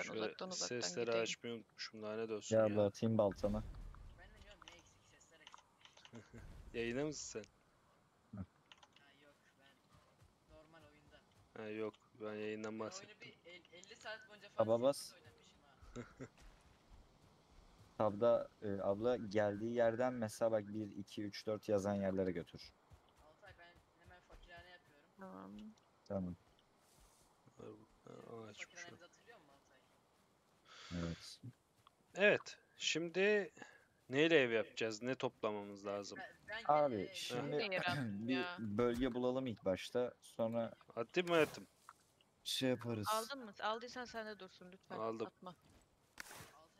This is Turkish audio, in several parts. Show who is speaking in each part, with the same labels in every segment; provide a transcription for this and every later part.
Speaker 1: uzaktan
Speaker 2: Şöyle
Speaker 1: uzaktan uzaktan
Speaker 2: sesleri
Speaker 1: gideyim.
Speaker 2: açmayı unutmuşum lanet olsun
Speaker 3: Ya
Speaker 2: ya.
Speaker 3: abla atayım.
Speaker 4: Ben eksik.
Speaker 2: Yayına mısın
Speaker 4: Ha yok ben normal oyunda.
Speaker 2: sen? Ha yok ben yayından
Speaker 4: Ben oyunu
Speaker 2: bahsettim.
Speaker 4: bir el- 50 saat boyunca falan
Speaker 3: bas.
Speaker 4: sessiz oynamışım ha.
Speaker 3: Tabda e, abla geldiği yerden mesela bak 1, 2, 3, 4 yazan yerlere götür.
Speaker 4: Altay ben hemen fakirhane yapıyorum.
Speaker 1: Tamam.
Speaker 3: Tamam.
Speaker 2: Ha, açmış o.
Speaker 4: Fakirhanemizi hatırlıyor musun Altay?
Speaker 3: Evet.
Speaker 2: Evet. Şimdi neyle ev yapacağız? Ne toplamamız lazım?
Speaker 3: Abi şimdi bir
Speaker 1: ya.
Speaker 3: bölge bulalım ilk başta. Sonra
Speaker 2: Atayım mı hayatım?
Speaker 3: şey yaparız.
Speaker 1: Aldın mı? Aldıysan sen de dursun lütfen.
Speaker 2: Aldım.
Speaker 1: Atma.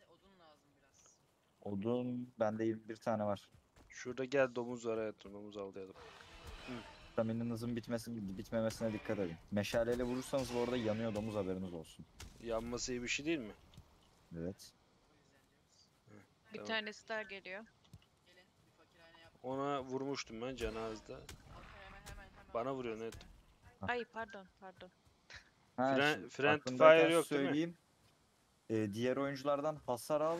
Speaker 4: Odun lazım biraz.
Speaker 3: Odun bende 21 tane var.
Speaker 2: Şurada gel domuz var hayatım. Domuz avlayalım.
Speaker 3: Staminanızın bitmesi, bitmemesine dikkat edin. Meşaleyle vurursanız bu arada yanıyor domuz haberiniz olsun.
Speaker 2: Yanması iyi bir şey değil mi?
Speaker 3: Evet.
Speaker 1: Bir
Speaker 2: Tamam.
Speaker 1: tanesi daha geliyor.
Speaker 2: Ona vurmuştum ben cenazede. Bana vuruyor net.
Speaker 1: Ay pardon pardon.
Speaker 3: Ha,
Speaker 2: Fren-
Speaker 3: şimdi
Speaker 2: friend
Speaker 3: aklımdayken
Speaker 2: fire yok değil mi?
Speaker 3: söyleyeyim. Ee, diğer oyunculardan hasar al.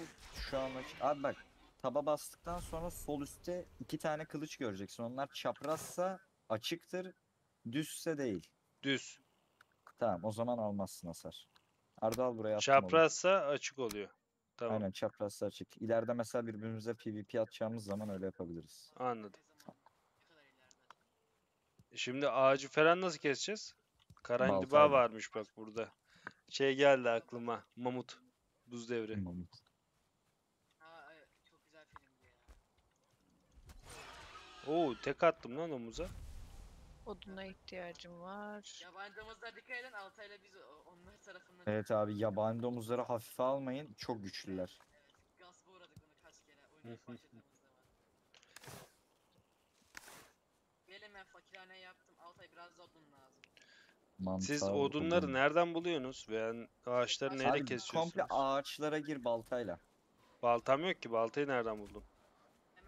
Speaker 3: Şu an açık. Abi bak taba bastıktan sonra sol üstte iki tane kılıç göreceksin. Onlar çaprazsa açıktır. Düzse değil.
Speaker 2: Düz.
Speaker 3: Tamam o zaman almazsın hasar. Arda al buraya attım.
Speaker 2: Çaprazsa açık oluyor. Tamam.
Speaker 3: Aynen çaprazsa açık. İleride mesela birbirimize PvP atacağımız zaman öyle yapabiliriz.
Speaker 2: Anladım. Şimdi ağacı falan nasıl keseceğiz? Karandiba
Speaker 3: Baltayla.
Speaker 2: varmış bak burada. Şey geldi aklıma. Mamut. Buz devri.
Speaker 3: Mamut.
Speaker 4: Ha evet, çok güzel filmdi ya.
Speaker 2: Oo tek attım lan omuza.
Speaker 1: Oduna ihtiyacım var.
Speaker 4: Yabancı domuzlar dikkat edin Altay'la biz o- onlar tarafından
Speaker 3: Evet abi yabani domuzları hafife almayın. Çok güçlüler.
Speaker 4: Evet, gaspa uğradık onu kaç kere başladığımız zaman. Gelin ben fakirhane yaptım. Altay biraz da odun lazım.
Speaker 2: Siz
Speaker 3: Mantar,
Speaker 2: odunları
Speaker 3: odun.
Speaker 2: nereden buluyorsunuz? Veya ağaçları neyle
Speaker 3: Abi
Speaker 2: kesiyorsunuz?
Speaker 3: komple ağaçlara gir baltayla.
Speaker 2: Baltam yok ki. Baltayı nereden buldun?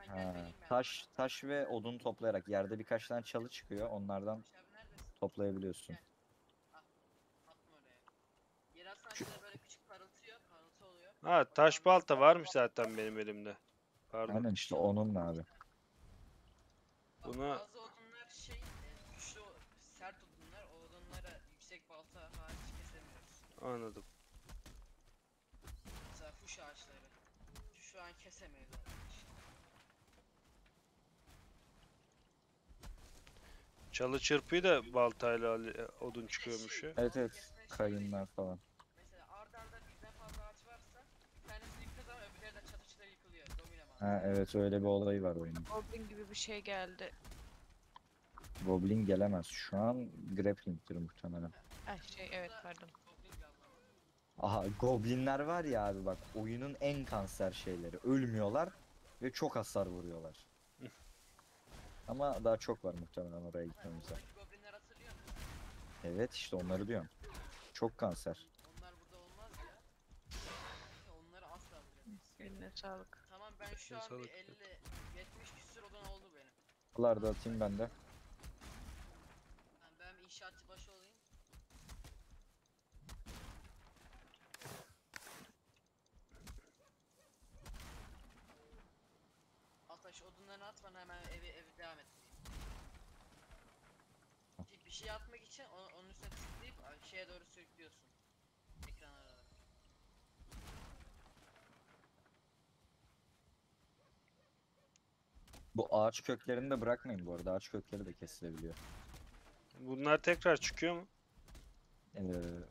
Speaker 3: Ha, taş taş ve odun toplayarak yerde birkaç tane çalı çıkıyor. Onlardan toplayabiliyorsun.
Speaker 2: Ha taş balta varmış zaten benim elimde. Pardon.
Speaker 3: Aynen işte onunla abi.
Speaker 2: Buna-
Speaker 4: Bazı odunlar şey, e, güçlü, o- sert odunlar. O odunlara yüksek balta hariç kesemiyoruz.
Speaker 2: Anladım.
Speaker 4: Mesela fuş ağaçları. Şu an kesemeyiz onları işte.
Speaker 2: Çalı çırpıyı da baltayla ali- odun çıkıyormuş ya.
Speaker 3: Evet evet. Kayınlar falan. Ha evet öyle bir olayı var oyunun.
Speaker 1: Goblin gibi bir şey geldi.
Speaker 3: Goblin gelemez. Şu an grappling'tir muhtemelen.
Speaker 1: Ah şey evet pardon.
Speaker 3: Aha goblinler var ya abi bak oyunun en kanser şeyleri. Ölmüyorlar ve çok hasar vuruyorlar. Ama daha çok var muhtemelen oraya gitmemize. Evet işte onları diyorum. Çok kanser.
Speaker 4: Onlar burada olmaz ya. Onları asla.
Speaker 1: Eline sağlık.
Speaker 4: Tamam ben şu an bir
Speaker 2: Sağlık.
Speaker 4: 50 70 küsür odun oldu benim.
Speaker 3: Bunlar da atayım ben de.
Speaker 4: Yani ben bir inşaatçı başı olayım. Ataş odunlarını at bana hemen evi evi devam et. Bir- Bir şey atmak için onu, onun üstüne tıklayıp şeye doğru sürüklüyorsun. Ekrana doğru.
Speaker 3: Bu ağaç köklerini de bırakmayın bu arada. Ağaç kökleri de kesilebiliyor.
Speaker 2: Bunlar tekrar çıkıyor mu?
Speaker 3: Ee,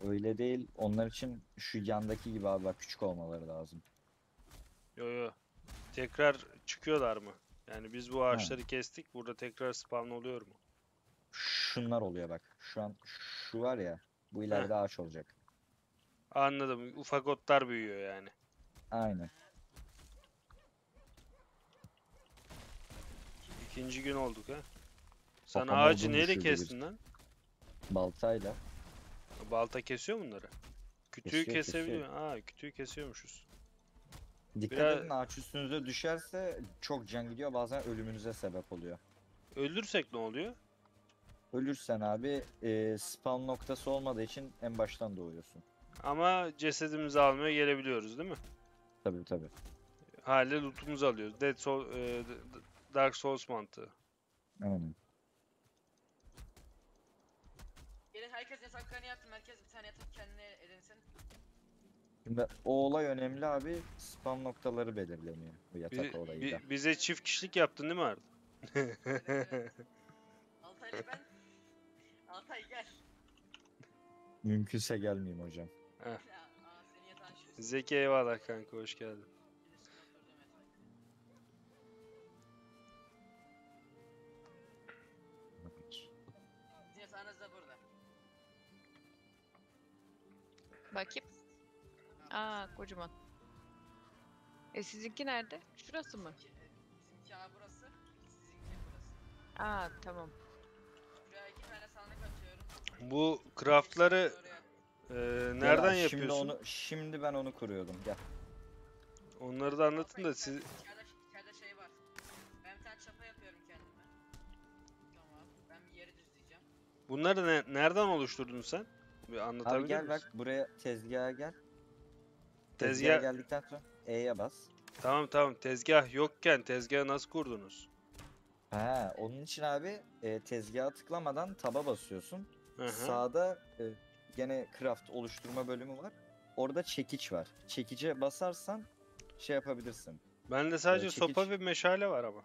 Speaker 3: öyle değil. Onlar için şu yandaki gibi abi bak küçük olmaları lazım.
Speaker 2: Yo yo. Tekrar çıkıyorlar mı? Yani biz bu ağaçları kestik. Burada tekrar spawn oluyor mu?
Speaker 3: Şunlar oluyor bak. Şu an şu var ya. Bu ileride ağaç olacak.
Speaker 2: Anladım. Ufak otlar büyüyor yani.
Speaker 3: Aynen.
Speaker 2: İkinci gün olduk ha. Sen
Speaker 3: Kafam
Speaker 2: ağacı neyle
Speaker 3: düşürdü
Speaker 2: kestin lan?
Speaker 3: Baltayla.
Speaker 2: Balta kesiyor mu bunları? Kütüğü
Speaker 3: Kesiyor,
Speaker 2: kesebiliyor. Aa kütüğü kesiyormuşuz.
Speaker 3: Dikkat
Speaker 2: Biraz-
Speaker 3: edin ağaç üstünüze düşerse çok can gidiyor. Bazen ölümünüze sebep oluyor.
Speaker 2: Öldürsek ne oluyor?
Speaker 3: Ölürsen abi e, spawn noktası olmadığı için en baştan doğuyorsun.
Speaker 2: Ama cesedimizi almaya gelebiliyoruz değil mi?
Speaker 3: Tabii tabii.
Speaker 2: Haliyle lootumuzu alıyoruz. Dead Soul, e, Dark Souls mantığı.
Speaker 3: Aynen.
Speaker 4: Gelin herkes yataklarını yaptım. Herkes bir tane yatak kendine edinsin.
Speaker 3: Şimdi o olay önemli abi. Spam noktaları belirleniyor bu yatak
Speaker 2: Bi-
Speaker 3: olayı
Speaker 2: bi-
Speaker 3: da.
Speaker 2: bize çift kişilik yaptın değil mi Arda?
Speaker 4: Altay'la ben.
Speaker 3: Mümkünse gelmeyeyim hocam.
Speaker 4: Şu.
Speaker 2: Zeki eyvallah kanka hoş geldin.
Speaker 1: Bakayım. Aa kocaman. E sizinki nerede? Şurası mı?
Speaker 4: Bizimki, burası. Sizinki burası.
Speaker 1: Aa tamam.
Speaker 2: Bu craftları e,
Speaker 3: Gel
Speaker 2: nereden
Speaker 3: abi,
Speaker 2: yapıyorsun?
Speaker 3: Şimdi onu şimdi ben onu kuruyordum. Gel.
Speaker 2: Onları da anlatın da siz
Speaker 4: içeride, içeride şey var. Ben bir tane çapa yapıyorum kendime. Tamam. Ben bir yeri düzleyeceğim.
Speaker 2: bunları ne- nereden oluşturdun sen? Bir
Speaker 3: Abi
Speaker 2: anlatabilir
Speaker 3: gel
Speaker 2: misin?
Speaker 3: bak buraya tezgaha gel.
Speaker 2: Tezgah-
Speaker 3: geldikten sonra E'ye bas.
Speaker 2: Tamam tamam tezgah yokken tezgahı nasıl kurdunuz?
Speaker 3: Ha, onun için abi e, tezgaha tıklamadan taba basıyorsun.
Speaker 2: Hı hı.
Speaker 3: Sağda e, gene craft oluşturma bölümü var. Orada çekiç var. Çekice basarsan şey yapabilirsin.
Speaker 2: Bende sadece
Speaker 3: çekiç.
Speaker 2: sopa ve meşale var ama.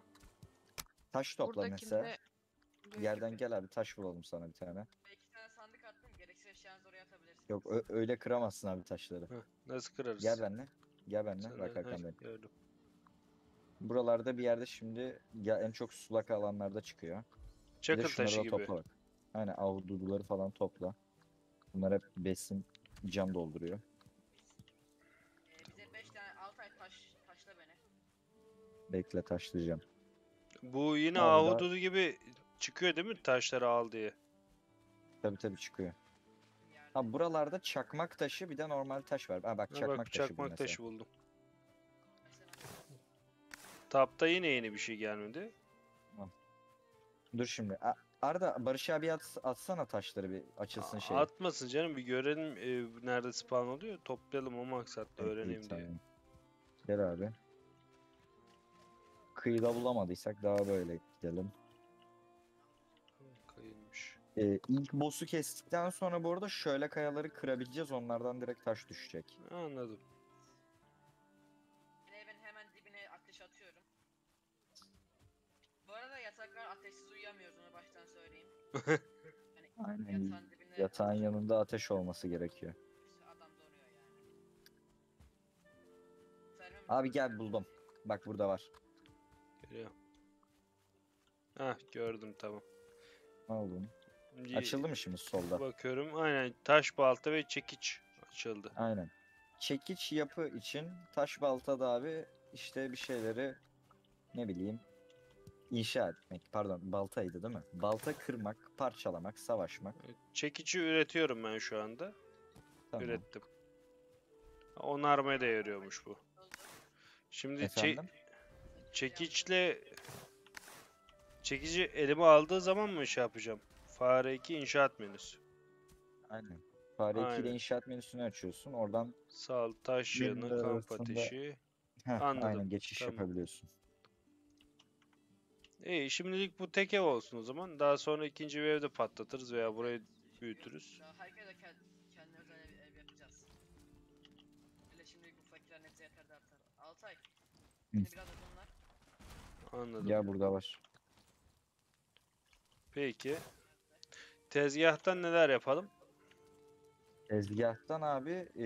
Speaker 3: Taş topla mesela.
Speaker 1: Böyle
Speaker 3: Yerden
Speaker 1: gibi.
Speaker 3: gel abi taş bulalım sana bir tane.
Speaker 4: İki tane sandık attım. Gereksiz eşyanızı oraya atabilirsiniz.
Speaker 3: Yok ö- öyle kıramazsın abi taşları.
Speaker 2: Heh, nasıl kırarız?
Speaker 3: Gel benimle. Gel benimle.
Speaker 2: Sen
Speaker 3: Bak arkandayım.
Speaker 2: gördüm.
Speaker 3: Buralarda bir yerde şimdi ya en çok sulak alanlarda çıkıyor. Bir de
Speaker 2: Çakıl
Speaker 3: şunları
Speaker 2: taşı
Speaker 3: da
Speaker 2: gibi.
Speaker 3: topla bak. Aynen ahududuları falan topla. Bunlar hep besin can dolduruyor.
Speaker 4: Ee, bize 5 tane Altay taş taşla beni.
Speaker 3: Bekle taşlayacağım.
Speaker 2: Bu yine
Speaker 3: Vallahi-
Speaker 2: ahududu gibi çıkıyor değil mi taşları al diye?
Speaker 3: Tabi tabi çıkıyor.
Speaker 4: Yerde.
Speaker 3: Ha buralarda çakmak taşı bir de normal taş var. Ha bak
Speaker 2: Ha,
Speaker 3: çakmak
Speaker 2: bak
Speaker 3: taşı bu
Speaker 2: çakmak
Speaker 3: mesela.
Speaker 2: taşı buldum.
Speaker 4: Mesela
Speaker 2: Tapta yine yeni bir şey gelmedi.
Speaker 3: Dur şimdi. A- Arda Barış abi at, atsana taşları bir açılsın şey.
Speaker 2: Atmasın canım bir görelim e, nerede spawn oluyor. Toplayalım o maksatla
Speaker 3: Evet,
Speaker 2: öğreneyim diye.
Speaker 3: tamam. Gel abi. Kıyıda bulamadıysak daha böyle gidelim.
Speaker 2: Kayılmış.
Speaker 3: Ee, ilk boss'u kestikten sonra bu arada şöyle kayaları kırabileceğiz. Onlardan direkt taş düşecek.
Speaker 2: Anladım.
Speaker 3: Aynen.
Speaker 4: yatağın dibine
Speaker 3: Yatağın yanında ateş olması gerekiyor.
Speaker 4: işte adam donuyor yani.
Speaker 3: Abi gel buldum. Bak burada var.
Speaker 2: Geliyor. Hah gördüm tamam.
Speaker 3: Ne oldu?
Speaker 2: Y-
Speaker 3: Açıldı mı şimdi solda?
Speaker 2: Bakıyorum aynen taş balta ve çekiç açıldı.
Speaker 3: Aynen. Çekiç yapı için taş balta da abi işte bir şeyleri ne bileyim inşa etmek. Pardon baltaydı değil mi? Balta kırmak, parçalamak, savaşmak.
Speaker 2: Çekici üretiyorum ben şu anda.
Speaker 3: Tamam.
Speaker 2: Ürettim. Onarmaya da yarıyormuş bu. Şimdi çe- çekiçle çekici elime aldığı zaman mı şey yapacağım? Fare 2 inşaat menüsü.
Speaker 3: Aynen. Fare 2 ile
Speaker 2: Aynen.
Speaker 3: inşaat menüsünü açıyorsun. Oradan
Speaker 2: Sal, taş yanı, kamp
Speaker 3: arasında-
Speaker 2: ateşi.
Speaker 3: heh,
Speaker 2: Anladım,
Speaker 3: aynen geçiş
Speaker 2: tamam.
Speaker 3: yapabiliyorsun.
Speaker 2: İyi şimdilik bu tek ev olsun o zaman. Daha sonra ikinci bir evde patlatırız veya burayı büyütürüz.
Speaker 4: Daha herkese kendi, kendine özel ev, ev yapacağız. Öyle şimdi bu fakirler netse yeter de artar. Altay. Yine biraz odunlar.
Speaker 2: Anladım.
Speaker 3: Ya burada var.
Speaker 2: Peki. Tezgahtan neler yapalım?
Speaker 3: Tezgahtan abi e,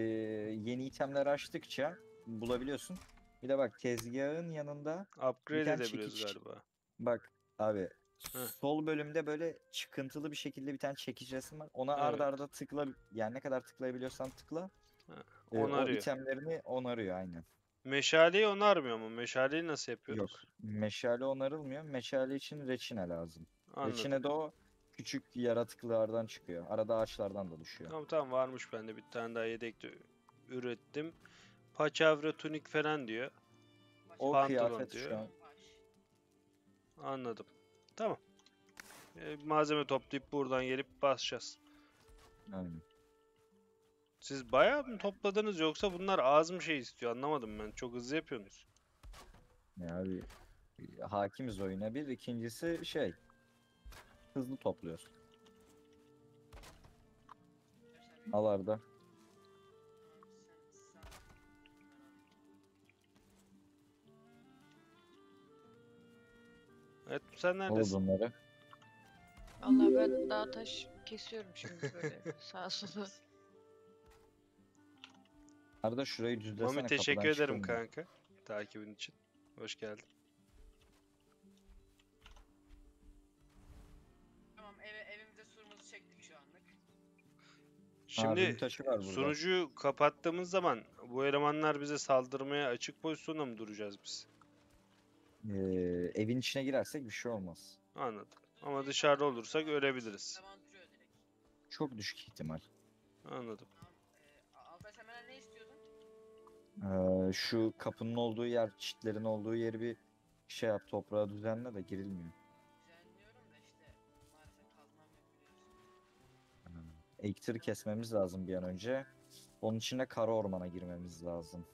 Speaker 3: yeni itemler açtıkça bulabiliyorsun. Bir de bak tezgahın yanında
Speaker 2: Upgrade
Speaker 3: tane
Speaker 2: edebiliyoruz
Speaker 3: çekiç.
Speaker 2: galiba.
Speaker 3: Bak abi
Speaker 2: Heh.
Speaker 3: sol bölümde böyle çıkıntılı bir şekilde bir tane çekiç resim var. Ona
Speaker 2: Evet.
Speaker 3: arda arda tıkla yani ne kadar tıklayabiliyorsan tıkla.
Speaker 2: Ha,
Speaker 3: Ee, o
Speaker 2: onarıyor.
Speaker 3: itemlerini onarıyor aynen.
Speaker 2: Meşaleyi onarmıyor mu? Meşaleyi nasıl
Speaker 3: Yok.
Speaker 2: yapıyoruz?
Speaker 3: Meşale onarılmıyor. Meşale için reçine lazım.
Speaker 2: Anladım.
Speaker 3: Reçine de o küçük yaratıklardan çıkıyor. Arada ağaçlardan da düşüyor.
Speaker 2: Tamam tamam varmış bende bir tane daha yedek de ürettim. Paçavra tunik falan diyor.
Speaker 3: O
Speaker 2: Pantolon
Speaker 3: kıyafet
Speaker 2: diyor.
Speaker 3: şu an.
Speaker 2: Anladım. Tamam. E, malzeme toplayıp buradan gelip basacağız.
Speaker 3: aynen.
Speaker 2: Siz bayağı mı topladınız yoksa bunlar az mı şey istiyor anlamadım ben. Çok hızlı yapıyorsunuz.
Speaker 3: Ya abi hakimiz oyuna bir. ikincisi şey hızlı topluyoruz. Al Arda.
Speaker 2: Evet sen
Speaker 3: Al
Speaker 2: neredesin?
Speaker 3: bunları.
Speaker 1: Vallahi ben dağ taş kesiyorum şimdi böyle sağa sola.
Speaker 3: Arda şurayı düzlesene
Speaker 2: Mami teşekkür ederim
Speaker 3: çıkılmıyor.
Speaker 2: kanka. Takibin için. Hoş geldin.
Speaker 4: Tamam eve, evimize surumuzu çektik şu anlık.
Speaker 2: Şimdi
Speaker 3: dün taşı var burada.
Speaker 2: sunucuyu kapattığımız zaman bu elemanlar bize saldırmaya açık pozisyonda mı duracağız biz?
Speaker 3: Ee, evin içine girersek bir şey olmaz.
Speaker 2: Anladım. Ama dışarıda olursak ölebiliriz.
Speaker 3: Çok düşük ihtimal.
Speaker 2: Anladım.
Speaker 4: Altay sen benden ne istiyordun?
Speaker 3: Ee, şu kapının olduğu yer, çitlerin olduğu yeri bir şey yap, toprağa düzenle de girilmiyor.
Speaker 4: Düzenliyorum da işte maalesef kazmam yok biliyorsun.
Speaker 3: Ektir'i kesmemiz lazım bir an önce. Onun için de kara ormana girmemiz lazım.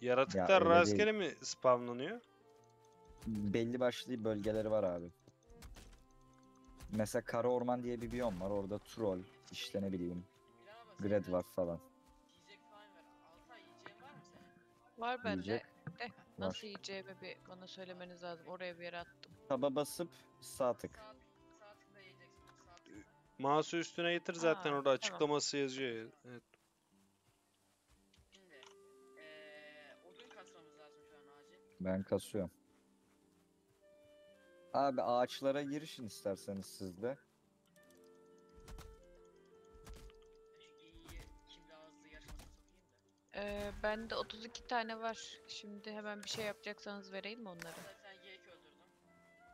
Speaker 2: Yaratıklar
Speaker 3: öyle
Speaker 2: rastgele mi spamlanıyor?
Speaker 3: Belli başlı bölgeleri var abi. Mesela kara orman diye bir biyom var. Orada troll, işte ne bileyim,
Speaker 4: İlhan abla, senin
Speaker 3: gred
Speaker 4: de
Speaker 3: var falan.
Speaker 4: Var mı senin?
Speaker 1: Var bende.
Speaker 3: Yiyecek
Speaker 1: De nasıl yiyeceğimi bir bana söylemeniz lazım. Oraya bir yere attım.
Speaker 3: Taba basıp sağ tık.
Speaker 4: Sağ, sağ tıkla yiyeceksin. Sağ tıkla.
Speaker 2: Mouse'u üstüne getir zaten
Speaker 1: Aa,
Speaker 2: orada
Speaker 1: tamam.
Speaker 2: açıklaması yazıyor. ya. Evet.
Speaker 3: Ben kasıyorum. Abi ağaçlara girişin isterseniz siz de.
Speaker 1: Ee, bende 32 tane var. Şimdi hemen bir şey yapacaksanız vereyim mi onları?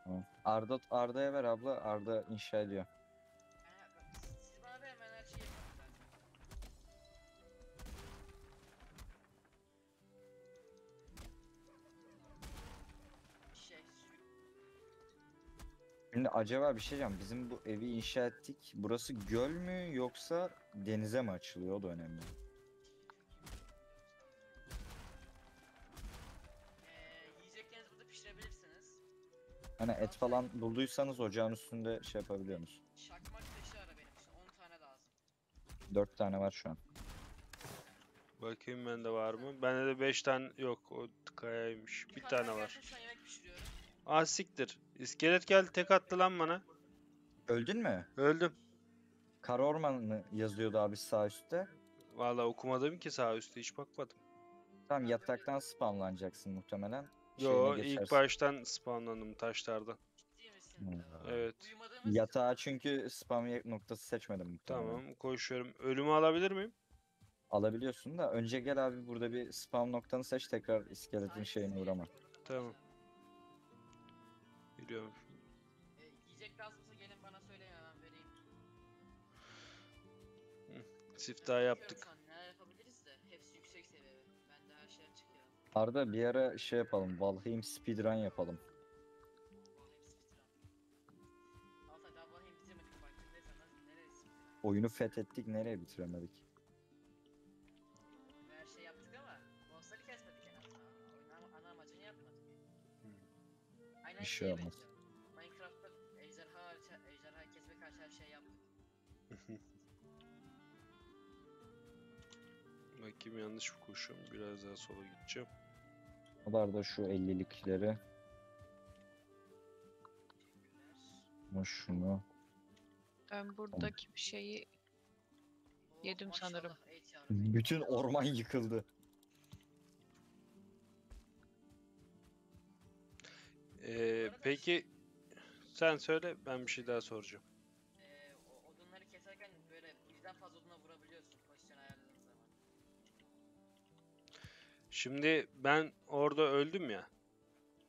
Speaker 4: Öldürdüm.
Speaker 3: Arda Arda'ya ver abla. Arda inşa ediyor. Şimdi acaba bir şey diyeceğim. Bizim bu evi inşa ettik. Burası göl mü yoksa denize mi açılıyor? O da önemli.
Speaker 4: Eee, yiyeceklerinizi burada pişirebilirsiniz.
Speaker 3: Hani et falan bulduysanız ocağın üstünde şey yapabiliyorsunuz.
Speaker 4: Şakmak taşı ara benim için 10 tane lazım.
Speaker 3: 4 tane var şu an.
Speaker 2: Bakayım bende var mı? Bende de 5 tane yok. O kayaymış. Bir tane var.
Speaker 4: Şu an yemek pişiriyorum.
Speaker 2: Ah siktir. İskelet geldi tek attı lan bana.
Speaker 3: Öldün mü?
Speaker 2: Öldüm.
Speaker 3: Kara ormanı yazıyordu abi sağ üstte.
Speaker 2: Vallahi okumadım ki sağ üstte hiç bakmadım.
Speaker 3: Tam yataktan spamlanacaksın muhtemelen. Şeyine
Speaker 2: Yo ilk
Speaker 3: geçersin.
Speaker 2: baştan spawnlandım taşlardan.
Speaker 3: Hmm.
Speaker 2: Evet.
Speaker 3: Yatağa çünkü spam noktası seçmedim muhtemelen.
Speaker 2: Tamam koşuyorum. Ölümü alabilir miyim?
Speaker 3: Alabiliyorsun da önce gel abi burada bir spam noktanı seç tekrar iskeletin şeyine uğrama.
Speaker 2: Tamam. Biliyorum.
Speaker 4: E, yiyecek lazımsa gelin bana söyleyin hemen vereyim.
Speaker 2: Siftah
Speaker 4: Bilmiyorum
Speaker 2: yaptık.
Speaker 4: şu an Neler yapabiliriz de hepsi yüksek seviye. Bende her şey açık ya.
Speaker 3: Arda bir ara şey yapalım. Valheim speedrun yapalım.
Speaker 4: Altay daha bitirmedik farkındaysan?
Speaker 3: Oyunu fethettik nereye bitiremedik? Bir şey olmaz.
Speaker 4: Minecraft'ta ejderha ejderha kesmek hariç her şey yaptık.
Speaker 2: Bakayım yanlış mı koşuyorum? Biraz daha sola gideceğim.
Speaker 3: Onlar da şu 50'likleri.
Speaker 4: Teşekkürler.
Speaker 3: Ama şunu.
Speaker 1: Ben buradaki bir şeyi Yedim sanırım.
Speaker 3: Bütün orman yıkıldı.
Speaker 2: Ee, peki sen söyle ben bir şey daha soracağım.
Speaker 4: Ee, o odunları keserken böyle birden fazla oduna vurabiliyorsun pozisyon ayarladığın zaman.
Speaker 2: Şimdi ben orada öldüm ya.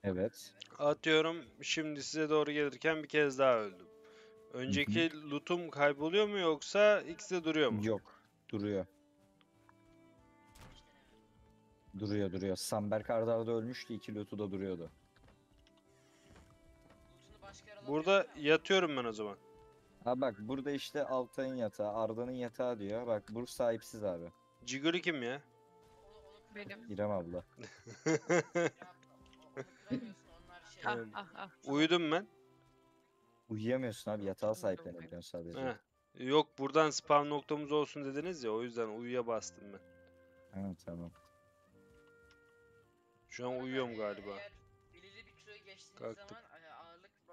Speaker 3: Evet.
Speaker 2: Atıyorum şimdi size doğru gelirken bir kez daha öldüm. Önceki lootum kayboluyor mu yoksa ikisi de duruyor mu?
Speaker 3: Yok. Duruyor. Duruyor duruyor. Samberk arda arda ölmüştü. iki lootu da duruyordu.
Speaker 2: Burada yatıyorum ben o zaman.
Speaker 3: Ha bak burada işte Altay'ın yatağı, Arda'nın yatağı diyor. Bak bu sahipsiz abi.
Speaker 2: Ciguli kim ya?
Speaker 1: Benim.
Speaker 3: İrem abla.
Speaker 1: Ah
Speaker 2: Evet.
Speaker 1: ah ah.
Speaker 2: Uyudum ben.
Speaker 3: Uyuyamıyorsun abi yatağa sahiplenebiliyorsun sadece.
Speaker 2: Heh. Yok buradan spam noktamız olsun dediniz ya o yüzden uyuya bastım ben.
Speaker 3: Ha, tamam.
Speaker 2: Şu an uyuyorum galiba.
Speaker 4: Eğer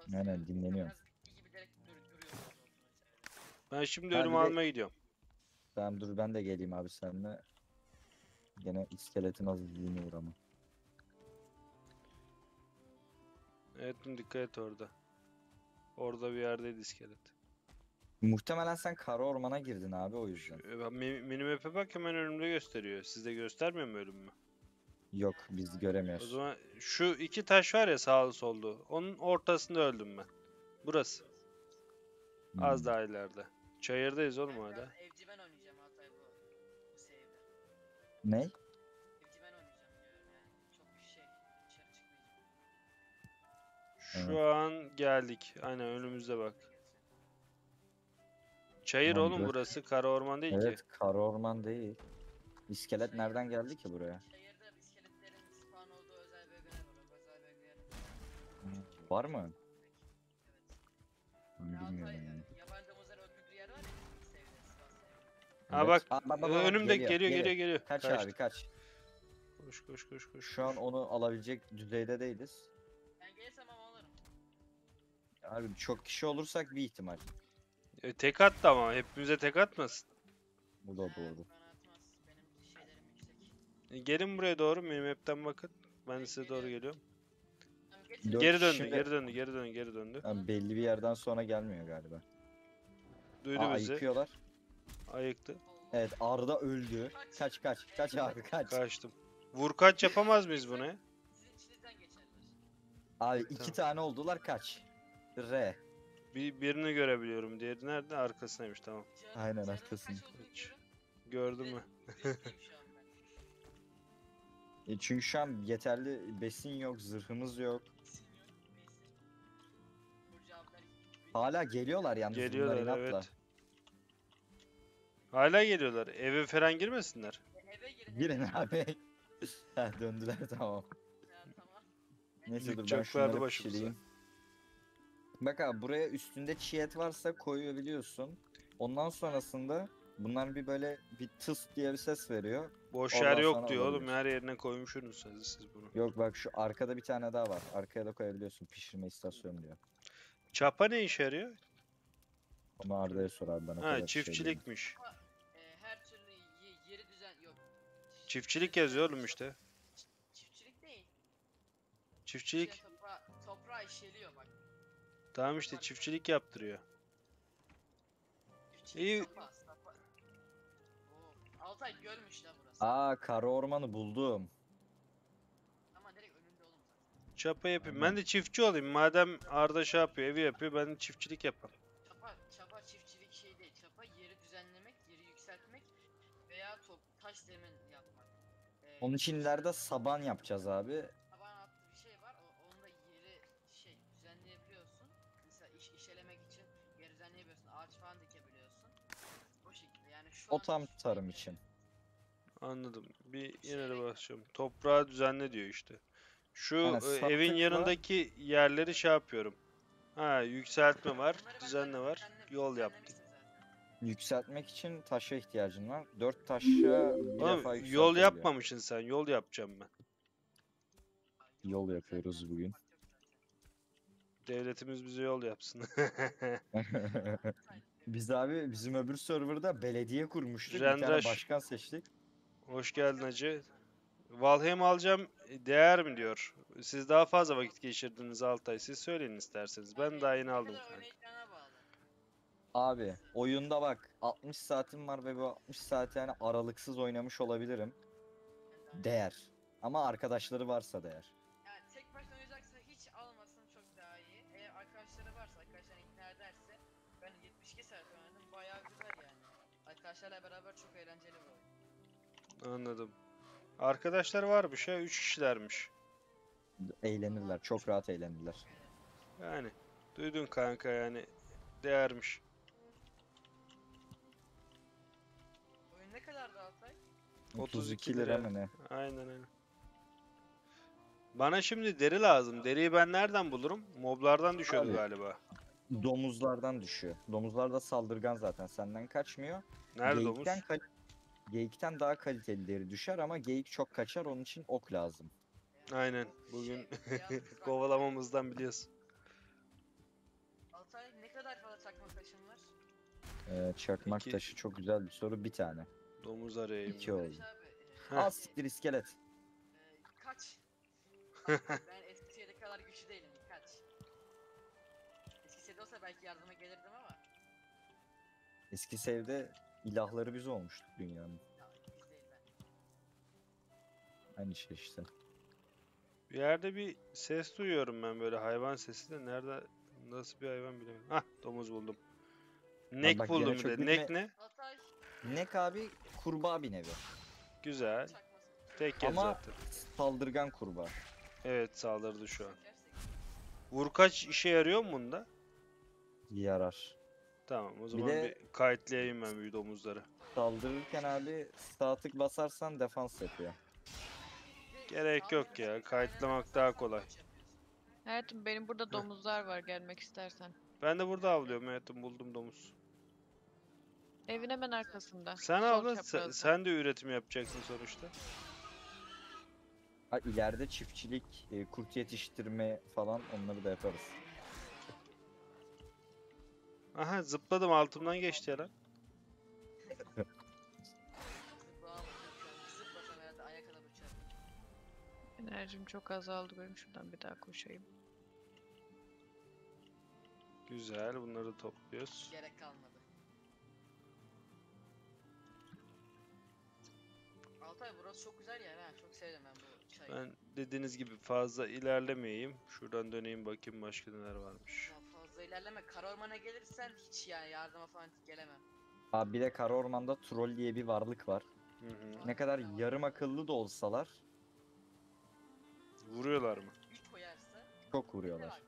Speaker 4: basıyor.
Speaker 3: Aynen,
Speaker 4: Burada
Speaker 3: dinleniyorum.
Speaker 4: Biraz bitki gibi direkt dur, duruyorsunuz ortada.
Speaker 2: Ben şimdi
Speaker 3: Ben
Speaker 2: ölümü
Speaker 3: bir de-
Speaker 2: almaya gidiyorum.
Speaker 3: Tamam dur ben de geleyim abi seninle. Gene iskeletin azizliğine uğrama.
Speaker 2: Evet dikkat et orada. Orada bir yerdeydi iskelet.
Speaker 3: Muhtemelen sen kara ormana girdin abi o yüzden.
Speaker 2: E, ben mi- Minimap'e bak hemen önümde gösteriyor. Sizde göstermiyor mu ölümümü?
Speaker 3: Yok biz
Speaker 2: O
Speaker 3: göremiyoruz.
Speaker 2: zaman şu iki taş var ya sağlı sollu. Onun ortasında öldüm ben. Burası. Az
Speaker 3: Hmm.
Speaker 2: daha ileride. Çayırdayız oğlum
Speaker 4: Ben
Speaker 2: hala.
Speaker 4: biraz evcimen oynayacağım Altay bu, bu save'de.
Speaker 3: Ne?
Speaker 4: Evcimen oynayacağım diyorum yani. Çok şey dışarı çıkmayacağım.
Speaker 2: Şu an geldik. Aynen önümüzde bak. Çayır
Speaker 3: Tamam,
Speaker 2: oğlum burası. Kara orman değil ki.
Speaker 3: Evet kara orman değil. İskelet nereden geldi ki buraya?
Speaker 4: Var
Speaker 3: mı?
Speaker 4: Evet.
Speaker 3: Ben
Speaker 4: Ya
Speaker 3: bilmiyorum yani.
Speaker 4: yabancı domuzların öldürdüğü yer var ya.
Speaker 2: Ha
Speaker 3: Evet.
Speaker 2: bak.
Speaker 3: Aa, bak, bak, bak,
Speaker 2: önümde
Speaker 3: geliyor,
Speaker 2: geliyor
Speaker 3: geliyor.
Speaker 2: geliyor geliyor.
Speaker 3: Kaç
Speaker 2: Kaçtı.
Speaker 3: abi kaç.
Speaker 2: Koş koş koş koş.
Speaker 3: Şu an onu alabilecek düzeyde değiliz.
Speaker 4: Ben gelirsem ama alırım.
Speaker 3: Abi çok kişi olursak bir ihtimal.
Speaker 2: E, tek attı ama hepimize tek atmasın.
Speaker 3: Bu da doğru.
Speaker 4: Bana atmaz. Benim şeylerim yüksek.
Speaker 2: E, gelin buraya doğru minimap'ten bakın. Ben de size doğru geliyorum.
Speaker 3: Dört
Speaker 2: Geri döndü,
Speaker 3: kişi de-
Speaker 2: geri döndü, geri döndü, geri döndü.
Speaker 3: Abi belli bir yerden sonra gelmiyor galiba.
Speaker 2: Duydu
Speaker 3: Aa,
Speaker 2: bizi.
Speaker 3: ayıkıyorlar.
Speaker 2: Ayıktı.
Speaker 3: Evet Arda öldü. Kaç kaç. Kaç abi kaç.
Speaker 2: Kaçtım. Vur kaç yapamaz mıyız bunu ya?
Speaker 3: Abi iki
Speaker 2: Tamam.
Speaker 3: tane oldular kaç. R.
Speaker 2: Bir, birini görebiliyorum. Diğeri nerede? Arkasındaymış tamam.
Speaker 3: Aynen,
Speaker 4: canın
Speaker 3: arkasında.
Speaker 4: kaç.
Speaker 2: Gördün mü?
Speaker 4: Ben.
Speaker 3: E çünkü şu an yeterli besin yok, zırhımız yok, Hala geliyorlar yalnız bunlar
Speaker 2: Geliyorlar
Speaker 3: inatla.
Speaker 2: evet. Hala geliyorlar. Eve falan girmesinler.
Speaker 4: Eve girin.
Speaker 3: Girin abi. Heh döndüler tamam.
Speaker 4: Ya, tamam.
Speaker 3: Neyse dur ben
Speaker 2: Yıkacaklardı
Speaker 3: şunları
Speaker 2: başımıza.
Speaker 3: pişireyim. Bak abi buraya üstünde çiğ et varsa koyabiliyorsun. Ondan sonrasında bunlar bir böyle bir tıs diye bir ses veriyor.
Speaker 2: Boş
Speaker 3: Oradan
Speaker 2: yer yok diyor oğlum. Her yerine koymuşsunuz siz, siz bunu.
Speaker 3: Yok bak şu arkada bir tane daha var. Arkaya da koyabiliyorsun pişirme istasyonu diyor.
Speaker 2: Çapa ne işe yarıyor?
Speaker 3: Onu Arda'ya sor abi kadar
Speaker 2: Ha
Speaker 3: şey
Speaker 2: çiftçilikmiş.
Speaker 4: Ama e, her türlü ye- yeri düzen yok.
Speaker 2: Çiftçilik yazıyor oğlum işte.
Speaker 4: Çiftçilik değil.
Speaker 2: Çiftçilik.
Speaker 4: Şey, toprağı, toprağı işeliyor bak.
Speaker 2: Tamam işte çiftçilik yaptırıyor.
Speaker 4: Çiftçilik
Speaker 2: İyi.
Speaker 4: sapa, sapa. Oo, Altay gölmüş la burası.
Speaker 3: Aa kara ormanı buldum.
Speaker 4: Ama direkt önünde oğlum zaten.
Speaker 2: Çapa yapayım. Ben de çiftçi olayım. Madem Arda şey yapıyor, evi yapıyor. Ben de çiftçilik yapayım.
Speaker 4: Çapa, çapa çiftçilik şey değil. Çapa yeri düzenlemek, yeri yükseltmek veya top, taş zemin yapmak. Ee,
Speaker 3: Onun için ileride saban yapacağız abi.
Speaker 4: Taban altı bir şey var. O, onda yeri şey düzenleyebiliyorsun. Mesela iş, işelemek için yeri düzenleyebiliyorsun. Ağaç falan dikebiliyorsun. O şekilde yani şu
Speaker 3: O tam
Speaker 4: şu
Speaker 3: tarım
Speaker 4: şekilde-
Speaker 3: için.
Speaker 2: Anladım. Bir yine de
Speaker 4: şeyle-
Speaker 2: basacağım. Toprağı düzenle diyor işte. Şu
Speaker 3: Aynen,
Speaker 2: e, evin yanındaki yerleri şey yapıyorum. Ha yükseltme var, düzenle var, yol yaptım.
Speaker 3: Yükseltmek için taşa ihtiyacın var. Dört taşa bir
Speaker 2: Oğlum
Speaker 3: defa
Speaker 2: yol yapmamışsın sen. Yol yapacağım ben.
Speaker 3: Yol yapıyoruz bugün.
Speaker 2: Devletimiz bize yol yapsın.
Speaker 3: Biz abi bizim öbür serverda belediye kurmuştuk. Bir tane
Speaker 2: Rendraş.
Speaker 3: başkan seçtik.
Speaker 2: Hoş geldin hacı. Valheim alacağım değer mi diyor. Siz daha fazla vakit geçirdiniz Altay. Siz söyleyin isterseniz. Ben daha yeni aldım kanka.
Speaker 3: Abi oyunda bak 60 saatim var ve bu 60 saat yani aralıksız oynamış olabilirim. Değer. Ama arkadaşları varsa değer.
Speaker 4: Yani tek başına oynayacaksa hiç almasın çok daha iyi. Eğer arkadaşları varsa, arkadaşlar ikna ederse ben 72 saat oynadım bayağı güzel yani. Arkadaşlarla beraber çok eğlenceli bir oyun.
Speaker 2: Anladım. Arkadaşlar varmış ya. Üç kişilermiş.
Speaker 3: Eğlenirler. Çok rahat eğlenirler.
Speaker 2: Yani. Duydun kanka yani. Değermiş.
Speaker 4: Oyun ne kadar Altay?
Speaker 2: 32
Speaker 3: lira mı ne?
Speaker 2: Aynen öyle. Bana şimdi deri lazım. Deriyi ben nereden bulurum? Moblardan düşüyordu
Speaker 3: Abi.
Speaker 2: galiba.
Speaker 3: Domuzlardan düşüyor. Domuzlar da saldırgan zaten. Senden kaçmıyor.
Speaker 2: Nerede
Speaker 3: Geyikten domuz? Geyikten daha kaliteli deri düşer ama geyik çok kaçar onun için ok lazım.
Speaker 2: Aynen.
Speaker 4: Bu
Speaker 2: Bugün kovalamamızdan biliyorsun.
Speaker 4: Altay ne kadar fazla çakma taşın var?
Speaker 3: Ee, çakmak
Speaker 2: İki.
Speaker 3: taşı çok güzel bir soru. Bir tane.
Speaker 2: Domuz arayayım.
Speaker 3: İki oldu.
Speaker 4: E.
Speaker 3: Al siktir iskelet.
Speaker 4: e, kaç? Ben Eskişehir'de kadar güçlü değilim. Kaç? Eskişehir'de olsa belki yardıma gelirdim ama
Speaker 3: Eski sevde ilahları biz olmuştuk dünyanın. Aynı şey işte.
Speaker 2: Bir yerde bir ses duyuyorum ben böyle hayvan sesi de nerede nasıl bir hayvan bilemiyorum. Hah domuz buldum. Nek
Speaker 3: bak
Speaker 2: buldum bir de. Nek ne?
Speaker 3: Nek abi kurbağa bir nevi.
Speaker 2: Güzel. Tek kez
Speaker 3: Ama-
Speaker 2: zaten.
Speaker 3: Saldırgan kurbağa.
Speaker 2: Evet saldırdı şu an. Vurkaç işe yarıyor mu bunda?
Speaker 3: Yarar.
Speaker 2: Tamam o zaman
Speaker 3: de-
Speaker 2: bir kayıtlayayım ben bir domuzları.
Speaker 3: Saldırırken abi sağ tık basarsan defans yapıyor.
Speaker 2: Gerek yok ya, kayıtlamak daha kolay.
Speaker 1: Hayatım benim burada domuzlar var gelmek istersen.
Speaker 2: Ben de burada avlıyorum hayatım buldum domuz.
Speaker 1: Evin hemen arkasında.
Speaker 2: Sen avla sen, sen de üretim yapacaksın sonuçta.
Speaker 3: Ha, ileride çiftçilik, e, kurt yetiştirme falan onları da yaparız.
Speaker 2: Aha zıpladım altımdan geçti ya lan.
Speaker 1: Enerjim çok azaldı benim şuradan bir daha koşayım.
Speaker 2: Güzel bunları da topluyoruz.
Speaker 4: Gerek kalmadı. Altay burası çok güzel yer ha. Çok sevdim ben bu çayı.
Speaker 2: Ben dediğiniz gibi fazla ilerlemeyeyim. Şuradan döneyim bakayım başka neler varmış.
Speaker 4: Ya ilerleme. Kara ormana gelirsen hiç yani yardıma falan gelemem.
Speaker 3: Abi bir de kara ormanda troll diye bir varlık var.
Speaker 2: Hı hı.
Speaker 3: Ne kadar yarım akıllı da olsalar
Speaker 2: Vuruyorlar mı?
Speaker 4: Üç koyarsa
Speaker 3: çok vuruyorlar.
Speaker 4: Yani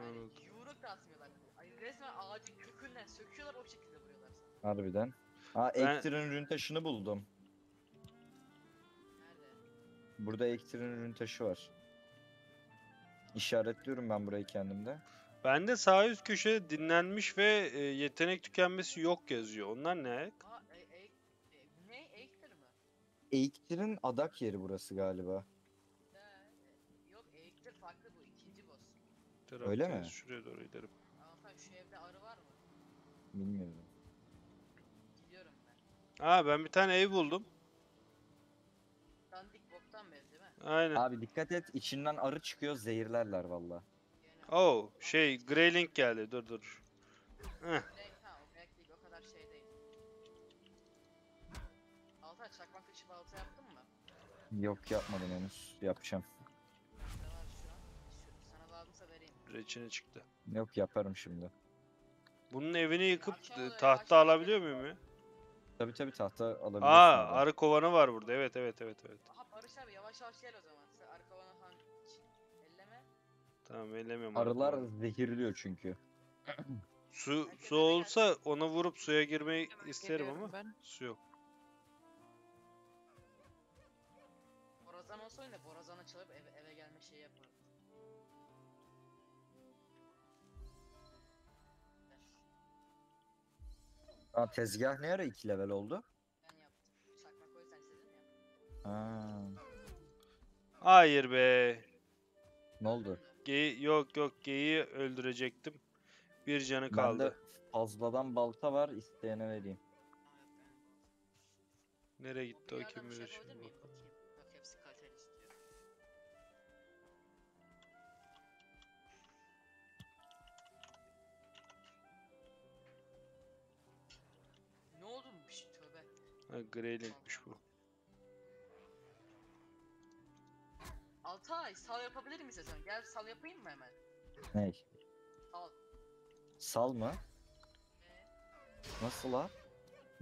Speaker 2: Anladım.
Speaker 4: yumruk da atmıyorlar. Ay resmen ağacın kökünden söküyorlar o şekilde vuruyorlar sana.
Speaker 3: Harbiden. Aa
Speaker 2: Ben-
Speaker 3: Ektir'in rün taşını buldum.
Speaker 4: Nerede?
Speaker 3: Burada Ektir'in rün taşı var. İşaretliyorum ben burayı kendimde.
Speaker 2: Bende sağ üst köşede dinlenmiş ve e, yetenek tükenmesi yok yazıyor. Onlar ne?
Speaker 4: Aa e, e, e, ne? Eğitir mi?
Speaker 3: Ektir'in adak yeri burası galiba.
Speaker 4: E, yok Eğitir farklı bu ikinci boss.
Speaker 3: Öyle mi?
Speaker 2: Şuraya doğru gidelim.
Speaker 4: Altay şu evde arı var mı?
Speaker 3: Bilmiyorum.
Speaker 4: Gidiyorum ben.
Speaker 2: Aa ben bir tane ev buldum.
Speaker 4: Dandik boktan ev değil mi?
Speaker 2: Aynen.
Speaker 3: Abi dikkat et içinden arı çıkıyor zehirlerler valla.
Speaker 2: Oh şey Greylink geldi dur dur. Heh.
Speaker 4: Ne? Ha o belki değil o kadar şey değil. Altay çakmak dışı balta yaptın mı?
Speaker 3: Yok yapmadım henüz. Yapacağım.
Speaker 4: Ne var şu an? Şu, sana lazımsa vereyim.
Speaker 2: Reçine çıktı.
Speaker 3: Yok yaparım şimdi.
Speaker 2: Bunun evini yıkıp
Speaker 4: Akşam
Speaker 2: e, tahta alabiliyor muyum ya?
Speaker 3: Tabi tabi tahta alabilirsin.
Speaker 2: Aa arı kovanı var burada. Evet evet evet evet.
Speaker 4: Aha Barış abi yavaş yavaş gel o zaman.
Speaker 2: Tamam ellemiyorum arı
Speaker 3: Arılar zehirliyor çünkü.
Speaker 2: Su su olsa onu vurup suya girmeyi
Speaker 1: Hemen
Speaker 2: isterim
Speaker 1: geliyorum
Speaker 2: ama
Speaker 1: Ben.
Speaker 2: su yok.
Speaker 4: Borazan olsa oyunda borazanı çalıp eve, eve gelme şeyi yaparım.
Speaker 3: Aa, tezgah ne ara 2 level oldu?
Speaker 4: Ben yaptım. Çakmak o yüzden istedim ya.
Speaker 3: Ha,
Speaker 2: Hayır be.
Speaker 3: ne oldu?
Speaker 2: Geyi yok yok geyiği öldürecektim. Bir canı
Speaker 3: Bende
Speaker 2: kaldı.
Speaker 3: fazladan balta var isteyene vereyim.
Speaker 2: Nereye gitti o
Speaker 4: Bunlardan
Speaker 2: kim
Speaker 4: bir şey
Speaker 2: bilir şimdi
Speaker 4: miyim?
Speaker 2: bakalım.
Speaker 4: Bakayım. Yok hepsi kaliteli istiyor. Ne oldu mu bir şey tövbe.
Speaker 2: Ha Greylink'miş bu.
Speaker 4: Altay sal yapabilir miyiz sen? Gel sal yapayım mı hemen?
Speaker 3: Ney?
Speaker 4: Al.
Speaker 3: Sal mı? Nasıl la?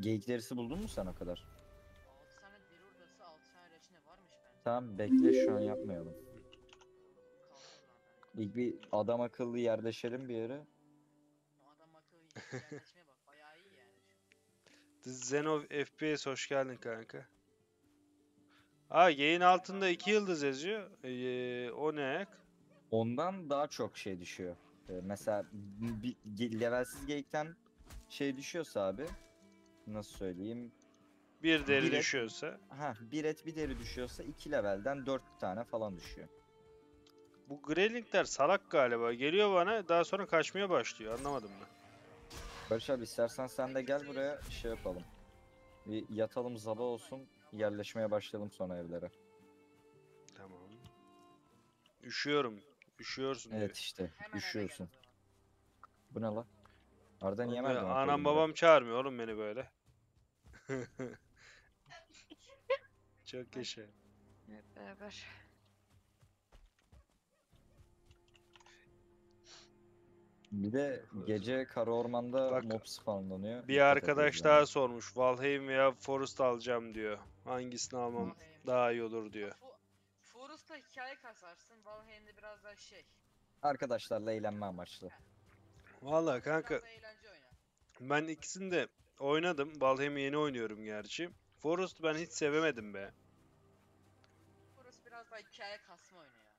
Speaker 3: Geyik derisi buldun mu sen o kadar?
Speaker 4: 6 tane deri hurdası 6 tane reçine varmış bende.
Speaker 3: Tamam bekle şu an yapmayalım.
Speaker 4: Lan.
Speaker 3: İlk bir adam akıllı yerleşelim bir yere.
Speaker 4: O adam akıllı yerleşmeye bak bayağı iyi yani.
Speaker 2: The Zenov FPS hoş geldin kanka. Aa yayın altında 2 yıldız yazıyor. Ee, o ne ayak?
Speaker 3: Ondan daha çok şey düşüyor. Ee, mesela bir ge- levelsiz geyikten şey düşüyorsa abi nasıl söyleyeyim?
Speaker 2: Bir deri
Speaker 3: Bir et-
Speaker 2: düşüyorsa.
Speaker 3: Ha bir et bir deri düşüyorsa 2 levelden 4 tane falan düşüyor.
Speaker 2: Bu Greylinkler salak galiba. Geliyor bana daha sonra kaçmaya başlıyor. Anlamadım ben.
Speaker 3: Barış abi istersen sen de gel buraya şey yapalım. Bir yatalım zaba olsun yerleşmeye başlayalım sonra evlere.
Speaker 2: Tamam. Üşüyorum. Üşüyorsun diyor.
Speaker 3: Evet işte üşüyorsun. Bu ne lan? Arda niye koydun
Speaker 2: Anam babam çağırmıyor oğlum beni böyle. Çok yaşa.
Speaker 1: Hep beraber.
Speaker 3: Bir de gece kara ormanda
Speaker 2: Bak,
Speaker 3: mob spawnlanıyor.
Speaker 2: Bir
Speaker 3: Dikkat
Speaker 2: arkadaş daha
Speaker 3: yani.
Speaker 2: sormuş. Valheim veya Forest alacağım diyor. Hangisini almam
Speaker 4: Valheim.
Speaker 2: daha iyi olur diyor.
Speaker 4: Fu- Forest'ta hikaye kasarsın. Valheim'de biraz daha şey.
Speaker 3: Arkadaşlarla eğlenme amaçlı.
Speaker 2: Vallahi kanka
Speaker 4: Biraz da eğlence oyna.
Speaker 2: ben ikisini de oynadım. Valheim'i yeni oynuyorum gerçi. Forest ben hiç sevemedim be.
Speaker 4: Forest biraz daha hikaye kasma oyunu ya.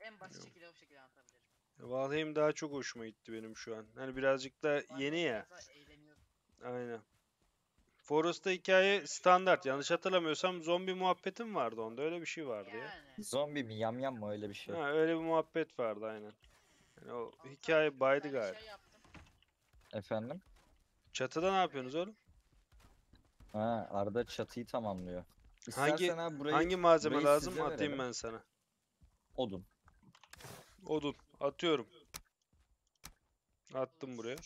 Speaker 4: En basit
Speaker 2: Yok.
Speaker 4: şekilde o şekilde anlatabilirim.
Speaker 2: Valheim daha çok hoşuma gitti benim şu an. Hani birazcık da
Speaker 4: Valheim
Speaker 2: yeni ya.
Speaker 4: biraz daha eğleniyorum.
Speaker 2: Aynen. Forest'ta hikaye standart. Yanlış hatırlamıyorsam zombi muhabbetim vardı onda. Öyle bir şey vardı ya.
Speaker 4: Yani.
Speaker 3: Zombi mi yam yam mı öyle bir şey.
Speaker 2: Ha, öyle bir muhabbet vardı aynen. Yani o hikaye baydı galiba.
Speaker 4: Şey yaptım.
Speaker 3: Efendim?
Speaker 2: Çatıda ne yapıyorsunuz oğlum?
Speaker 3: Ha Arda çatıyı tamamlıyor.
Speaker 2: Hangi-
Speaker 3: İstersen abi burayı
Speaker 2: Hangi malzeme
Speaker 3: burayı
Speaker 2: lazım?
Speaker 3: size
Speaker 2: Atayım
Speaker 3: verelim.
Speaker 2: ben sana.
Speaker 3: odun.
Speaker 2: Odun. Atıyorum. Attım buraya.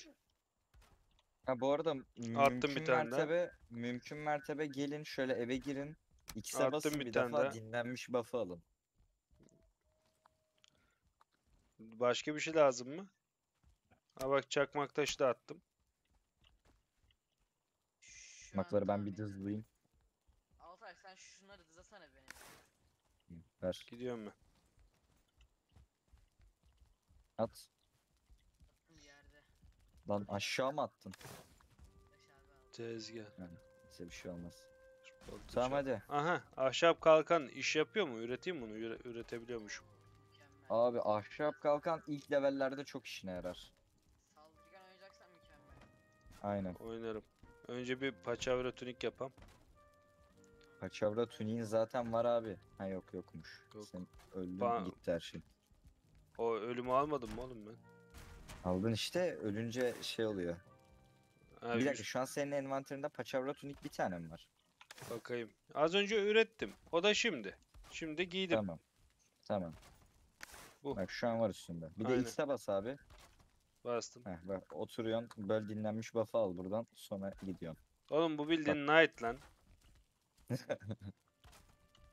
Speaker 3: Ha bu arada mümkün
Speaker 2: bir tane
Speaker 3: mertebe mümkün mertebe gelin şöyle eve girin. X'e
Speaker 2: Attım
Speaker 3: basın
Speaker 2: bir
Speaker 3: bir
Speaker 2: tane
Speaker 3: defa
Speaker 2: daha.
Speaker 3: dinlenmiş buff'ı alın.
Speaker 2: Başka bir şey lazım mı? Ha bak çakmak taşı da attım.
Speaker 4: Şu
Speaker 3: Makları ben bir
Speaker 4: ya.
Speaker 3: dızlayayım.
Speaker 4: Altay sen şunları dızlasana benim.
Speaker 3: Hı, Ver.
Speaker 2: Gidiyorum ben.
Speaker 3: At. Lan aşağı mı attın?
Speaker 2: Tezgah.
Speaker 3: Size bir şey olmaz. Tamam hadi.
Speaker 2: Aha ahşap kalkan iş yapıyor mu? Üreteyim bunu. Üre- üretebiliyormuşum.
Speaker 3: Abi ahşap kalkan ilk levellerde çok işine yarar.
Speaker 4: Saldırgan oynayacaksan mükemmel.
Speaker 3: Aynen.
Speaker 2: Oynarım. Önce bir paçavra tunik yapam.
Speaker 3: Paçavra tuniğin zaten var abi. Ha yok yokmuş.
Speaker 2: Yok.
Speaker 3: Sen öldün
Speaker 2: Ba-
Speaker 3: gitti her şey.
Speaker 2: O ölümü almadım mı oğlum ben?
Speaker 3: Aldın işte ölünce şey oluyor.
Speaker 2: Ha,
Speaker 3: bir dakika şu an senin envanterinde paçavra tunik bir tane mi var?
Speaker 2: bakayım. Az önce ürettim. O da şimdi. Şimdi giydim.
Speaker 3: Tamam. Tamam.
Speaker 2: Bu.
Speaker 3: Bak şu an var üstünde. Bir de
Speaker 2: Aynen.
Speaker 3: X'e bas abi.
Speaker 2: Bastım.
Speaker 3: Heh, bak oturuyorsun böyle dinlenmiş buff'ı al buradan sonra gidiyorsun.
Speaker 2: Oğlum bu bildiğin Knight lan.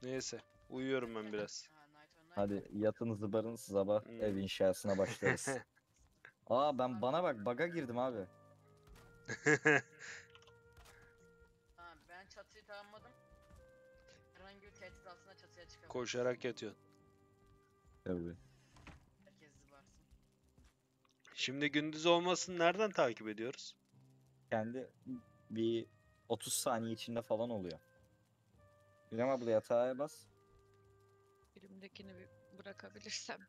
Speaker 2: Neyse. Uyuyorum ben biraz.
Speaker 4: Night Night.
Speaker 3: Hadi yatın zıbarın sabah
Speaker 2: Hmm.
Speaker 3: ev inşasına başlarız. Aa ben bana bak baga girdim abi.
Speaker 4: Tamam ben çatıyı tamamladım. Herhangi bir tehdit altında çatıya çıkabilirim.
Speaker 2: Koşarak yatıyorsun.
Speaker 3: Tabii.
Speaker 4: Herkes zıbarsın.
Speaker 2: Şimdi gündüz olmasını nereden takip ediyoruz?
Speaker 3: Kendi bir 30 saniye içinde falan oluyor. İrem abla yatağa bas.
Speaker 1: Elimdekini bir bırakabilirsem.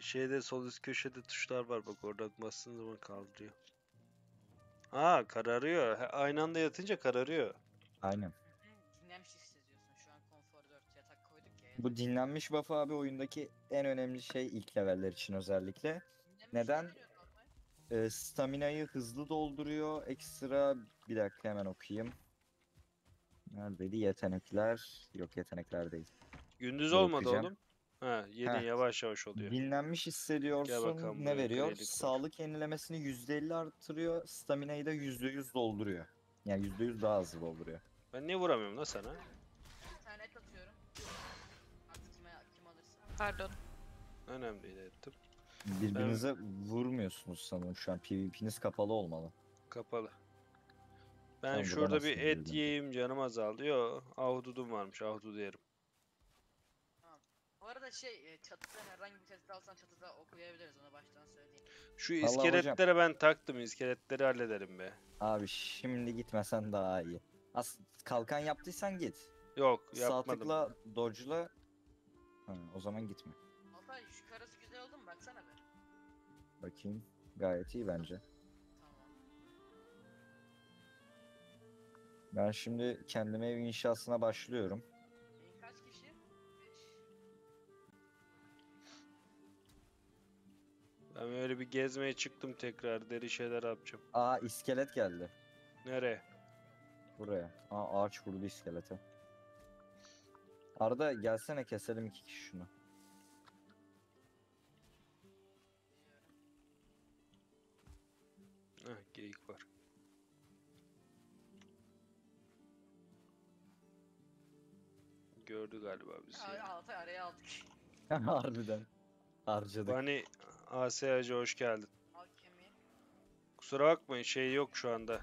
Speaker 2: Şeyde sol üst köşede tuşlar var bak oradan bastığın zaman kaldırıyor. Aa kararıyor. He, Aynı anda yatınca kararıyor.
Speaker 3: Aynen.
Speaker 4: Hı, Dinlenmiş hissediyorsun. Şu an konfor 4 yatak koyduk ya.
Speaker 3: Bu dinlenmiş buff abi oyundaki en önemli şey ilk leveller için özellikle.
Speaker 4: Dinlenmiş
Speaker 3: neden?
Speaker 4: ne veriyor normal?
Speaker 3: Ee, stamina'yı hızlı dolduruyor. Ekstra bir dakika hemen okuyayım. Neredeydi? Yetenekler. Yok yetenekler değil.
Speaker 2: Gündüz olmadı
Speaker 3: okuyacağım.
Speaker 2: oğlum. Ha yedin
Speaker 3: Heh.
Speaker 2: yavaş yavaş oluyor.
Speaker 3: Dinlenmiş hissediyorsun.
Speaker 2: bakalım
Speaker 3: ne
Speaker 2: buraya,
Speaker 3: veriyor?
Speaker 2: kredi.
Speaker 3: Sağlık yenilemesini %50 artırıyor. Stamina'yı da %100 dolduruyor. Yani %100 daha hızlı dolduruyor.
Speaker 2: Ben niye vuramıyorum lan sana?
Speaker 4: Bir tane et atıyorum. Artık kime, kim alırsa.
Speaker 1: Pardon.
Speaker 2: Önemli değil ettim.
Speaker 3: Birbirinize vurmuyorsunuz sanırım şu an. PvP'niz kapalı olmalı.
Speaker 2: Kapalı. Ben
Speaker 3: Tamam, buradan
Speaker 2: şurada bir et
Speaker 3: girdim.
Speaker 2: yiyeyim canım azaldı. Yo ahududum varmış ahududu yerim.
Speaker 4: Arada şey e, çatıda herhangi bir test alsan çatıda okuyabiliriz onu baştan söyleyeyim.
Speaker 2: Şu
Speaker 3: Vallahi hocam-
Speaker 2: iskeletlere ben taktım. iskeletleri hallederim be.
Speaker 3: Abi şimdi gitmesen daha iyi. As kalkan yaptıysan git.
Speaker 2: Yok
Speaker 3: Sağ
Speaker 2: yapmadım.
Speaker 3: tıkla dodge'la. Ha, o zaman gitme.
Speaker 4: Altay şu karası güzel oldu mu baksana be.
Speaker 3: Bakayım. Gayet iyi bence. Ben şimdi kendime ev inşasına başlıyorum.
Speaker 2: Ben öyle bir gezmeye çıktım tekrar. Deri şeyler yapacağım.
Speaker 3: Aa iskelet geldi.
Speaker 2: Nereye?
Speaker 3: Buraya. Aa ağaç vurdu iskelete. Arda gelsene keselim iki kişi şunu.
Speaker 2: Heh, geyik var. Gördü galiba bizi.
Speaker 4: Ay. Altay araya aldık.
Speaker 3: Harbiden. Harcadık.
Speaker 2: Bani ASA'cı hoş geldin. Kusura bakmayın şey yok şu anda.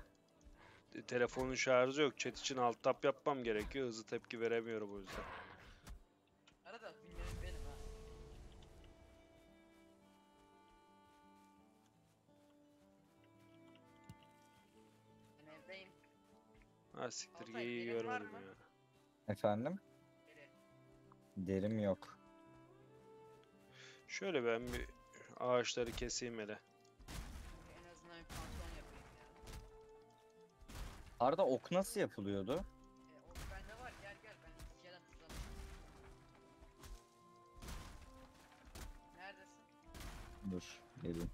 Speaker 2: Telefonun şarjı yok. Chat için alt tap yapmam gerekiyor. Hızlı tepki veremiyorum o yüzden.
Speaker 4: Arada bilmiyorum benim ha. Ben evdeyim.
Speaker 2: Ha siktir
Speaker 4: Altay,
Speaker 2: geyiği
Speaker 4: benim var
Speaker 2: görmedim
Speaker 4: mı?
Speaker 2: ya.
Speaker 3: Efendim? Derim yok.
Speaker 2: Şöyle ben bir ağaçları keseyim hele.
Speaker 4: En azından bir pantolon yapayım ya.
Speaker 3: Arda ok nasıl yapılıyordu?
Speaker 4: E, o bende var gel gel ben iskeleden tuzlamışım. Neredesin?
Speaker 3: Dur geleyim.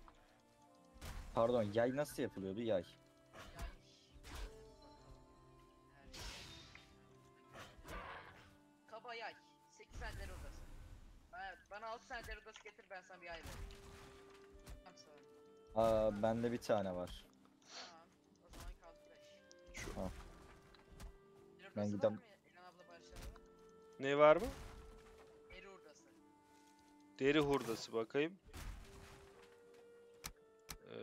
Speaker 3: Pardon yay nasıl yapılıyordu yay?
Speaker 4: 6 tane odası getir ben sana bir vereyim. Tamam sana.
Speaker 3: Aa bende bir tane var.
Speaker 4: Tamam. O zaman kaldı 5.
Speaker 2: Şu.
Speaker 3: Al.
Speaker 4: Deri
Speaker 3: Ben
Speaker 4: odası
Speaker 3: gidem-
Speaker 4: mı İlhan abla Barış abla?
Speaker 2: Ne var mı?
Speaker 4: Deri odası.
Speaker 2: Deri hurdası bakayım. Ee,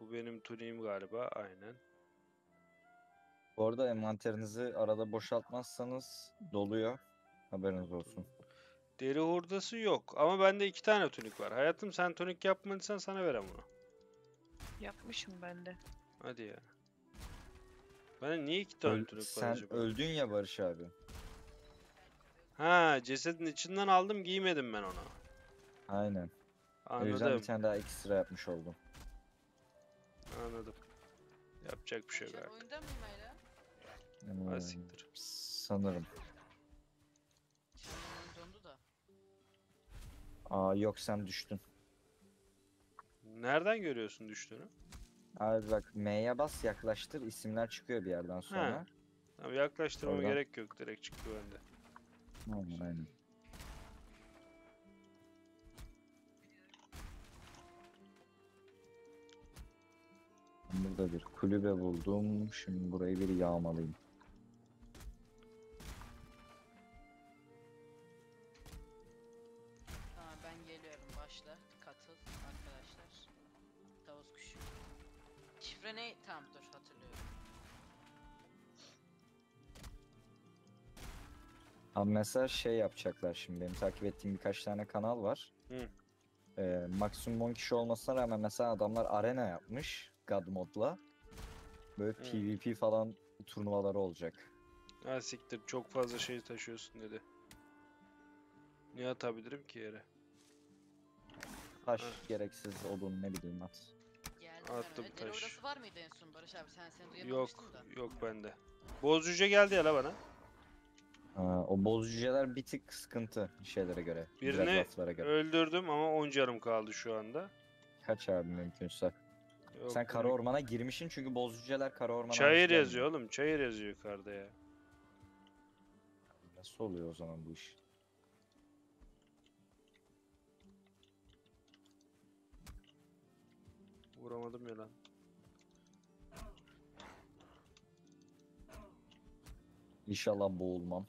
Speaker 2: bu benim tuniğim galiba. Aynen.
Speaker 3: Bu arada envanterinizi arada boşaltmazsanız doluyor. Haberiniz olsun.
Speaker 2: Deri hurdası yok. Ama bende iki tane tunik var. Hayatım sen tunik yapmadıysan sana verem onu.
Speaker 1: Yapmışım ben de.
Speaker 2: Hadi ya. Bende niye iki tane
Speaker 3: Öl-
Speaker 2: tunik var
Speaker 3: sen
Speaker 2: acaba?
Speaker 3: öldün ya Barış abi.
Speaker 2: Ha cesedin içinden aldım giymedim ben onu.
Speaker 3: Aynen. O yüzden
Speaker 2: Anladım.
Speaker 3: bir tane daha ekstra yapmış oldum.
Speaker 2: Anladım. Yapacak bir şey yok
Speaker 4: Sen
Speaker 2: artık.
Speaker 4: oyunda mıyım hala?
Speaker 3: Hmm, sanırım. Aa yok sen düştün.
Speaker 2: Nereden görüyorsun düştüğünü?
Speaker 3: Abi bak M'ye bas yaklaştır isimler çıkıyor bir yerden sonra.
Speaker 2: Tamam yaklaştırmama
Speaker 3: Oradan.
Speaker 2: gerek yok. Direkt çıktı bende.
Speaker 3: Aynen aynen. Burada bir kulübe buldum. Şimdi burayı bir yağmalayayım.
Speaker 4: Şifre ne? Tamam dur hatırlıyorum.
Speaker 3: Abi mesela şey yapacaklar şimdi benim takip ettiğim birkaç tane kanal var.
Speaker 2: Hı.
Speaker 3: Ee, maksimum 10 kişi olmasına rağmen mesela adamlar arena yapmış God modla. Böyle
Speaker 2: Hı.
Speaker 3: PvP falan turnuvaları olacak.
Speaker 2: Ha siktir çok fazla şey taşıyorsun dedi. Ne atabilirim ki yere?
Speaker 3: Taş gereksiz odun ne bileyim at.
Speaker 2: Attım.
Speaker 4: Deri
Speaker 2: taş.
Speaker 4: odası var mıydı en son Barış abi? Sen seni
Speaker 2: Yok
Speaker 4: duyamamıştım da.
Speaker 2: yok bende. Boz cüce geldi ya la bana.
Speaker 3: Aa, o boz cüceler bir tık sıkıntı şeylere göre.
Speaker 2: Birini
Speaker 3: göre.
Speaker 2: Öldürdüm ama 10 canım kaldı şu anda.
Speaker 3: Kaç abi mümkünse.
Speaker 2: Yok,
Speaker 3: Sen kara ormana girmişsin çünkü boz cüceler kara ormana
Speaker 2: Çayır yazıyor oğlum. Çayır yazıyor yukarıda ya.
Speaker 3: Nasıl oluyor o zaman bu iş?
Speaker 2: Vuramadım ya lan.
Speaker 3: İnşallah boğulmam.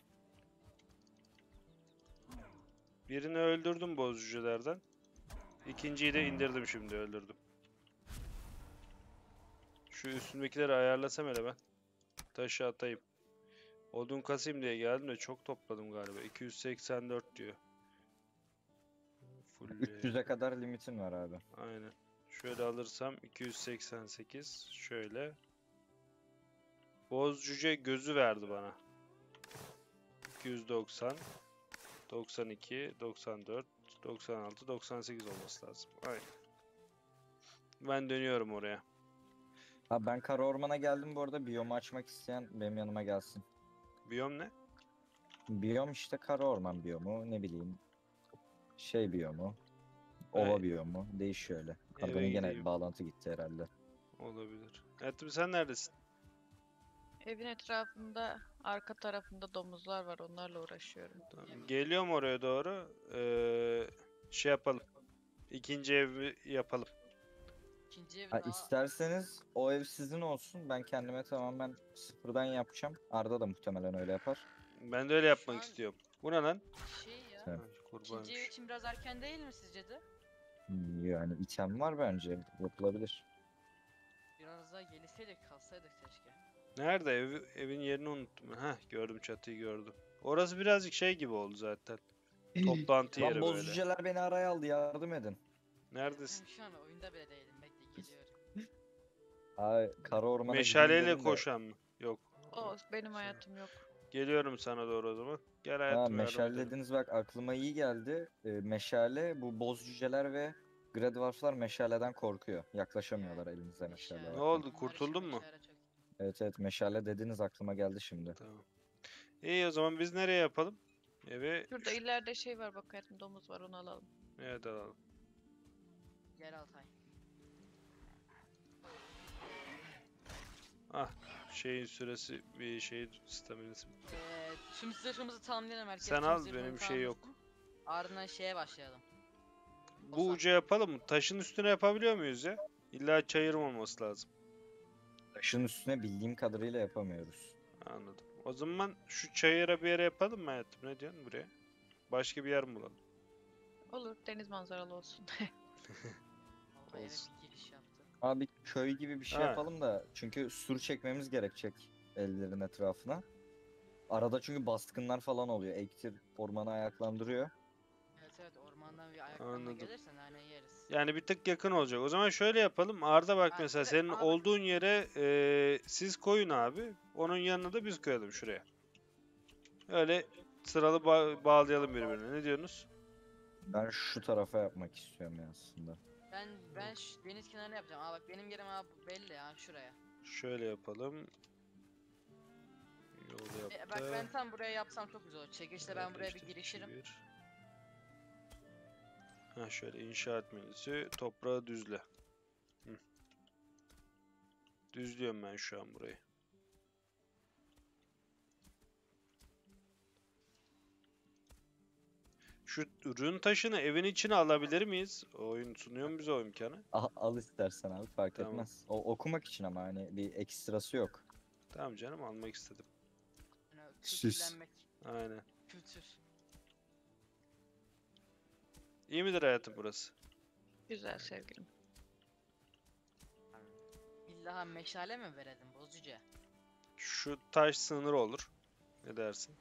Speaker 2: Birini öldürdüm boz cücelerden. İkinciyi de indirdim şimdi öldürdüm. Şu üstündekileri ayarlasam hele ben. Taşı atayım. Odun kasayım diye geldim de çok topladım galiba. 284 diyor. Full
Speaker 3: 300'e kadar limitin var abi.
Speaker 2: Aynen. Şöyle alırsam 288 şöyle. Boz cüce gözü verdi bana. 290 92 94 96 98 olması lazım. Aynen. Ben dönüyorum oraya.
Speaker 3: Ha ben kara ormana geldim bu arada. Biyomu açmak isteyen benim yanıma gelsin.
Speaker 2: Biyom ne?
Speaker 3: Biyom işte kara orman biyomu ne bileyim. Şey biyomu. Ova
Speaker 2: Evet.
Speaker 3: biyomu. Değişiyor öyle.
Speaker 2: Eve
Speaker 3: Arabanın gene
Speaker 2: gideyim.
Speaker 3: bağlantı gitti herhalde.
Speaker 2: Olabilir. Hayatım sen neredesin?
Speaker 1: Evin etrafında arka tarafında domuzlar var onlarla uğraşıyorum.
Speaker 2: Tamam. Geliyorum oraya doğru. Ee, şey yapalım. İkinci evi yapalım.
Speaker 4: İkinci evin
Speaker 3: Ha,
Speaker 4: aa,
Speaker 3: isterseniz o ev sizin olsun. Ben kendime tamamen sıfırdan yapacağım. Arda da muhtemelen öyle yapar.
Speaker 2: Ben de öyle yapmak
Speaker 4: an-
Speaker 2: istiyorum. Bu ne lan?
Speaker 4: şey ya.
Speaker 3: Evet.
Speaker 2: Ha,
Speaker 4: İkinci ev
Speaker 2: Kurbanmış.
Speaker 4: için biraz erken değil mi sizce de?
Speaker 3: Hmm, Yani item var bence. Yapılabilir.
Speaker 4: Biraz daha gelişseydik kalsaydık keşke.
Speaker 2: Nerede? Ev, evin yerini unuttum. Heh gördüm çatıyı gördüm. Orası birazcık şey gibi oldu zaten. Toplantı
Speaker 3: Lan
Speaker 2: yeri böyle.
Speaker 3: bozucular beni araya aldı yardım edin.
Speaker 2: Neredesin?
Speaker 4: Ben şu an oyunda bile değilim. Bekle geliyorum.
Speaker 3: Ay kara ormana
Speaker 2: Meşaleyle koşan mı? Yok.
Speaker 1: O benim hayatım yok.
Speaker 2: Geliyorum sana doğru o zaman. Gel
Speaker 3: Ha,
Speaker 2: hayatım yardım
Speaker 3: meşale dediniz bak aklıma iyi geldi. Ee, meşale bu boz cüceler ve Grey Dwarf'lar meşaleden korkuyor. Yaklaşamıyorlar elinize meşale.
Speaker 2: Ne oldu, kurtuldun mu?
Speaker 3: Evet evet meşale dediniz aklıma geldi şimdi.
Speaker 2: Tamam. İyi o zaman biz nereye yapalım? Evi
Speaker 1: Şurada ileride şey var bak hayatım domuz var onu alalım.
Speaker 2: evet alalım.
Speaker 4: Gel Altay.
Speaker 2: Ah şeyin süresi bir şey staminası.
Speaker 4: Ee, tüm zırhımızı tamamlayalım herkes.
Speaker 2: Sen
Speaker 4: tüm
Speaker 2: al,
Speaker 4: zırhını
Speaker 2: benim şey yok.
Speaker 4: tamamlasın. Ardından şeye başlayalım.
Speaker 2: Bu uca yapalım mı? Taşın üstüne yapabiliyor muyuz ya? İlla çayırım olması lazım.
Speaker 3: Taşın üstüne bildiğim kadarıyla yapamıyoruz.
Speaker 2: Anladım. O zaman şu çayıra bir yere yapalım mı hayatım? Ne diyorsun buraya? Başka bir yer mi bulalım?
Speaker 1: Olur deniz manzaralı olsun.
Speaker 4: Eve
Speaker 2: Olsun.
Speaker 4: bir giriş.
Speaker 3: Abi köy gibi bir şey
Speaker 2: Ha.
Speaker 3: yapalım da çünkü sur çekmemiz gerekecek ellerin etrafına. Arada çünkü baskınlar falan oluyor. Ektir ormanı ayaklandırıyor.
Speaker 4: Evet evet ormandan bir ayaklanma
Speaker 2: Anladım.
Speaker 4: gelirse nane yeriz.
Speaker 2: Yani bir tık yakın olacak. O zaman şöyle yapalım. Arda bak
Speaker 4: Ha,
Speaker 2: mesela
Speaker 4: evet,
Speaker 2: senin
Speaker 4: abi.
Speaker 2: olduğun yere eee, siz koyun abi. Onun yanına da biz koyalım şuraya. Öyle sıralı ba- bağlayalım birbirine. Ne diyorsunuz?
Speaker 3: Ben şu tarafa yapmak istiyorum ya aslında.
Speaker 4: Ben ben şu deniz kenarına yapacağım. Aa bak benim yerim abi belli ya şuraya.
Speaker 2: Şöyle yapalım. Yol
Speaker 4: E,
Speaker 2: yaptı.
Speaker 4: bak ben tam buraya yapsam çok güzel olur. Çekişte ben buraya bir girişirim.
Speaker 2: bir. Ha şöyle inşaat menüsü toprağı düzle. Hı. Düzlüyorum ben şu an burayı. Şu ürün taşını evin içine alabilir miyiz? Oyun sunuyor mu bize o imkanı?
Speaker 3: Al, al istersen abi fark
Speaker 2: Tamam.
Speaker 3: etmez. O okumak için ama hani bir ekstrası yok.
Speaker 2: Tamam canım almak istedim.
Speaker 4: Yani
Speaker 3: Süs.
Speaker 4: kültürlenmek,
Speaker 2: Aynen.
Speaker 4: kültür.
Speaker 2: İyi midir hayatım burası?
Speaker 1: Güzel sevgilim.
Speaker 4: İlla meşale mi verelim bozucu?
Speaker 2: Şu taş sınır olur. Ne dersin?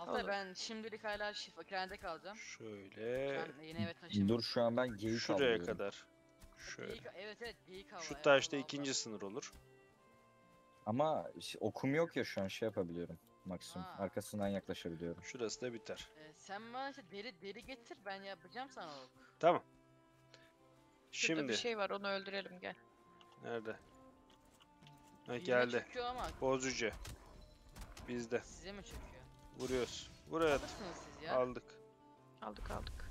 Speaker 4: Altay
Speaker 1: Olur.
Speaker 4: ben şimdilik hala şifa kirende kalacağım.
Speaker 2: Şöyle
Speaker 4: Ben yeni eve taşındım.
Speaker 3: Dur şu an ben geyik
Speaker 2: şuraya kadar. Şöyle.
Speaker 4: Geyik, evet evet geyik hava.
Speaker 2: Şu
Speaker 4: evet,
Speaker 2: taşta
Speaker 4: Allah
Speaker 2: ikinci
Speaker 4: Allah.
Speaker 2: sınır olur.
Speaker 3: Ama okum yok ya şu an şey yapabiliyorum. Maksimum.
Speaker 4: Ha.
Speaker 3: Arkasından yaklaşabiliyorum.
Speaker 2: Şurası da biter.
Speaker 4: Ee, sen bana işte deri deri getir ben yapacağım sana o.
Speaker 2: Tamam.
Speaker 1: Şurada
Speaker 2: Şimdi
Speaker 1: bir şey var onu öldürelim gel.
Speaker 2: nerede? Ha geldi. Bozucu. Bizde.
Speaker 4: size mi çöküyor?
Speaker 2: Vuruyoruz.
Speaker 4: Alırsınız siz ya.
Speaker 2: Aldık.
Speaker 1: Aldık aldık.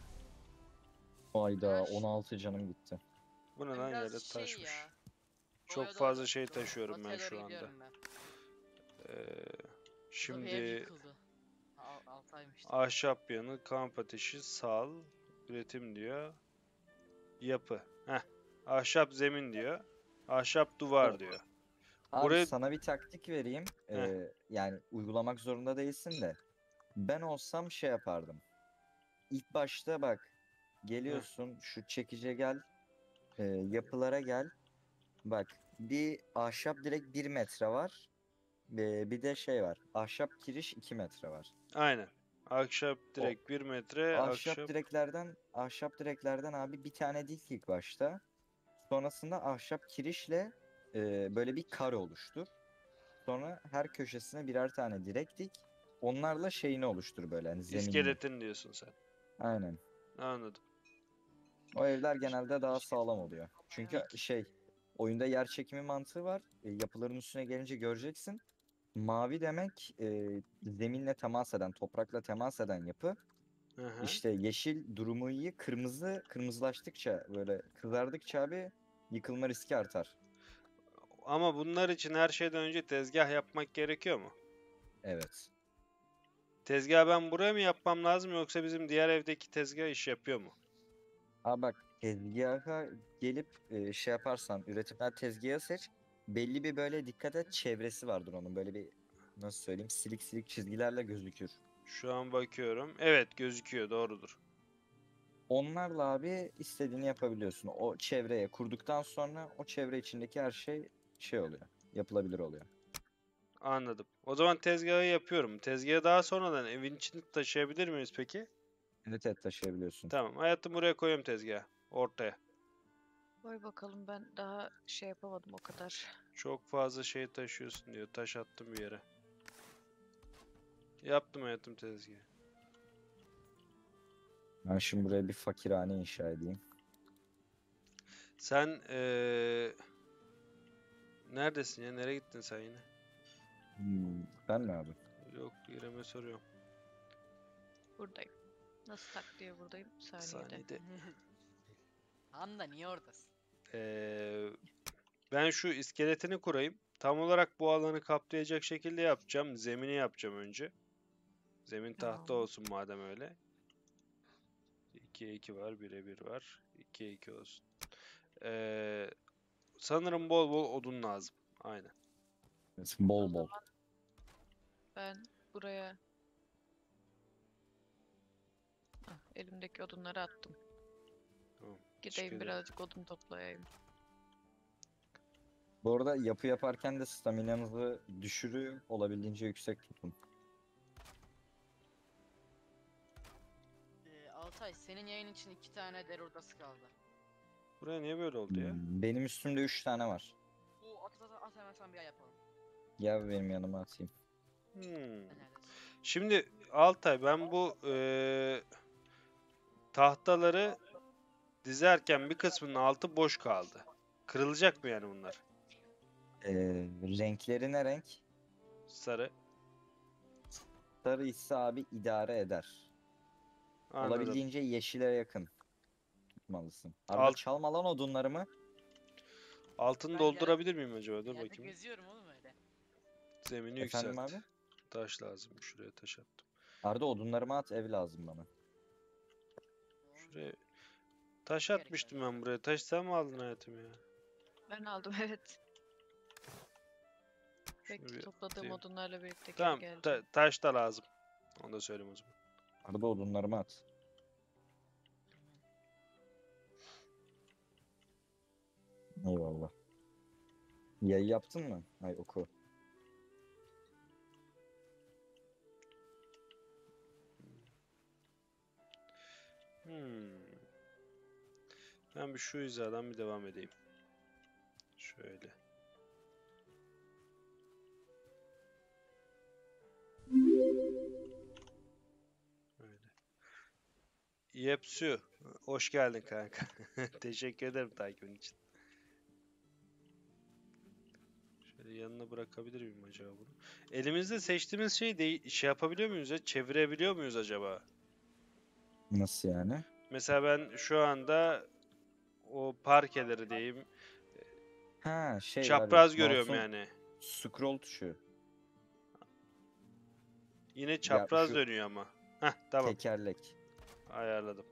Speaker 3: Ayda
Speaker 4: Ben ş-
Speaker 3: 16 canım gitti.
Speaker 2: Bu ne lan
Speaker 4: biraz
Speaker 2: yere
Speaker 4: şey
Speaker 2: taşmış.
Speaker 4: ya,
Speaker 2: Çok fazla şey
Speaker 4: doğru-
Speaker 2: taşıyorum ben
Speaker 4: batıya
Speaker 2: şu
Speaker 4: doğru
Speaker 2: anda.
Speaker 4: gidiyorum ben.
Speaker 2: Ee,
Speaker 4: Burada bir ev
Speaker 2: şimdi
Speaker 4: yıkıldı. Al, altaymış.
Speaker 2: ahşap yanı, kamp ateşi, sal, üretim diyor. Yapı. Heh. Ahşap zemin diyor. Ahşap duvar diyor.
Speaker 3: Abi
Speaker 2: Buraya-
Speaker 3: sana bir taktik vereyim.
Speaker 2: Heh.
Speaker 3: Ee, yani uygulamak zorunda değilsin de. Ben olsam şey yapardım. İlk başta bak geliyorsun şu çekice gel. e, yapılara gel. Bak bir ahşap direkt 1 metre var. Ee, bir de şey var. Ahşap kiriş 2 metre var.
Speaker 2: Aynen. Ahşap direkt 1 metre.
Speaker 3: ahşap,
Speaker 2: Ahşap.
Speaker 3: direklerden ahşap direklerden abi bir tane dik ilk başta. Sonrasında ahşap kirişle e, böyle bir kare oluştur. Sonra her köşesine birer tane direk dik. Onlarla şeyini oluştur böyle hani zeminini.
Speaker 2: İskeletin diyorsun sen.
Speaker 3: Aynen.
Speaker 2: Anladım.
Speaker 3: O evler genelde daha sağlam oluyor. Çünkü şey oyunda yer çekimi mantığı var. E, yapıların üstüne gelince göreceksin. Mavi demek e, zeminle temas eden, toprakla temas eden yapı.
Speaker 2: Hı hı.
Speaker 3: İşte yeşil durumu iyi, kırmızı kırmızılaştıkça böyle kızardıkça abi yıkılma riski artar.
Speaker 2: Ama bunlar için her şeyden önce tezgah yapmak gerekiyor mu?
Speaker 3: Evet.
Speaker 2: Tezgah ben buraya mı yapmam lazım yoksa bizim diğer evdeki tezgah iş yapıyor mu?
Speaker 3: Abi bak tezgaha gelip e, şey yaparsan üretimler tezgahı seç. Belli bir böyle dikkat et çevresi vardır onun böyle bir nasıl söyleyeyim silik silik çizgilerle gözükür.
Speaker 2: Şu an bakıyorum. Evet gözüküyor doğrudur.
Speaker 3: Onlarla abi istediğini yapabiliyorsun. O çevreye kurduktan sonra o çevre içindeki her şey şey oluyor. Yapılabilir oluyor.
Speaker 2: Anladım. O zaman tezgahı yapıyorum. Tezgahı daha sonradan evin içinde taşıyabilir miyiz peki?
Speaker 3: Evet evet taşıyabiliyorsun.
Speaker 2: Tamam. Hayatım buraya koyuyorum tezgahı. Ortaya.
Speaker 1: Koy bakalım ben daha şey yapamadım o kadar.
Speaker 2: Çok fazla şey taşıyorsun diyor. Taş attım bir yere. Yaptım hayatım tezgahı.
Speaker 3: Ben şimdi buraya bir fakirhane inşa edeyim.
Speaker 2: Sen eee neredesin ya? Nereye gittin sen yine?
Speaker 3: Hmm, ben mi abi?
Speaker 2: Yok İrem'e soruyorum.
Speaker 1: Buradayım. Nasıl tak diye buradayım? Saniyede.
Speaker 2: Saniyede.
Speaker 4: Handa niye oradasın?
Speaker 2: Eee, ben şu iskeletini kurayım. Tam olarak bu alanı kaplayacak şekilde yapacağım. Zemini yapacağım önce. Zemin tahta
Speaker 1: Tamam.
Speaker 2: olsun madem öyle. 2'ye 2 var, 1'e 1 var. 2'ye 2 olsun. Eee, sanırım bol bol odun lazım. Aynen.
Speaker 3: Evet, Bol bol.
Speaker 1: Ben buraya Hah, elimdeki odunları attım.
Speaker 2: Tamam, teşekkür
Speaker 1: Gideyim
Speaker 2: ederim.
Speaker 1: birazcık odun toplayayım.
Speaker 3: Bu arada yapı yaparken de staminanızı düşürüyor. Olabildiğince yüksek tutun.
Speaker 4: Ee, Altay senin yayın için iki tane derurdası kaldı.
Speaker 2: Buraya niye böyle oldu ya?
Speaker 3: Hmm, Benim üstümde 3 tane var.
Speaker 4: Bu at at at hemen sana bir ay yapalım.
Speaker 3: Gel benim yanıma atayım.
Speaker 2: Hmm.
Speaker 4: Sen?
Speaker 2: Şimdi Altay ben bu eee, tahtaları dizerken bir kısmının altı boş kaldı. Kırılacak mı yani bunlar?
Speaker 3: Ee, renkleri ne renk?
Speaker 2: Sarı.
Speaker 3: Sarı ise abi idare eder.
Speaker 2: Anladım.
Speaker 3: Olabildiğince yeşile yakın tutmalısın. Arada
Speaker 2: Alt-
Speaker 3: çalma lan odunlarımı.
Speaker 2: Altını
Speaker 4: Ben
Speaker 2: doldurabilir miyim acaba? Dur
Speaker 4: Yerde
Speaker 2: bakayım.
Speaker 4: geziyorum oğlum öyle.
Speaker 2: Zemini
Speaker 3: Efendim
Speaker 2: yükselt.
Speaker 3: abi?
Speaker 2: Taş lazım. Şuraya taş attım.
Speaker 3: Arda odunlarımı at ev lazım bana.
Speaker 2: Şuraya taş
Speaker 4: Gerek
Speaker 2: atmıştım ben buraya. Taş sen mi aldın hayatım ya?
Speaker 1: Ben aldım evet.
Speaker 2: Şunu
Speaker 1: Bekle
Speaker 2: bir
Speaker 1: topladığım
Speaker 2: atayım.
Speaker 1: odunlarla birlikte geri
Speaker 2: Tamam. ta- taş da lazım. Onu da söyleyeyim o zaman.
Speaker 3: Arda odunlarımı at. Eyvallah. Yayı yaptın mı? Ay oku.
Speaker 2: Hmm. Ben bir şu hizadan bir devam edeyim. Şöyle. Öyle. Yepsü. Hoş geldin kanka. Teşekkür ederim takibin için. Şöyle yanına bırakabilir miyim acaba bunu? Elimizde seçtiğimiz şeyi de şey yapabiliyor muyuz ya? Çevirebiliyor muyuz acaba?
Speaker 3: Nasıl yani?
Speaker 2: Mesela ben şu anda o parkeleri diyeyim
Speaker 3: Ha şey
Speaker 2: çapraz
Speaker 3: abi,
Speaker 2: görüyorum yani.
Speaker 3: Scroll tuşu.
Speaker 2: Yine çapraz
Speaker 3: şu-
Speaker 2: dönüyor ama. Heh tamam
Speaker 3: Tekerlek.
Speaker 2: ayarladım.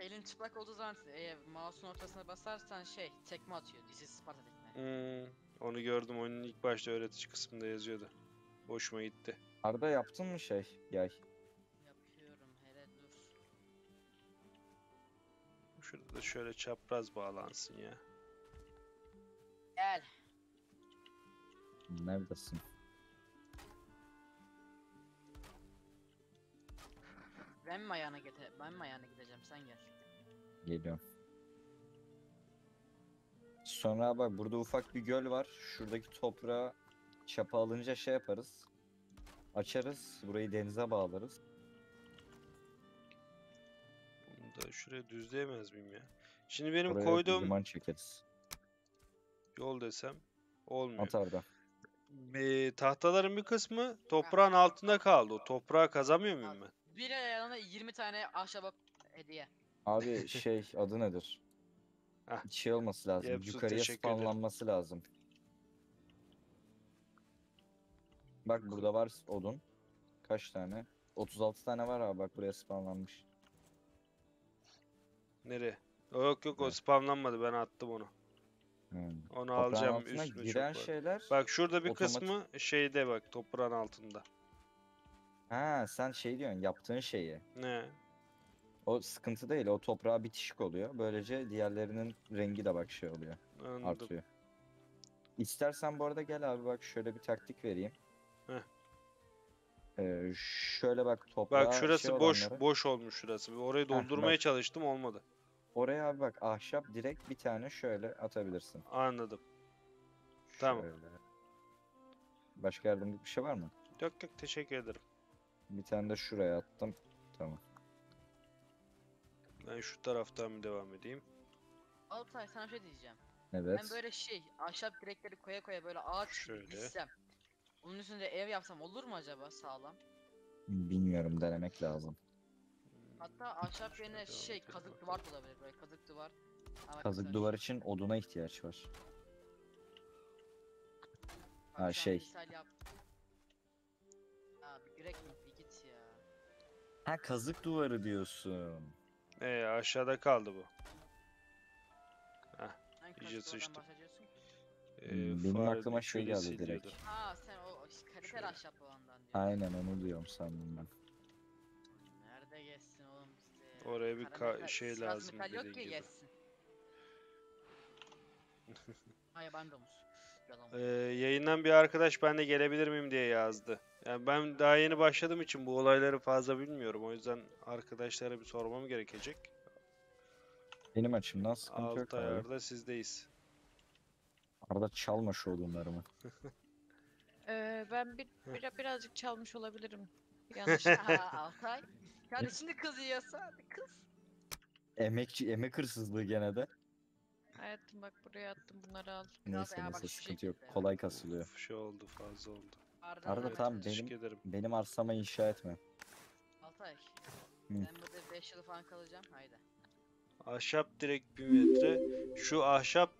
Speaker 4: Bak elin çıplak olduğu zaman e, mouse'un ortasına basarsan şey tekme atıyor. This is Sparta tekme.
Speaker 2: Hmm, onu gördüm oyunun ilk başta öğretici kısmında yazıyordu. Hoşuma gitti.
Speaker 3: Arda yaptın mı şey? Yay.
Speaker 4: Yapıyorum hele dur.
Speaker 2: Şurada da şöyle çapraz bağlansın ya.
Speaker 4: Gel.
Speaker 3: Neredesin?
Speaker 4: Ben mi ayağına gete ben mi ayağına gideceğim sen gel.
Speaker 3: Geliyorum. Sonra bak burada ufak bir göl var. Şuradaki toprağa çapa alınca şey yaparız. Açarız. Burayı denize bağlarız.
Speaker 2: Bunu da şuraya düzleyemez miyim ya? Şimdi benim
Speaker 3: Buraya
Speaker 2: koyduğum
Speaker 3: duman çekeriz.
Speaker 2: yol desem olmuyor.
Speaker 3: Atarda.
Speaker 2: Ee, tahtaların bir kısmı toprağın altında kaldı. O toprağı kazamıyor muyum ben?
Speaker 4: Bir ayağına 20 tane ahşaba hediye.
Speaker 3: Abi şey adı nedir?
Speaker 2: Heh.
Speaker 3: Şey olması lazım.
Speaker 2: Yepsu,
Speaker 3: Yukarıya
Speaker 2: teşekkür ederim.
Speaker 3: spawnlanması lazım. Bak burada var odun. Kaç tane? 36 tane var abi bak buraya spawnlanmış.
Speaker 2: Nereye? Yok yok o
Speaker 3: Evet.
Speaker 2: spamlanmadı ben attım onu.
Speaker 3: Hmm.
Speaker 2: Onu
Speaker 3: Toprağın
Speaker 2: alacağım
Speaker 3: altına
Speaker 2: üstüne çok
Speaker 3: giren
Speaker 2: var.
Speaker 3: şeyler.
Speaker 2: Bak şurada bir
Speaker 3: otomatik-
Speaker 2: kısmı şeyde bak toprağın altında.
Speaker 3: Ha sen şey diyorsun yaptığın şeyi.
Speaker 2: Ne?
Speaker 3: O sıkıntı değil o toprağa bitişik oluyor. Böylece diğerlerinin rengi de bak şey oluyor.
Speaker 2: Anladım.
Speaker 3: Artıyor. İstersen bu arada gel abi bak şöyle bir taktik vereyim.
Speaker 2: Heh.
Speaker 3: Ee, şöyle bak toprağa
Speaker 2: Bak şurası
Speaker 3: şey
Speaker 2: boş
Speaker 3: olanları-
Speaker 2: boş olmuş şurası. Orayı
Speaker 3: Heh,
Speaker 2: doldurmaya
Speaker 3: bak.
Speaker 2: çalıştım olmadı.
Speaker 3: Oraya abi bak ahşap direkt bir tane şöyle atabilirsin.
Speaker 2: Anladım. Tamam.
Speaker 3: Şöyle. Başka yardımcı bir şey var mı?
Speaker 2: Yok yok teşekkür ederim.
Speaker 3: Bir tane de şuraya attım. Tamam.
Speaker 2: Ben şu taraftan bir devam edeyim.
Speaker 4: Altay sana bir şey diyeceğim.
Speaker 3: Evet.
Speaker 4: Ben böyle şey ahşap direkleri koya koya böyle ağaç
Speaker 2: Şöyle.
Speaker 4: dizsem. Onun üstünde ev yapsam olur mu acaba sağlam?
Speaker 3: Bilmiyorum denemek lazım.
Speaker 4: Hatta ahşap
Speaker 2: Şöyle
Speaker 4: yerine şey kazık duvar da olabilir böyle kazık duvar. Bak
Speaker 3: Kazık
Speaker 4: mesela
Speaker 3: duvar
Speaker 4: şu-
Speaker 3: için oduna ihtiyaç var.
Speaker 4: bak
Speaker 3: Ha, şey.
Speaker 4: misal yap.
Speaker 3: Ha kazık duvarı diyorsun.
Speaker 2: Ee aşağıda kaldı bu.
Speaker 4: Hangi
Speaker 2: İyice
Speaker 4: kazık duvardan
Speaker 2: sıçtım.
Speaker 4: bahsediyorsun?
Speaker 2: Ee,
Speaker 3: Hmm, benim
Speaker 2: fare
Speaker 3: aklıma şey
Speaker 2: şöyle
Speaker 3: geldi direkt.
Speaker 4: Ha sen o o kaliteli
Speaker 2: Şöyle.
Speaker 4: ahşap olandan diyorsun.
Speaker 3: Aynen onu diyorum sandım ben.
Speaker 4: Nerede geçsin oğlum işte.
Speaker 2: Oraya bir ka- şey lazım
Speaker 4: metal yok
Speaker 2: dediğin
Speaker 4: ki
Speaker 2: gibi.
Speaker 4: geçsin. Ha yaban domuz. Yalan.
Speaker 2: Ee, yayından bir arkadaş ben de gelebilir miyim diye yazdı. Yani ben daha yeni başladığım için bu olayları fazla bilmiyorum. O yüzden arkadaşlara bir sormam gerekecek.
Speaker 3: Benim açımdan sıkıntı yok
Speaker 2: Alt
Speaker 3: abi.
Speaker 2: ayarda sizdeyiz.
Speaker 3: Arada çalma şu odunlarımı.
Speaker 1: Ee, ben bir, bir- birazcık çalmış olabilirim. Yanlışlıkla.
Speaker 4: Ha, Altay. Yani şimdi kız yiyorsa hadi kız.
Speaker 3: Emekçi, emek hırsızlığı gene de.
Speaker 1: Hayatım bak buraya attım bunları al.
Speaker 3: Neyse
Speaker 4: bak
Speaker 3: neyse
Speaker 4: şu
Speaker 3: sıkıntı yok.
Speaker 4: şekilde.
Speaker 3: Kolay kasılıyor.
Speaker 2: Uf, şey oldu fazla oldu.
Speaker 4: Ardından
Speaker 3: Arada
Speaker 4: böyle-
Speaker 3: benim-
Speaker 2: Teşekkür ederim.
Speaker 3: Benim arsama inşa etme.
Speaker 4: Altay. Ben burada 5 yıl falan kalacağım. Haydi.
Speaker 2: Ahşap direk bir metre. Şu ahşap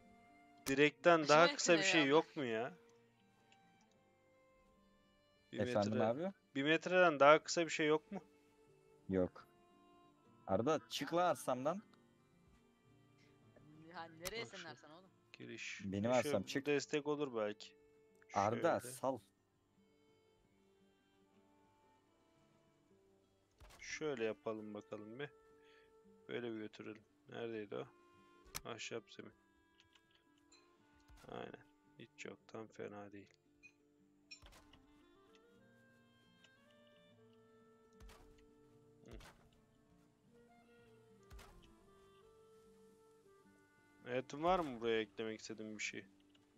Speaker 2: direkten daha kısa bir şey
Speaker 4: ya.
Speaker 2: yok mu ya? Bir
Speaker 3: Efendim
Speaker 2: metre,
Speaker 3: abi?
Speaker 2: bir metreden daha kısa bir şey yok mu?
Speaker 3: Yok. Arda çık la arsamdan.
Speaker 4: Ha nereye
Speaker 2: Bak şu-
Speaker 4: oğlum?
Speaker 2: Giriş.
Speaker 3: Benim
Speaker 2: Şu
Speaker 3: arsam çık.
Speaker 2: destek olur belki.
Speaker 3: Arda
Speaker 2: Şöyle.
Speaker 3: sal.
Speaker 2: Şöyle yapalım bakalım bir. Böyle bir götürelim. Neredeydi o? Ahşap zemin. Aynen. Hiç yoktan fena değil. Hayatım var mı buraya eklemek istediğin bir şey?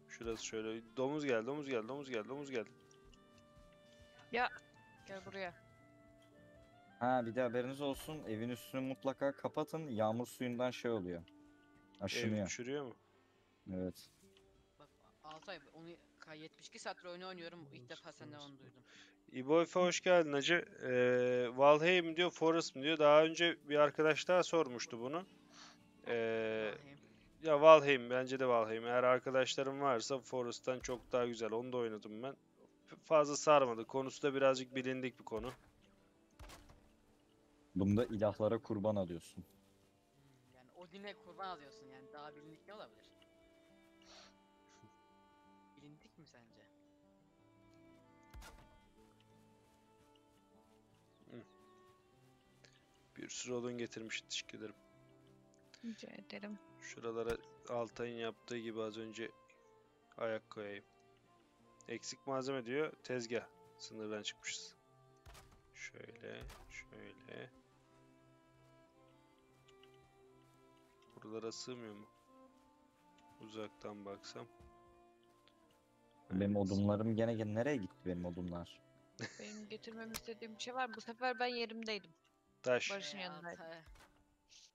Speaker 2: Şurası şöyle. Domuz geldi, domuz geldi, domuz geldi, domuz geldi.
Speaker 1: Gel buraya.
Speaker 3: Ha bir de haberiniz olsun evin üstünü mutlaka kapatın. Yağmur suyundan şey oluyor.
Speaker 2: Ev
Speaker 3: Aşınıyor.
Speaker 2: mu?
Speaker 3: Evet.
Speaker 4: Bak Altay onu ka- 72 saattir oyunu oynuyorum. İlk defa senden onu duydum.
Speaker 2: İbo Efe hoş geldin hacı. Ee, Valheim diyor, Forest mı diyor. Daha önce bir arkadaş daha sormuştu bunu. Ee,
Speaker 4: Bakayım.
Speaker 2: ya Valheim, bence de Valheim. Eğer arkadaşlarım varsa Forest'tan çok daha güzel. Onu da oynadım ben. Fazla sarmadı. Konusu da birazcık bilindik bir konu.
Speaker 3: Bunda ilahlara kurban alıyorsun.
Speaker 4: Hmm, Yani Odin'e kurban alıyorsun yani daha bilindik ne olabilir? bilindik mi sence?
Speaker 2: Bir sürü odun getirmiş. Teşekkür ederim.
Speaker 1: Rica ederim.
Speaker 2: Şuralara Altay'ın yaptığı gibi az önce ayak koyayım. Eksik malzeme diyor. Tezgah. Sınırdan çıkmışız. Şöyle, şöyle. Buralara sığmıyor mu? Uzaktan baksam.
Speaker 3: Benim odunlarım gene gene nereye gitti benim odunlar?
Speaker 1: Benim getirmemi istediğim bir şey var. Bu sefer ben yerimdeydim.
Speaker 2: Taş.
Speaker 1: Barış'ın yanındaydım.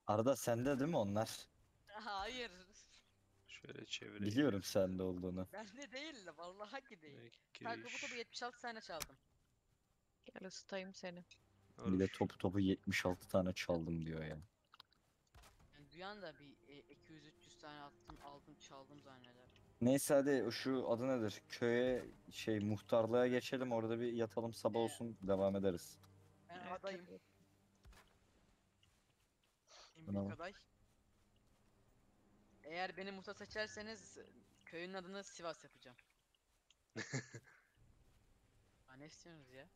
Speaker 3: Arda sende değil mi onlar?
Speaker 4: Hayır.
Speaker 2: Şöyle çevireyim.
Speaker 3: Biliyorum sende olduğunu.
Speaker 4: Bende değil de vallahi ki değil.
Speaker 2: Giriş.
Speaker 4: topu 76 tane çaldım.
Speaker 1: Gel ısıtayım seni.
Speaker 3: Bir de topu topu 76 tane çaldım diyor ya.
Speaker 4: Yani duyan da bir e, 200-300 tane attım, aldım, çaldım zanneder.
Speaker 3: Neyse hadi şu adı nedir? Köye şey muhtarlığa geçelim orada bir yatalım sabah
Speaker 4: Ee,
Speaker 3: olsun devam ederiz.
Speaker 4: Ben
Speaker 1: Evet,
Speaker 4: adayım. En
Speaker 3: Bravo.
Speaker 4: büyük aday. Eğer beni muhtar seçerseniz köyün adını Sivas yapacağım. Ne istiyorsunuz ya?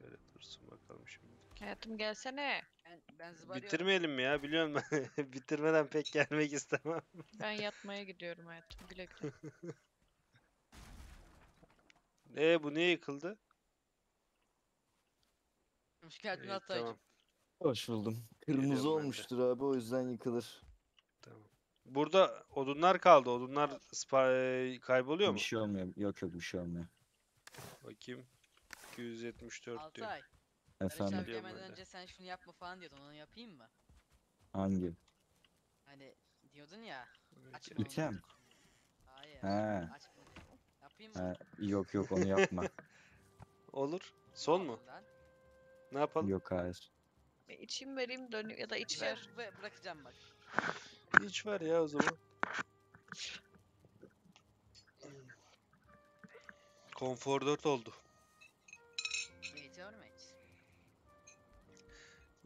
Speaker 2: Şöyle dursun bakalım şimdi.
Speaker 1: Hayatım gelsene.
Speaker 4: Ben, ben zıbarıyorum.
Speaker 2: Bitirmeyelim mi ya biliyorum ben. Bitirmeden pek gelmek istemem.
Speaker 1: Ben yatmaya gidiyorum hayatım. Güle güle.
Speaker 2: E bu niye yıkıldı?
Speaker 4: Hoş geldin
Speaker 2: İyi, tamam.
Speaker 3: Hoş buldum.
Speaker 2: Geliyorum ben
Speaker 3: Kırmızı
Speaker 2: de.
Speaker 3: olmuştur abi o yüzden yıkılır.
Speaker 2: Tamam. Burada odunlar kaldı. Odunlar spa- e, kayboluyor mu?
Speaker 3: Bir şey olmuyor. Yok yok bir şey olmuyor.
Speaker 2: Bakayım. 274 diyor.
Speaker 4: Altay. Barış
Speaker 3: Efendim
Speaker 4: abi
Speaker 2: Biliyorum
Speaker 4: gelmeden
Speaker 2: ben de.
Speaker 4: önce sen şunu yapma falan diyordun onu yapayım mı?
Speaker 3: hangi?
Speaker 4: Hani diyordun ya.
Speaker 2: Evet,
Speaker 4: Açma onu.
Speaker 3: İtem.
Speaker 4: Hayır.
Speaker 3: He.
Speaker 4: Açma. Yapayım mı?
Speaker 3: He, yok yok onu yapma.
Speaker 2: Olur. Son mu?
Speaker 4: Lan.
Speaker 2: Ne yapalım?
Speaker 3: yok hayır.
Speaker 1: Bir içeyim vereyim dön ya da iç
Speaker 4: Şey,
Speaker 1: ver.
Speaker 4: bı- bırakacağım bak.
Speaker 2: Hiç var ya o zaman. Konfor 4 oldu.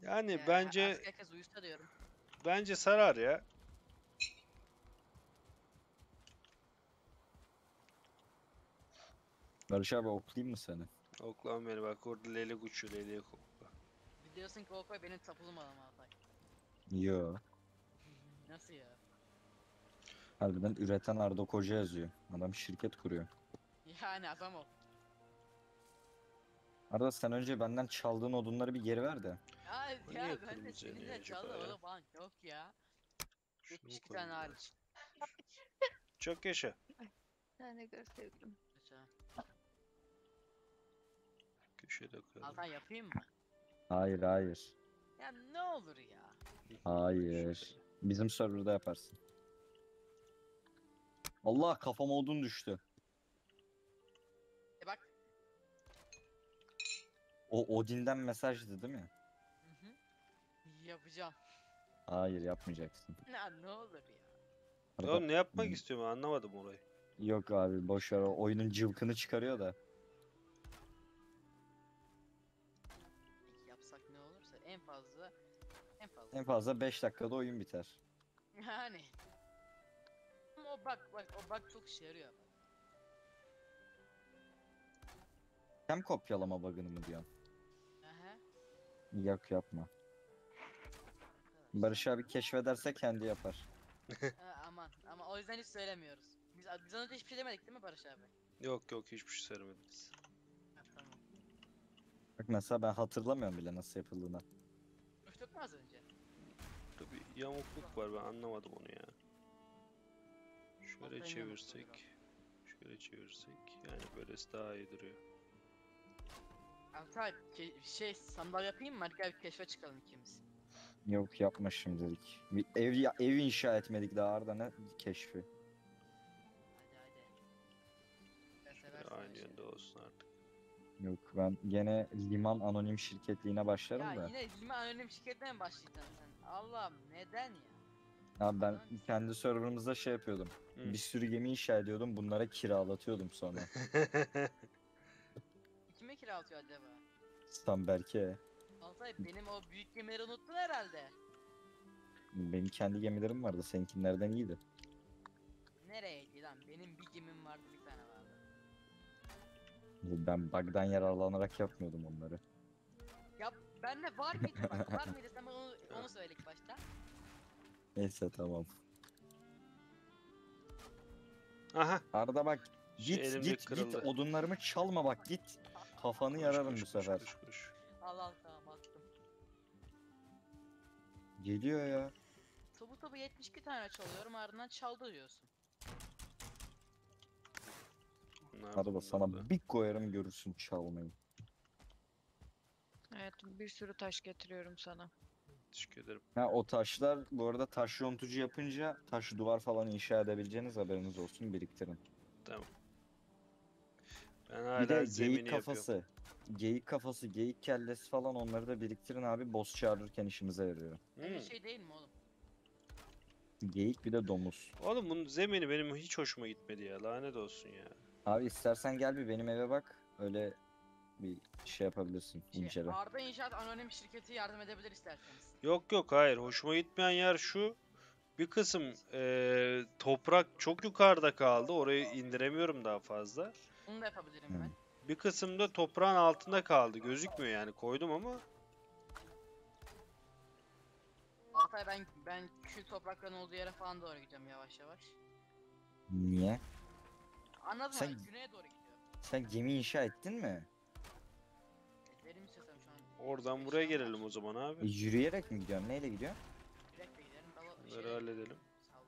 Speaker 2: Yani
Speaker 4: Yani
Speaker 2: bence
Speaker 4: artık herkes uyusa diyorum.
Speaker 2: bence sarar ya.
Speaker 3: Barış abi oklayayım mı seni?
Speaker 2: Oklan beni bak orada leylek uçuyor leylek okla.
Speaker 4: Biliyorsun ki Volkoy benim tapulum adam Altay.
Speaker 3: Yo.
Speaker 4: Nasıl ya?
Speaker 3: Harbiden üreten Arda Koca yazıyor. Adam şirket kuruyor.
Speaker 4: Yani adam o.
Speaker 3: Arda sen önce benden çaldığın odunları bir geri ver de.
Speaker 4: Ya,
Speaker 2: O
Speaker 4: ya ben de
Speaker 2: kırmızı yanıyor
Speaker 4: seninle
Speaker 2: acaba
Speaker 4: çaldı
Speaker 2: ya?
Speaker 4: oğlum falan yok ya.
Speaker 2: Şunu
Speaker 4: 72
Speaker 2: koyayım
Speaker 4: tane
Speaker 2: biraz.
Speaker 4: hariç.
Speaker 2: Çok yaşa.
Speaker 1: Sen de gör sevgilim.
Speaker 4: Mesela.
Speaker 2: Köşede koyalım.
Speaker 4: Altay yapayım mı?
Speaker 3: Hayır hayır.
Speaker 4: Ya ne olur ya.
Speaker 3: Hayır. Bizim serverda yaparsın. Allah kafama odun düştü.
Speaker 4: E bak.
Speaker 3: O Odin'den mesajdı değil mi?
Speaker 4: Yapacağım.
Speaker 3: Hayır yapmayacaksın.
Speaker 4: Ya ne olur ya.
Speaker 3: Arda-
Speaker 2: Oğlum ne yapmak
Speaker 3: Hmm.
Speaker 2: istiyorum anlamadım orayı.
Speaker 3: Yok abi boş ver o oyunun cıvkını çıkarıyor da.
Speaker 4: Peki yapsak ne olursa en fazla en fazla.
Speaker 3: En fazla 5 dakikada oyun biter.
Speaker 4: Yani. Ama o bak bak o bak çok işe yarıyor.
Speaker 3: Hem kopyalama bug'ını mı diyorsun?
Speaker 4: Aha.
Speaker 3: Yok yapma. Barış abi keşfederse kendi yapar.
Speaker 4: Ha, aman ama o yüzden hiç söylemiyoruz. Biz biz ona önce hiçbir şey demedik değil mi Barış abi?
Speaker 2: Yok yok hiçbir şey söylemediniz.
Speaker 4: Ha, tamam.
Speaker 3: Bak mesela ben hatırlamıyorum bile nasıl yapıldığını.
Speaker 4: Konuştuk mu az önce?
Speaker 2: Burada bir yamukluk var ben anlamadım onu ya. Şöyle çevirsek. Şöyle çevirsek. Yani böylesi daha iyi duruyor.
Speaker 4: Altay ke- şey sandal yapayım mı? Hadi gel bir keşfe çıkalım ikimiz.
Speaker 3: Yok yapma şimdilik. Bir ev, ya- ev inşa etmedik daha Arda ne keşfi.
Speaker 4: Hadi hadi. Sen seversin
Speaker 2: aynı yönde olsun artık.
Speaker 3: Yok ben gene liman anonim şirketliğine başlarım
Speaker 4: Ya
Speaker 3: da.
Speaker 4: yine Lima anonim şirketten mi başlayacaksın sen? Allah'ım neden ya?
Speaker 3: Abi ben kendi serverımızda şey yapıyordum.
Speaker 2: Hı.
Speaker 3: Bir sürü gemi inşa ediyordum. Bunlara kiralatıyordum sonra.
Speaker 4: Kime kiralatıyor acaba?
Speaker 3: Stamberke.
Speaker 4: Altay benim o büyük gemileri unuttun herhalde.
Speaker 3: Benim kendi gemilerim vardı. Seninkilerden iyiydi.
Speaker 4: Nereydi lan? Benim bir gemim vardı bir tane vardı.
Speaker 3: Ben bug'dan yararlanarak yapmıyordum onları.
Speaker 4: Ya bende var mıydı bak var mıydı sen bana onu, onu söyle ilk başta.
Speaker 3: Neyse tamam.
Speaker 2: Aha.
Speaker 3: Arada bak
Speaker 2: Şu
Speaker 3: git
Speaker 2: elimde
Speaker 3: git git
Speaker 2: kırıldı.
Speaker 3: odunlarımı çalma bak git. Kafanı
Speaker 2: Koş,
Speaker 3: yararım
Speaker 2: koş,
Speaker 3: bu
Speaker 2: koş,
Speaker 3: sefer.
Speaker 2: koş, koş.
Speaker 4: Al al
Speaker 3: Geliyor ya.
Speaker 4: topu topu 72 tane çalıyorum ardından çaldı diyorsun.
Speaker 2: Bunlar
Speaker 3: sana bir koyarım görürsün çalmayı.
Speaker 1: Hayatım bir sürü taş getiriyorum sana.
Speaker 2: Teşekkür ederim.
Speaker 3: Ha o taşlar bu arada taş yontucu yapınca taş duvar falan inşa edebileceğiniz haberiniz olsun biriktirin.
Speaker 2: Ben
Speaker 3: Bir
Speaker 2: hala
Speaker 3: de
Speaker 2: zemini
Speaker 3: geyik
Speaker 2: yapıyorum.
Speaker 3: Geyik kafası, geyik kellesi falan onları da biriktirin abi boss çağırırken işimize yarıyor.
Speaker 4: Öyle
Speaker 2: Hmm.
Speaker 4: şey değil mi oğlum?
Speaker 3: Geyik bir de domuz.
Speaker 2: Oğlum bunun zemini benim hiç hoşuma gitmedi ya. Lanet olsun ya.
Speaker 3: Abi istersen gel bir benim eve bak. Öyle bir şey yapabilirsin.
Speaker 4: Şey,
Speaker 3: incele.
Speaker 4: Arda İnşaat Anonim Şirketi yardım edebilir isterseniz.
Speaker 2: Yok yok hayır. Hoşuma gitmeyen yer şu. Bir kısım eee, toprak çok yukarıda kaldı. Orayı indiremiyorum daha fazla.
Speaker 4: Bunu da yapabilirim
Speaker 3: Hmm.
Speaker 4: ben.
Speaker 2: Bir kısım da toprağın altında kaldı. Gözükmüyor yani. Koydum ama
Speaker 4: Altay ben ben kül toprakların olduğu yere falan doğru gidiyorum yavaş yavaş.
Speaker 3: Niye?
Speaker 4: Anladın
Speaker 3: Sen-
Speaker 4: mı? Güneye doğru gidiyor.
Speaker 3: Sen gemi inşa ettin mi?
Speaker 4: Ederim istesem şu an.
Speaker 2: oradan buraya gelelim o zaman
Speaker 3: E,
Speaker 2: abi.
Speaker 3: yürüyerek mi gidiyorsun? Neyle gidiyorsun?
Speaker 4: Giderim. Dala,
Speaker 2: Bunları
Speaker 4: şeye-
Speaker 2: halledelim.
Speaker 4: Salla.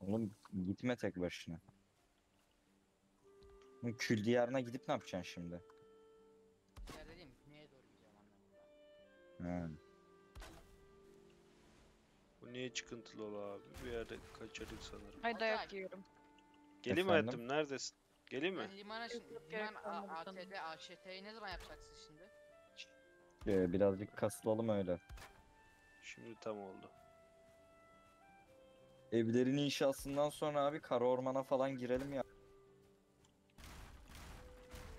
Speaker 3: Oğlum gitme tek başına. Bu Kül diyarına gidip ne yapacaksın şimdi?
Speaker 4: Yer dediğim güneye doğru gidiyorum anlamında.
Speaker 2: Bu niye çıkıntılı ola abi? Bir yerde kaçırdık sanırım.
Speaker 1: Ay dayak yiyorum.
Speaker 2: Geleyim
Speaker 3: Efendim?
Speaker 2: hayatım neredesin? Geleyim mi?
Speaker 4: Ben limana şimdi
Speaker 1: yok,
Speaker 4: liman A-. ATD AŞT'yi ne zaman yapacaksın şimdi?
Speaker 3: Ee, birazcık kasılalım öyle.
Speaker 2: Şimdi tam oldu.
Speaker 3: Evlerin inşasından sonra abi kara ormana falan girelim ya.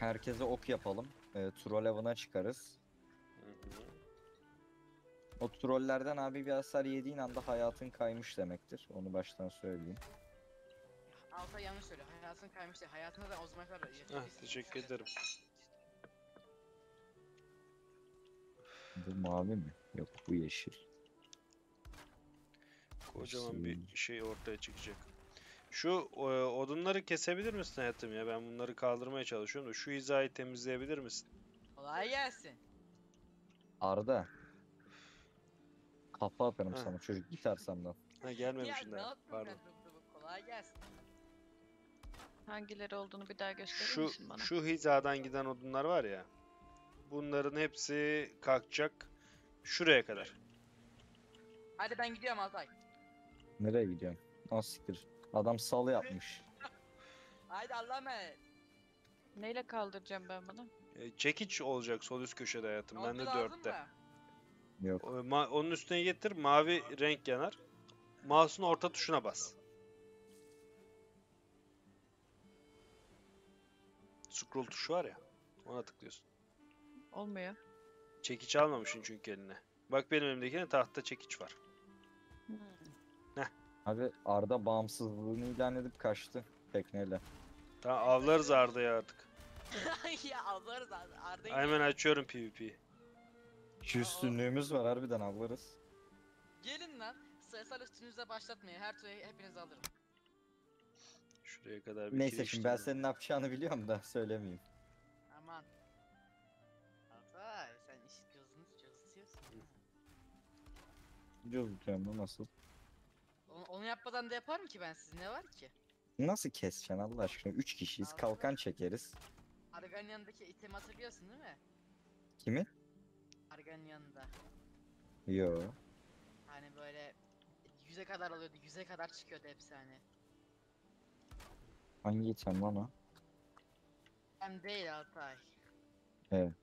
Speaker 3: Herkese ok yapalım. E, troll avına çıkarız.
Speaker 2: Hı hı.
Speaker 3: O trollerden abi bir hasar yediğin anda hayatın kaymış demektir. Onu baştan söyleyeyim.
Speaker 4: Altay yanlış söylüyor. Hayatın kaymış değil. Hayatında da o zamana kadar
Speaker 2: Ah, teşekkür ederim.
Speaker 3: Bu mavi mi? Yok bu yeşil.
Speaker 2: Kocaman bir şey ortaya çıkacak. Şu e, odunları kesebilir misin hayatım ya? Ben bunları kaldırmaya çalışıyorum da şu hizayı temizleyebilir misin?
Speaker 4: Kolay gelsin.
Speaker 3: Arda. Kafa atarım
Speaker 2: Ha.
Speaker 3: sana çocuk git arsamdan.
Speaker 2: Ha
Speaker 4: Ya
Speaker 2: gelmemişsin
Speaker 4: ne
Speaker 2: daha. Pardon.
Speaker 4: ben kolay gelsin.
Speaker 1: Hangileri olduğunu bir daha gösterir
Speaker 2: Şu
Speaker 1: misin bana?
Speaker 2: şu hizadan giden odunlar var ya. Bunların hepsi kalkacak şuraya kadar.
Speaker 4: Hadi ben gidiyorum Altay.
Speaker 3: Nereye gidiyorsun? Az siktir. Adam salı yapmış.
Speaker 4: Haydi Allah'a emanet.
Speaker 1: Neyle kaldıracağım ben bunu?
Speaker 2: E, çekiç olacak sol üst köşede hayatım. Ben de dörtte.
Speaker 3: Yok.
Speaker 2: O, ma- onun üstüne getir mavi renk yanar. Mouse'un orta tuşuna bas. Scroll tuşu var ya. Ona tıklıyorsun.
Speaker 1: Olmuyor.
Speaker 2: Çekiç almamışsın çünkü eline. Bak benim elimdekine tahta çekiç var.
Speaker 3: Abi Arda bağımsızlığını ilan edip kaçtı tekneyle.
Speaker 2: Tamam avlarız Arda'yı artık.
Speaker 4: ya alırız Arda. Arda'yı
Speaker 2: Hemen açıyorum PvP'yi.
Speaker 3: Şu üstünlüğümüz var harbiden avlarız.
Speaker 4: Gelin lan. Sayısal üstünüze başlatmayın. Her türlü hepinizi alırım.
Speaker 2: Şuraya kadar bir
Speaker 3: Neyse şimdi ben senin ne yapacağını biliyorum da söylemeyeyim.
Speaker 4: Aman. Altay sen işi cızını cızıtıyorsun.
Speaker 3: Cüz tutuyorum bu nasıl?
Speaker 4: Onu, onu yapmadan da yaparım ki ben siz ne var ki?
Speaker 3: Nasıl keseceksin Allah aşkına? Üç kişiyiz
Speaker 4: Abi.
Speaker 3: kalkan çekeriz.
Speaker 4: Argan'ın yanındaki itemi hatırlıyorsun değil mi?
Speaker 3: Kimi?
Speaker 4: Argan'ın yanında.
Speaker 3: Yo.
Speaker 4: Hani böyle yüze kadar alıyordu, yüze kadar çıkıyordu hepsi hani.
Speaker 3: Hangi item lan o?
Speaker 4: Hem değil Altay.
Speaker 3: Evet.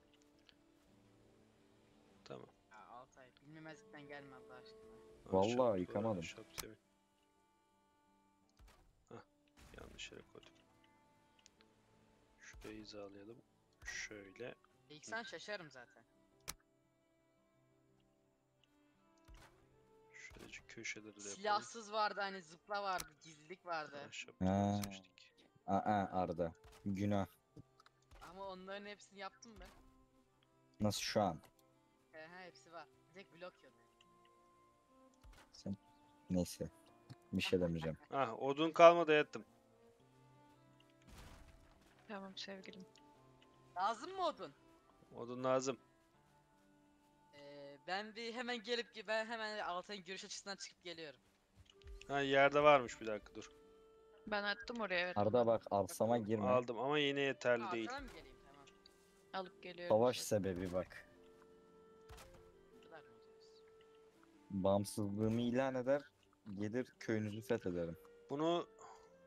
Speaker 2: Tamam.
Speaker 4: Ya Altay bilmemezlikten gelme Allah aşkına.
Speaker 3: Vallahi
Speaker 2: şap-
Speaker 3: yıkamadım.
Speaker 2: şap yanlış yere koydum. Şurayı hizalayalım. Şöyle.
Speaker 4: İlk sen şaşarım zaten.
Speaker 2: Şöylece köşeleri de yapalım.
Speaker 4: Silahsız vardı hani zıpla vardı, gizlilik vardı.
Speaker 3: Ha.
Speaker 2: seçtik.
Speaker 3: Aa Arda. Günah.
Speaker 4: Ama onların hepsini yaptım ben.
Speaker 3: Nasıl şu an?
Speaker 4: He he hepsi var. Tek blok yok.
Speaker 3: Sen... Neyse. Bir şey demeyeceğim.
Speaker 2: Ah odun kalmadı yattım.
Speaker 1: Tamam sevgilim.
Speaker 4: Lazım mı odun?
Speaker 2: Odun lazım.
Speaker 4: Ee, Ben bir hemen gelip ben hemen Altay'ın görüş açısından çıkıp geliyorum.
Speaker 2: Ha yerde varmış bir dakika dur.
Speaker 1: Ben attım oraya evet.
Speaker 3: Arda bak arsama girme.
Speaker 2: Aldım ama yine yeterli
Speaker 4: Ha,
Speaker 2: değil.
Speaker 4: arkadan mı geleyim tamam.
Speaker 1: Alıp geliyorum.
Speaker 3: Savaş sebebi bak. Bağımsızlığımı ilan eder. Gelir köyünüzü fethederim.
Speaker 2: Bunu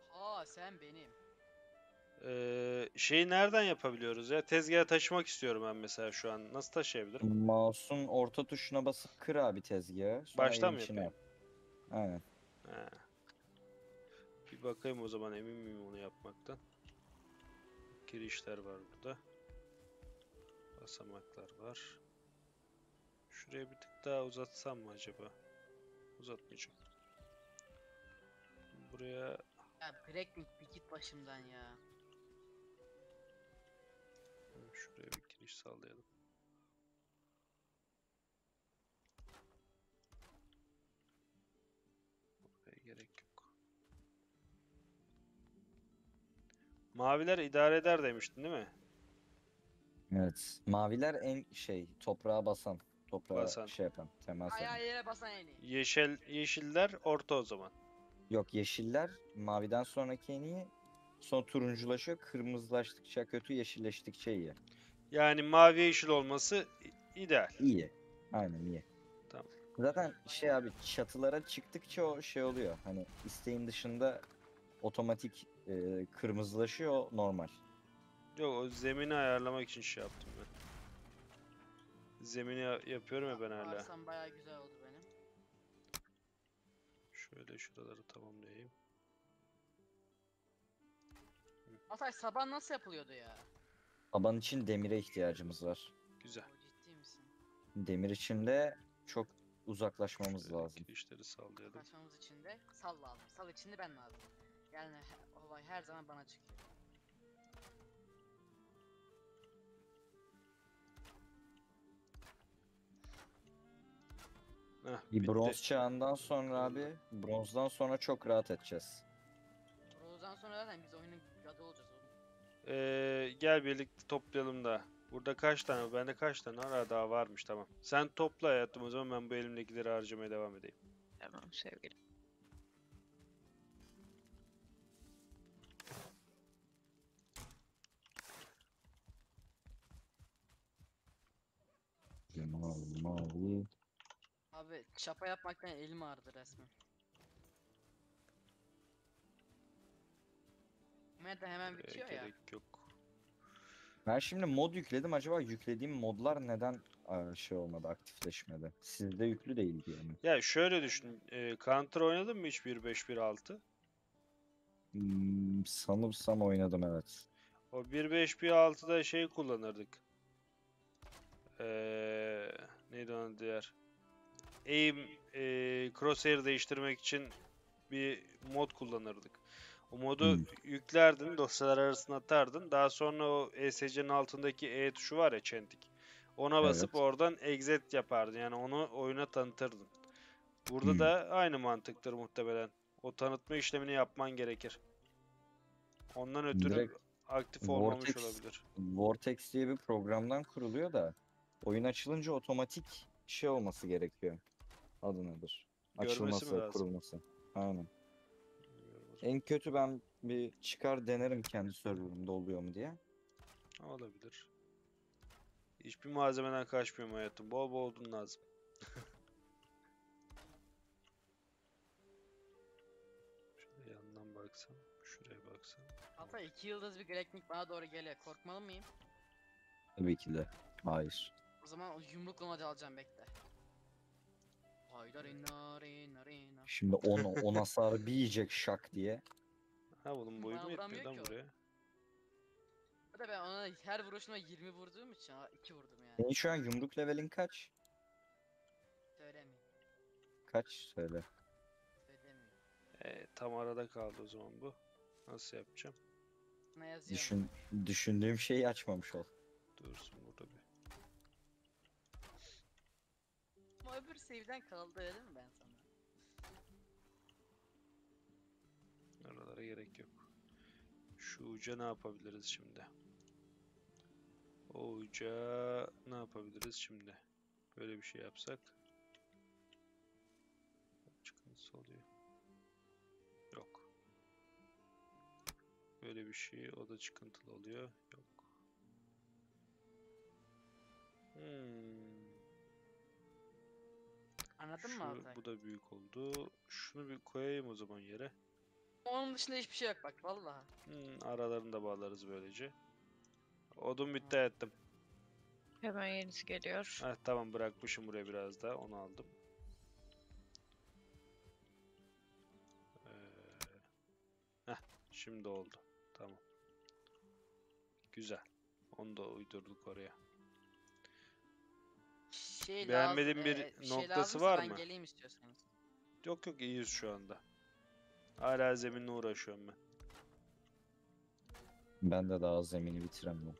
Speaker 4: Ha sen benim.
Speaker 2: Eee şeyi nereden yapabiliyoruz ya? Tezgaha taşımak istiyorum ben mesela şu an. Nasıl taşıyabilirim?
Speaker 3: Mouse'un orta tuşuna basıp kır abi tezgahı. Sonra
Speaker 2: Baştan
Speaker 3: elin
Speaker 2: mı
Speaker 3: içine
Speaker 2: yapayım?
Speaker 3: yap. Aynen.
Speaker 2: He. Bir bakayım o zaman emin miyim onu yapmaktan. Girişler var burada. Basamaklar var. Şuraya bir tık daha uzatsam mı acaba? Uzatmayacağım. Buraya
Speaker 4: Ya Blackpink bir git başımdan ya.
Speaker 2: Giriş sağlayalım. Buraya gerek yok. Maviler idare eder demiştin değil mi?
Speaker 3: Evet. Maviler en şey toprağa basan. Toprağa
Speaker 2: Basan.
Speaker 3: şey yapan. Temas eden.
Speaker 4: Ayağı yere basan en iyi.
Speaker 2: Yeşil yeşiller orta o zaman.
Speaker 3: Yok yeşiller maviden sonraki en iyi. Sonra turunculaşıyor. Kırmızılaştıkça kötü, yeşilleştikçe iyi.
Speaker 2: Yani mavi yeşil olması ideal.
Speaker 3: İyi. Aynen iyi.
Speaker 2: Tamam.
Speaker 3: Zaten şey abi çatılara çıktıkça o şey oluyor. Hani isteğin dışında otomatik e, kırmızılaşıyor o normal.
Speaker 2: Yok o zemini ayarlamak için şey yaptım ben. Zemini ya- yapıyorum ya ben hala.
Speaker 4: Arsam bayağı güzel oldu benim.
Speaker 2: Şöyle şuraları tamamlayayım.
Speaker 4: Altay sabah nasıl yapılıyordu ya?
Speaker 3: Taban için demire ihtiyacımız var.
Speaker 2: Güzel.
Speaker 4: Ciddi misin?
Speaker 3: Demir için de çok uzaklaşmamız
Speaker 2: Şöyle
Speaker 3: lazım.
Speaker 2: Girişleri sallayalım.
Speaker 4: Kaçmamız için de sal lazım. Sal için de ben lazım. Yani he- olay her zaman bana çıkıyor.
Speaker 2: Heh,
Speaker 3: Bir
Speaker 2: bitti.
Speaker 3: bronz çağından sonra abi, bronzdan sonra çok rahat edeceğiz.
Speaker 4: Rozdan sonra zaten biz oyunun.
Speaker 2: Ee, gel birlikte toplayalım da. Burada kaç tane? Bende kaç tane var? Ha, daha varmış tamam. Sen topla hayatım o zaman ben bu elimdekileri harcamaya devam edeyim.
Speaker 1: Tamam sevgilim.
Speaker 3: Mavi, mavi.
Speaker 4: Abi çapa yapmaktan elim ağrıdı resmen. Hemen de hemen
Speaker 2: Ee,
Speaker 4: bitiyor ya.
Speaker 2: gerek yok.
Speaker 3: Ben şimdi mod yükledim. Acaba yüklediğim modlar neden aa, şey olmadı, aktifleşmedi? Sizde yüklü değil mi?
Speaker 2: Ya şöyle düşün. E, Counter oynadın mı hiç 1.5-1.6?
Speaker 3: Hmm, sanırsam oynadım evet.
Speaker 2: O 1.5-1.6'da şey kullanırdık. Ee, neydi onun diğer? Aim, e, crosshair değiştirmek için bir mod kullanırdık. O modu
Speaker 3: Hmm.
Speaker 2: yüklerdin, dosyalar arasına atardın. Daha sonra o ESC'nin altındaki E tuşu var ya çentik. Ona basıp
Speaker 3: Evet.
Speaker 2: oradan exit yapardın. Yani onu oyuna tanıtırdın. Burada
Speaker 3: Hmm.
Speaker 2: da aynı mantıktır muhtemelen. O tanıtma işlemini yapman gerekir. Ondan ötürü
Speaker 3: Direkt
Speaker 2: aktif olmamış
Speaker 3: Vortex-
Speaker 2: olabilir.
Speaker 3: Vortex diye bir programdan kuruluyor da oyun açılınca otomatik şey olması gerekiyor. Adı nedir? Açılması, kurulması. Aynen. En kötü ben bir çıkar denerim kendi serverımda oluyor mu diye.
Speaker 2: Olabilir. Hiçbir malzemeden kaçmıyorum hayatım. Bol bol odun lazım. Şöyle yandan baksam, şuraya baksam.
Speaker 4: Altay iki yıldız bir Galactic bana doğru geliyor. Korkmalı mıyım?
Speaker 3: Tabii ki de. Hayır.
Speaker 4: O zaman o yumrukla hadi alacağım bekle. Haydar inna.
Speaker 3: Şimdi 10 on hasarı bir yiyecek şak diye.
Speaker 2: Ha bunun boyu
Speaker 4: Bana
Speaker 2: yetmiyor
Speaker 4: vuramıyor
Speaker 2: lan
Speaker 4: ki o.
Speaker 2: buraya?
Speaker 4: De ben ona her vuruşuma 20 vurduğum için 2 vurdum yani.
Speaker 3: Senin şu an yumruk levelin kaç?
Speaker 4: Söylemeyeyim.
Speaker 3: Kaç söyle.
Speaker 4: Söylemeyeyim.
Speaker 2: E, tam arada kaldı o zaman bu. Nasıl yapacağım?
Speaker 4: Sana yazıyorum.
Speaker 3: Düşün, düşündüğüm şeyi açmamış ol.
Speaker 2: Dursun burada bir.
Speaker 4: Ama öbür save'den kaldı ben sana?
Speaker 2: Oralara gerek yok. Şu uca ne yapabiliriz şimdi? O uca ne yapabiliriz şimdi? Böyle bir şey yapsak. Çıkıntısı oluyor. Yok. Böyle bir şey o da çıkıntılı oluyor. Yok. Hmm.
Speaker 4: Anladın mı
Speaker 2: Şu,
Speaker 4: Altay?
Speaker 2: bu da büyük oldu. Şunu bir koyayım o zaman yere.
Speaker 4: Onun dışında hiçbir şey yok bak vallahi.
Speaker 2: Hmm, aralarını da bağlarız böylece. Odun bitti ettim.
Speaker 1: Hemen yenisi geliyor.
Speaker 2: Heh, tamam bırakmışım buraya biraz daha. Onu aldım. Ee, heh, şimdi oldu. Tamam. Güzel. Onu da uydurduk oraya.
Speaker 4: Şey
Speaker 2: Beğenmediğin
Speaker 4: lazım,
Speaker 2: bir
Speaker 4: e,
Speaker 2: noktası
Speaker 4: lazımsa
Speaker 2: var
Speaker 4: ben
Speaker 2: mı?
Speaker 4: geleyim istiyorsanız.
Speaker 2: Yok yok iyiyiz şu anda. Hala zeminle uğraşıyorum ben.
Speaker 3: Ben de daha zemini bitiremiyorum.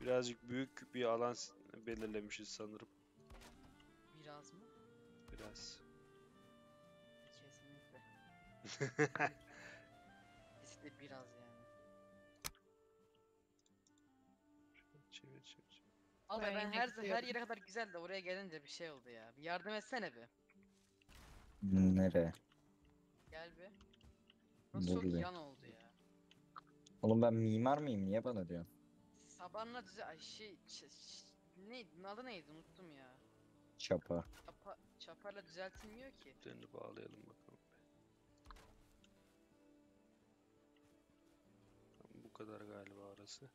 Speaker 2: Birazcık büyük bir alan s- belirlemişiz sanırım.
Speaker 4: Biraz mı?
Speaker 2: Biraz.
Speaker 4: Kesinlikle Altay
Speaker 1: Ben
Speaker 4: ben her her yere kadar güzel de oraya gelince bir şey oldu ya. Bir yardım etsene bir.
Speaker 3: Nereye?
Speaker 4: Gel bir. Çok
Speaker 3: Nereye?
Speaker 4: yan oldu ya.
Speaker 3: Oğlum ben mimar mıyım? Niye bana diyorsun?
Speaker 4: Sabanla düze ay şey ç- ç- ne adı neydi unuttum ya.
Speaker 3: Çapa.
Speaker 4: Çapa, çaparla düzeltilmiyor ki.
Speaker 2: İplerini bağlayalım bakalım. Tamam, bu kadar galiba orası.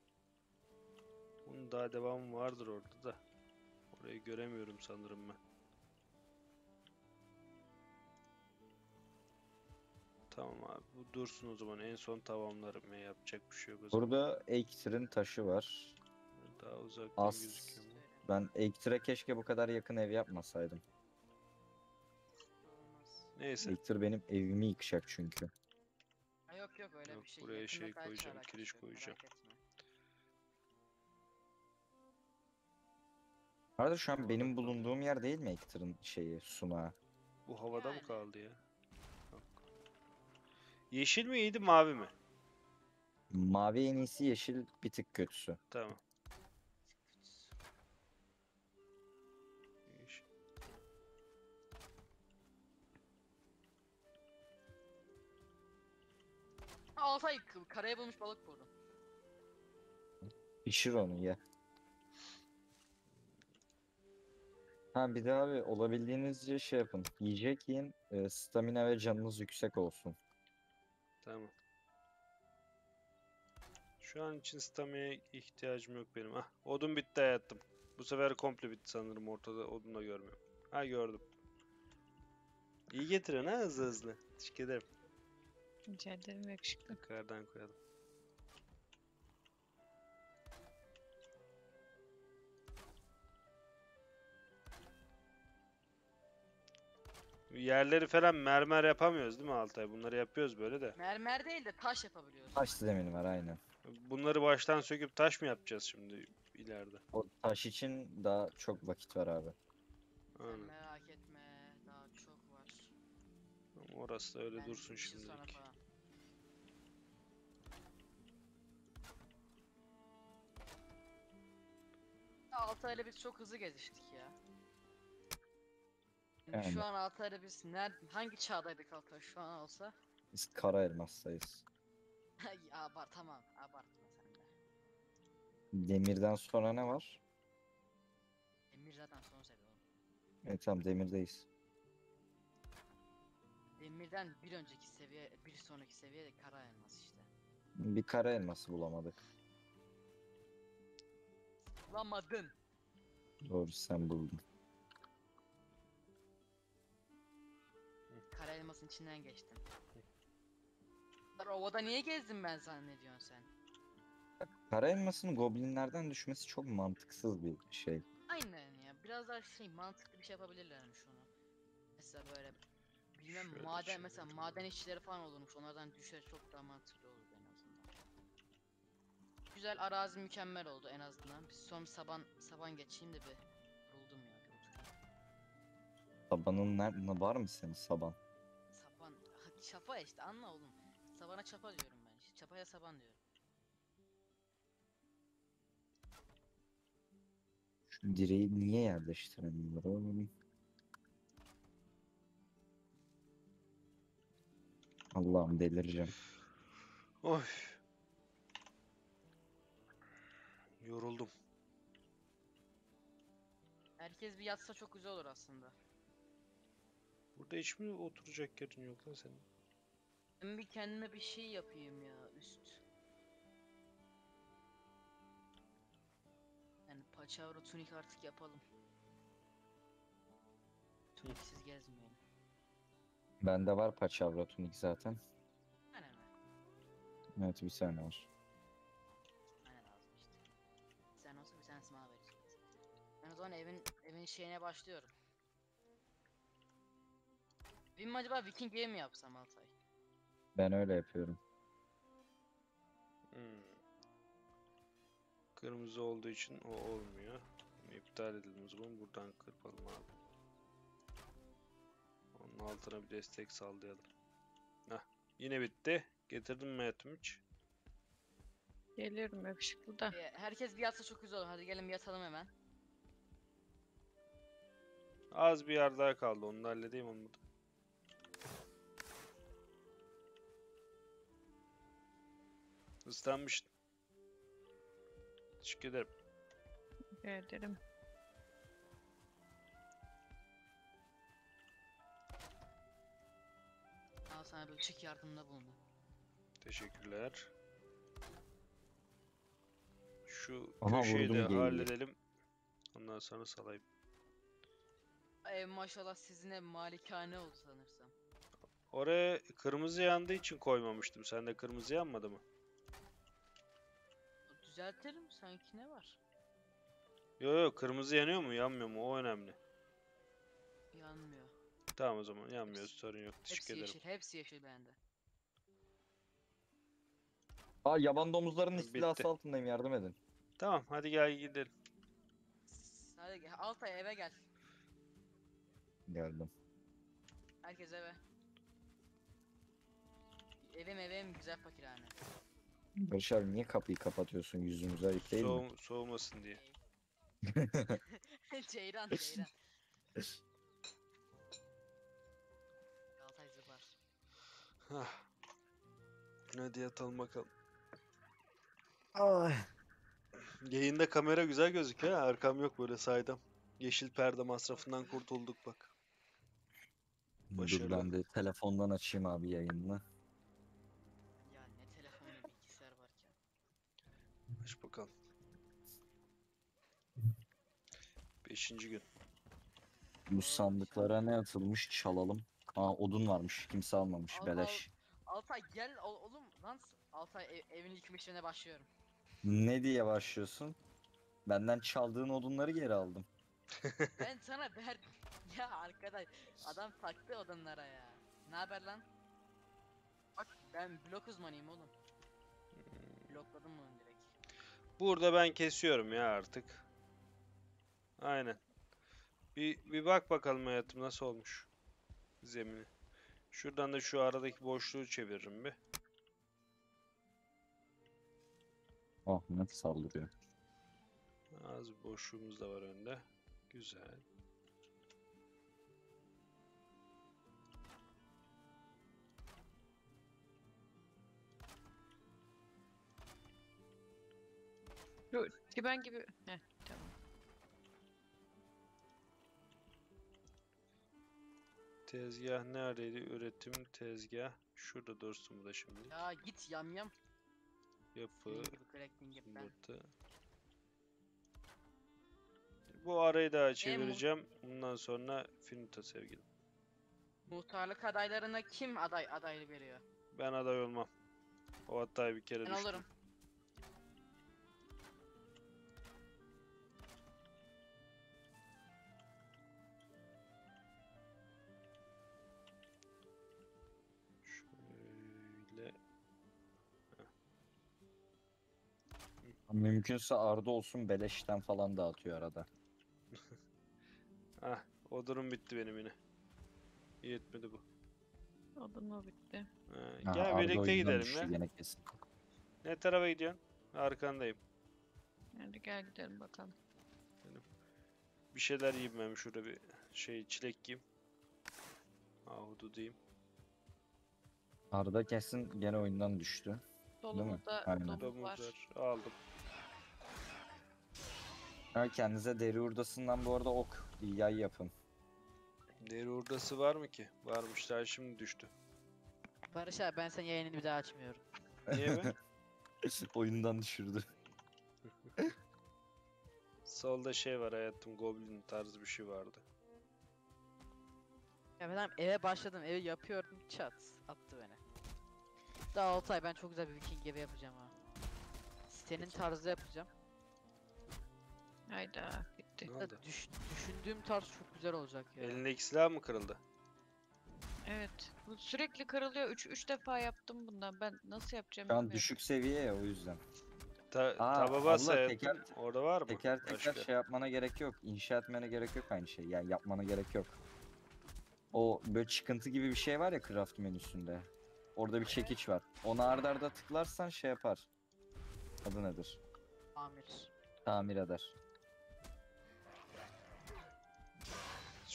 Speaker 2: Bunun daha devamı vardır orada da. Orayı göremiyorum sanırım ben. Tamam abi bu dursun o zaman en son tamamlarım ya yapacak bir şey yok o zaman.
Speaker 3: Burada Ektir'in taşı var.
Speaker 2: Daha uzaktan
Speaker 3: As-
Speaker 2: gözüküyor mu?
Speaker 3: Ben Ektir'e keşke bu kadar yakın ev yapmasaydım.
Speaker 2: Neyse
Speaker 3: Ektir benim evimi yıkacak çünkü.
Speaker 4: Ha, yok yok öyle
Speaker 2: Yok,
Speaker 4: bir şey.
Speaker 2: buraya
Speaker 4: yakında
Speaker 2: şey
Speaker 4: alakası
Speaker 2: kiriş koyacağım.
Speaker 4: merak etme.
Speaker 3: Arada şu an benim bulunduğum yer değil mi Ektir'in şeyi, sunağı?
Speaker 2: bu havada mı kaldı ya? Yok. Yeşil mi iyiydi mavi mi?
Speaker 3: Mavi en iyisi yeşil bir tık kötüsü.
Speaker 2: Tamam. Yeşil.
Speaker 4: Altay karaya bulmuş balık buldum.
Speaker 3: Pişir onu ye. Ha bir de abi olabildiğinizce şey yapın. Yiyecek yiyin, e, stamina ve canınız yüksek olsun.
Speaker 2: Tamam. Şu an için stamina'ya ihtiyacım yok benim. Ah, odun bitti hayatım. Bu sefer komple bitti sanırım ortada odun da görmüyorum. Ha gördüm. İyi getirin ha hızlı hızlı. Teşekkür ederim.
Speaker 1: Rica ederim yakışıklı.
Speaker 2: Yukarıdan koyalım. Yerleri falan mermer yapamıyoruz değil mi Altay? Bunları yapıyoruz böyle de.
Speaker 4: Mermer değil de taş yapabiliyoruz.
Speaker 3: Taş zemini var aynen.
Speaker 2: Bunları baştan söküp taş mı yapacağız şimdi ileride?
Speaker 3: O taş için daha çok vakit var abi.
Speaker 4: Sen
Speaker 2: Aynen.
Speaker 4: merak etme daha çok var.
Speaker 2: Orası da öyle
Speaker 4: Ben
Speaker 2: dursun
Speaker 4: iki yıl sonra
Speaker 2: şimdilik.
Speaker 4: falan. Ya Altay'la biz çok hızlı geziştik ya. Yani. Şu an Altay'la biz nerede, hangi çağdaydık Altay şu an olsa?
Speaker 3: Biz kara elmastayız.
Speaker 4: abart tamam abartma sen de.
Speaker 3: Demirden sonra ne var?
Speaker 4: Demir zaten son seviye oğlum.
Speaker 3: Evet tamam demirdeyiz.
Speaker 4: Demirden bir önceki seviye, bir sonraki seviye de kara elmas işte.
Speaker 3: Bir kara elması bulamadık.
Speaker 4: Bulamadın.
Speaker 3: Doğru sen buldun.
Speaker 4: Kara elmasın içinden geçtim. Ovada niye gezdin ben zannediyorsun sen?
Speaker 3: Kara elmasının goblinlerden düşmesi çok mantıksız bir şey.
Speaker 4: Aynen ya. Biraz daha şey mantıklı bir şey yapabilirlermiş onu. Mesela böyle bilmem
Speaker 2: Şöyle
Speaker 4: maden mesela
Speaker 2: çevirelim.
Speaker 4: maden işçileri falan olurmuş. Onlardan düşer çok daha mantıklı olurdu en azından. Güzel arazi mükemmel oldu en azından. Bir son saban saban geçeyim de bir buldum ya bir oturayım.
Speaker 3: Sabanın nerede var mı senin saban?
Speaker 4: Çapa işte anla oğlum. Sabana çapa diyorum ben. işte, Çapaya saban diyorum.
Speaker 3: Şu direği niye yerleştiremiyorum? Allah'ım delireceğim.
Speaker 2: Oy. Yoruldum.
Speaker 4: Herkes bir yatsa çok güzel olur aslında.
Speaker 2: Burada hiç mi oturacak yerin yok lan senin?
Speaker 4: Ben bir kendime bir şey yapayım ya üst. Yani paçavra tunik artık yapalım. Tuniksiz gezmeyelim.
Speaker 3: Bende var paçavra tunik zaten.
Speaker 4: Aynen?
Speaker 3: Evet bir tane var.
Speaker 4: Aynen lazım işte. Sen olsa bir tanesini bana verirsin. Ben o zaman evin evin şeyine başlıyorum. Benim acaba Viking Game mi yapsam Altay?
Speaker 3: Ben öyle yapıyorum.
Speaker 2: Hmm. Kırmızı olduğu için o olmuyor. İptal edelim o zaman. Buradan kırpalım abi. Onun altına bir destek sağlayalım. Heh. Yine bitti. Getirdin mi hiç?
Speaker 1: Geliyorum yakışıklı da.
Speaker 4: Ee, herkes bir yatsa çok güzel olur. Hadi gelin bir yatalım hemen.
Speaker 2: Az bir yer daha kaldı. Onu da halledeyim onu da. Islanmıştın. Teşekkür ederim.
Speaker 1: Rica ederim.
Speaker 4: Al sana ışık yardımında bulundu.
Speaker 2: Teşekkürler. Şu
Speaker 3: Aha,
Speaker 2: köşeyi
Speaker 3: vurdum
Speaker 2: de
Speaker 3: geyiği.
Speaker 2: halledelim. Ondan sonra salayım.
Speaker 4: Ev maşallah sizin ev malikane oldu sanırsam.
Speaker 2: Oraya kırmızı yandığı için koymamıştım. Sende kırmızı yanmadı mı?
Speaker 4: Düzeltirim sanki ne var?
Speaker 2: Yo yo kırmızı yanıyor mu yanmıyor mu o önemli.
Speaker 4: Yanmıyor.
Speaker 2: Tamam o zaman yanmıyor sorun yok. Teşekkür
Speaker 4: Hepsi
Speaker 2: ederim.
Speaker 4: yeşil, hepsi yeşil bende.
Speaker 3: Aa yaban domuzlarının
Speaker 2: Bitti.
Speaker 3: istilası altındayım yardım edin.
Speaker 2: Tamam hadi gel gidelim.
Speaker 4: Hadi gel, Altay eve gel.
Speaker 3: Geldim.
Speaker 4: Herkes eve. Evim evim güzel fakirhane.
Speaker 3: Barış abi niye kapıyı kapatıyorsun yüzümüze ayıp değil mi?
Speaker 2: Soğum- soğumasın diye.
Speaker 4: ceyran ceyran. Altay zıbar.
Speaker 2: Hah. Hadi yatalım bakalım.
Speaker 3: Ay.
Speaker 2: Yayında kamera güzel gözüküyor ha. Arkam yok böyle saydam. Yeşil perde masrafından kurtulduk bak.
Speaker 3: Dur
Speaker 2: Başarılı.
Speaker 3: ben de telefondan açayım abi yayınını.
Speaker 2: Beşinci gün.
Speaker 3: Bu sandıklara ne atılmış çalalım. Aa odun varmış kimse almamış
Speaker 4: Al,
Speaker 3: beleş.
Speaker 4: Altay gel oğlum lan Altay ev- evin ilk işlerine başlıyorum.
Speaker 3: Ne diye başlıyorsun? Benden çaldığın odunları geri aldım.
Speaker 4: Ben sana verdim. Ya arkadaş adam taktı odunlara ya. Ne haber lan? Bak ben blok uzmanıyım oğlum. Blokladım bunu direkt.
Speaker 2: Burada ben kesiyorum ya artık. Aynen. Bir, bir bak bakalım hayatım nasıl olmuş. Zemini. Şuradan da şu aradaki boşluğu çeviririm bir.
Speaker 3: Oh ne saldırıyor.
Speaker 2: Az bir boşluğumuz da var önde. Güzel.
Speaker 1: Şu ben gibi. Heh
Speaker 2: Tezgah neredeydi? Üretim tezgah. Şurada dursun bu da şimdi.
Speaker 4: Ya git yam yam.
Speaker 2: Yapı. Yumurta. Bu arayı daha çevireceğim. Bundan sonra Finita sevgilim.
Speaker 4: Muhtarlık adaylarına kim aday adaylı veriyor?
Speaker 2: Ben aday olmam. O hatayı bir kere
Speaker 4: Ben
Speaker 2: düştüm.
Speaker 4: olurum.
Speaker 3: Mümkünse Arda olsun beleşten falan dağıtıyor arada.
Speaker 2: Ah, o durum bitti benim yine. Yetmedi bu.
Speaker 1: Odun mu bitti?
Speaker 2: Ha,
Speaker 3: Ha,
Speaker 2: gel
Speaker 3: Arda
Speaker 2: birlikte
Speaker 3: oyundan
Speaker 2: gidelim
Speaker 3: düştü
Speaker 2: ya.
Speaker 3: Gene kesin.
Speaker 2: Ne tarafa gidiyorsun? Arkandayım.
Speaker 1: Hadi gel gidelim bakalım.
Speaker 2: bir şeyler yiyeyim ben şurada bir şey çilek yiyeyim. Ahudu diyeyim.
Speaker 3: Arda kesin gene oyundan düştü. mi?
Speaker 1: Solumuzda
Speaker 3: Aynen.
Speaker 1: domuz
Speaker 2: Domuz
Speaker 1: var.
Speaker 2: var. Aldım.
Speaker 3: Ha, kendinize deri hurdasından bu arada ok yay yapın.
Speaker 2: Deri hurdası var mı ki? Varmış daha şimdi düştü.
Speaker 4: Barış abi ben senin yayınını bir daha açmıyorum.
Speaker 2: Niye be?
Speaker 3: oyundan düşürdü.
Speaker 2: Solda şey var hayatım. Goblin tarzı bir şey vardı.
Speaker 4: Ya ben tamam, eve başladım evi yapıyordum çat attı beni. Daha 6 ay ben çok güzel bir viking evi yapacağım ha. Senin tarzda yapacağım.
Speaker 1: Hayda.
Speaker 2: Ne oldu?
Speaker 4: düş- düşündüğüm tarz çok güzel olacak ya.
Speaker 2: Elindeki silah mı kırıldı?
Speaker 1: Evet. Bu sürekli kırılıyor. 3 3 defa yaptım bundan. Ben nasıl yapacağım
Speaker 3: Şu an
Speaker 1: bilmiyorum.
Speaker 3: düşük seviye ya o yüzden.
Speaker 2: Ta
Speaker 3: Aa,
Speaker 2: taba bas
Speaker 3: abla, teker-
Speaker 2: Orada var mı?
Speaker 3: Teker teker
Speaker 2: Başka?
Speaker 3: şey yapmana gerek yok. İnşa etmene gerek yok aynı şey. Yani yapmana gerek yok. O böyle çıkıntı gibi bir şey var ya craft menüsünde. Orada bir çekiç var. Ona arda arda tıklarsan şey yapar. Adı nedir?
Speaker 4: Amir.
Speaker 3: Tamir eder.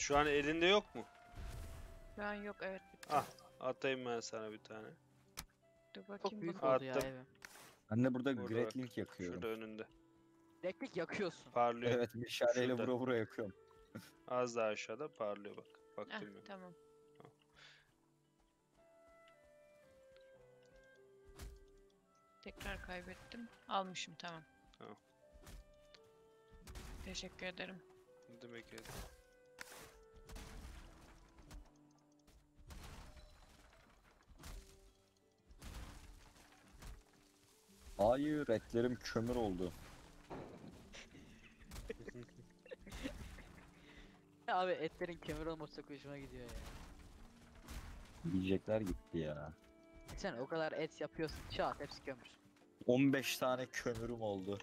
Speaker 2: Şu an elinde yok mu?
Speaker 1: Şu an yok evet bitti.
Speaker 2: Ah, Atayım ben sana bir tane.
Speaker 1: Dur
Speaker 4: Çok
Speaker 1: bakayım
Speaker 4: büyük
Speaker 1: bunu.
Speaker 4: oldu ya
Speaker 2: Attım.
Speaker 4: evim.
Speaker 3: Ben de burada
Speaker 2: Burada bak,
Speaker 3: Greatlink yakıyorum.
Speaker 2: Şurada önünde.
Speaker 4: Elektrik yakıyorsun.
Speaker 2: Parlıyor.
Speaker 3: Evet meşaleyle
Speaker 2: Şurada.
Speaker 3: vura vura yakıyorum.
Speaker 2: Az daha aşağıda parlıyor bak.
Speaker 1: Heh,
Speaker 2: Baktım ben.
Speaker 1: tamam. Tekrar kaybettim. Almışım tamam.
Speaker 2: Tamam.
Speaker 1: Teşekkür ederim.
Speaker 2: Ne demek ya?
Speaker 3: Hayır etlerim kömür oldu.
Speaker 4: Abi etlerin kömür olması çok hoşuma gidiyor ya.
Speaker 3: Yiyecekler gitti ya.
Speaker 4: Sen o kadar et yapıyorsun çat hepsi kömür.
Speaker 3: 15 tane kömürüm oldu.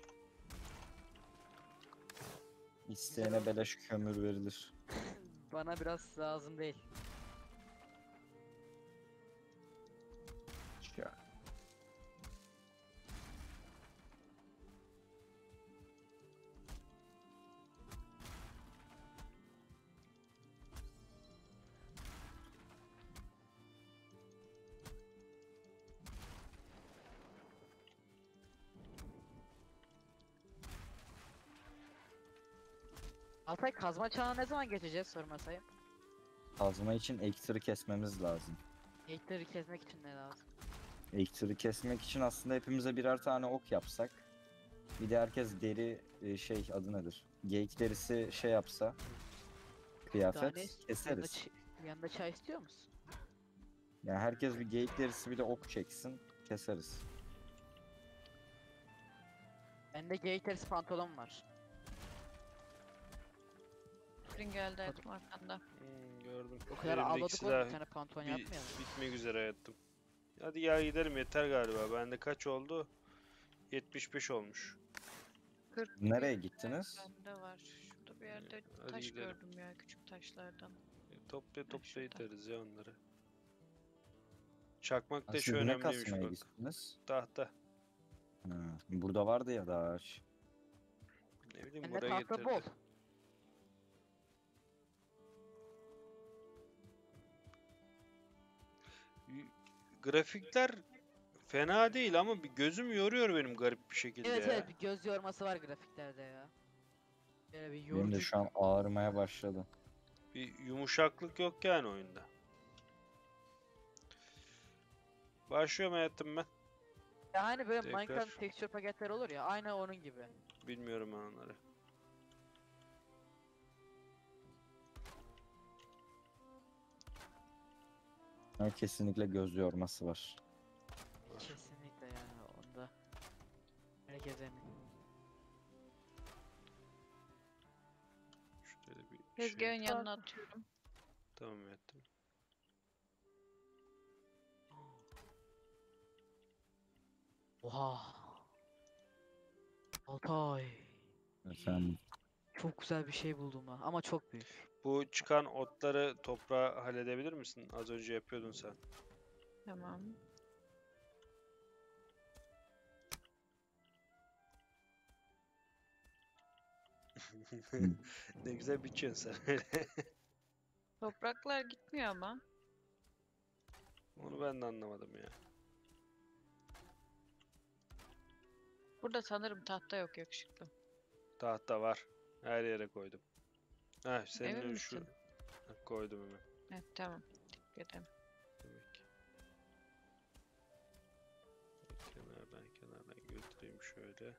Speaker 3: İsteyene beleş kömür verilir.
Speaker 4: Bana biraz lazım değil. Altay kazma çağına ne zaman geçeceğiz sormasayım.
Speaker 3: Kazma için ektir'i kesmemiz lazım.
Speaker 4: Etleri kesmek için ne lazım?
Speaker 3: Ektir'i kesmek için aslında hepimize birer tane ok yapsak. Bir de herkes deri e, şey adı nedir? Geyik derisi şey yapsa. Kıyafet
Speaker 4: Tane yanında,
Speaker 3: keseriz.
Speaker 4: ç- yanında çay istiyor musun?
Speaker 3: Yani herkes bir geyik derisi bir de ok çeksin. Keseriz.
Speaker 4: Bende geyik derisi pantolon var.
Speaker 1: Fırın geldi hayatım arkanda.
Speaker 2: Hmm, gördüm.
Speaker 4: O kadar
Speaker 2: Elimdeki
Speaker 4: ağladık oğlum bir tane pantolon
Speaker 2: bi-
Speaker 4: yapmayalım.
Speaker 2: bitmek üzere hayatım. Hadi ya gidelim yeter galiba. Bende kaç oldu? 75 olmuş.
Speaker 1: 40
Speaker 3: Nereye gittiniz?
Speaker 1: Bende var. Şurada bir yerde
Speaker 2: Hadi
Speaker 1: taş
Speaker 2: gidelim.
Speaker 1: gördüm ya küçük taşlardan.
Speaker 2: E, Topla topla
Speaker 1: şurada.
Speaker 2: yeteriz ya onları. Çakmak
Speaker 3: Ha,
Speaker 2: da
Speaker 3: Siz
Speaker 2: şu
Speaker 3: ne
Speaker 2: önemliymiş
Speaker 3: kasmaya
Speaker 2: bak.
Speaker 3: gittiniz?
Speaker 2: Tahta.
Speaker 3: Ha, burada vardı ya daha ağaç.
Speaker 2: Ne bileyim
Speaker 4: Bende
Speaker 2: buraya
Speaker 4: tahta
Speaker 2: getirdi.
Speaker 4: bol.
Speaker 2: Grafikler fena değil ama bir gözüm yoruyor benim garip bir şekilde
Speaker 4: Evet
Speaker 2: ya.
Speaker 4: evet bir göz yorması var grafiklerde ya. Böyle bir
Speaker 3: Benim
Speaker 4: yorucu.
Speaker 3: de şu an ağrımaya başladı.
Speaker 2: Bir yumuşaklık yok yani oyunda. Başlıyorum hayatım ben.
Speaker 4: Ya hani böyle
Speaker 2: Tekrar.
Speaker 4: Minecraft texture paketleri olur ya aynı onun gibi.
Speaker 2: Bilmiyorum ben onları.
Speaker 3: Ha, kesinlikle göz yorması var.
Speaker 4: Kesinlikle yani onda. Herkes emin.
Speaker 2: Şöyle bir şey.
Speaker 1: Tezgahın yanına atıyorum.
Speaker 2: Tamam hayatım.
Speaker 4: Oha. Altay.
Speaker 3: Efendim.
Speaker 4: Çok güzel bir şey buldum ha ama çok büyük.
Speaker 2: Bu çıkan otları toprağa halledebilir misin? Az önce yapıyordun sen.
Speaker 1: Tamam.
Speaker 2: ne güzel biçiyorsun sen öyle.
Speaker 1: Topraklar gitmiyor ama.
Speaker 2: Onu ben de anlamadım ya.
Speaker 1: Burada sanırım tahta yok yakışıklı.
Speaker 2: Tahta var. Her yere koydum. Ha senin
Speaker 1: Emin
Speaker 2: şu
Speaker 1: misin?
Speaker 2: Ha, koydum hemen.
Speaker 1: Evet tamam. Dikkat edin.
Speaker 2: Demek ki. Kenardan kenardan götüreyim şöyle.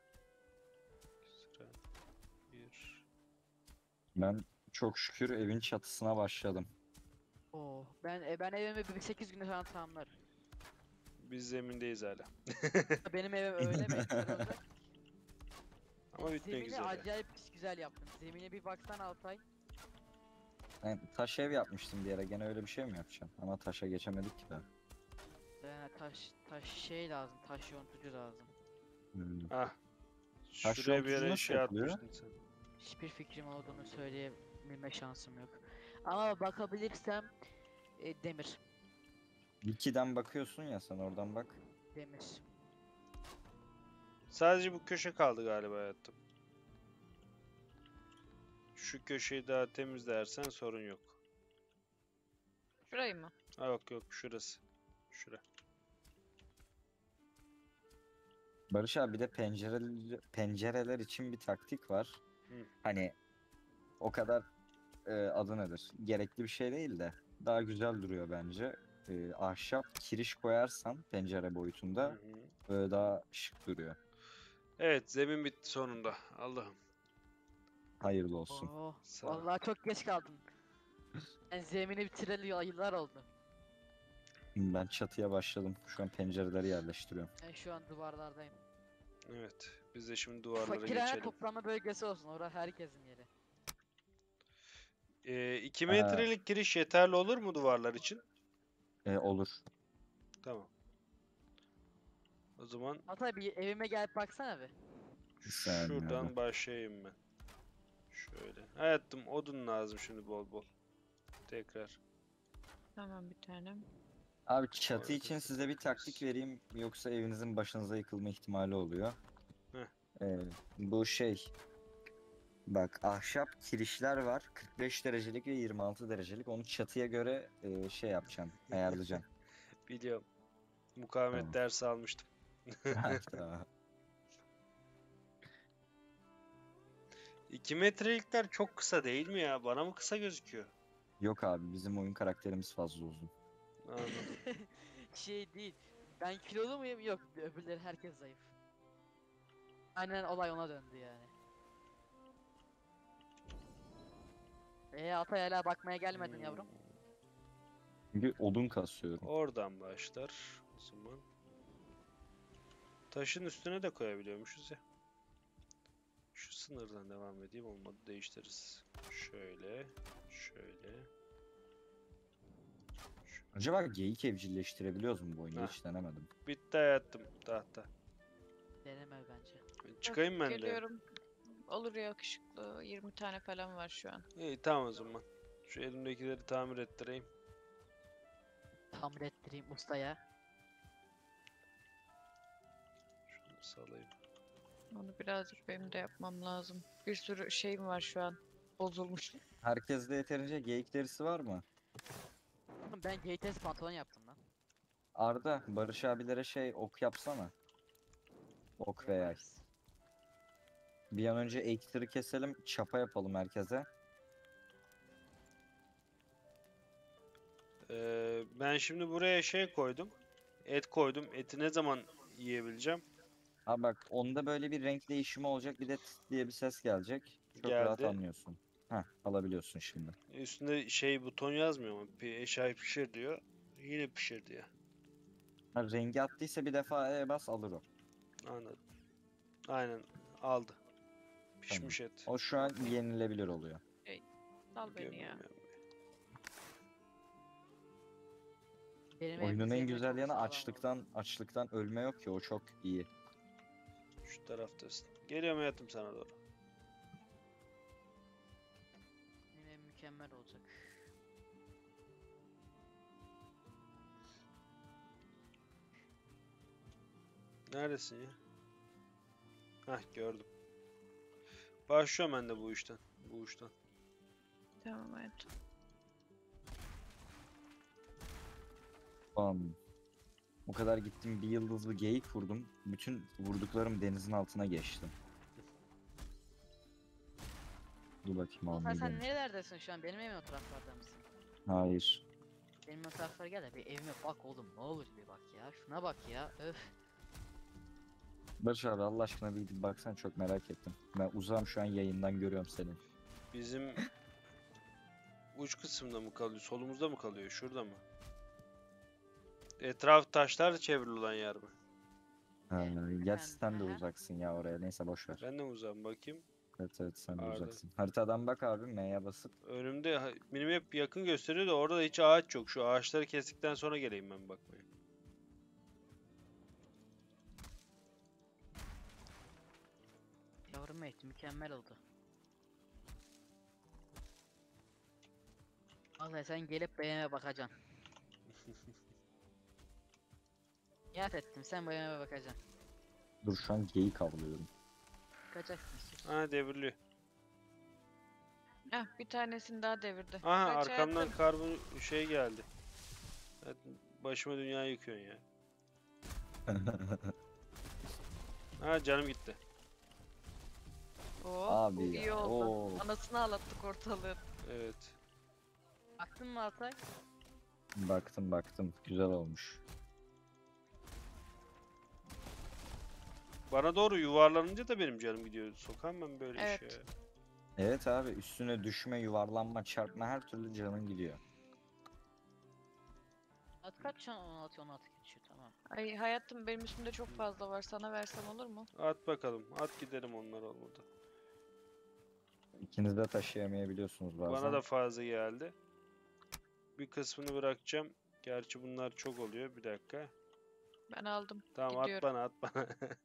Speaker 2: Sıra bir.
Speaker 3: Ben çok şükür evin çatısına başladım.
Speaker 4: Oo, ben e, ben evimi bir 8 günde falan tamamlarım.
Speaker 2: Biz zemindeyiz hala.
Speaker 4: Benim evim öyle mi?
Speaker 2: Ama bitmek
Speaker 4: Zemini
Speaker 2: üzere.
Speaker 4: acayip güzel yaptım. Zemine bir baksana Altay.
Speaker 3: Ben taş ev yapmıştım bir ara. Gene öyle bir şey mi yapacağım? Ama taşa geçemedik ki daha.
Speaker 4: Ee, taş taş şey lazım. Taş yontucu lazım.
Speaker 3: Hmm.
Speaker 2: Ah.
Speaker 3: Taş
Speaker 2: Şuraya bir
Speaker 3: yontucu
Speaker 2: yere
Speaker 3: nasıl
Speaker 2: şey
Speaker 3: yapılıyor?
Speaker 2: atmıştın sen.
Speaker 4: Hiçbir fikrim olduğunu söyleyebilme şansım yok. Ama bakabilirsem e, demir.
Speaker 3: Wiki'den bakıyorsun ya sen oradan bak.
Speaker 4: Demir.
Speaker 2: Sadece bu köşe kaldı galiba hayatım. Şu köşeyi daha temizlersen sorun yok.
Speaker 1: Şurayı mı?
Speaker 2: Ha yok yok şurası. Şura.
Speaker 3: Barış abi bir de pencereler, pencereler için bir taktik var.
Speaker 2: Hı.
Speaker 3: Hani o kadar e, adı nedir? Gerekli bir şey değil de daha güzel duruyor bence. E, ahşap kiriş koyarsan pencere
Speaker 2: Hı
Speaker 3: boyutunda
Speaker 2: hı.
Speaker 3: böyle daha şık duruyor.
Speaker 2: Evet zemin bitti sonunda. Allah'ım.
Speaker 3: Hayırlı olsun.
Speaker 4: Oo,
Speaker 2: Sağ ol.
Speaker 4: Vallahi çok geç kaldın. Ben zemini bitireli yıllar oldu.
Speaker 3: Ben çatıya başladım. Şu an pencereleri yerleştiriyorum.
Speaker 4: Ben şu an duvarlardayım.
Speaker 2: Evet. Biz de şimdi duvarlara
Speaker 4: Fakirhane
Speaker 2: geçelim.
Speaker 4: toplanma bölgesi olsun. Orada herkesin yeri.
Speaker 2: Ee, 2 metrelik giriş yeterli olur mu duvarlar için?
Speaker 3: E, olur.
Speaker 2: Tamam. O zaman
Speaker 4: Altay bir evime gelip baksana bir.
Speaker 3: Bir saniye
Speaker 2: şuradan başlayayım ben. Şöyle. Hayatım odun lazım şimdi bol bol. Tekrar.
Speaker 1: Tamam bir tanem.
Speaker 3: Abi çatı
Speaker 2: Orası
Speaker 3: için size bir taktik vereyim yoksa evinizin başınıza yıkılma ihtimali oluyor.
Speaker 2: Heh.
Speaker 3: Ee, bu şey bak ahşap kirişler var 45 derecelik ve 26 derecelik onu çatıya göre e, şey yapacaksın ayarlayacaksın.
Speaker 2: Biliyorum. Mukavemet
Speaker 3: Tamam.
Speaker 2: dersi almıştım.
Speaker 3: Tamam.
Speaker 2: 2 metrelikler çok kısa değil mi ya? Bana mı kısa gözüküyor?
Speaker 3: Yok abi bizim oyun karakterimiz fazla uzun.
Speaker 2: Anladım.
Speaker 4: şey değil. Ben kilolu muyum? Yok. Öbürleri herkes zayıf. Aynen olay ona döndü yani. Eee Altay hala bakmaya gelmedin yavrum.
Speaker 3: Çünkü odun kasıyorum.
Speaker 2: Oradan başlar o zaman. Taşın üstüne de koyabiliyormuşuz ya. Şu sınırdan devam edeyim olmadı değiştiririz. Şöyle, şöyle.
Speaker 3: Acaba geyik evcilleştirebiliyoruz mu bu oyunu
Speaker 2: Heh.
Speaker 3: hiç denemedim.
Speaker 2: Bitti hayatım tahta.
Speaker 4: Deneme bence.
Speaker 2: Çıkayım ben de.
Speaker 1: Geliyorum. Olur yakışıklı. 20 tane falan var şu an.
Speaker 2: İyi tamam o zaman. Şu elimdekileri tamir ettireyim.
Speaker 4: Tamir ettireyim ustaya.
Speaker 2: Şunu salayım.
Speaker 1: Onu birazcık benim de yapmam lazım. Bir sürü şeyim var şu an. Bozulmuş.
Speaker 3: Herkeste yeterince geyik derisi var mı?
Speaker 4: Oğlum Ben GTS pantolon yaptım lan.
Speaker 3: Arda Barış abilere şey ok yapsana. Ok ve yay.
Speaker 4: Yaparız.
Speaker 3: Bir an önce ekleri keselim, çapa yapalım herkese.
Speaker 2: Ee, ben şimdi buraya şey koydum. Et koydum. Eti ne zaman yiyebileceğim?
Speaker 3: Ha bak onda böyle bir renk değişimi olacak bir de tıt diye bir ses gelecek. Çok rahat
Speaker 2: Geldi.
Speaker 3: anlıyorsun. Heh alabiliyorsun şimdi.
Speaker 2: Üstünde şey buton yazmıyor mu? Bir eşyayı pişir diyor. Yine pişir diyor.
Speaker 3: Ha, rengi attıysa bir defa E bas alır o.
Speaker 2: Anladım. Aynen aldı. Pişmiş et.
Speaker 3: O şu an yenilebilir oluyor.
Speaker 1: Sal beni ya.
Speaker 2: Gömüyorum
Speaker 4: Benim
Speaker 3: Oyunun en güzel yanı açlıktan açlıktan ölme yok ki o çok iyi.
Speaker 2: Şu taraftasın. Geliyorum hayatım sana doğru.
Speaker 4: evim mükemmel olacak.
Speaker 2: Neredesin ya? Hah gördüm. Başlıyorum ben de bu işten. Bu işten.
Speaker 1: Tamam hayatım.
Speaker 3: Tamam. O kadar gittim bir yıldızlı geyik vurdum. Bütün vurduklarım denizin altına geçti. Dur bakayım almayı
Speaker 4: sen nerelerdesin şu an? Benim evim o taraflarda mısın?
Speaker 3: Hayır.
Speaker 4: Benim o taraflara gel de bir evime bak oğlum ne olur bir bak ya. Şuna bak ya öf.
Speaker 3: Barış abi Allah aşkına bir gidip baksan çok merak ettim. Ben uzağım şu an yayından görüyorum seni.
Speaker 2: Bizim uç kısımda mı kalıyor? Solumuzda mı kalıyor? Şurada mı? Etraf taşlar çevrili olan yer mi?
Speaker 3: Ha, sen de uzaksın ya oraya. Neyse boş ver.
Speaker 2: Ben de uzağım bakayım.
Speaker 3: Evet evet sen de
Speaker 2: Arda.
Speaker 3: uzaksın. Haritadan bak abi M'ye basıp.
Speaker 2: Önümde ha- benim hep yakın gösteriyor da orada da hiç ağaç yok. Şu ağaçları kestikten sonra geleyim ben bakmaya.
Speaker 4: Yavrum mate mükemmel oldu. Vallahi sen gelip beğenime bakacaksın. Yat ettim sen beğenime bakacaksın.
Speaker 3: Dur şu an geyik avlıyorum.
Speaker 4: Bakacaksın sus.
Speaker 2: Ha devriliyor.
Speaker 1: Heh, bir tanesini daha devirdi.
Speaker 2: Aha
Speaker 1: Kaç
Speaker 2: arkamdan
Speaker 1: hayatım?
Speaker 2: karbon şey geldi. Evet, Başıma dünya yıkıyorsun ya. Ha canım gitti.
Speaker 1: Oo,
Speaker 3: Abi
Speaker 1: bu
Speaker 3: ya,
Speaker 1: iyi oldu.
Speaker 3: oo.
Speaker 1: Anasını ağlattık ortalığı.
Speaker 2: Evet.
Speaker 4: Baktın mı Altay?
Speaker 3: baktım baktım. Güzel olmuş.
Speaker 2: Bana doğru yuvarlanınca da benim canım gidiyor. Sokam ben böyle
Speaker 1: Evet.
Speaker 2: işe.
Speaker 3: Evet abi üstüne düşme, yuvarlanma, çarpma her türlü canın gidiyor.
Speaker 4: At kaç şu an 16 16 geçiyor tamam.
Speaker 1: Ay hayatım benim üstümde çok fazla var. Sana versem olur mu?
Speaker 2: At bakalım. At gidelim onlar olmadı.
Speaker 3: İkiniz de taşıyamayabiliyorsunuz bazen.
Speaker 2: Bana da fazla geldi. Bir kısmını bırakacağım. Gerçi bunlar çok oluyor. Bir dakika.
Speaker 1: Ben aldım.
Speaker 2: Tamam
Speaker 1: Gidiyorum.
Speaker 2: at bana at bana.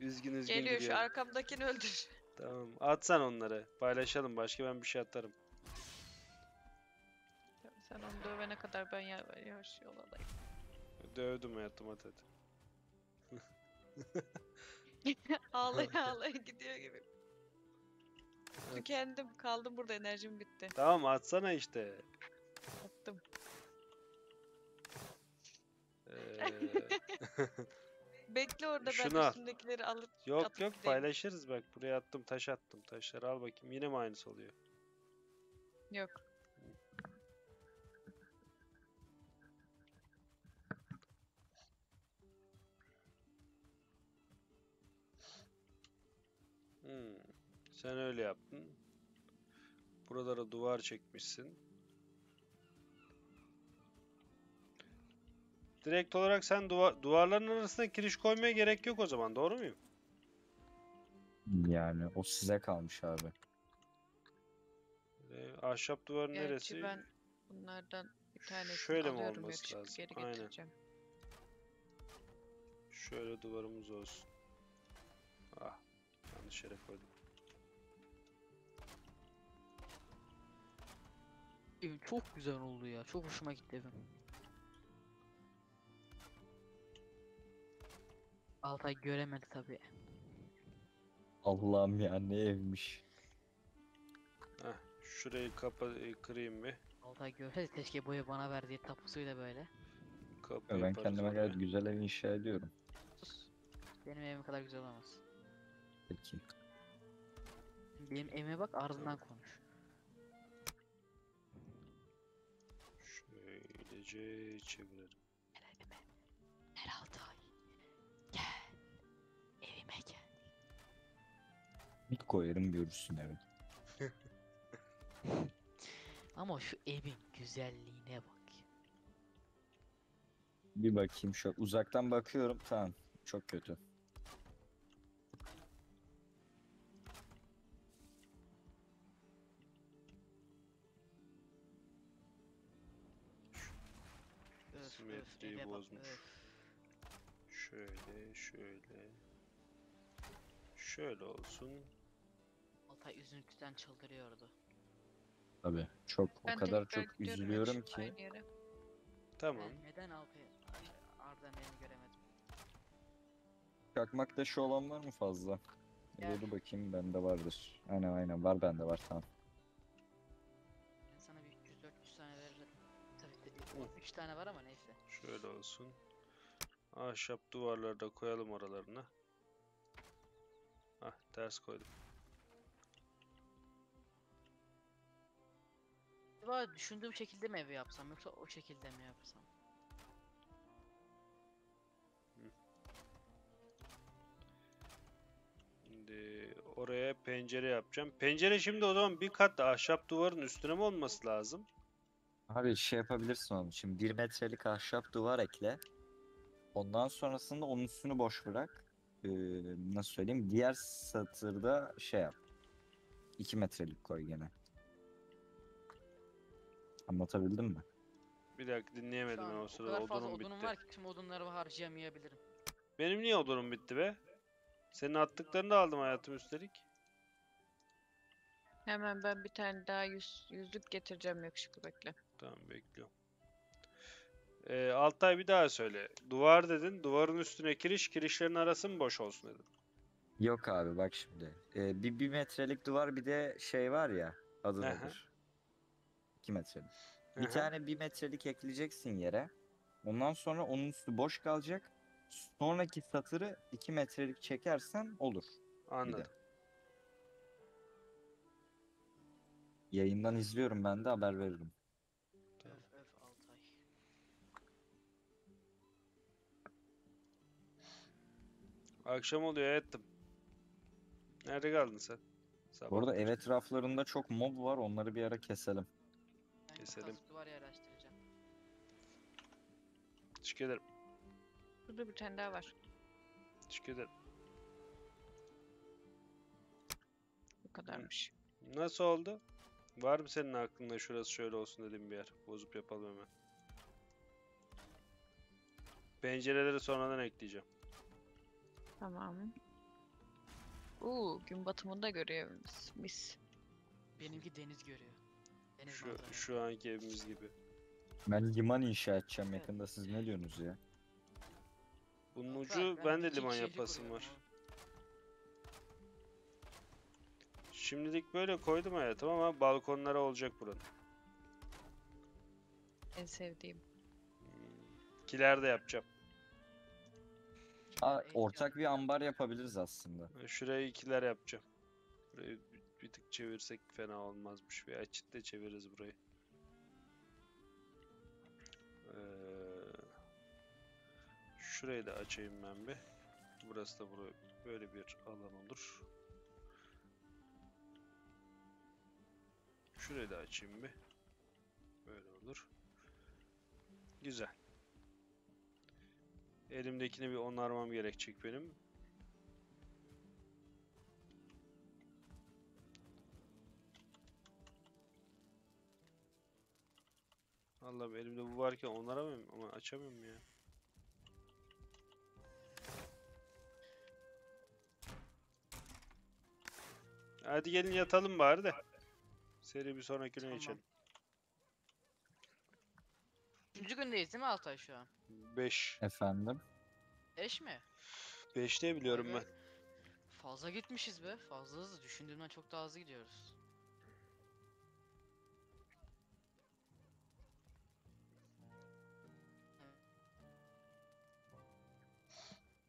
Speaker 2: üzgün üzgün
Speaker 1: Geliyor şu
Speaker 2: gidiyorum.
Speaker 1: arkamdakini öldür.
Speaker 2: Tamam. At sen onları. Paylaşalım. Başka ben bir şey atarım.
Speaker 1: Sen onu dövene kadar ben ya- yavaş yol alayım.
Speaker 2: Dövdüm hayatım at hadi.
Speaker 1: ağlaya ağlaya gidiyor gibi. Tükendim. Kaldım burada enerjim bitti.
Speaker 2: Tamam atsana işte.
Speaker 1: Bekle orada
Speaker 2: Şunu
Speaker 1: ben
Speaker 2: al.
Speaker 1: üstündekileri alıp
Speaker 2: yok
Speaker 1: atıp
Speaker 2: yok
Speaker 1: gideyim.
Speaker 2: paylaşırız bak. Buraya attım taş attım. Taşları al bakayım. Yine mi aynısı oluyor?
Speaker 1: Yok.
Speaker 2: Hmm, Sen öyle yaptın. Buralara duvar çekmişsin. Direkt olarak sen duva- duvarların arasına kiriş koymaya gerek yok o zaman. Doğru muyum?
Speaker 3: Yani o size kalmış abi.
Speaker 2: Ee, ahşap duvarın
Speaker 1: Gerçi
Speaker 2: neresi?
Speaker 1: ben bunlardan bir tanesini
Speaker 2: Şöyle mi
Speaker 1: alıyorum
Speaker 2: olması
Speaker 1: yakışıklı
Speaker 2: lazım?
Speaker 1: geri
Speaker 2: Aynen.
Speaker 1: getireceğim.
Speaker 2: Şöyle duvarımız olsun. Ah, yanlış yere koydum.
Speaker 4: Evim çok güzel oldu ya. Çok hoşuma gitti evim. Altay göremedi tabi.
Speaker 3: Allah'ım ya ne evmiş.
Speaker 2: Heh, şurayı kapa e, kırayım bir.
Speaker 4: Altay görseydi keşke bu evi bana verdiği tapusuyla böyle.
Speaker 2: Kapı
Speaker 3: Ben kendime
Speaker 2: oraya.
Speaker 3: gayet güzel ev inşa ediyorum.
Speaker 4: Sus. Benim evim kadar güzel olamaz.
Speaker 3: Peki.
Speaker 4: Benim evime bak ardından konuş.
Speaker 2: Şöylece çevirelim.
Speaker 4: Gel evime.
Speaker 3: Bir koyarım görürsün evi.
Speaker 4: Ama şu evin güzelliğine bak.
Speaker 3: Bir bakayım şu uzaktan bakıyorum tamam. Çok kötü.
Speaker 4: Öf, öf,
Speaker 2: Simetriyi
Speaker 4: eve bak,
Speaker 2: bozmuş.
Speaker 4: öf.
Speaker 2: Şöyle, şöyle. Şöyle olsun.
Speaker 4: Altay üzüntüden çıldırıyordu.
Speaker 3: Tabii. Çok o
Speaker 1: Ben
Speaker 3: kadar
Speaker 1: tekrar
Speaker 3: çok
Speaker 1: gidiyorum
Speaker 3: üzülüyorum ki.
Speaker 1: aynı yere.
Speaker 2: Tamam.
Speaker 4: Ben neden Altay Arda'nın evini göremedim?
Speaker 3: Çakmak taşı olan var mı fazla?
Speaker 4: Gel.
Speaker 3: Dur bakayım bende vardır. Aynen aynen var bende var tamam.
Speaker 4: Ben sana bir 300-400 tane veririm. Tabii 3 tane var ama neyse.
Speaker 2: Şöyle olsun. Ahşap duvarları da koyalım aralarına. Ah ters koydum.
Speaker 4: Acaba düşündüğüm şekilde mi evi yapsam yoksa o şekilde mi yapsam?
Speaker 2: Şimdi oraya pencere yapacağım. Pencere şimdi o zaman bir kat da ahşap duvarın üstüne mi olması lazım?
Speaker 3: Abi şey yapabilirsin onun için. Bir metrelik ahşap duvar ekle. Ondan sonrasında onun üstünü boş bırak. Ee, nasıl söyleyeyim? Diğer satırda şey yap. 2 metrelik koy gene. Anlatabildim mi?
Speaker 2: Bir dakika dinleyemedim ben
Speaker 4: an
Speaker 2: o
Speaker 4: o
Speaker 2: sırada
Speaker 4: kadar fazla
Speaker 2: odunum
Speaker 4: odunum
Speaker 2: bitti.
Speaker 4: var ki tüm odunları harcayamayabilirim.
Speaker 2: Benim niye odunum bitti be? Senin attıklarını da aldım hayatım üstelik.
Speaker 1: Hemen ben bir tane daha yüz, yüzlük getireceğim yakışıklı bekle.
Speaker 2: Tamam bekliyorum. Ee, Altay bir daha söyle. Duvar dedin. Duvarın üstüne kiriş. Kirişlerin arası mı boş olsun dedin.
Speaker 3: Yok abi bak şimdi. Ee, bir, bir metrelik duvar bir de şey var ya. Adı
Speaker 2: Aha.
Speaker 3: nedir? 2 metrelik. Bir
Speaker 2: Aha.
Speaker 3: tane bir metrelik ekleyeceksin yere. Ondan sonra onun üstü boş kalacak. Sonraki satırı 2 metrelik çekersen olur.
Speaker 2: Anladım.
Speaker 3: Yayından izliyorum ben de haber veririm.
Speaker 2: Akşam oluyor hayatım. Nerede kaldın sen? Sabah.
Speaker 3: Bu arada ev etraflarında çok mob var onları bir ara keselim.
Speaker 4: Ben
Speaker 2: Keselim.
Speaker 4: Duvar yerleştireceğim.
Speaker 2: Teşekkür ederim.
Speaker 1: Burada bir tane daha var.
Speaker 2: Teşekkür ederim.
Speaker 1: Bu kadarmış.
Speaker 2: Nasıl oldu? Var mı senin aklında şurası şöyle olsun dediğin bir yer? Bozup yapalım hemen. Pencereleri sonradan ekleyeceğim.
Speaker 1: Tamam. Uuu gün batımını da görüyoruz. Mis.
Speaker 4: Benimki deniz görüyor. Deniz
Speaker 2: Şu,
Speaker 4: manzaralı.
Speaker 2: şu anki evimiz gibi.
Speaker 3: Ben liman inşa edeceğim
Speaker 4: Evet.
Speaker 3: yakında siz ne diyorsunuz ya?
Speaker 2: Bunun ucu ben de liman
Speaker 4: şehri
Speaker 2: yapasım
Speaker 4: kuruyorum
Speaker 2: var.
Speaker 4: oğlum.
Speaker 2: Şimdilik böyle koydum hayatım ama balkonlara olacak buranın.
Speaker 1: En sevdiğim.
Speaker 2: Kiler de yapacağım.
Speaker 3: Aa, ortak bir ambar yapabiliriz aslında.
Speaker 2: Şuraya ikiler yapacağım. Burayı bir, tık çevirsek fena olmazmış. Bir açık da çeviririz burayı. Ee, şurayı da açayım ben bir. Burası da böyle bir alan olur. Şurayı da açayım bir. Böyle olur. Güzel. Elimdekini bir onarmam gerekecek benim. Allah'ım elimde bu varken onaramıyorum ama açamıyorum ya. Hadi gelin yatalım bari de. Seri bir sonraki güne
Speaker 4: Tamam.
Speaker 2: geçelim.
Speaker 4: Üçüncü gündeyiz değil mi Altay şu an?
Speaker 2: 5.
Speaker 3: Efendim?
Speaker 4: Eş mi?
Speaker 2: 5 diye biliyorum ben.
Speaker 4: be. Fazla gitmişiz be. Fazla hızlı. Düşündüğümden çok daha hızlı gidiyoruz.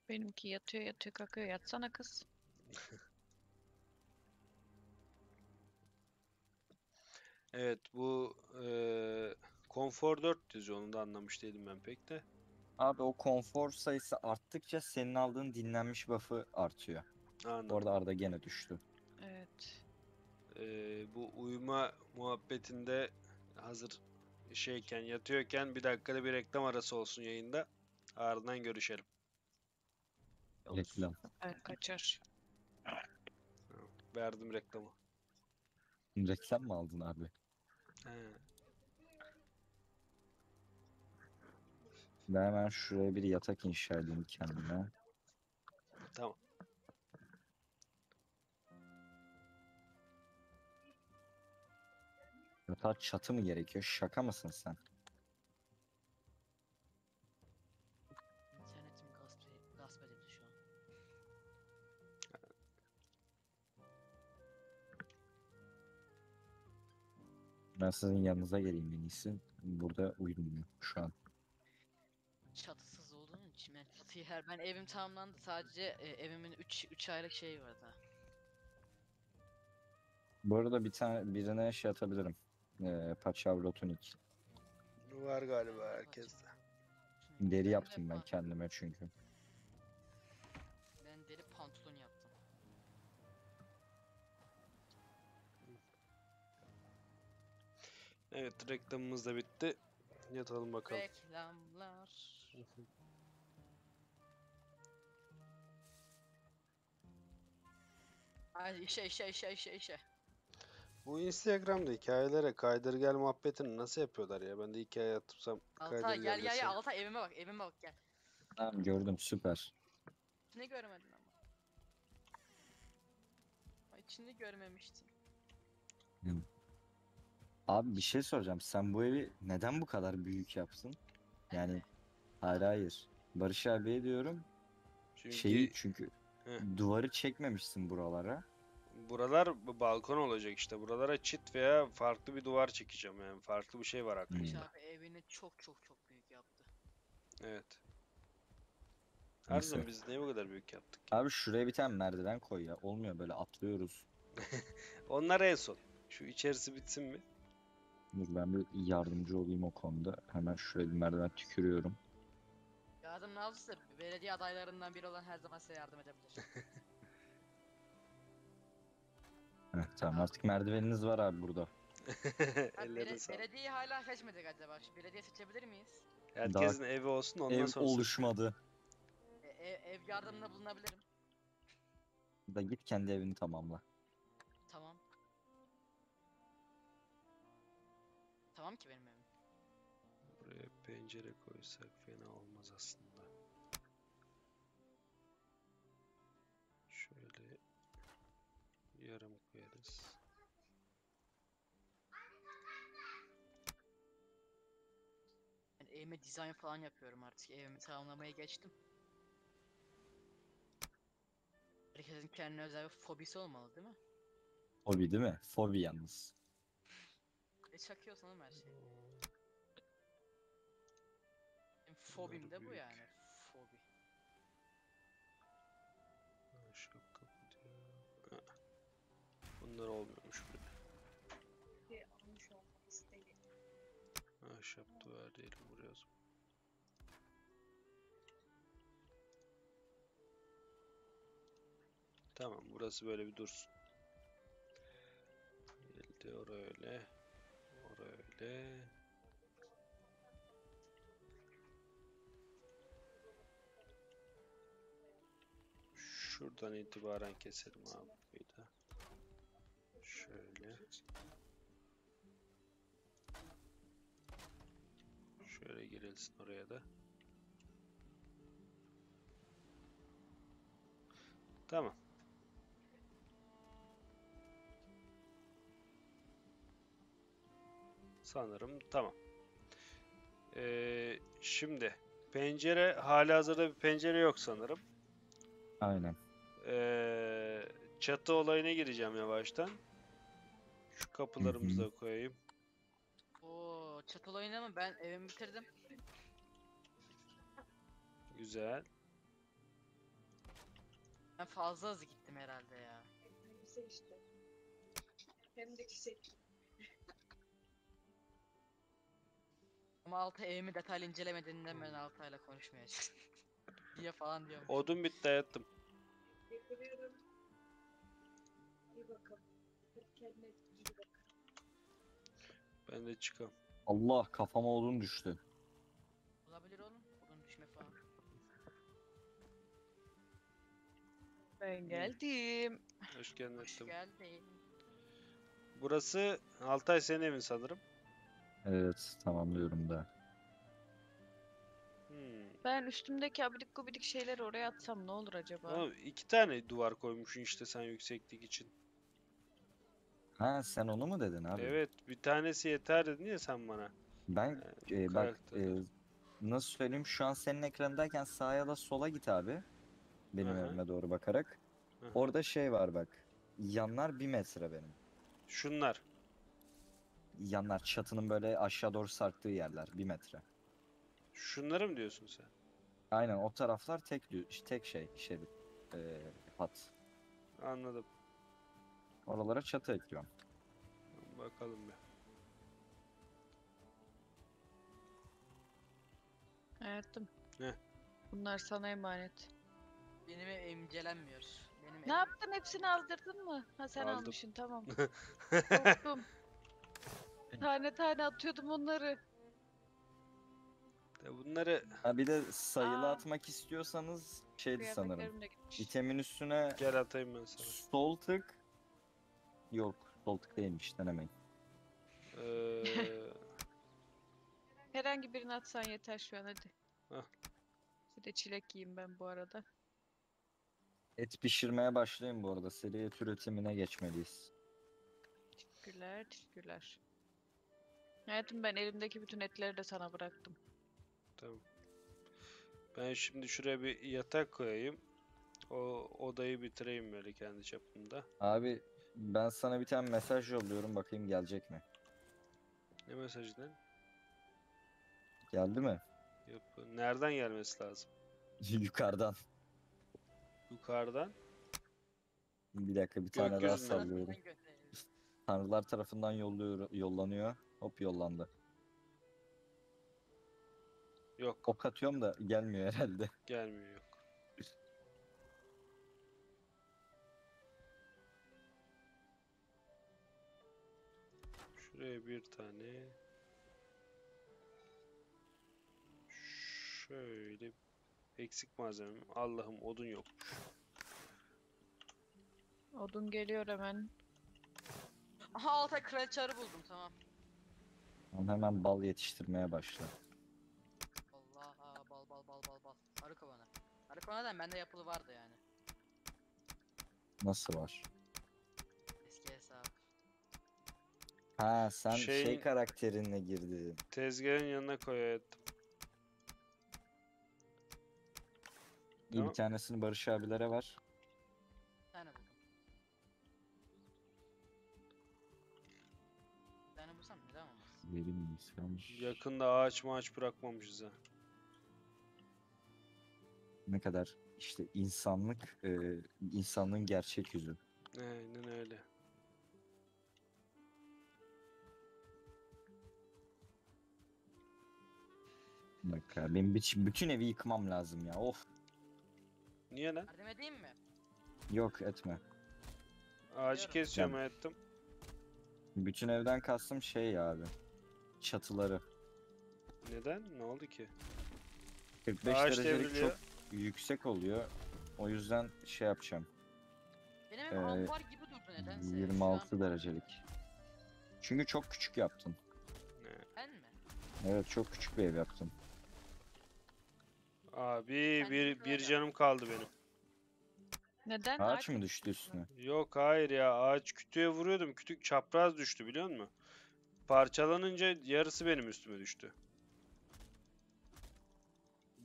Speaker 1: Benimki yatıyor yatıyor kalkıyor. Yatsana kız.
Speaker 2: Evet bu eee konfor 4 dizi onu da anlamış değilim ben pek de.
Speaker 3: Abi o konfor sayısı arttıkça senin aldığın dinlenmiş buff'ı artıyor.
Speaker 2: Anladım.
Speaker 3: Bu arada Arda gene düştü.
Speaker 1: Evet.
Speaker 2: Eee, bu uyuma muhabbetinde hazır şeyken yatıyorken bir dakikada bir reklam arası olsun yayında. Ardından görüşelim.
Speaker 3: Reklam.
Speaker 1: Evet kaçar.
Speaker 2: Verdim reklamı.
Speaker 3: Reklam mı aldın abi?
Speaker 2: He.
Speaker 3: Şimdi hemen şuraya bir yatak inşa edeyim kendime.
Speaker 2: Tamam.
Speaker 3: Yatağa çatı mı gerekiyor? Şaka mısın sen? Ben sizin yanınıza geleyim en iyisi. Burada uyumuyor şu an.
Speaker 4: Çatısız olduğum için ben çatıyı her ben evim tamamlandı sadece e, evimin 3 3 aylık şeyi var daha.
Speaker 3: Bu arada bir tane birine şey atabilirim. Ee, Paçavra tonik.
Speaker 2: Var galiba herkeste.
Speaker 3: Deri
Speaker 4: de
Speaker 3: yaptım ben kendime çünkü.
Speaker 4: Ben deri pantolon yaptım.
Speaker 2: Evet reklamımız da bitti. Yatalım bakalım.
Speaker 4: Reklamlar. Hadi işe işe işe işe işe.
Speaker 2: Bu Instagram'da hikayelere kaydır gel muhabbetini nasıl yapıyorlar ya? Ben de hikaye atıpsam
Speaker 4: Altay
Speaker 2: kaydır
Speaker 4: gel
Speaker 2: gel
Speaker 4: gel
Speaker 2: desem.
Speaker 4: gel Altay evime bak evime bak gel.
Speaker 3: Tamam gördüm süper.
Speaker 4: İçini görmedin ama. Ay, İçini görmemiştin.
Speaker 3: Abi bir şey soracağım. Sen bu evi neden bu kadar büyük yaptın? Yani? Hayır hayır. Barış abiye diyorum.
Speaker 2: Çünkü
Speaker 3: Şeyi çünkü
Speaker 2: Heh.
Speaker 3: duvarı çekmemişsin buralara.
Speaker 2: buralar balkon olacak işte. Buralara çit veya farklı bir duvar çekeceğim yani. Farklı bir şey var aklımda.
Speaker 4: Barış
Speaker 3: Hmm.
Speaker 4: abi evini çok çok çok büyük yaptı.
Speaker 2: Evet.
Speaker 3: Neyse.
Speaker 2: biz niye bu kadar büyük yaptık?
Speaker 3: Abi şuraya bir tane merdiven koy ya. Olmuyor böyle atlıyoruz.
Speaker 2: Onlar en son. Şu içerisi bitsin mi?
Speaker 3: Dur ben bir yardımcı olayım o konuda. Hemen şuraya bir merdiven tükürüyorum.
Speaker 4: Yardım lazımsa belediye adaylarından biri olan her zaman size yardım edebilir.
Speaker 3: Heh, tamam artık merdiveniniz var abi burada.
Speaker 2: Ellerine
Speaker 4: bele-
Speaker 2: sağlık.
Speaker 4: belediyeyi hala seçmedik acaba. Şu belediye seçebilir miyiz?
Speaker 2: Herkesin evi olsun ondan
Speaker 3: Ev
Speaker 2: sonra.
Speaker 3: oluşmadı.
Speaker 4: E, ev, ev yardımında bulunabilirim.
Speaker 3: Da git kendi evini tamamla.
Speaker 4: Tamam. Tamam ki benim evim.
Speaker 2: Pencere koysak fena olmaz aslında. Şöyle yarım koyarız.
Speaker 4: Ben evime dizayn falan yapıyorum artık. Evimi tamamlamaya geçtim. Herkesin kendine özel bir fobisi olmalı değil mi?
Speaker 3: Fobi değil mi? Fobi yalnız.
Speaker 4: E çakıyorsun oğlum her şeyi. Fobim de bu
Speaker 2: büyük.
Speaker 4: yani. Fobi.
Speaker 2: Ahşap kapı diyor. Ha. Bunlar olmuyormuş bile. Ahşap duvar o zaman. Tamam burası böyle bir dursun. Geldi oraya öyle. Oraya öyle. Şuradan itibaren keselim abi burayı da. Şöyle. Şöyle girilsin oraya da. Tamam. Sanırım tamam. Ee, şimdi pencere halihazırda bir pencere yok sanırım.
Speaker 3: Aynen.
Speaker 2: Ee, çatı olayına gireceğim yavaştan. Şu kapılarımızı da koyayım.
Speaker 4: Oo, çatal oyunu ama ben evimi bitirdim.
Speaker 2: Güzel.
Speaker 4: Ben fazla hızlı gittim herhalde ya.
Speaker 5: Güzel işte. Hem de güzel.
Speaker 4: Ama Altay evimi detaylı incelemediğinden ben Altay'la konuşmayacağım. diye falan diyorum.
Speaker 2: Odun bitti yattım.
Speaker 5: Yakılıyorum. İyi bakalım. Hadi kendine iyi bak.
Speaker 2: Ben de çıkam.
Speaker 3: Allah kafama odun düştü.
Speaker 4: Olabilir oğlum. Odun düşme falan.
Speaker 1: Ben geldim.
Speaker 2: Hoş geldin
Speaker 4: Hoş geldin.
Speaker 2: Burası Altay senin evin sanırım.
Speaker 3: Evet tamamlıyorum da.
Speaker 2: Hmm.
Speaker 1: Ben üstümdeki abidik gubidik şeyleri oraya atsam ne olur acaba?
Speaker 2: Oğlum iki tane duvar koymuşsun işte sen yükseklik için.
Speaker 3: Ha sen onu mu dedin abi?
Speaker 2: Evet bir tanesi yeter dedin ya sen bana.
Speaker 3: Ben
Speaker 2: Yani
Speaker 3: e, bak e, nasıl söyleyeyim şu an senin ekranındayken sağa ya da sola git abi. Benim
Speaker 2: Hı hı.
Speaker 3: evime doğru bakarak.
Speaker 2: Hı hı.
Speaker 3: Orada şey var bak. Yanlar bir metre benim.
Speaker 2: Şunlar.
Speaker 3: yanlar çatının böyle aşağı doğru sarktığı yerler bir metre.
Speaker 2: Şunları mı diyorsun sen?
Speaker 3: Aynen o taraflar tek tek şey şerit e, hat.
Speaker 2: Anladım.
Speaker 3: Oralara çatı ekliyorum.
Speaker 2: Bakalım bir.
Speaker 1: Hayatım.
Speaker 2: Ne?
Speaker 1: Bunlar sana emanet.
Speaker 4: Benim ev imgelenmiyor. Benim
Speaker 1: Ne yaptın? Hepsini aldırdın mı? Ha sen
Speaker 2: Aldım.
Speaker 1: almışsın tamam. Korktum. tane tane atıyordum onları.
Speaker 2: De bunları
Speaker 3: Ha bir de sayılı
Speaker 1: Aa.
Speaker 3: atmak istiyorsanız şeydi sanırım.
Speaker 1: Kıyafetlerim de gitmiş.
Speaker 3: İtemin üstüne
Speaker 2: gel atayım ben sana.
Speaker 3: sol tık yok sol tık değilmiş denemeyin.
Speaker 2: Ee,
Speaker 1: Herhangi birini atsan yeter şu an hadi.
Speaker 2: Hah.
Speaker 1: Bir de çilek yiyeyim ben bu arada.
Speaker 3: Et pişirmeye başlayın bu arada. Seri et üretimine geçmeliyiz.
Speaker 1: Teşekkürler, teşekkürler. Hayatım ben elimdeki bütün etleri de sana bıraktım.
Speaker 2: Tamam. Ben şimdi şuraya bir yatak koyayım. O odayı bitireyim böyle kendi çapımda.
Speaker 3: Abi ben sana bir tane mesaj yolluyorum bakayım gelecek mi?
Speaker 2: Ne mesajı lan?
Speaker 3: Geldi mi?
Speaker 2: Yap- Nereden gelmesi lazım?
Speaker 3: Yukarıdan.
Speaker 2: Yukarıdan.
Speaker 3: Bir dakika bir tane daha
Speaker 2: Gökyüzünden.
Speaker 3: sallıyorum. Tanrılar tarafından yolluyor, yollanıyor. Hop yollandı.
Speaker 2: Yok,
Speaker 3: Ok atıyorum da gelmiyor herhalde.
Speaker 2: gelmiyor yok. Şuraya bir tane. Şöyle eksik malzemem. Allah'ım odun yokmuş.
Speaker 1: Odun geliyor hemen.
Speaker 4: Aha alta kraliçe arı buldum tamam.
Speaker 3: Lan Hemen bal yetiştirmeye başla.
Speaker 4: Arı kovanı bende yapılı vardı yani.
Speaker 3: Nasıl var?
Speaker 4: Eski hesap.
Speaker 3: Ha sen şey
Speaker 2: Şeyin-
Speaker 3: karakterinle girdin.
Speaker 2: Tezgahın yanına koy hayatım.
Speaker 3: İyi
Speaker 2: Tamam.
Speaker 3: bir tanesini Barış abilere ver.
Speaker 4: Bir tane buldum. Bir tane bulsam neden olmaz?
Speaker 3: Verim kalmış?
Speaker 2: Yakında ağaç maaç bırakmamışız ha.
Speaker 3: Ne kadar işte insanlık, e, insanlığın gerçek yüzü.
Speaker 2: Aynen öyle.
Speaker 3: Bak ya, benim bütün, bütün evi yıkmam lazım ya. Of.
Speaker 2: Niye lan?
Speaker 4: Yardım edeyim mi?
Speaker 3: Yok etme.
Speaker 2: Ağacı
Speaker 4: Biliyorum.
Speaker 2: keseceğim
Speaker 3: Ben-
Speaker 2: hayatım.
Speaker 3: Bütün evden kastım şey ya abi. Çatıları.
Speaker 2: Neden? Ne oldu ki?
Speaker 3: 45
Speaker 2: Ağaç
Speaker 3: derecelik
Speaker 2: devriliyor.
Speaker 3: çok yüksek oluyor. O yüzden şey yapacağım.
Speaker 4: Benim
Speaker 3: Ee,
Speaker 4: evim ambar gibi durdu nedense. Şu
Speaker 3: 26 derecelik. Çünkü çok küçük yaptın.
Speaker 2: Ne?
Speaker 4: an- Ben mi?
Speaker 3: Evet çok küçük bir ev yaptım.
Speaker 2: Abi bir bir canım kaldı benim.
Speaker 1: Neden?
Speaker 3: Ağaç
Speaker 1: mı
Speaker 3: mı düştü üstüne?
Speaker 2: Yok hayır ya ağaç kütüğe vuruyordum. Kütük çapraz düştü biliyor musun? Parçalanınca yarısı benim üstüme düştü.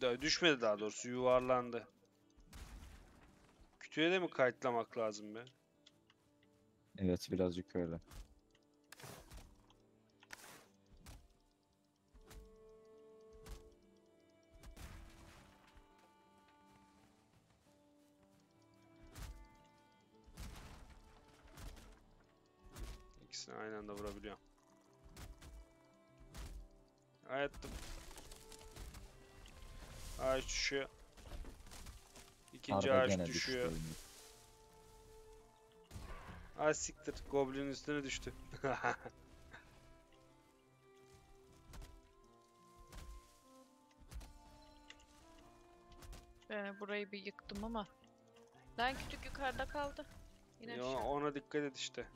Speaker 2: Düşmedi daha doğrusu yuvarlandı. Kütüğe de mi kayıtlamak lazım be?
Speaker 3: Evet birazcık öyle.
Speaker 2: İkisini aynı anda vurabiliyorum. Hayatım. Ağaç düşüyor. İkinci
Speaker 3: Arda
Speaker 2: ağaç
Speaker 3: gene düştü
Speaker 2: düşüyor.
Speaker 3: oyunda.
Speaker 2: Aa siktir. Goblin üstüne düştü.
Speaker 1: Ben burayı bir yıktım ama. Lan kütük yukarıda kaldı. Yine
Speaker 2: Ya
Speaker 1: aşağı.
Speaker 2: ona dikkat et işte.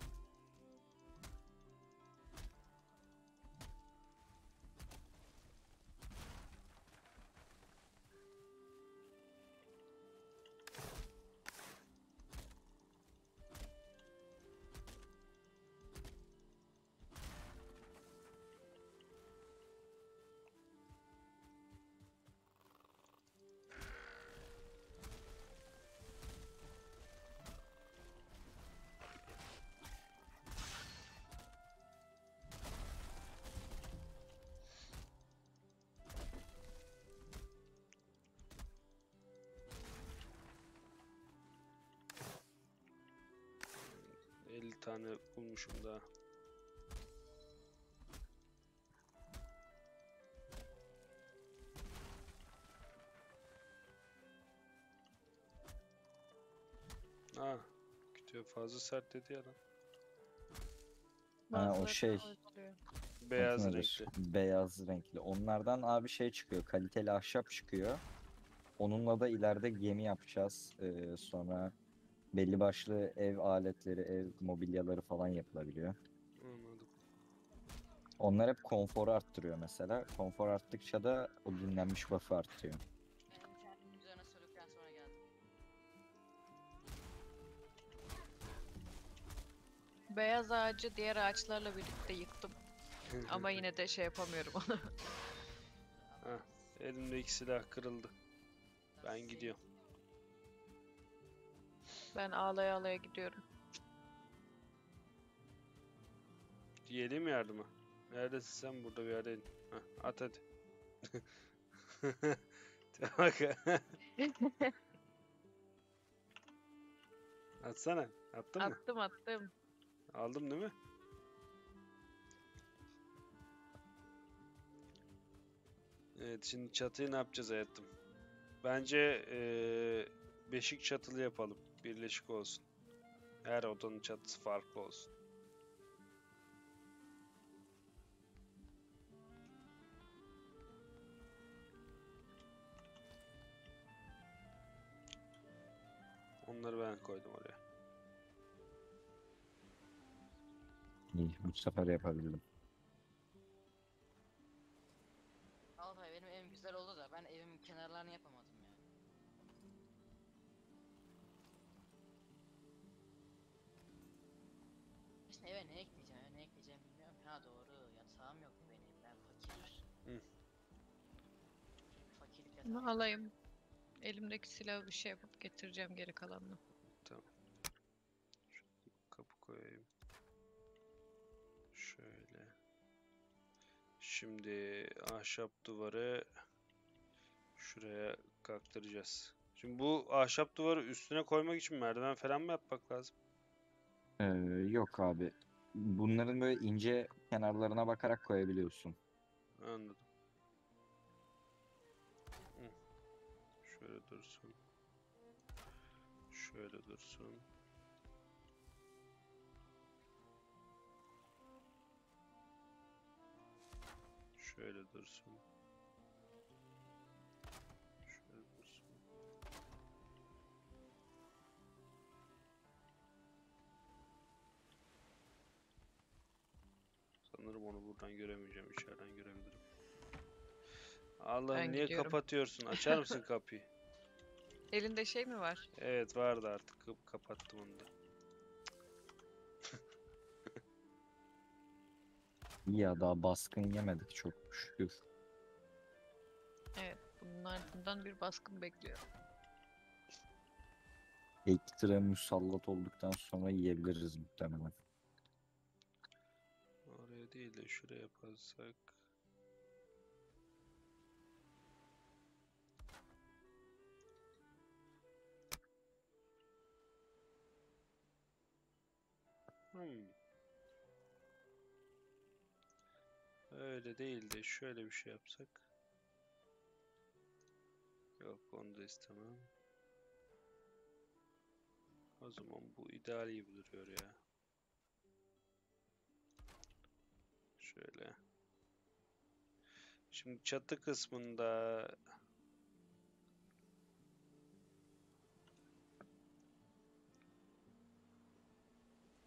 Speaker 2: Tane bulmuşum daha. Ha, kütüğe fazla sert dedi ya lan.
Speaker 3: Ha, o şey.
Speaker 2: Beyaz renkli.
Speaker 3: Beyaz renkli. Onlardan abi şey çıkıyor. Kaliteli ahşap çıkıyor. Onunla da ileride gemi yapacağız. Ee, sonra belli başlı ev aletleri, ev mobilyaları falan yapılabiliyor.
Speaker 2: Anladım.
Speaker 3: Onlar hep konforu arttırıyor mesela. Konfor arttıkça da o dinlenmiş buff'ı artıyor.
Speaker 4: Benim kendim üzerine söyledikten sonra geldim.
Speaker 1: Beyaz ağacı diğer ağaçlarla birlikte yıktım. Ama yine de şey yapamıyorum onu.
Speaker 2: Ha, elimdeki silah kırıldı. Ben gidiyorum.
Speaker 1: Ben ağlaya ağlaya gidiyorum.
Speaker 2: Geleyim yardıma. Neredesin sen? Burada bir yerdeyim. Hah, at hadi. Bak. Atsana. Attın mı?
Speaker 1: attım attım.
Speaker 2: Aldım değil mi? Evet şimdi çatıyı ne yapacağız hayatım? Bence eee, beşik çatılı yapalım. Birleşik olsun. Her odanın çatısı farklı olsun. Onları ben koydum oraya.
Speaker 3: İyi, bu sefer yapabildim.
Speaker 4: Eve ne ekleyeceğim, eve ne ekleyeceğim bilmiyorum. Ha doğru, yatağım yok benim, ben fakir.
Speaker 2: Hı.
Speaker 4: Fakirlik
Speaker 1: Bunu
Speaker 4: yatağı.
Speaker 1: alayım. Elimdeki silahı bir şey yapıp getireceğim geri kalanını.
Speaker 2: Kapı koyayım. Şöyle. Şimdi ahşap duvarı şuraya kaktıracağız. Şimdi bu ahşap duvarı üstüne koymak için merdiven falan mı yapmak lazım?
Speaker 3: Ee, yok abi. Bunların böyle ince kenarlarına bakarak koyabiliyorsun.
Speaker 2: Anladım. Şöyle dursun. Şöyle dursun. Şöyle dursun. Sanırım onu buradan göremeyeceğim. içeriden görebilirim. Allah'ım
Speaker 1: Ben
Speaker 2: niye
Speaker 1: gidiyorum.
Speaker 2: kapatıyorsun? Açar mısın kapıyı?
Speaker 1: Elinde şey mi var?
Speaker 2: Evet vardı artık. Kap- Kapattım onu da.
Speaker 3: İyi ya daha baskın yemedik çok şükür.
Speaker 1: Evet. Bunun ardından bir baskın bekliyor.
Speaker 3: Ekstra musallat olduktan sonra yiyebiliriz muhtemelen.
Speaker 2: Değil de şuraya yaparsak. Hmm. Öyle değil de şöyle bir şey yapsak. Yok onu da istemem. O zaman bu ideal gibi duruyor ya. Şöyle. Şimdi çatı kısmında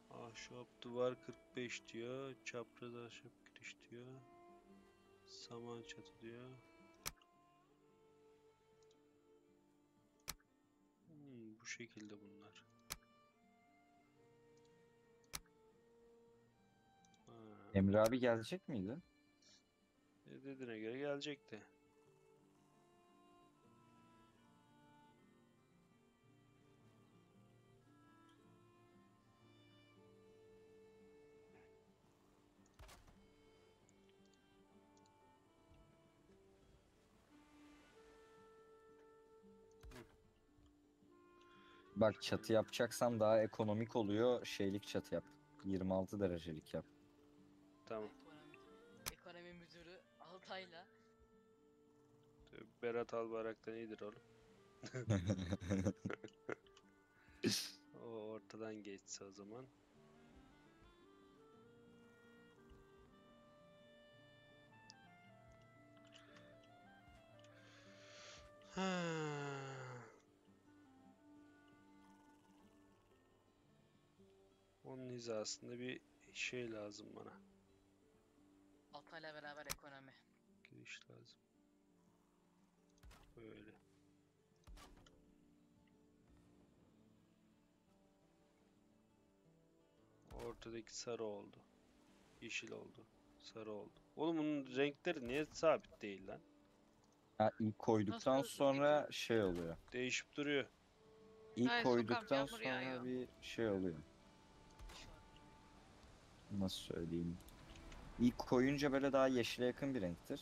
Speaker 2: ahşap duvar 45 diyor. Çapraz ahşap giriş diyor. Saman çatı diyor. Hmm, bu şekilde bunlar.
Speaker 3: Emre abi gelecek miydi?
Speaker 2: E, Dediğine göre gelecekti.
Speaker 3: Bak çatı yapacaksan daha ekonomik oluyor. Şeylik çatı yap. 26 derecelik yap.
Speaker 2: Tamam.
Speaker 4: Ekonomi, ekonomi müdürü Altay'la
Speaker 2: Berat Albayrak'tan iyidir oğlum. O ortadan geçse o zaman. Ha. Onun hizasında bir şey lazım bana.
Speaker 4: Altay'la beraber ekonomi.
Speaker 2: Giriş lazım. Böyle. Ortadaki sarı oldu. Yeşil oldu. Sarı oldu. Oğlum bunun renkleri niye sabit değil lan?
Speaker 3: Ha, ilk koyduktan
Speaker 1: Nasıl
Speaker 3: sonra şey oluyor.
Speaker 2: Değişip duruyor.
Speaker 3: İlk
Speaker 1: Hayır, sokak
Speaker 3: koyduktan
Speaker 1: yağmur
Speaker 3: sonra
Speaker 1: yağıyor.
Speaker 3: bir şey oluyor. Nasıl söyleyeyim? İlk koyunca böyle daha yeşile yakın bir renktir.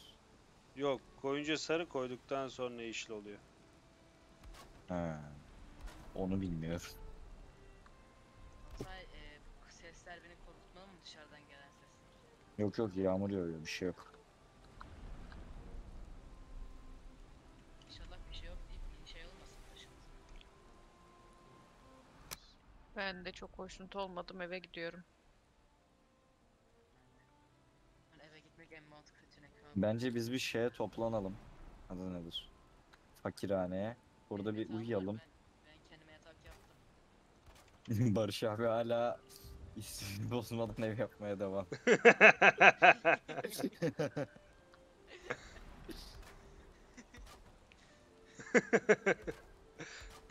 Speaker 2: Yok, koyunca sarı koyduktan sonra yeşil oluyor.
Speaker 3: Ha. Onu bilmiyorum.
Speaker 4: Altay e, bu sesler beni korkutmalı mı dışarıdan gelen sesler?
Speaker 3: Yok yok yağmur yağıyor bir şey yok.
Speaker 4: İnşallah bir şey yok deyip bir şey olmasın başımıza.
Speaker 1: Ben de çok hoşnut olmadım eve gidiyorum.
Speaker 4: Ben eve gitmek en mantıklı seçenek şu an.
Speaker 3: Bence biz bir şeye toplanalım. Adı nedir? Fakirhaneye. Burada bir
Speaker 4: var,
Speaker 3: uyuyalım.
Speaker 4: Ben, ben kendime yatak yaptım.
Speaker 3: Barış abi hala ismini bozmadan ev yapmaya devam.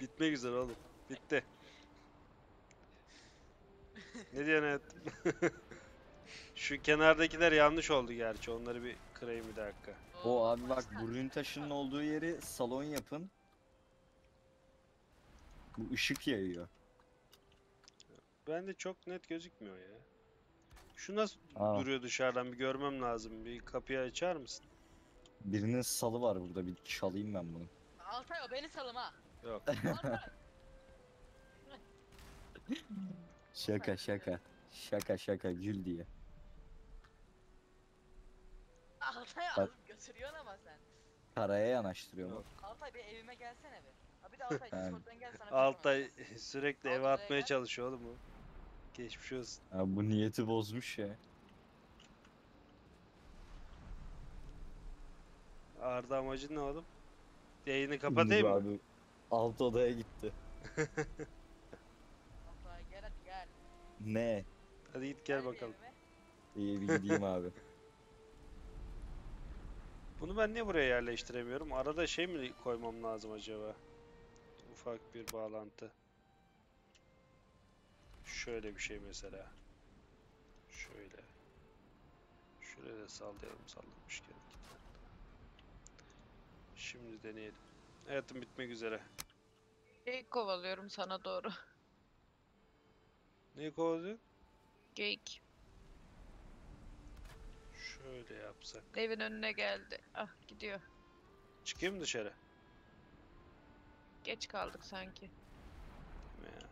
Speaker 2: Bitmek üzere oğlum. Bitti. Ne diyorsun hayatım? Şu kenardakiler yanlış oldu gerçi. Onları bir kırayım bir dakika.
Speaker 3: O abi bak
Speaker 4: başkan.
Speaker 3: bu rün taşının olduğu yeri salon yapın. Bu ışık yayıyor.
Speaker 2: Bende çok net gözükmüyor ya. Şu nasıl
Speaker 3: Aa.
Speaker 2: duruyor dışarıdan bir görmem lazım. Bir kapıyı açar mısın?
Speaker 3: Birinin salı var burada bir çalayım ben bunu.
Speaker 4: Altay o beni salım ha.
Speaker 2: Yok.
Speaker 4: Altay.
Speaker 3: Şaka şaka. Şaka şaka gül diye.
Speaker 4: Altay
Speaker 3: Bak.
Speaker 4: alıp götürüyorsun ama sen.
Speaker 3: Karaya yanaştırıyor bak.
Speaker 4: Altay bir evime gelsene bir. Ha bir de Altay Discord'dan gel sana bir
Speaker 2: Altay
Speaker 4: sorun
Speaker 2: sürekli eve
Speaker 4: odaya
Speaker 2: atmaya
Speaker 4: gel.
Speaker 2: çalışıyor oğlum bu. Geçmiş olsun.
Speaker 3: Ya bu niyeti bozmuş ya.
Speaker 2: Arda amacın ne oğlum? Yayını kapatayım mı?
Speaker 3: Abi alt odaya gitti.
Speaker 4: Altay gel hadi gel.
Speaker 3: Ne?
Speaker 2: Hadi git gel
Speaker 4: bir
Speaker 2: bakalım.
Speaker 4: evime.
Speaker 3: İyi bir gideyim abi.
Speaker 2: Bunu ben niye buraya yerleştiremiyorum? Arada şey mi koymam lazım acaba? Ufak bir bağlantı. Şöyle bir şey mesela. Şöyle. Şuraya da sallayalım sallamışken. Şimdi deneyelim. Hayatım bitmek üzere.
Speaker 1: Geyik kovalıyorum sana doğru.
Speaker 2: Neyi kovalıyor?
Speaker 1: Geyik.
Speaker 2: Şöyle yapsak.
Speaker 1: Evin önüne geldi. Ah gidiyor.
Speaker 2: Çıkayım dışarı?
Speaker 1: Geç kaldık sanki.
Speaker 2: Ya?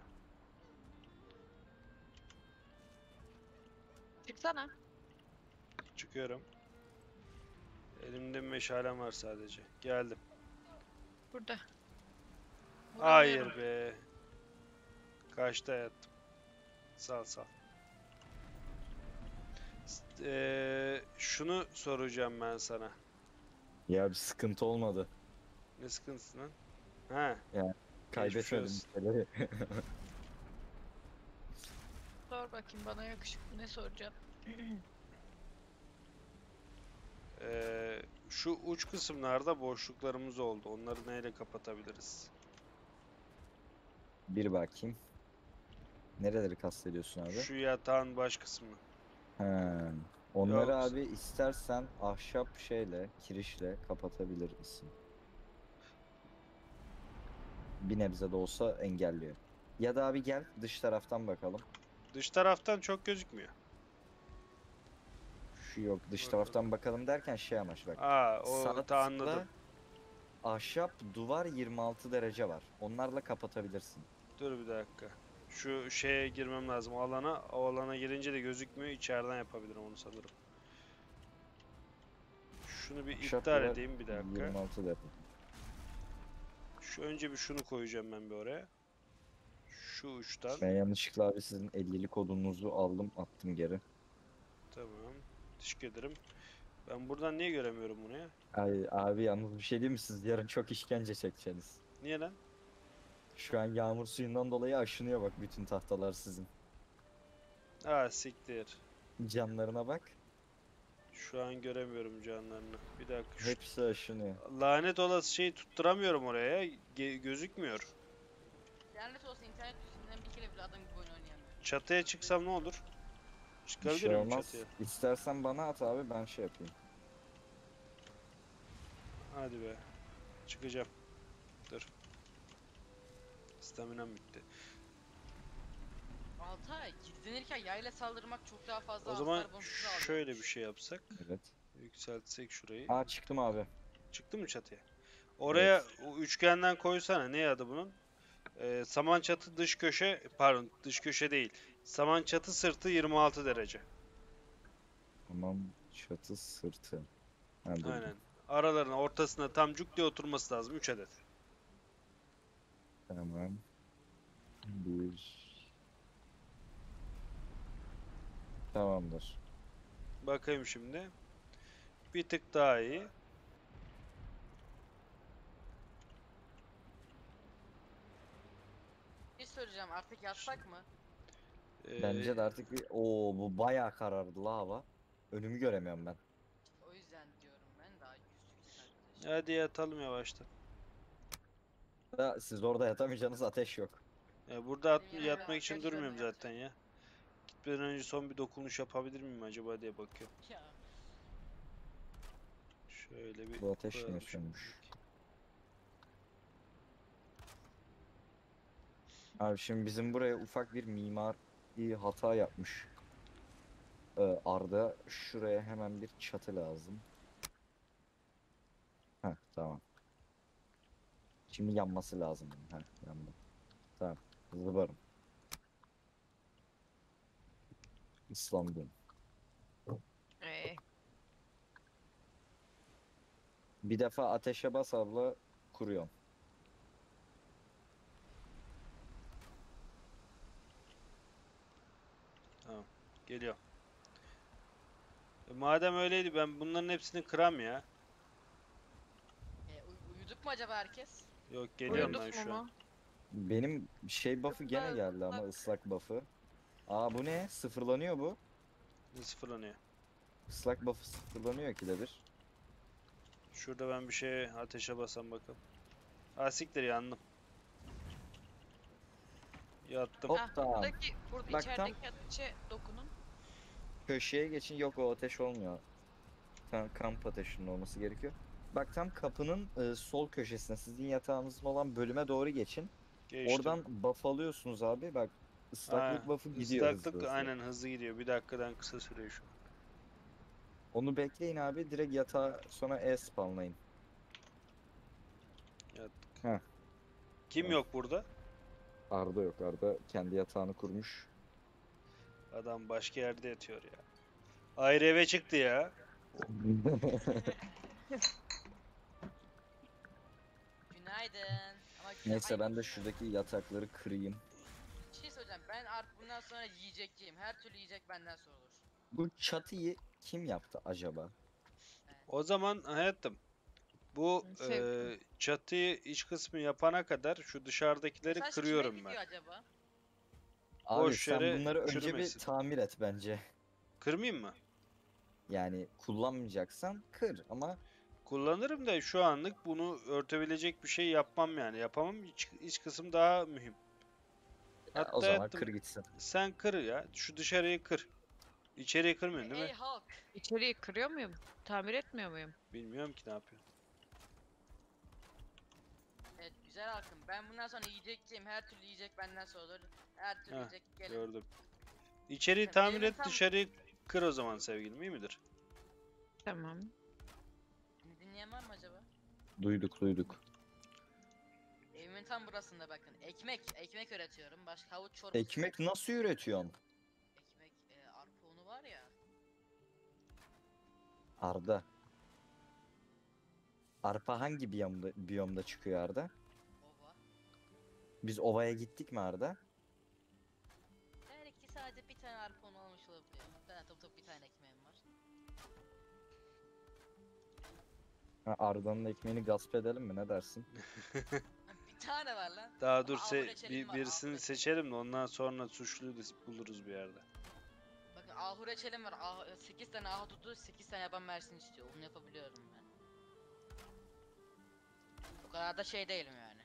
Speaker 1: Çıksana.
Speaker 2: Çıkıyorum. Elimde meşalem var sadece. Geldim.
Speaker 1: Burada.
Speaker 2: Hayır be. Kaçta yattım. Sal sal. Eee, şunu soracağım ben sana.
Speaker 3: ya bir sıkıntı olmadı.
Speaker 2: Ne sıkıntısı lan? Ha,
Speaker 3: Kaybetmedim
Speaker 2: olsun.
Speaker 3: şeyleri.
Speaker 1: Sor bakayım bana yakışıklı ne soracağım.
Speaker 2: eee, şu uç kısımlarda boşluklarımız oldu. Onları neyle kapatabiliriz?
Speaker 3: bir bakayım. Nereleri kastediyorsun abi?
Speaker 2: Şu yatağın baş kısmını.
Speaker 3: He. Onları
Speaker 2: Yok.
Speaker 3: abi istersen ahşap şeyle, kirişle kapatabilir misin? Bir nebze de olsa engelliyor. Ya da abi gel dış taraftan bakalım.
Speaker 2: Dış taraftan çok gözükmüyor.
Speaker 3: Şu yok dış taraftan bakalım derken şey amaç bak.
Speaker 2: Aa, o
Speaker 3: Sağ tıkla,
Speaker 2: anladım.
Speaker 3: Ahşap duvar 26 derece var. Onlarla kapatabilirsin.
Speaker 2: Dur bir dakika. Şu şeye girmem lazım alana. O alana girince de gözükmüyor. İçeriden yapabilirim onu sanırım. Şunu bir iptal
Speaker 3: Şapkalar
Speaker 2: edeyim bir dakika.
Speaker 3: 26 defa.
Speaker 2: Şu önce bir şunu koyacağım ben bir oraya. Şu uçtan.
Speaker 3: Ben yanlışlıkla abi sizin 50'li kodunuzu aldım attım geri.
Speaker 2: Tamam. Teşekkür ederim. Ben buradan niye göremiyorum bunu ya?
Speaker 3: Ay, abi yalnız bir şey diyeyim mi siz yarın çok işkence çekeceksiniz.
Speaker 2: Niye lan?
Speaker 3: Şu an yağmur suyundan dolayı aşınıyor bak bütün tahtalar sizin.
Speaker 2: Aa siktir.
Speaker 3: Camlarına bak.
Speaker 2: Şu an göremiyorum canlarını. Bir dakika. Şu
Speaker 3: Hepsi aşınıyor.
Speaker 2: lanet olası şeyi tutturamıyorum oraya. ya. Ge- gözükmüyor.
Speaker 4: Lanet olsun internet üstünden bir kere bile adam gibi oyun oynayamıyor.
Speaker 2: Çatıya çıksam ne olur? Çıkabilir
Speaker 3: şey
Speaker 2: miyim
Speaker 3: olmaz.
Speaker 2: çatıya?
Speaker 3: İstersen bana at abi ben şey yapayım.
Speaker 2: Hadi be. Çıkacağım. Staminam bitti.
Speaker 4: Altay gizlenirken yayla saldırmak çok daha fazla
Speaker 2: O zaman
Speaker 4: hasar bonusu
Speaker 2: şöyle bir şey yapsak.
Speaker 3: Evet.
Speaker 2: Yükseltsek şurayı.
Speaker 3: Aa çıktım abi.
Speaker 2: Çıktı mı çatıya? Oraya o üçgenden koysana. Ne adı bunun? Ee, saman çatı dış köşe, pardon dış köşe değil. Saman çatı sırtı 26 derece.
Speaker 3: Tamam çatı sırtı. Ha, buldum.
Speaker 2: Aynen. Aralarına ortasına tam cuk diye oturması lazım 3 adet.
Speaker 3: Tamam. Bir. Tamamdır.
Speaker 2: Bakayım şimdi. Bir tık daha iyi.
Speaker 4: Bir söyleyeceğim artık yatsak mı?
Speaker 2: Ee,
Speaker 3: Bence de artık bir... Oo bu bayağı karardı la hava. Önümü göremiyorum ben.
Speaker 4: O yüzden diyorum ben daha arkadaşım.
Speaker 2: Hadi yatalım yavaştan.
Speaker 3: Ya, siz orada yatamayacaksınız ateş yok.
Speaker 2: Ya burada at- yatmak için durmuyorum zaten ya. Gitmeden önce son bir dokunuş yapabilir miyim acaba diye bakıyorum. Şöyle bir
Speaker 3: Bu ateş niye
Speaker 2: koyalım
Speaker 3: sönmüş? Abi şimdi bizim buraya ufak bir mimari hata yapmış. Ee, Arda şuraya hemen bir çatı lazım. Heh tamam. Şimdi yanması lazım. Heh yandı. Tamam. Zıbarım. Islandım.
Speaker 1: Ee,
Speaker 3: Bir defa ateşe bas abla kuruyorum.
Speaker 2: Geliyor. E, madem öyleydi ben bunların hepsini kıram ya.
Speaker 4: E, uy- uyuduk mu acaba herkes?
Speaker 2: Yok geliyorum ben
Speaker 1: uyuduk mu
Speaker 2: şu an.
Speaker 3: Benim şey buff'ı gene geldi ama
Speaker 4: ıslak.
Speaker 3: buff'ı. Aa bu ne? Sıfırlanıyor bu.
Speaker 2: Ne sıfırlanıyor.
Speaker 3: Islak buff'ı sıfırlanıyor ki de bir.
Speaker 2: Şurada ben bir şeye ateşe basam bakalım. Ha siktir yandım. Yattım.
Speaker 3: Hop
Speaker 1: Ah,
Speaker 3: tamam.
Speaker 1: buradaki, burada
Speaker 3: Bak tam-
Speaker 1: içerideki ateşe dokunun.
Speaker 3: Köşeye geçin yok o ateş olmuyor. Tam kamp ateşinin olması gerekiyor. Bak tam kapının e, sol köşesine sizin yatağınızın olan bölüme doğru geçin.
Speaker 2: Geçtim.
Speaker 3: Oradan buff alıyorsunuz abi bak ıslaklık
Speaker 2: Ha,
Speaker 3: buff'ı gidiyor
Speaker 2: Islaklık
Speaker 3: hızlı.
Speaker 2: aynen hızlı gidiyor. Bir dakikadan kısa sürüyor şu an.
Speaker 3: Onu bekleyin abi direkt yatağa sonra E spawnlayın.
Speaker 2: Yattık.
Speaker 3: Heh.
Speaker 2: Kim
Speaker 3: Tamam.
Speaker 2: yok burada?
Speaker 3: Arda yok Arda kendi yatağını kurmuş.
Speaker 2: Adam başka yerde yatıyor ya. Ayrı eve çıktı ya.
Speaker 4: Günaydın. Ama
Speaker 3: Neyse ben de şuradaki yatakları kırayım.
Speaker 4: Bir şey söyleyeceğim. Ben artık bundan sonra yiyecekçiyim. Her türlü yiyecek benden sorulur.
Speaker 3: Bu çatıyı kim yaptı acaba?
Speaker 2: O zaman hayatım bu
Speaker 1: Şey-
Speaker 2: eee, çatıyı iç kısmı yapana kadar şu dışarıdakileri
Speaker 4: Saç
Speaker 2: kırıyorum ben.
Speaker 4: gidiyor acaba?
Speaker 3: Abi
Speaker 2: Boş
Speaker 3: sen
Speaker 2: yere
Speaker 3: bunları önce bir
Speaker 2: çürümesin.
Speaker 3: tamir et bence.
Speaker 2: Kırmayayım mı?
Speaker 3: Yani kullanmayacaksan kır ama
Speaker 2: Kullanırım da şu anlık bunu örtebilecek bir şey yapmam yani. Yapamam. İç, iç kısım daha mühim.
Speaker 3: ya
Speaker 2: Hatta
Speaker 3: o zaman
Speaker 2: hayatım,
Speaker 3: kır gitsin.
Speaker 2: sen kır ya. Şu dışarıyı kır. İçeriği kırmıyorsun değil
Speaker 4: Ey
Speaker 2: mi?
Speaker 4: halk.
Speaker 1: İçeriği kırıyor muyum? Tamir etmiyor muyum?
Speaker 2: Bilmiyorum ki ne yapıyor.
Speaker 4: Evet güzel halkım. Ben bundan sonra yiyecekçiyim. Her türlü yiyecek benden sorulur. Her türlü
Speaker 2: Heh,
Speaker 4: yiyecek gelin.
Speaker 2: Gördüm. İçeriği tamir et, dışarıyı kır o zaman sevgilim, iyi midir?
Speaker 1: Tamam.
Speaker 4: Beni dinleyen var mı acaba?
Speaker 3: Duyduk duyduk.
Speaker 4: Evimin tam burasında bakın. Ekmek, ekmek üretiyorum. Başka havuç çorbası.
Speaker 3: Ekmek nasıl üretiyorsun?
Speaker 4: Ekmek, e, arpa unu var ya.
Speaker 3: Arda. Arpa hangi biyomda, biyomda çıkıyor Arda?
Speaker 4: Ova.
Speaker 3: Biz ovaya gittik mi Arda?
Speaker 4: Belki sadece bir tane arpa unu olmuş olabiliyor. Ben top top bir tane
Speaker 3: Ha, Arda'nın ekmeğini gasp edelim mi ne dersin?
Speaker 4: bir tane var lan.
Speaker 2: Daha dur
Speaker 4: Ama
Speaker 2: se-
Speaker 4: ahur reçelim
Speaker 2: bir,
Speaker 4: var,
Speaker 2: birisini
Speaker 4: ahur
Speaker 2: seçelim de ondan sonra suçluyu da buluruz bir yerde.
Speaker 4: Bakın ahur reçelim var. Ah, 8 tane ahududu, 8 tane yaban mersin istiyor. Onu yapabiliyorum ben. O kadar da şey değilim yani.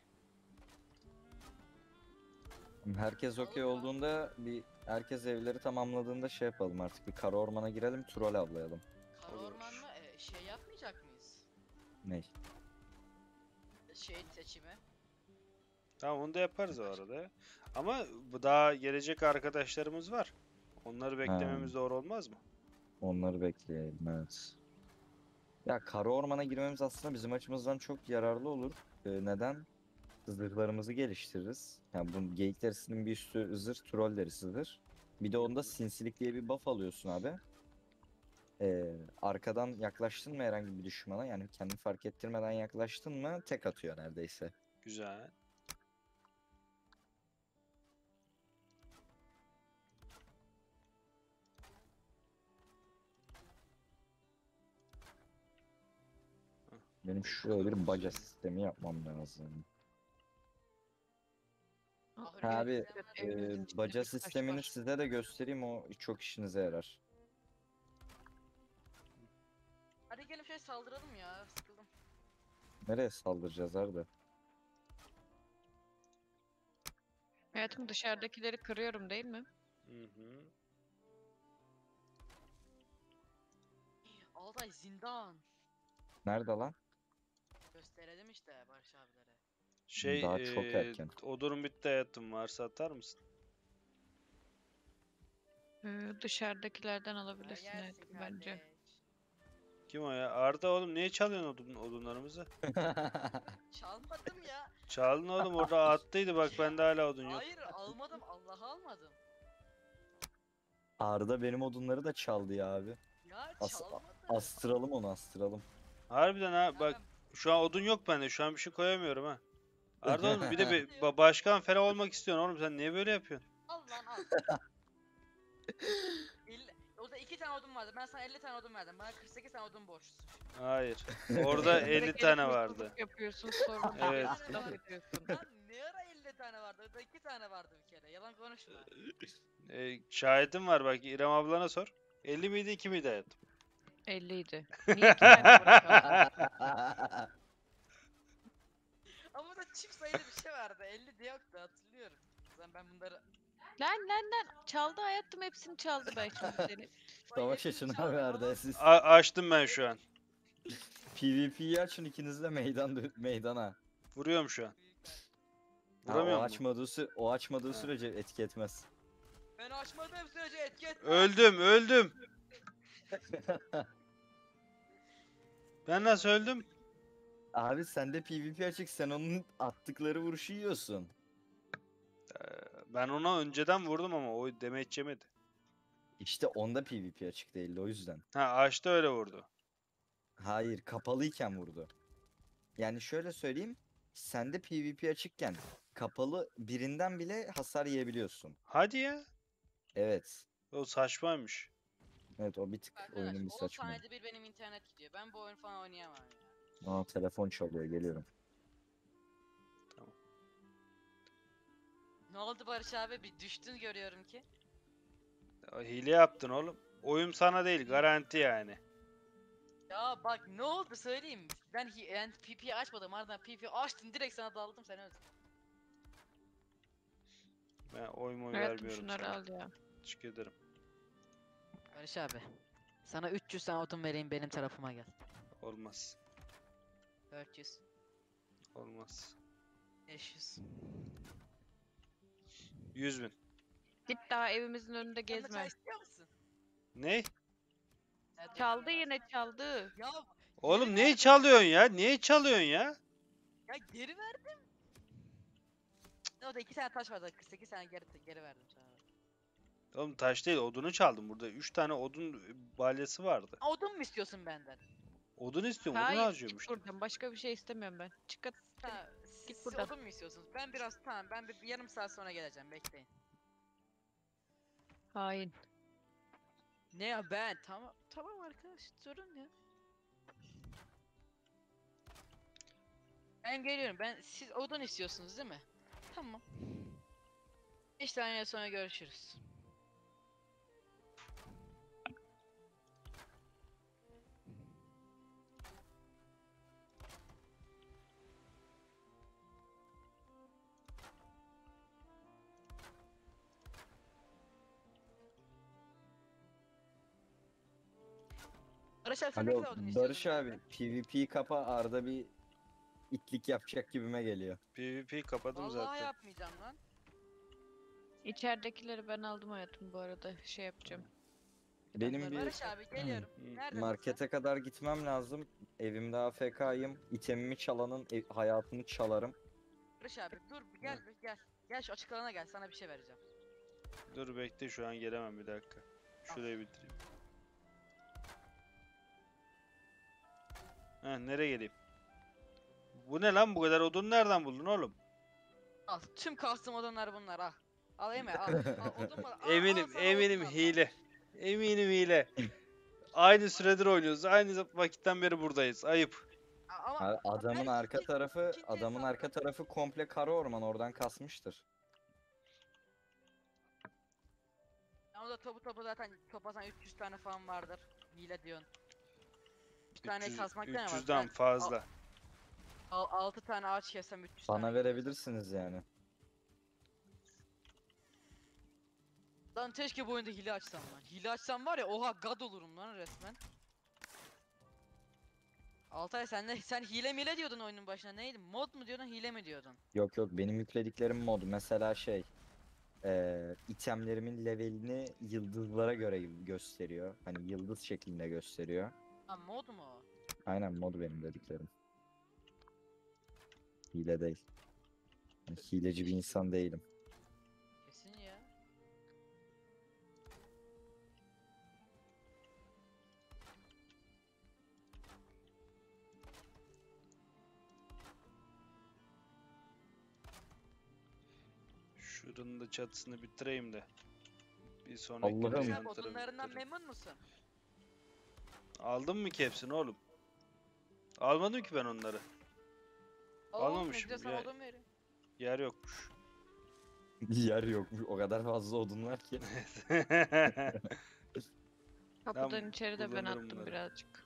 Speaker 3: Herkes okey
Speaker 4: Olur ya.
Speaker 3: olduğunda bir herkes evleri tamamladığında şey yapalım artık bir kara ormana girelim troll avlayalım.
Speaker 4: Kara
Speaker 2: Olur.
Speaker 4: orman mı? E, şey mıyız?
Speaker 3: Ney?
Speaker 4: Şey seçimi.
Speaker 2: Tamam onu da yaparız o arada. Ama bu daha gelecek arkadaşlarımız var. Onları beklememiz doğru olmaz mı?
Speaker 3: Onları bekleyelim evet. Ya kara ormana girmemiz aslında bizim açımızdan çok yararlı olur. Ee, neden? Zırhlarımızı geliştiririz. Yani bu geyik derisinin bir üstü zırh, troll derisidir. Bir de onda sinsilik diye bir buff alıyorsun abi. Ee, arkadan yaklaştın mı herhangi bir düşmana yani kendini fark ettirmeden yaklaştın mı tek atıyor neredeyse.
Speaker 2: Güzel.
Speaker 3: Benim şöyle bir baca sistemi yapmam lazım. Ha abi,
Speaker 1: içinde
Speaker 3: baca sistemini size de göstereyim o çok işinize yarar.
Speaker 4: Şey saldıralım ya. Sıkıldım.
Speaker 3: Nereye saldıracağız Arda?
Speaker 1: Hayatım dışarıdakileri kırıyorum değil mi?
Speaker 2: Hı hı.
Speaker 4: Altay zindan.
Speaker 3: Nerede lan?
Speaker 4: Gösterelim işte Barış abilere.
Speaker 2: Şey,
Speaker 3: Daha çok
Speaker 2: eee,
Speaker 3: erken.
Speaker 2: odunun bitti hayatım varsa atar mısın?
Speaker 1: Ee, dışarıdakilerden alabilirsin hayatım bence.
Speaker 2: Kim o ya? Arda oğlum niye çalıyorsun odun, odunlarımızı?
Speaker 4: Çalmadım ya.
Speaker 2: Çaldın oğlum orada attıydı bak bende hala odun yok.
Speaker 4: Hayır almadım. Allah'a almadım.
Speaker 3: Arda benim odunları da çaldı ya abi.
Speaker 4: Ya
Speaker 3: As-
Speaker 4: çalmadım.
Speaker 3: Astıralım onu astıralım.
Speaker 2: Harbiden ha bak şu an odun yok bende şu an bir şey koyamıyorum ha. Arda oğlum bir de bir ba- başkan falan olmak istiyorsun oğlum sen niye böyle yapıyorsun?
Speaker 4: Al lan al. İlle- o da iki tane odun vardı. Ben sana 50 tane odun verdim. Bana 48 tane odun borçlusun.
Speaker 2: Hayır. Orada 50
Speaker 1: Direkt
Speaker 2: tane vardı.
Speaker 1: Yapıyorsun sorun.
Speaker 2: Evet.
Speaker 1: Laf ediyorsun.
Speaker 4: Lan ne ara 50 tane vardı? Orada 2 tane vardı bir kere. Yalan konuşma.
Speaker 2: Ee, şahidim var bak İrem ablana sor. 50 miydi 2 miydi hayatım?
Speaker 1: 50 idi. Niye iki tane bırakalım?
Speaker 4: Ama da çift sayılı bir şey vardı. 50 de yoktu hatırlıyorum. O zaman ben bunları...
Speaker 1: Lan lan lan. Çaldı hayatım hepsini çaldı ben şimdi seni.
Speaker 3: Savaş
Speaker 4: ama
Speaker 3: Arda siz.
Speaker 2: A- açtım ben şu an.
Speaker 3: PvP'yi açın ikiniz de meydan meydana.
Speaker 2: Vuruyorum şu an.
Speaker 3: Ha,
Speaker 2: Vuramıyor
Speaker 3: o
Speaker 2: mu?
Speaker 3: açmadığı, sü- o açmadığı
Speaker 2: Ha.
Speaker 3: sürece etki etmez.
Speaker 4: Ben açmadığım sürece etki etmez.
Speaker 2: Öldüm öldüm. Ben nasıl öldüm?
Speaker 3: Abi sende PvP açık sen onun attıkları vuruşu yiyorsun.
Speaker 2: Ee, ben ona önceden vurdum ama o demeç yemedi.
Speaker 3: İşte onda PvP açık değildi o yüzden.
Speaker 2: Ha açtı öyle vurdu.
Speaker 3: Hayır kapalıyken vurdu. Yani şöyle söyleyeyim. Sende PvP açıkken kapalı birinden bile hasar yiyebiliyorsun.
Speaker 2: Hadi ya.
Speaker 3: Evet.
Speaker 2: O saçmaymış.
Speaker 3: Evet o bir tık
Speaker 4: Arkadaş
Speaker 3: oyunun bir
Speaker 4: 10
Speaker 3: saçma.
Speaker 4: saniyede bir benim internet gidiyor. Ben bu oyun falan oynayamam ya.
Speaker 3: Aa telefon çalıyor geliyorum.
Speaker 4: Ne oldu Barış abi? Bir düştün görüyorum ki.
Speaker 2: Ya, Hile yaptın oğlum. Oyun sana değil garanti yani.
Speaker 4: Ya bak ne oldu söyleyeyim. Ben, ben PP açmadım. Ardından PP açtım direkt sana daldım sen öldün.
Speaker 2: Ben oyun oyun
Speaker 1: Hayatım
Speaker 2: vermiyorum
Speaker 1: şunları
Speaker 2: sana.
Speaker 1: al ya.
Speaker 2: Teşekkür ederim.
Speaker 4: Barış abi. Sana 300 tane odun vereyim benim tarafıma gel.
Speaker 2: Olmaz.
Speaker 4: 400.
Speaker 2: Olmaz.
Speaker 4: 500.
Speaker 2: 100 bin.
Speaker 1: Git daha evimizin önünde
Speaker 4: Yanına
Speaker 1: gezme.
Speaker 4: çay istiyor musun?
Speaker 2: Ne?
Speaker 1: Çaldı yine çaldı.
Speaker 4: Ya,
Speaker 2: Oğlum
Speaker 4: ver.
Speaker 2: çalıyorsun ya? Niye çalıyorsun ya?
Speaker 4: ya geri verdim. o da iki tane taş vardı. 48 tane geri geri verdim sana.
Speaker 2: Oğlum taş değil odunu çaldım burada. 3 tane odun balyası vardı.
Speaker 4: Odun mu istiyorsun benden?
Speaker 2: Odun istiyorum odun
Speaker 1: Hayır git
Speaker 2: harcıyormuş.
Speaker 1: buradan. Başka bir şey istemiyorum ben. Çık.
Speaker 4: Ha,
Speaker 1: Git
Speaker 4: siz
Speaker 1: buradan.
Speaker 4: odun mu istiyorsunuz? Ben biraz tamam ben bir, bir yarım saat sonra geleceğim bekleyin.
Speaker 1: Hain.
Speaker 4: Ne ya ben? Tamam tamam arkadaş sorun ya. Ben geliyorum. Ben siz odun istiyorsunuz değil mi? Tamam. 5 saniye sonra görüşürüz. Barış abi sen ne
Speaker 3: Alo
Speaker 4: kadar odun istiyordun
Speaker 3: Barış abi? PvP kapa Arda bir itlik yapacak gibime geliyor.
Speaker 2: PvP kapadım
Speaker 4: Vallahi
Speaker 2: zaten.
Speaker 4: yapmayacağım lan.
Speaker 1: İçeridekileri ben aldım hayatım bu arada. Şey yapacağım.
Speaker 3: Benim bir-
Speaker 4: Barış abi geliyorum.
Speaker 2: Hı.
Speaker 4: Nerede
Speaker 3: Markete kadar gitmem lazım. Evimde AFK'yım. İtemimi çalanın ev- hayatını çalarım.
Speaker 4: Barış abi dur bir gel bir gel. Gel şu açık alana gel sana bir şey vereceğim.
Speaker 2: Dur bekle şu an gelemem bir dakika. Şurayı bitireyim. Ha nereye geleyim? Bu ne lan bu kadar odun nereden buldun oğlum?
Speaker 4: Al tüm kastım odunlar bunlar al. Al yeme al. al odun var. Al,
Speaker 2: eminim
Speaker 4: al
Speaker 2: eminim hile. Eminim hile. Aynı süredir oynuyoruz. Aynı vakitten beri buradayız. Ayıp.
Speaker 4: Ama
Speaker 3: Adamın arka
Speaker 4: ikinci-
Speaker 3: tarafı,
Speaker 4: ikinci
Speaker 3: adamın arka tarafı komple kara orman oradan kasmıştır.
Speaker 4: O da topu topu zaten toplasan 300 tane falan vardır. Hile diyorsun. 3 tane
Speaker 2: 300
Speaker 4: kasmakta ne var?
Speaker 2: 300'den
Speaker 4: Ben
Speaker 2: fazla.
Speaker 4: al- 6 tane ağaç kessem 300
Speaker 3: Bana
Speaker 4: tane.
Speaker 3: verebilirsiniz yani.
Speaker 4: Lan keşke bu oyunda hile açsam lan. Hile açsam var ya oha god olurum lan resmen. Altay sen de sen hile mile diyordun oyunun başına neydi? Mod mu diyordun hile mi diyordun?
Speaker 3: Yok yok benim yüklediklerim mod. Mesela şey eee itemlerimin levelini yıldızlara göre gösteriyor. Hani yıldız şeklinde gösteriyor.
Speaker 4: Ha mod mu?
Speaker 3: Aynen mod benim dediklerim. Hile değil. Ben hileci bir insan değilim.
Speaker 4: Kesin ya.
Speaker 2: Şuranın da çatısını bitireyim de. Bir sonraki
Speaker 3: Allah'ım.
Speaker 2: tarafı
Speaker 4: odunlarından memnun musun?
Speaker 2: Aldın mı ki hepsini oğlum? Almadım ki ben onları. Almamışım
Speaker 4: Güzel
Speaker 2: ya.
Speaker 4: odun.
Speaker 2: Yer yokmuş.
Speaker 3: Yer yokmuş. O kadar fazla odun var ki.
Speaker 1: Kapıdan içeri de ben attım
Speaker 2: bunları.
Speaker 1: birazcık.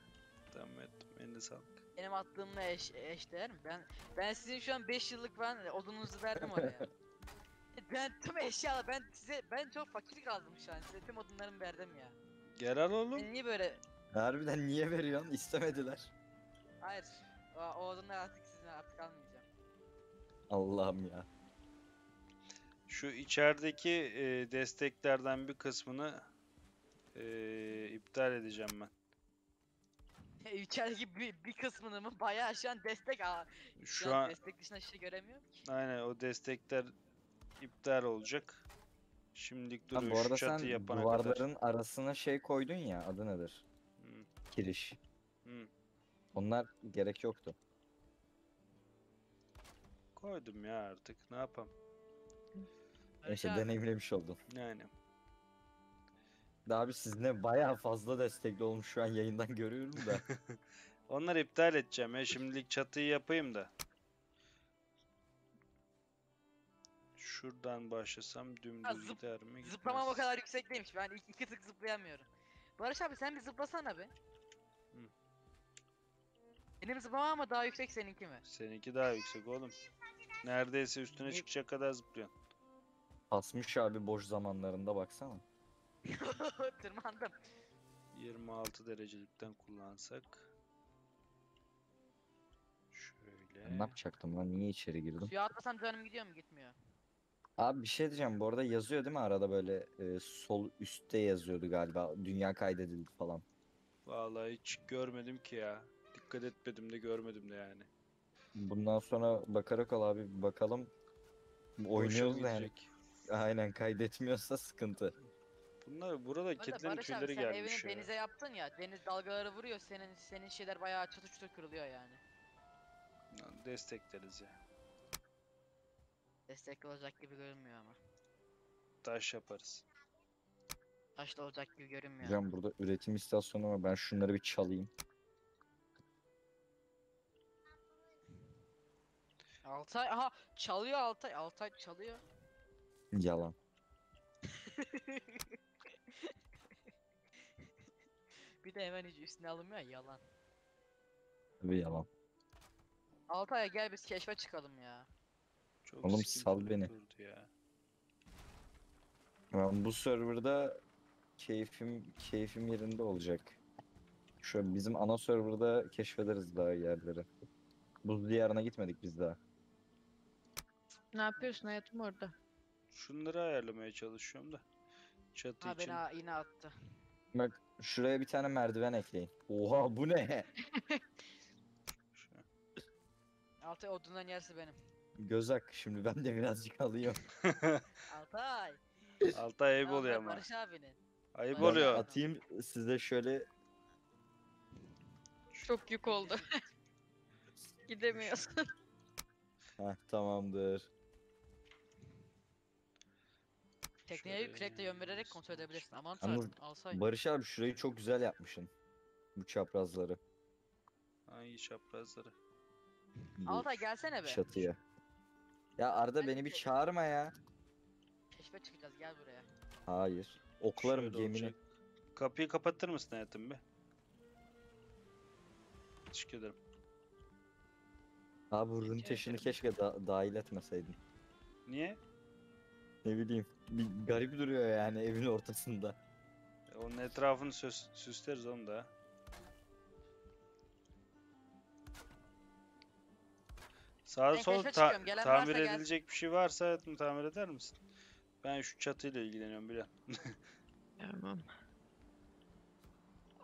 Speaker 2: tamam ettim. Eline sağlık.
Speaker 4: Benim attığımla eş, eşdeğer mi? Ben ben sizin şu an 5 yıllık ben odununuzu verdim oraya. ben tüm eşyalar ben size ben çok fakir kaldım şu an. Size tüm odunlarımı verdim ya.
Speaker 2: Gel al oğlum.
Speaker 4: Ben niye böyle
Speaker 3: Harbiden niye veriyorsun? İstemediler.
Speaker 4: Hayır. O, o odunlar artık sizin artık almayacağım.
Speaker 3: Allah'ım ya.
Speaker 2: Şu içerideki e, desteklerden bir kısmını e, iptal edeceğim ben.
Speaker 4: İçerideki bir, bir kısmını mı bayağı şu an destek al.
Speaker 2: Şu an
Speaker 4: destek dışında şey göremiyorum ki.
Speaker 2: aynen o destekler iptal olacak. Şimdilik
Speaker 3: Ha,
Speaker 2: duruyor
Speaker 3: bu arada
Speaker 2: şu
Speaker 3: sen
Speaker 2: çatı yapana kadar.
Speaker 3: duvarların arasına şey koydun ya adı nedir? Kiriş.
Speaker 2: hı.
Speaker 3: Onlar gerek yoktu.
Speaker 2: Koydum ya artık ne yapam.
Speaker 3: Neyse
Speaker 4: abi,
Speaker 3: deneyimlemiş oldun.
Speaker 2: Yani.
Speaker 3: Daha bir siz ne bayağı fazla destekli olmuş şu an yayından görüyorum da.
Speaker 2: Onları iptal edeceğim ya. Şimdilik çatıyı yapayım da. Şuradan başlasam dümdüz
Speaker 4: zıp-
Speaker 2: gider mi?
Speaker 4: Zıplamam o
Speaker 2: Gitmez.
Speaker 4: kadar yüksek değilmiş. Ben iki, iki tık zıplayamıyorum. Barış abi sen bir zıplasana be. Benim zıplamam ama daha yüksek seninki mi?
Speaker 2: Seninki daha yüksek oğlum. Neredeyse üstüne
Speaker 4: Ne-
Speaker 2: çıkacak kadar zıplıyorsun.
Speaker 3: Basmış abi boş zamanlarında baksana.
Speaker 4: Tırmandım.
Speaker 2: 26 derecelikten kullansak. Şöyle.
Speaker 3: Ne yapacaktım lan niye içeri girdim?
Speaker 4: Suya atlasam canım gidiyor mu gitmiyor.
Speaker 3: Abi bir şey diyeceğim bu arada yazıyor değil mi arada böyle e, sol üstte yazıyordu galiba dünya kaydedildi falan.
Speaker 2: Vallahi hiç görmedim ki ya. Dikkat etmedim de görmedim de yani.
Speaker 3: Bundan sonra bakarak ol abi bir bakalım. Oynuyoruz da yani. Aynen kaydetmiyorsa sıkıntı.
Speaker 2: Bunlar burada kedilerin
Speaker 4: Barış abi
Speaker 2: tüyleri
Speaker 4: sen
Speaker 2: gelmiş
Speaker 4: evini
Speaker 2: ya.
Speaker 4: denize yaptın ya. Deniz dalgaları vuruyor. Senin senin şeyler bayağı çutur kırılıyor yani.
Speaker 2: Lan Destekleriz ya.
Speaker 4: Destekli olacak gibi görünmüyor ama.
Speaker 2: Taş yaparız.
Speaker 4: Taşla olacak gibi görünmüyor.
Speaker 3: Hocam burada üretim istasyonu var. Ben şunları bir çalayım.
Speaker 4: Altay aha çalıyor Altay. Altay çalıyor.
Speaker 3: Yalan.
Speaker 4: bir de hemen hiç üstüne alınmıyor ya, yalan.
Speaker 3: Tabii yalan.
Speaker 4: Altay'a gel biz keşfe çıkalım ya.
Speaker 2: Çok
Speaker 3: Oğlum sal beni.
Speaker 2: durdu ya.
Speaker 3: Ben bu serverda keyfim keyfim yerinde olacak. Şu bizim ana serverda keşfederiz daha yerleri. Buz diyarına gitmedik biz daha.
Speaker 1: Ne yapıyorsun hayatım orada?
Speaker 2: Şunları ayarlamaya çalışıyorum da. Çatı
Speaker 4: Ha
Speaker 2: için.
Speaker 4: beni a- yine attı.
Speaker 3: Bak şuraya bir tane merdiven ekleyin. Oha bu ne?
Speaker 2: Şu-
Speaker 4: Altay odundan yersi benim.
Speaker 3: Gözak şimdi ben de birazcık alıyorum.
Speaker 4: Altay.
Speaker 2: Altay ayıp oluyor
Speaker 4: bak
Speaker 2: ama.
Speaker 4: Barış abinin.
Speaker 2: Ayıp
Speaker 3: Ben
Speaker 2: oluyor.
Speaker 3: Atayım size şöyle
Speaker 1: Çok yük oldu. Gidemiyorsun.
Speaker 3: Heh, tamamdır.
Speaker 4: Tekneye kürekle yön vererek kontrol edebilirsin. Aman
Speaker 3: Ama
Speaker 4: tanrım Alsay.
Speaker 3: Barış abi şurayı çok güzel yapmışsın. Bu çaprazları.
Speaker 2: Hangi çaprazları?
Speaker 3: Bu
Speaker 4: Altay gelsene be.
Speaker 3: çatıya. Ya Arda
Speaker 4: Ben
Speaker 3: beni bir çağırma ya.
Speaker 4: Keşfe çıkacağız gel buraya.
Speaker 3: Hayır. Oklarım
Speaker 2: Şöyle
Speaker 3: gemini.
Speaker 2: olacak. Kapıyı kapatır mısın hayatım be? Teşekkür ederim.
Speaker 3: Abi bu rün
Speaker 1: Rica
Speaker 3: taşını keşke da- dahil etmeseydin.
Speaker 2: Niye?
Speaker 3: Ne bileyim. Bir garip duruyor yani evin ortasında.
Speaker 2: Onun etrafını süs süsleriz onu da. Sağ
Speaker 4: Ben
Speaker 2: sol
Speaker 4: keşfe
Speaker 2: ta-
Speaker 4: çıkıyorum, gelen
Speaker 2: tamir
Speaker 4: varsa gelsin.
Speaker 2: edilecek bir şey varsa hayatım tamir eder misin? Ben şu çatıyla ilgileniyorum biliyorum.
Speaker 1: Tamam.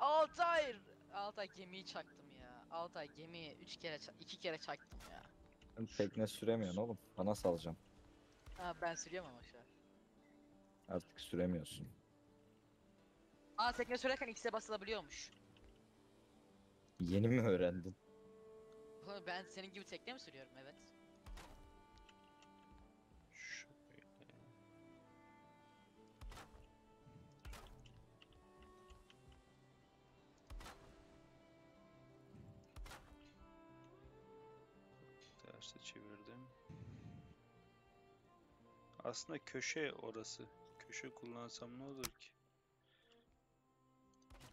Speaker 4: Altay! Altay gemiyi çaktım ya. Altay gemiyi 3 kere ça- iki kere çaktım ya.
Speaker 3: Tekne süremiyorsun oğlum. Bana salacağım.
Speaker 4: Ha ben sürüyorum ama şu an.
Speaker 3: Artık süremiyorsun.
Speaker 4: Aa tekne sürerken X'e basılabiliyormuş.
Speaker 3: Yeni mi öğrendin?
Speaker 4: Oğlum Ben senin gibi tekne mi sürüyorum? Evet.
Speaker 2: Aslında köşe orası. Köşe kullansam ne olur ki?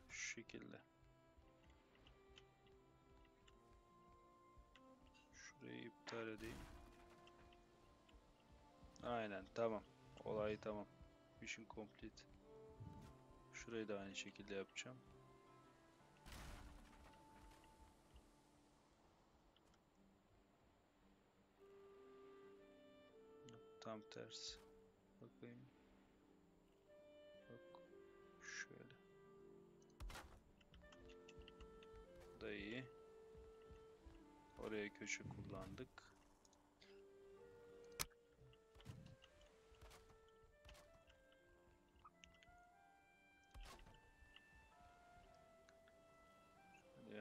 Speaker 2: Şu şekilde. Şurayı iptal edeyim. Aynen tamam. Olay tamam. Mission complete. Şurayı da aynı şekilde yapacağım. Tam tersi. Bakayım. Bak. Şöyle. Bu da iyi. Oraya köşe kullandık.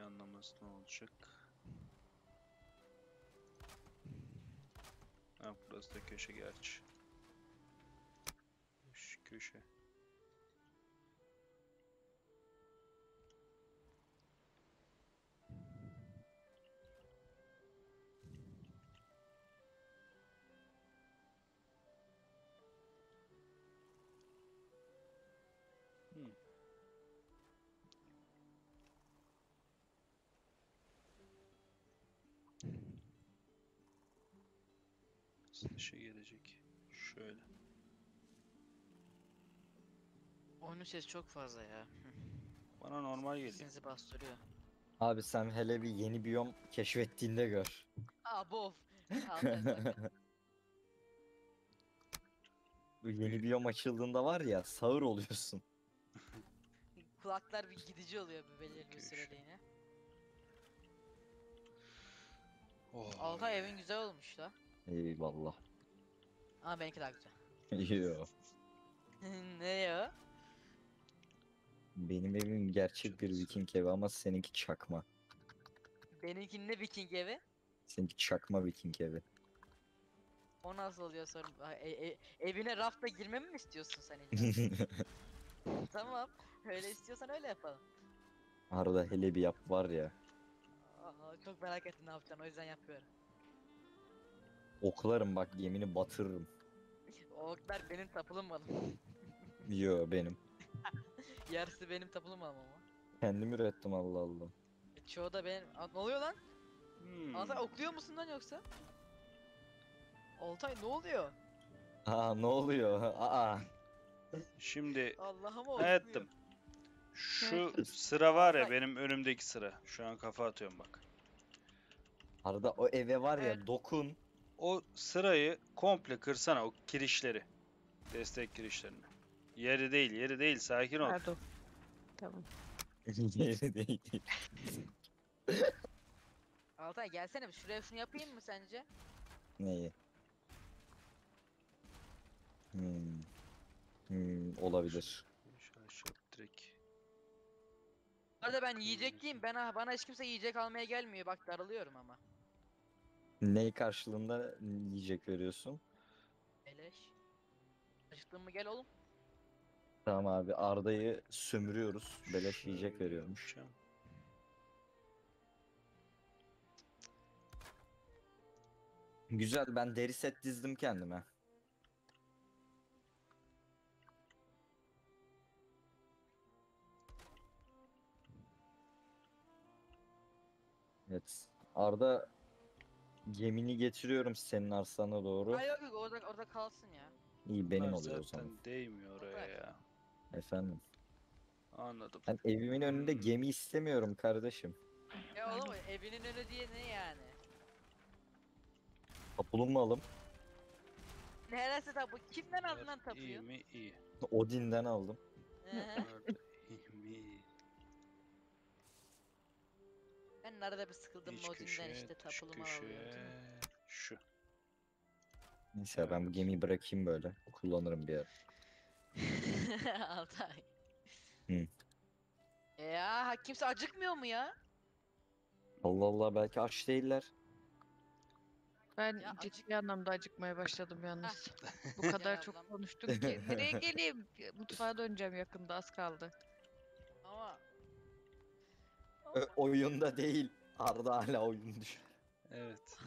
Speaker 2: Anlaması ne olacak? Ha burası da köşe gerçi. Köşe. Dışa gelecek. Şöyle.
Speaker 4: Oyunun sesi çok fazla ya.
Speaker 2: Bana normal geliyor.
Speaker 4: Sesinizi bastırıyor.
Speaker 3: Abi sen hele bir yeni biyom keşfettiğinde gör.
Speaker 4: Aa bof.
Speaker 3: Bu yeni biyom açıldığında var ya sağır oluyorsun.
Speaker 4: Kulaklar bir gidici oluyor bir belirli bir
Speaker 2: Köşe.
Speaker 4: süreliğine.
Speaker 2: Oh.
Speaker 4: Evin güzel olmuş la.
Speaker 3: Eyvallah.
Speaker 4: Ama benimki daha güzel.
Speaker 3: Yo.
Speaker 4: ne ya?
Speaker 3: Benim evim gerçek bir Viking evi ama seninki çakma.
Speaker 4: Benimkinin ne Viking evi?
Speaker 3: Seninki çakma Viking evi.
Speaker 4: O nasıl oluyor sorun? E- e- evine rafla girmemi mi istiyorsun sen illa? tamam. Öyle istiyorsan öyle yapalım.
Speaker 3: Arada hele bir yap var ya.
Speaker 4: Aa, çok merak ettim ne yapacaksın o yüzden yapıyorum.
Speaker 3: Oklarım bak gemini batırırım.
Speaker 4: O oklar benim tapulum malım.
Speaker 3: Yo benim.
Speaker 4: Yarısı benim tapulum malım ama.
Speaker 3: Kendim ürettim Allah Allah.
Speaker 4: E, Çoğu da benim. Aa, ne oluyor lan?
Speaker 2: Hmm.
Speaker 4: Altay okluyor musun lan yoksa? Altay ne oluyor?
Speaker 3: Aa ne oluyor? Aa.
Speaker 2: Şimdi
Speaker 4: Allah'ıma okluyor.
Speaker 2: hayatım. Şu sıra var ya benim önümdeki sıra. Şu an kafa atıyorum bak.
Speaker 3: Arada o eve var ya
Speaker 1: Evet.
Speaker 3: dokun.
Speaker 2: O sırayı komple kırsana o kirişleri. Destek kirişlerini. Yeri değil, yeri değil. Sakin ol.
Speaker 1: Pardon. Tamam.
Speaker 3: Yeri değil.
Speaker 4: Altay gelsene bir şuraya şunu yapayım mı sence?
Speaker 3: Neyi? Hmm. Hmm, olabilir.
Speaker 2: Şöyle şöyle direkt.
Speaker 4: Bu arada ben yiyecek yiyeyim. Ben, bana hiç kimse yiyecek almaya gelmiyor. Bak darılıyorum ama.
Speaker 3: Ney karşılığında yiyecek veriyorsun?
Speaker 4: Beleş. Acıktın mı gel oğlum.
Speaker 3: Tamam abi Arda'yı sömürüyoruz. Beleş yiyecek veriyormuş.
Speaker 2: yapacağım.
Speaker 3: Güzel ben deri set dizdim kendime. Evet. Arda gemini getiriyorum senin arsana doğru.
Speaker 4: Ha yok yok orada, orada kalsın ya.
Speaker 3: İyi benim
Speaker 2: Bunlar
Speaker 3: oluyor o
Speaker 2: zaten
Speaker 3: zaman.
Speaker 2: değmiyor oraya ya.
Speaker 3: Efendim.
Speaker 2: Anladım.
Speaker 3: Ben evimin önünde gemi istemiyorum kardeşim.
Speaker 4: Ya oğlum evinin önü diye ne yani?
Speaker 3: Tapulu mu alım?
Speaker 4: Neresi tapu? Kimden aldın lan
Speaker 2: Bunlar İyi
Speaker 4: tapuyu?
Speaker 2: mi? İyi.
Speaker 3: Odin'den aldım.
Speaker 2: Nerede?
Speaker 4: Ben arada bir sıkıldım
Speaker 2: İç köşe,
Speaker 4: işte
Speaker 2: dış
Speaker 4: tapulumu
Speaker 2: köşe.
Speaker 4: alıyorum.
Speaker 2: Şu.
Speaker 3: Neyse ben bu gemiyi bırakayım böyle. Kullanırım bir ara.
Speaker 4: Altay.
Speaker 3: Hı.
Speaker 4: Ya ha, kimse acıkmıyor mu ya?
Speaker 3: Allah Allah belki aç değiller.
Speaker 1: Ben
Speaker 4: Ya
Speaker 1: ciddi anlamda acıkmaya başladım yalnız. Bu
Speaker 4: Gel
Speaker 1: kadar çok
Speaker 4: ablam.
Speaker 1: konuştuk ki. Nereye geleyim? Mutfağa döneceğim yakında az kaldı.
Speaker 3: Ö- oyunda değil. Arda hala oyun düşün.
Speaker 2: Evet.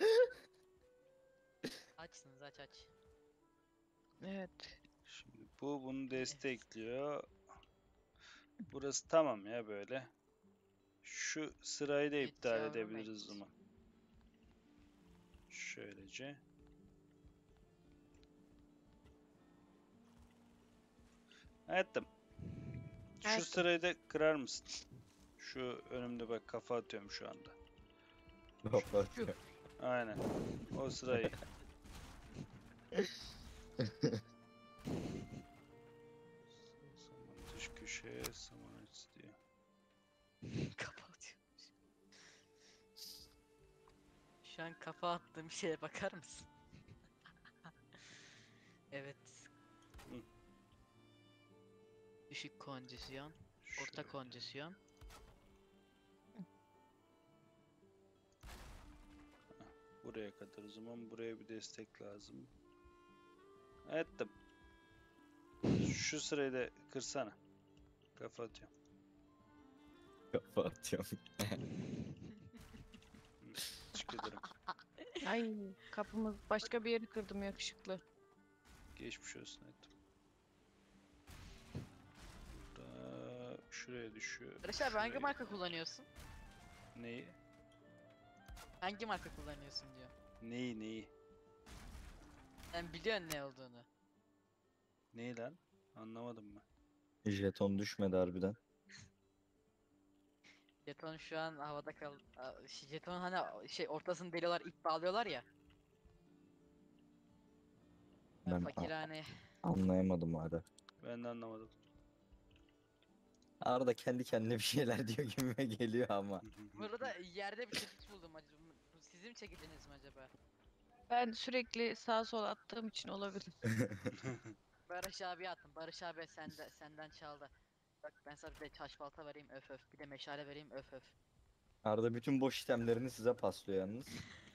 Speaker 4: açsınız aç aç.
Speaker 1: Evet.
Speaker 2: Şimdi bu bunu destekliyor. Burası tamam ya böyle. Şu sırayı da iptal
Speaker 4: yavrum,
Speaker 2: edebiliriz o
Speaker 4: git.
Speaker 2: zaman. Şöylece. Hayatım. Şu
Speaker 1: Hayatım.
Speaker 2: sırayı da kırar mısın? Şu önümde bak kafa atıyorum şu anda. Aynen. O sırayı. Saman dış köşeye saman açısı diyor.
Speaker 4: Kapatıyor. Şu an kafa attığım şeye bakar mısın? evet.
Speaker 2: Hı.
Speaker 4: Düşük kondisyon, orta
Speaker 2: Şöyle. Buraya kadar o zaman buraya bir destek lazım. Ettim. Şu sırayı da kırsana. Kafa atıyorum.
Speaker 3: Kafa atıyorum.
Speaker 2: Teşekkür ederim.
Speaker 1: Ay kapımı başka bir yeri kırdım yakışıklı.
Speaker 2: Geçmiş olsun ettim. Burada şuraya düşüyor.
Speaker 4: Barış abi hangi
Speaker 2: şuraya-
Speaker 4: marka kullanıyorsun?
Speaker 2: Neyi?
Speaker 4: Hangi marka kullanıyorsun diyor.
Speaker 2: Neyi neyi?
Speaker 4: Sen biliyorsun ne olduğunu.
Speaker 2: Neyi lan? Anlamadım ben.
Speaker 3: Jeton düşmedi harbiden.
Speaker 4: Jeton şu an havada kal... şey, Jeton hani şey ortasını deliyorlar ip bağlıyorlar ya. Ben fakirhane.
Speaker 3: anlayamadım hala.
Speaker 2: Ben de anlamadım.
Speaker 3: Arda kendi kendine bir şeyler diyor gibime geliyor ama.
Speaker 4: Burada yerde bir çekiç buldum acaba. Mi çekiciniz mi acaba?
Speaker 1: Ben sürekli sağa sola attığım için olabilir.
Speaker 4: Barış abi attım. Barış abi sende, senden çaldı. Bak ben sana bir de taş balta vereyim öf öf. Bir de meşale vereyim öf öf.
Speaker 3: Arda bütün boş itemlerini size paslıyor yalnız.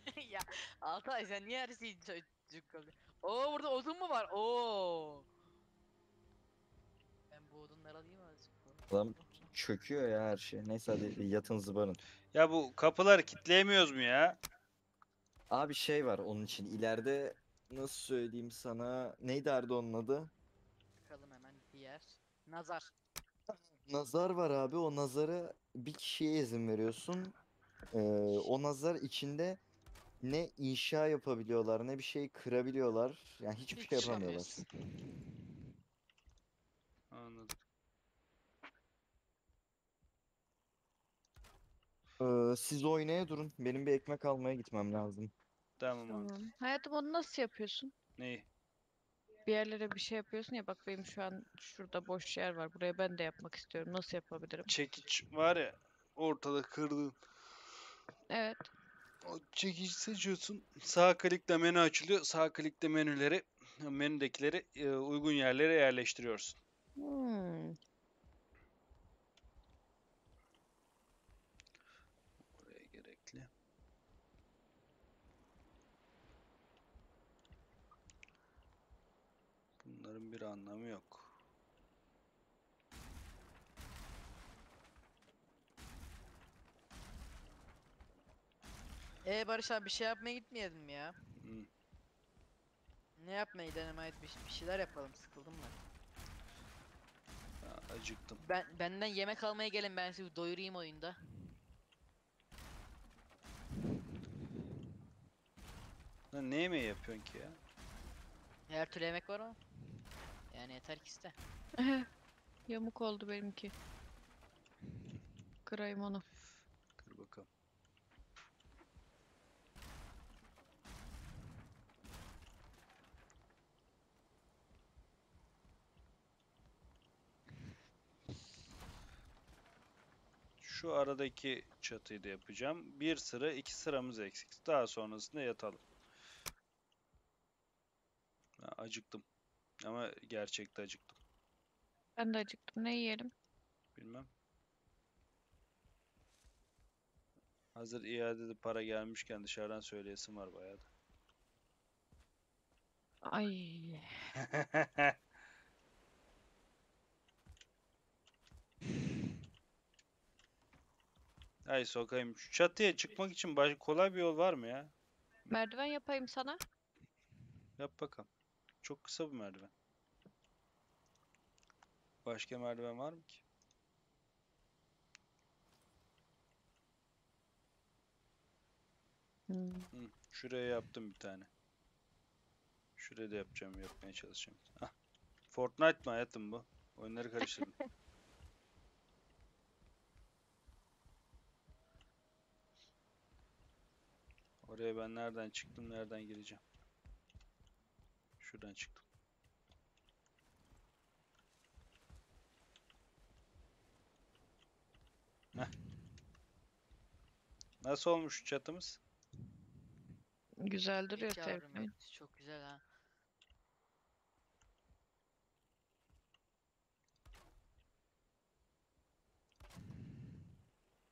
Speaker 4: ya Altay sen niye her şeyi çocuk kaldı? Oo burada odun mu var? Oo. Ben bu odunları alayım azıcık.
Speaker 3: Adam çöküyor ya her şey. Neyse hadi yatın zıbarın.
Speaker 2: Ya bu kapıları kitleyemiyoruz mu ya?
Speaker 3: Abi şey var onun için ileride nasıl söyleyeyim sana neydi Arda onun adı?
Speaker 4: Bakalım hemen diğer. Nazar.
Speaker 3: Nazar var abi o nazara bir kişiye izin veriyorsun. Ee, o nazar içinde ne inşa yapabiliyorlar ne bir şey kırabiliyorlar. Yani hiçbir
Speaker 4: Hiç
Speaker 3: şey
Speaker 4: şey
Speaker 3: yapamıyorlar.
Speaker 4: yapamıyorsun.
Speaker 2: Anladım.
Speaker 3: Ee, siz oynaya durun. Benim bir ekmek almaya gitmem lazım.
Speaker 2: Tamam abi.
Speaker 1: Tamam. Hayatım onu nasıl yapıyorsun?
Speaker 2: Neyi?
Speaker 1: Bir yerlere bir şey yapıyorsun ya bak benim şu an şurada boş yer var. Buraya ben de yapmak istiyorum. Nasıl yapabilirim?
Speaker 2: Çekiç var ya ortada kırdığın.
Speaker 1: Evet.
Speaker 2: O çekici seçiyorsun. Sağ klikle menü açılıyor. Sağ klikle menüleri, menüdekileri e, uygun yerlere yerleştiriyorsun.
Speaker 1: Hmm.
Speaker 2: Oraya gerekli. Bunların bir anlamı yok.
Speaker 4: Ee Barış abi bir şey yapmaya gitmeyelim mi ya?
Speaker 2: Hı.
Speaker 4: Ne yapmaya gidelim ait bir, bir şeyler yapalım sıkıldım ben.
Speaker 2: Ha, acıktım.
Speaker 4: Ben benden yemek almaya gelin ben sizi doyurayım oyunda.
Speaker 2: Lan ne yemeği yapıyorsun ki ya?
Speaker 4: Her türlü yemek var mı? Yani yeter ki iste.
Speaker 1: Yamuk oldu benimki. Kırayım onu.
Speaker 2: Kır bakalım. Şu aradaki çatıyı da yapacağım. Bir sıra, iki sıramız eksik. Daha sonrasında yatalım. Ha, acıktım. Ama gerçekte acıktım.
Speaker 1: Ben de acıktım. Ne yiyelim?
Speaker 2: Bilmem. Hazır iadede para gelmişken dışarıdan söyleyesim var bayağı da.
Speaker 1: Ay.
Speaker 2: Ay sokayım. Şu çatıya çıkmak için baş kolay bir yol var mı ya?
Speaker 1: Merdiven yapayım sana.
Speaker 2: Yap bakalım. Çok kısa bir merdiven. Başka merdiven var mı ki?
Speaker 1: Hmm.
Speaker 2: Hı, şuraya yaptım bir tane. Şuraya da yapacağım, yapmaya çalışacağım. Ah. Fortnite mı hayatım bu? Oyunları karıştırdım. Oraya ben nereden çıktım, nereden gireceğim? Şuradan çıktım. Heh. Nasıl olmuş çatımız?
Speaker 1: Güzel duruyor
Speaker 4: yavrum yok. Çok güzel ha.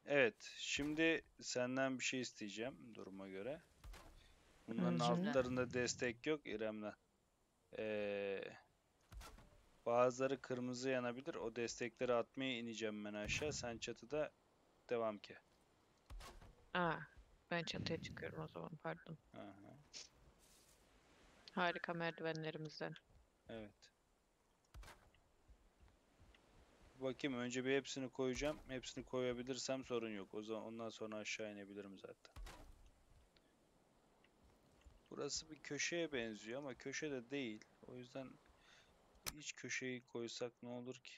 Speaker 2: Evet, şimdi senden bir şey isteyeceğim duruma göre. Bunların altlarında destek yok İrem'le. Ee, bazıları kırmızı yanabilir. O destekleri atmaya ineceğim ben aşağı. Sen çatıda devam ki.
Speaker 1: Aa, ben çatıya çıkıyorum o zaman pardon.
Speaker 2: Aha,
Speaker 1: Harika merdivenlerimizden.
Speaker 2: evet. Bakayım önce bir hepsini koyacağım. Hepsini koyabilirsem sorun yok. O zaman ondan sonra aşağı inebilirim zaten. Burası bir köşeye benziyor ama köşe de değil. O yüzden hiç köşeyi koysak ne olur ki?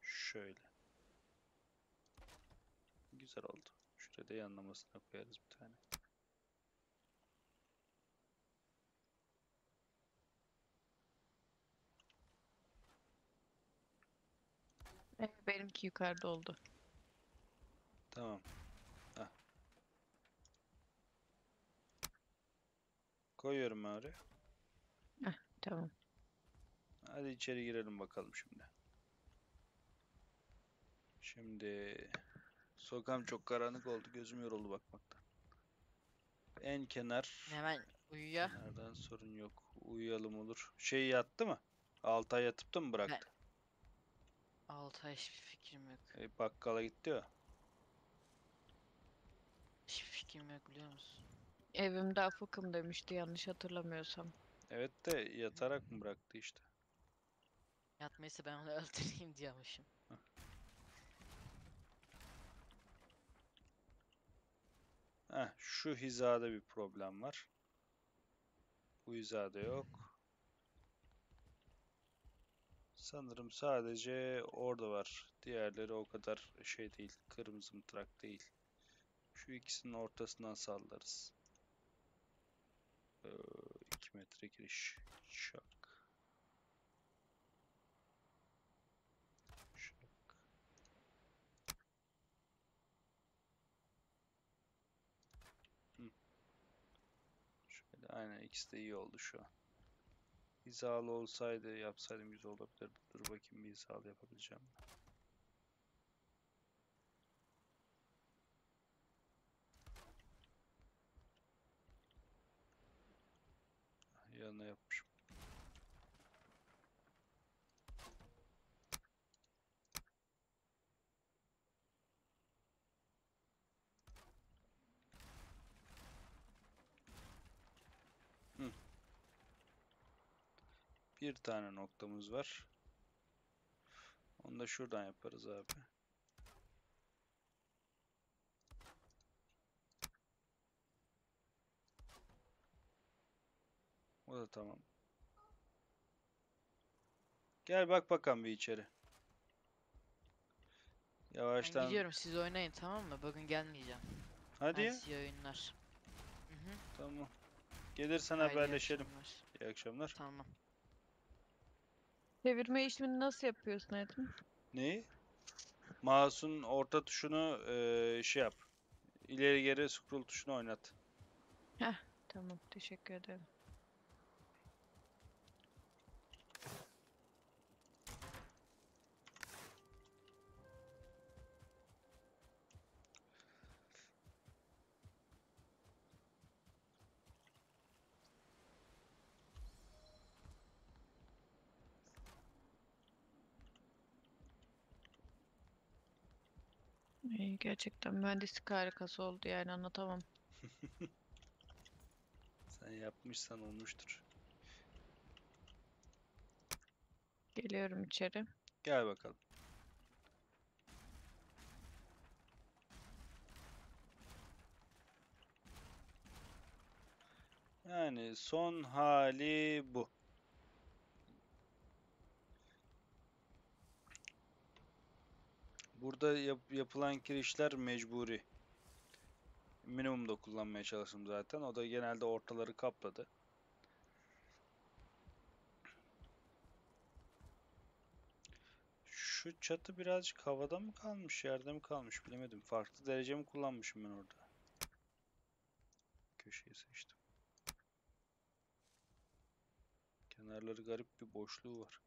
Speaker 2: Şöyle. Güzel oldu. Şuraya da yanlamasına koyarız bir tane.
Speaker 1: Benimki yukarıda oldu.
Speaker 2: Tamam. Koyuyorum ben oraya.
Speaker 1: Tamam.
Speaker 2: Hadi içeri girelim bakalım şimdi. Şimdi sokağım çok karanlık oldu. Gözüm yoruldu bakmaktan. En kenar.
Speaker 4: Hemen uyuya.
Speaker 2: Nereden sorun yok. Uyuyalım olur. Şey yattı mı? Altay yatıp da mı bıraktı?
Speaker 4: Altı ay hiçbir fikrim yok.
Speaker 2: E, bakkala gitti ya.
Speaker 4: Hiçbir fikrim yok biliyor musun?
Speaker 1: Evimde afıkım demişti yanlış hatırlamıyorsam.
Speaker 2: Evet de yatarak mı bıraktı işte.
Speaker 4: Yatmaysa ben onu öldüreyim diyormuşum.
Speaker 2: Heh, şu hizada bir problem var. Bu hizada yok. Sanırım sadece orada var. Diğerleri o kadar şey değil. Kırmızı mıtrak değil. Şu ikisinin ortasından sallarız. 2 metre giriş. Şak. Şak. Şöyle aynen ikisi de iyi oldu şu an. Hizalı olsaydı yapsaydım güzel olabilirdi. Dur bakayım bir hizalı yapabileceğim? Yanına yapmışım. Bir tane noktamız var. Onu da şuradan yaparız abi. O da tamam. Gel bak bakalım bir içeri.
Speaker 4: Ben
Speaker 2: Yavaştan.
Speaker 4: gidiyorum siz oynayın tamam mı? Bugün gelmeyeceğim.
Speaker 2: Hadi ya.
Speaker 4: Hadi size oyunlar. Hı hı.
Speaker 2: Tamam. Gelirsen
Speaker 4: Haydi iyi
Speaker 2: haberleşelim.
Speaker 4: akşamlar.
Speaker 2: İyi akşamlar.
Speaker 4: Tamam.
Speaker 1: Çevirme işlemini nasıl yapıyorsun hayatım?
Speaker 2: Neyi? Mouse'un orta tuşunu eee, şey yap. İleri geri scroll tuşunu oynat.
Speaker 1: Tamam teşekkür ederim. İyi, gerçekten mühendislik harikası oldu yani anlatamam.
Speaker 2: Sen yapmışsan olmuştur.
Speaker 1: Geliyorum içeri.
Speaker 2: Gel bakalım. Yani son hali bu. Burada yap- yapılan girişler mecburi. Minimumda kullanmaya çalıştım zaten. O da genelde ortaları kapladı. Şu çatı birazcık havada mı kalmış, yerde mi kalmış bilemedim. Farklı derece mi kullanmışım ben orada? Köşeyi seçtim. Kenarları garip bir boşluğu var.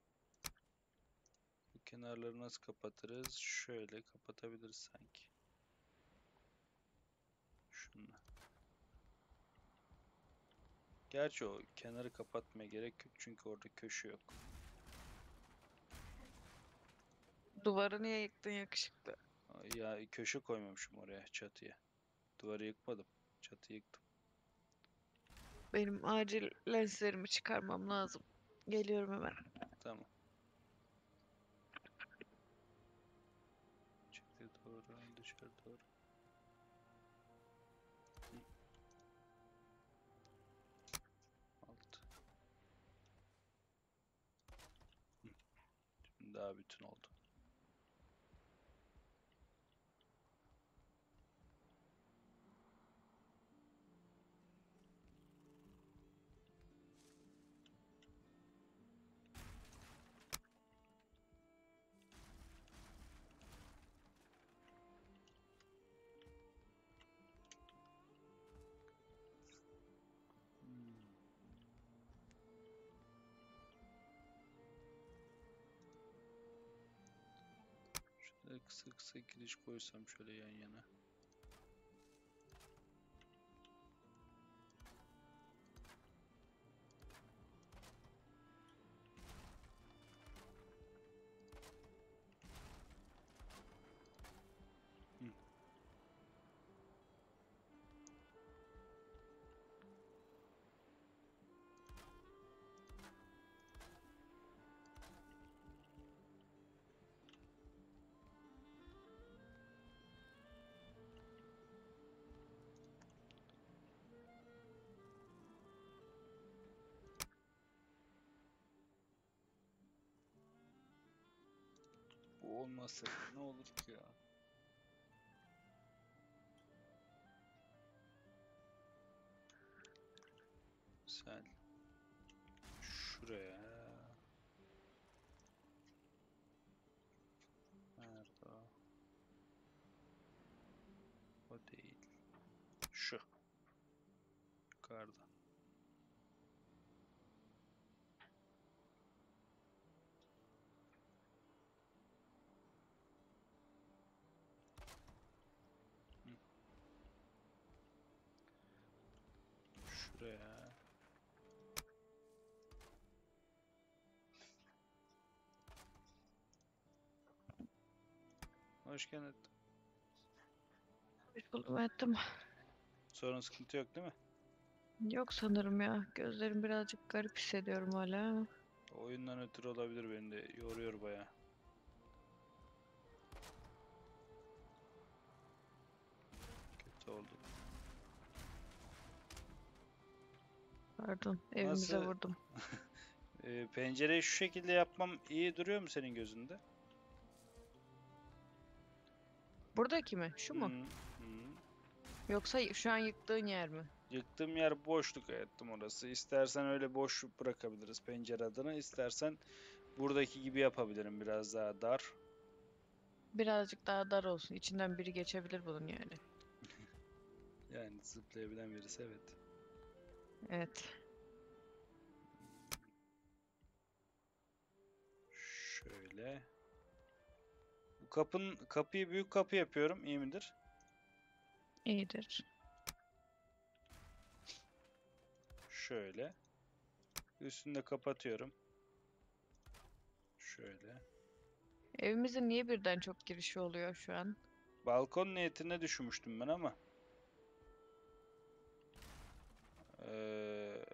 Speaker 2: Kenarları nasıl kapatırız? Şöyle kapatabiliriz sanki. Şunla. Gerçi o kenarı kapatmaya gerek yok çünkü orada köşe yok.
Speaker 1: Duvarı niye yıktın yakışıklı?
Speaker 2: Ya köşe koymamışım oraya çatıya. Duvarı yıkmadım. Çatıyı yıktım.
Speaker 1: Benim acil lenslerimi çıkarmam lazım. Geliyorum hemen.
Speaker 2: Tamam. Daha bütün oldu. Kısa kısa giriş koysam şöyle yan yana. Bu olmazsa ne olur ki ya? Sen şuraya Nerede o? O değil. Şu. Yukarıda. Şuraya. Hoş geldin.
Speaker 1: Hoş buldum ettim.
Speaker 2: Sorun sıkıntı yok değil mi?
Speaker 1: Yok sanırım ya. Gözlerim birazcık garip hissediyorum hala.
Speaker 2: Oyundan ötürü olabilir beni de yoruyor baya. Kötü oldu.
Speaker 1: Pardon. Evimize
Speaker 2: Nasıl?
Speaker 1: vurdum.
Speaker 2: Ee, pencereyi şu şekilde yapmam iyi duruyor mu senin gözünde?
Speaker 1: Buradaki mi? Şu mu?
Speaker 2: Hı, hı.
Speaker 1: Yoksa şu an yıktığın yer mi?
Speaker 2: Yıktığım yer boşluk ettim orası. İstersen öyle boş bırakabiliriz pencere adına. İstersen buradaki gibi yapabilirim biraz daha dar.
Speaker 1: Birazcık daha dar olsun. İçinden biri geçebilir bunun yani.
Speaker 2: Yani zıplayabilen birisi evet.
Speaker 1: Evet.
Speaker 2: Şöyle. Bu kapın kapıyı büyük kapı yapıyorum. iyi midir?
Speaker 1: İyidir.
Speaker 2: Şöyle. Üstünü de kapatıyorum. Şöyle.
Speaker 1: Evimizin niye birden çok girişi oluyor şu an?
Speaker 2: Balkon niyetine düşünmüştüm ben ama. Eee,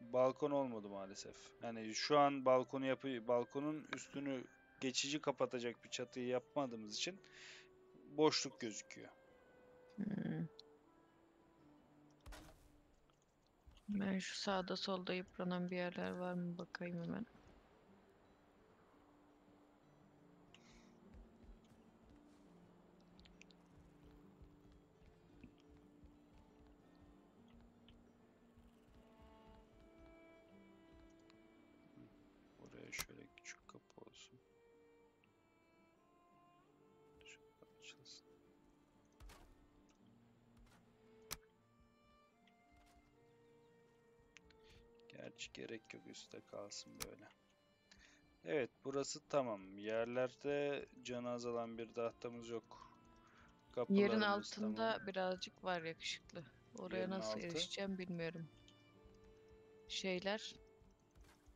Speaker 2: balkon olmadı maalesef. Yani şu an balkonu yapı balkonun üstünü geçici kapatacak bir çatıyı yapmadığımız için boşluk gözüküyor.
Speaker 1: Hmm. Ben şu sağda solda yıpranan bir yerler var mı bakayım hemen.
Speaker 2: Gerek yok üstte kalsın böyle. Evet burası tamam. Yerlerde canı azalan bir tahtamız yok.
Speaker 1: Yerin altında
Speaker 2: tamam.
Speaker 1: birazcık var yakışıklı. Oraya
Speaker 2: Yerin
Speaker 1: nasıl
Speaker 2: altı?
Speaker 1: erişeceğim bilmiyorum. Şeyler,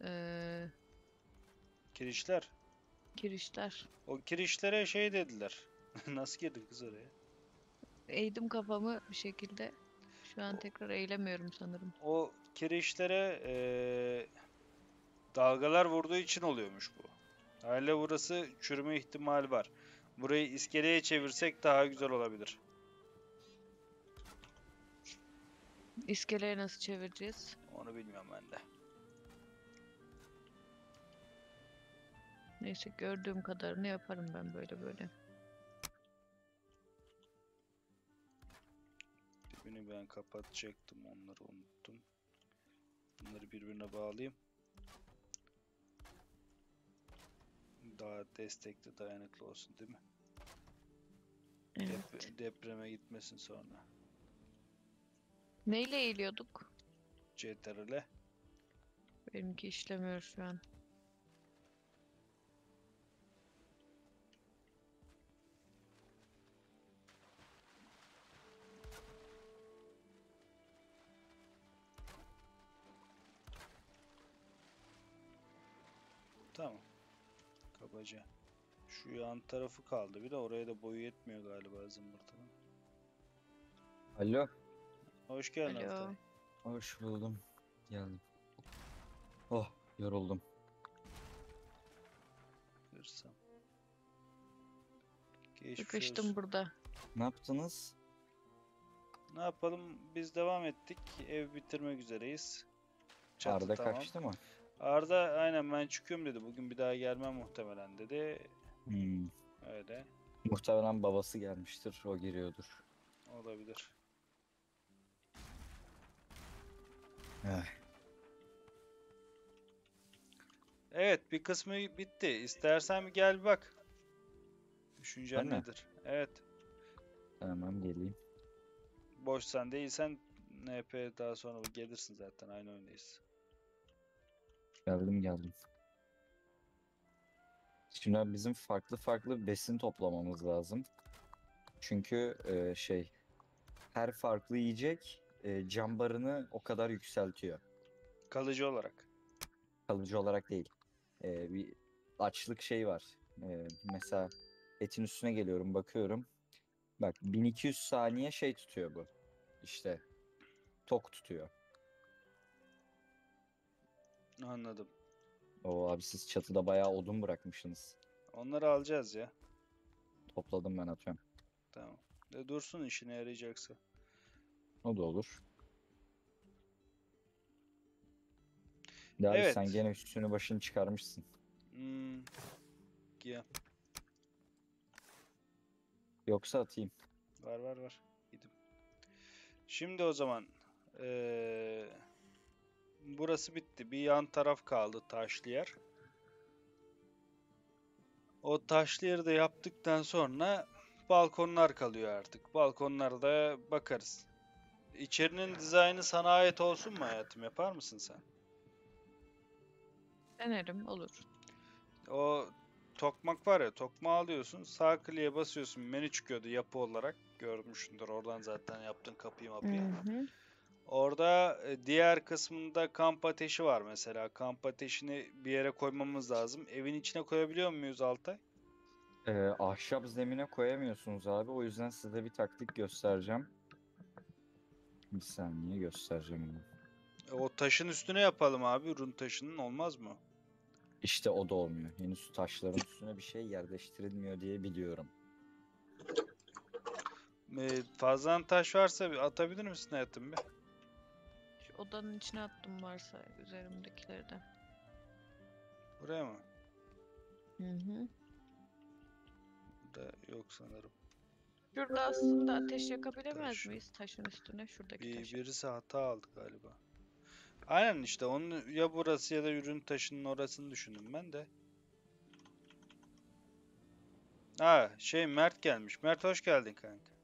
Speaker 1: eee,
Speaker 2: Kirişler.
Speaker 1: girişler.
Speaker 2: O kirişlere şey dediler. Nasıl girdin kız oraya?
Speaker 1: Eğdim kafamı bir şekilde. Şu an tekrar eğilemiyorum sanırım.
Speaker 2: O kirişlere eee, dalgalar vurduğu için oluyormuş bu. Hala burası çürüme ihtimali var. Burayı iskeleye çevirsek daha güzel olabilir.
Speaker 1: İskeleye nasıl çevireceğiz?
Speaker 2: Onu bilmiyorum ben de.
Speaker 1: Neyse gördüğüm kadarını yaparım ben böyle böyle.
Speaker 2: Dibini ben kapatacaktım. Onları unuttum. Bunları birbirine bağlayayım. Daha destekli dayanıklı olsun değil mi?
Speaker 1: Evet.
Speaker 2: Dep- depreme gitmesin sonra.
Speaker 1: Neyle eğiliyorduk?
Speaker 2: CTRL'e.
Speaker 1: Benimki işlemiyor şu an.
Speaker 2: Tamam. Kabaca. Şu yan tarafı kaldı. Bir de oraya da boyu yetmiyor galiba zımbırtının.
Speaker 3: Alo.
Speaker 2: Hoş geldin
Speaker 1: Alo.
Speaker 2: Altay.
Speaker 3: Hoş buldum. Geldim. Oh yoruldum.
Speaker 2: Kırsam. Geçmiş
Speaker 1: Sıkıştım
Speaker 2: olsun.
Speaker 1: burada.
Speaker 3: Ne yaptınız?
Speaker 2: Ne yapalım? Biz devam ettik. Ev bitirmek üzereyiz. Çatı
Speaker 3: Arda
Speaker 2: tamam.
Speaker 3: kaçtı mı?
Speaker 2: Arda aynen ben çıkıyorum dedi. Bugün bir daha gelmem muhtemelen dedi.
Speaker 3: Hmm.
Speaker 2: Öyle.
Speaker 3: Muhtemelen babası gelmiştir. O giriyordur.
Speaker 2: Olabilir.
Speaker 3: Eh.
Speaker 2: Evet bir kısmı bitti. İstersen bir gel bak. Düşüncen
Speaker 3: mi?
Speaker 2: nedir? Evet.
Speaker 3: Tamam geleyim.
Speaker 2: Boşsan değilsen NP daha sonra gelirsin zaten aynı oyundayız.
Speaker 3: Geldim geldim. Şimdi abi bizim farklı farklı besin toplamamız lazım. Çünkü e, şey her farklı yiyecek e, can barını o kadar yükseltiyor.
Speaker 2: Kalıcı olarak.
Speaker 3: Kalıcı olarak değil. E, bir açlık şey var. E, mesela etin üstüne geliyorum bakıyorum. Bak 1200 saniye şey tutuyor bu. İşte tok tutuyor.
Speaker 2: Anladım.
Speaker 3: O abi siz çatıda bayağı odun bırakmışsınız.
Speaker 2: Onları alacağız ya.
Speaker 3: Topladım ben atıyorum.
Speaker 2: Tamam. De dursun işine yarayacaksa.
Speaker 3: O da olur. Ya abi sen
Speaker 2: Evet.
Speaker 3: gene üstünü başını çıkarmışsın.
Speaker 2: Hmm. Ya.
Speaker 3: Yoksa atayım.
Speaker 2: Var var var. Gidim. Şimdi o zaman eee, burası bitti. Bir yan taraf kaldı taşlı yer. O taşlı yeri de yaptıktan sonra balkonlar kalıyor artık. Balkonlarda bakarız. İçerinin dizaynı sana ait olsun mu hayatım? Yapar mısın sen?
Speaker 1: Denerim olur.
Speaker 2: O tokmak var ya, tokmağı alıyorsun, sağ kliğe basıyorsun, menü çıkıyordu yapı olarak. Görmüşsündür oradan zaten yaptın kapıyı mapıyı.
Speaker 1: Hı hı.
Speaker 2: Orada e, diğer kısmında kamp ateşi var mesela. Kamp ateşini bir yere koymamız lazım. Evin içine koyabiliyor muyuz Altay?
Speaker 3: Ee, ahşap zemine koyamıyorsunuz abi. O yüzden size bir taktik göstereceğim. Bir saniye göstereceğim onu.
Speaker 2: E, O taşın üstüne yapalım abi. Run taşının olmaz mı?
Speaker 3: İşte o da olmuyor. Henüz taşların üstüne bir şey yerleştirilmiyor diye biliyorum.
Speaker 2: E, fazladan taş varsa atabilir misin hayatım bir?
Speaker 1: Odanın içine attım varsa üzerimdekileri de.
Speaker 2: Buraya mı?
Speaker 1: Hı hı.
Speaker 2: Burada yok sanırım.
Speaker 1: Şurada aslında ateş yakabilemez
Speaker 2: Taş.
Speaker 1: miyiz taşın üstüne? Şuradaki
Speaker 2: Bir,
Speaker 1: taşı.
Speaker 2: birisi hata aldı galiba. Aynen işte onun ya burası ya da ürün taşının orasını düşündüm ben de. Ha şey Mert gelmiş. Mert hoş geldin kanka.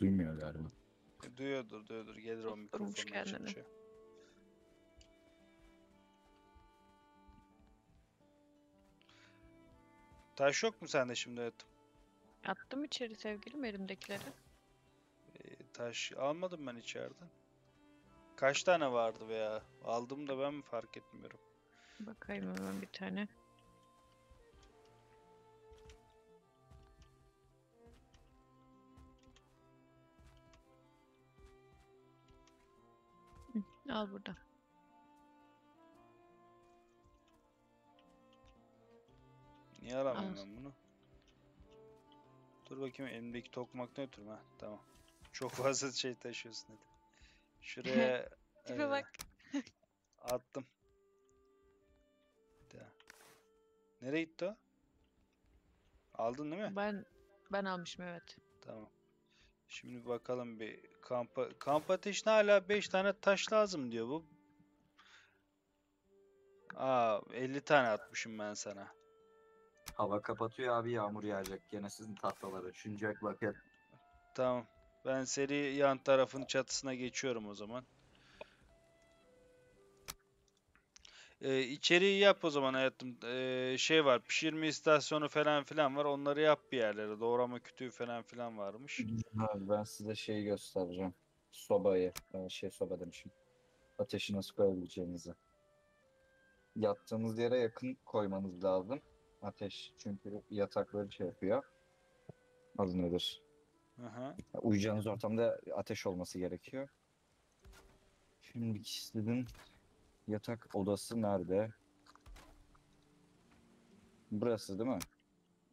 Speaker 3: Duymuyor galiba.
Speaker 2: Duyuyordur duyuyordur. Gelir o
Speaker 1: Susturmuş
Speaker 2: mikrofonu
Speaker 1: kendini.
Speaker 2: açınca. Taş yok mu sende şimdi hayatım?
Speaker 1: Attım içeri sevgilim elimdekileri.
Speaker 2: E, taş almadım ben içeriden. Kaç tane vardı veya aldım da ben mi fark etmiyorum.
Speaker 1: Bakayım hemen bir tane. Al burada.
Speaker 2: Niye alamıyorum
Speaker 1: Al.
Speaker 2: ben bunu? Dur bakayım elimdeki tokmak ne ötürüm ha tamam. Çok fazla şey taşıyorsun hadi. Şuraya
Speaker 1: Tipe
Speaker 2: eee,
Speaker 1: bak.
Speaker 2: attım. Bir daha. Nereye gitti o? Aldın değil mi?
Speaker 1: Ben ben almışım evet.
Speaker 2: Tamam. Şimdi bakalım bir kampa kamp ateşine hala 5 tane taş lazım diyor bu. Aa 50 tane atmışım ben sana.
Speaker 3: Hava kapatıyor abi yağmur yağacak. Gene sizin tahtalara düşünecek bakın.
Speaker 2: Tamam. Ben seri yan tarafın çatısına geçiyorum o zaman. Ee, içeriği yap o zaman hayatım. Ee, şey var, pişirme istasyonu falan filan var. Onları yap bir yerlere. Doğrama kütüğü falan filan varmış.
Speaker 3: Abi ben size şeyi göstereceğim. Sobayı. Ee, şey soba demişim. Ateşi nasıl koyabileceğinizi. Yattığınız yere yakın koymanız lazım. Ateş çünkü yatakları şey yapıyor. Adı nedir?
Speaker 2: Aha.
Speaker 3: Uyuyacağınız ortamda ateş olması gerekiyor. Şimdi sizin yatak odası nerede? Burası değil mi?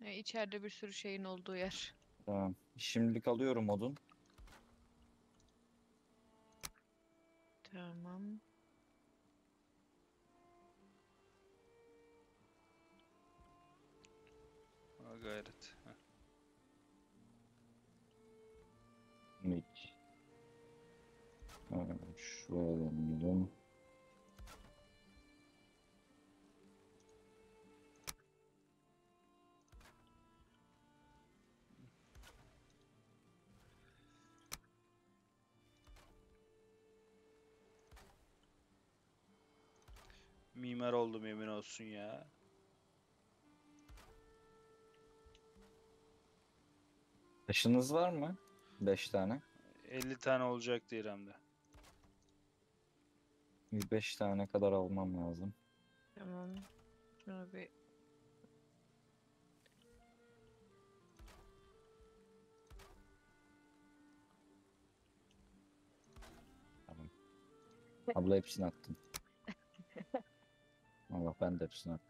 Speaker 1: E, içeride bir sürü şeyin olduğu yer.
Speaker 3: Tamam. Şimdilik alıyorum odun.
Speaker 1: Tamam.
Speaker 2: Ha, gayret. Heh.
Speaker 3: Mik. Şöyle deneyelim.
Speaker 2: Mimar oldum yemin olsun ya.
Speaker 3: Taşınız var mı? 5 tane.
Speaker 2: 50 tane olacaktı İrem'de.
Speaker 3: 105 tane kadar almam lazım.
Speaker 1: Tamam. Şunu bir
Speaker 3: Abla hepsini attım. Allah ben de hepsini attım.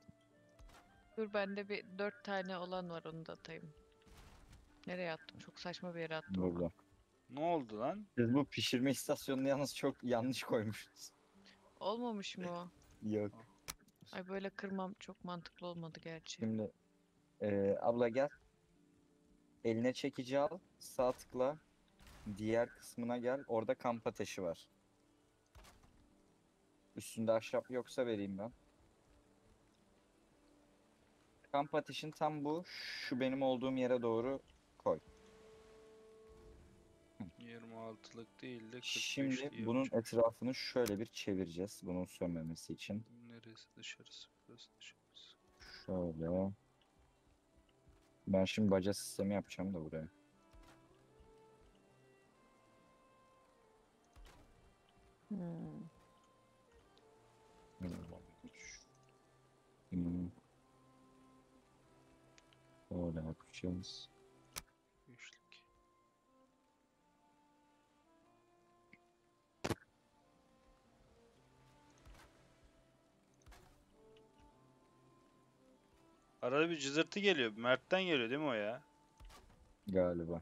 Speaker 1: Dur bende bir dört tane olan var onu da atayım. Nereye attım? Çok saçma bir yere attım.
Speaker 3: Burada.
Speaker 2: Ne oldu lan?
Speaker 3: Siz bu pişirme istasyonunu yalnız çok yanlış koymuşsunuz.
Speaker 1: Olmamış mı o?
Speaker 3: Yok.
Speaker 1: Ay böyle kırmam çok mantıklı olmadı gerçi.
Speaker 3: Şimdi eee, abla gel. Eline çekici al. Sağ tıkla. Diğer kısmına gel. Orada kamp ateşi var. Üstünde ahşap yoksa vereyim ben. Kamp ateşin tam bu. Şu benim olduğum yere doğru koy.
Speaker 2: 26'lık değil de 45
Speaker 3: Şimdi bunun
Speaker 2: yapacağım.
Speaker 3: etrafını şöyle bir çevireceğiz. Bunun sönmemesi için.
Speaker 2: Neresi dışarısı? Burası dışarısı.
Speaker 3: Şöyle. Ben şimdi baca sistemi yapacağım da buraya.
Speaker 1: Hmm.
Speaker 3: Hmm. Böyle yapacağız.
Speaker 2: Üçlük. Arada bir cızırtı geliyor. Mert'ten geliyor değil mi o ya?
Speaker 3: Galiba.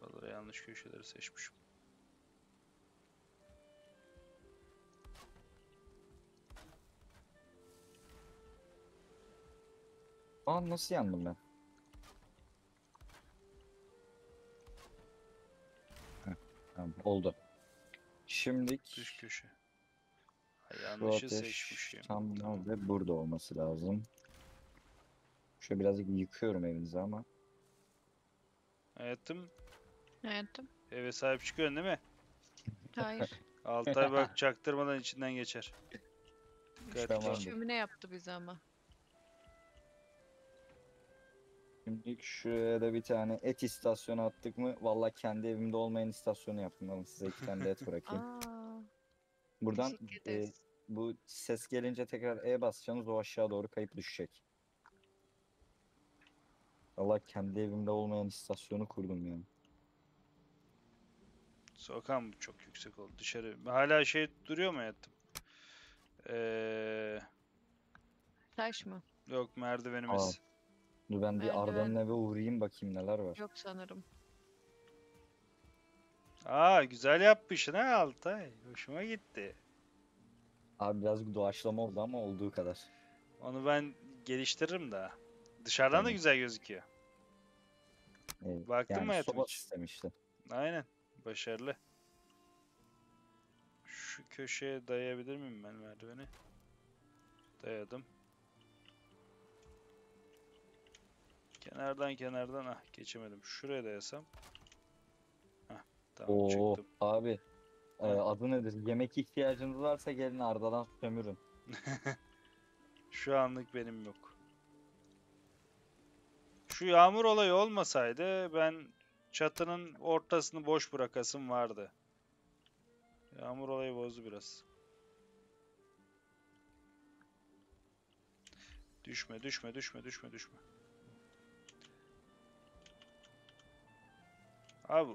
Speaker 2: Vallahi yanlış köşeleri seçmişim.
Speaker 3: Aa nasıl yandım ben? Heh, tamam oldu. Şimdi
Speaker 2: Dış köşe.
Speaker 3: Şu
Speaker 2: yanlışı
Speaker 3: ateş
Speaker 2: seçmişim.
Speaker 3: tam nerede? Burada olması lazım. Şöyle birazcık yıkıyorum evinizi ama.
Speaker 2: Hayatım
Speaker 1: Hayatım.
Speaker 2: eve sahip çıkıyorsun değil mi?
Speaker 1: Hayır.
Speaker 2: Altay bak çaktırmadan içinden geçer. Dikkat
Speaker 3: Tamam.
Speaker 1: Şömine yaptı bize ama.
Speaker 3: Şimdi şuraya da bir tane et istasyonu attık mı? Vallahi kendi evimde olmayan istasyonu yaptım. Alın size iki tane de et bırakayım.
Speaker 1: Aa,
Speaker 3: Buradan
Speaker 1: teşekkür
Speaker 3: e,
Speaker 1: ederiz.
Speaker 3: bu ses gelince tekrar E basacaksınız o aşağı doğru kayıp düşecek. Allah kendi evimde olmayan istasyonu kurdum yani.
Speaker 2: Sokağım çok yüksek oldu. Dışarı. Hala şey duruyor mu hayatım? Ee,
Speaker 1: Taş mı?
Speaker 2: yok merdivenimiz.
Speaker 3: Dur ben bir
Speaker 1: Merdiven.
Speaker 3: Arda'nın eve uğrayayım bakayım neler var.
Speaker 1: Yok sanırım.
Speaker 2: Aa güzel yapmışsın ha Altay. Hoşuma gitti.
Speaker 3: Abi biraz doğaçlama oldu ama olduğu kadar.
Speaker 2: Onu ben geliştiririm daha. Dışarıdan da
Speaker 3: Tamam.
Speaker 2: güzel gözüküyor.
Speaker 3: Evet.
Speaker 2: Baktın
Speaker 3: yani
Speaker 2: mı hayatım
Speaker 3: soba
Speaker 2: hiç?
Speaker 3: sistemi işte.
Speaker 2: Aynen. Başarılı. Şu köşeye dayayabilir miyim ben merdiveni? Dayadım. Kenardan kenardan ah geçemedim. Şuraya dayasam. Hah tamam
Speaker 3: Oo
Speaker 2: çıktım.
Speaker 3: abi Ee, adı nedir? Yemek ihtiyacınız varsa gelin Arda'dan sömürün.
Speaker 2: Şu anlık benim yok. Şu yağmur olayı olmasaydı ben çatının ortasını boş bırakasım vardı. Yağmur olayı bozdu biraz. Düşme, düşme, düşme, düşme, düşme. Abi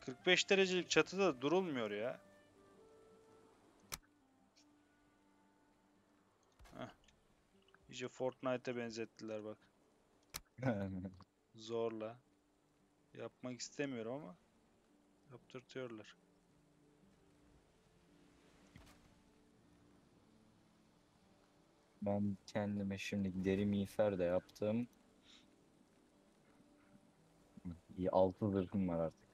Speaker 2: 45 derecelik çatıda durulmuyor ya. Heh. İyice Fortnite'a benzettiler bak. Zorla. Yapmak istemiyorum ama yaptırtıyorlar.
Speaker 3: ben kendime şimdi deri miğfer de yaptım. İyi altı zırhım var artık.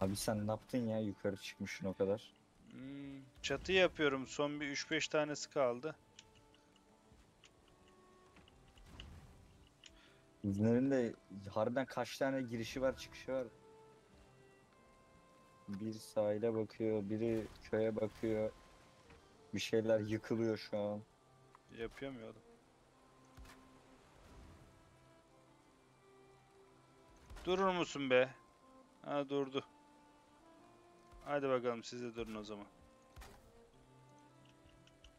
Speaker 3: Abi sen ne yaptın ya yukarı çıkmışsın o kadar.
Speaker 2: Hmm, çatı yapıyorum. Son bir 3-5 tanesi kaldı.
Speaker 3: İzmir'in de harbiden kaç tane girişi var çıkışı var. Bir sahile bakıyor, biri köye bakıyor. Bir şeyler yıkılıyor şu an.
Speaker 2: Oğlum? Durur musun be? Ha durdu. Hadi bakalım siz de durun o zaman.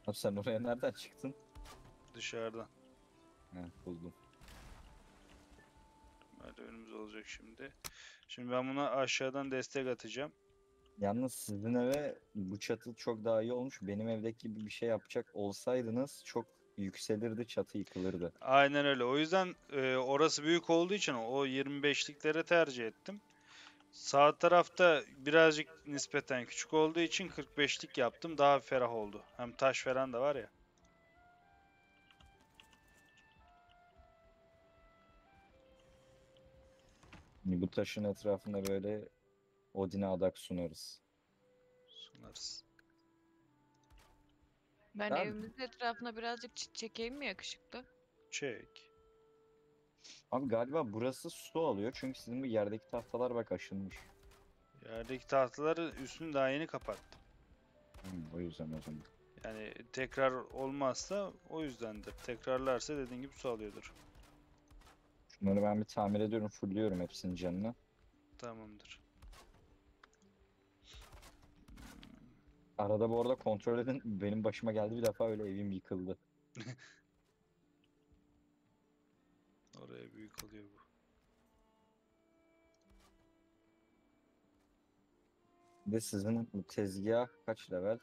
Speaker 3: Abi sen oraya nereden çıktın?
Speaker 2: Dışarıdan.
Speaker 3: He buldum.
Speaker 2: Böyle önümüz olacak şimdi. Şimdi ben buna aşağıdan destek atacağım.
Speaker 3: Yalnız sizin eve bu çatı çok daha iyi olmuş. Benim evdeki gibi bir şey yapacak olsaydınız çok yükselirdi, çatı yıkılırdı.
Speaker 2: Aynen öyle. O yüzden e, orası büyük olduğu için o 25'liklere tercih ettim. Sağ tarafta birazcık nispeten küçük olduğu için 45'lik yaptım. Daha ferah oldu. Hem taş falan da var ya.
Speaker 3: Bu taşın etrafında böyle Odin'e adak sunarız.
Speaker 2: Sunarız.
Speaker 1: Ben
Speaker 3: Abi-
Speaker 1: evimizin etrafına birazcık çit çekeyim mi yakışıklı?
Speaker 2: Çek.
Speaker 3: Abi galiba burası su alıyor çünkü sizin bu yerdeki tahtalar bak aşınmış.
Speaker 2: Yerdeki tahtaları üstünü daha yeni kapattım.
Speaker 3: Hmm, o yüzden o zaman.
Speaker 2: Yani tekrar olmazsa o yüzdendir. Tekrarlarsa dediğin gibi su alıyordur.
Speaker 3: Şunları ben bir tamir ediyorum, fullliyorum hepsinin canını.
Speaker 2: Tamamdır.
Speaker 3: Arada bu arada kontrol edin. Benim başıma geldi bir defa öyle evim yıkıldı.
Speaker 2: Oraya büyük oluyor bu.
Speaker 3: Bir de sizin bu tezgah kaç level?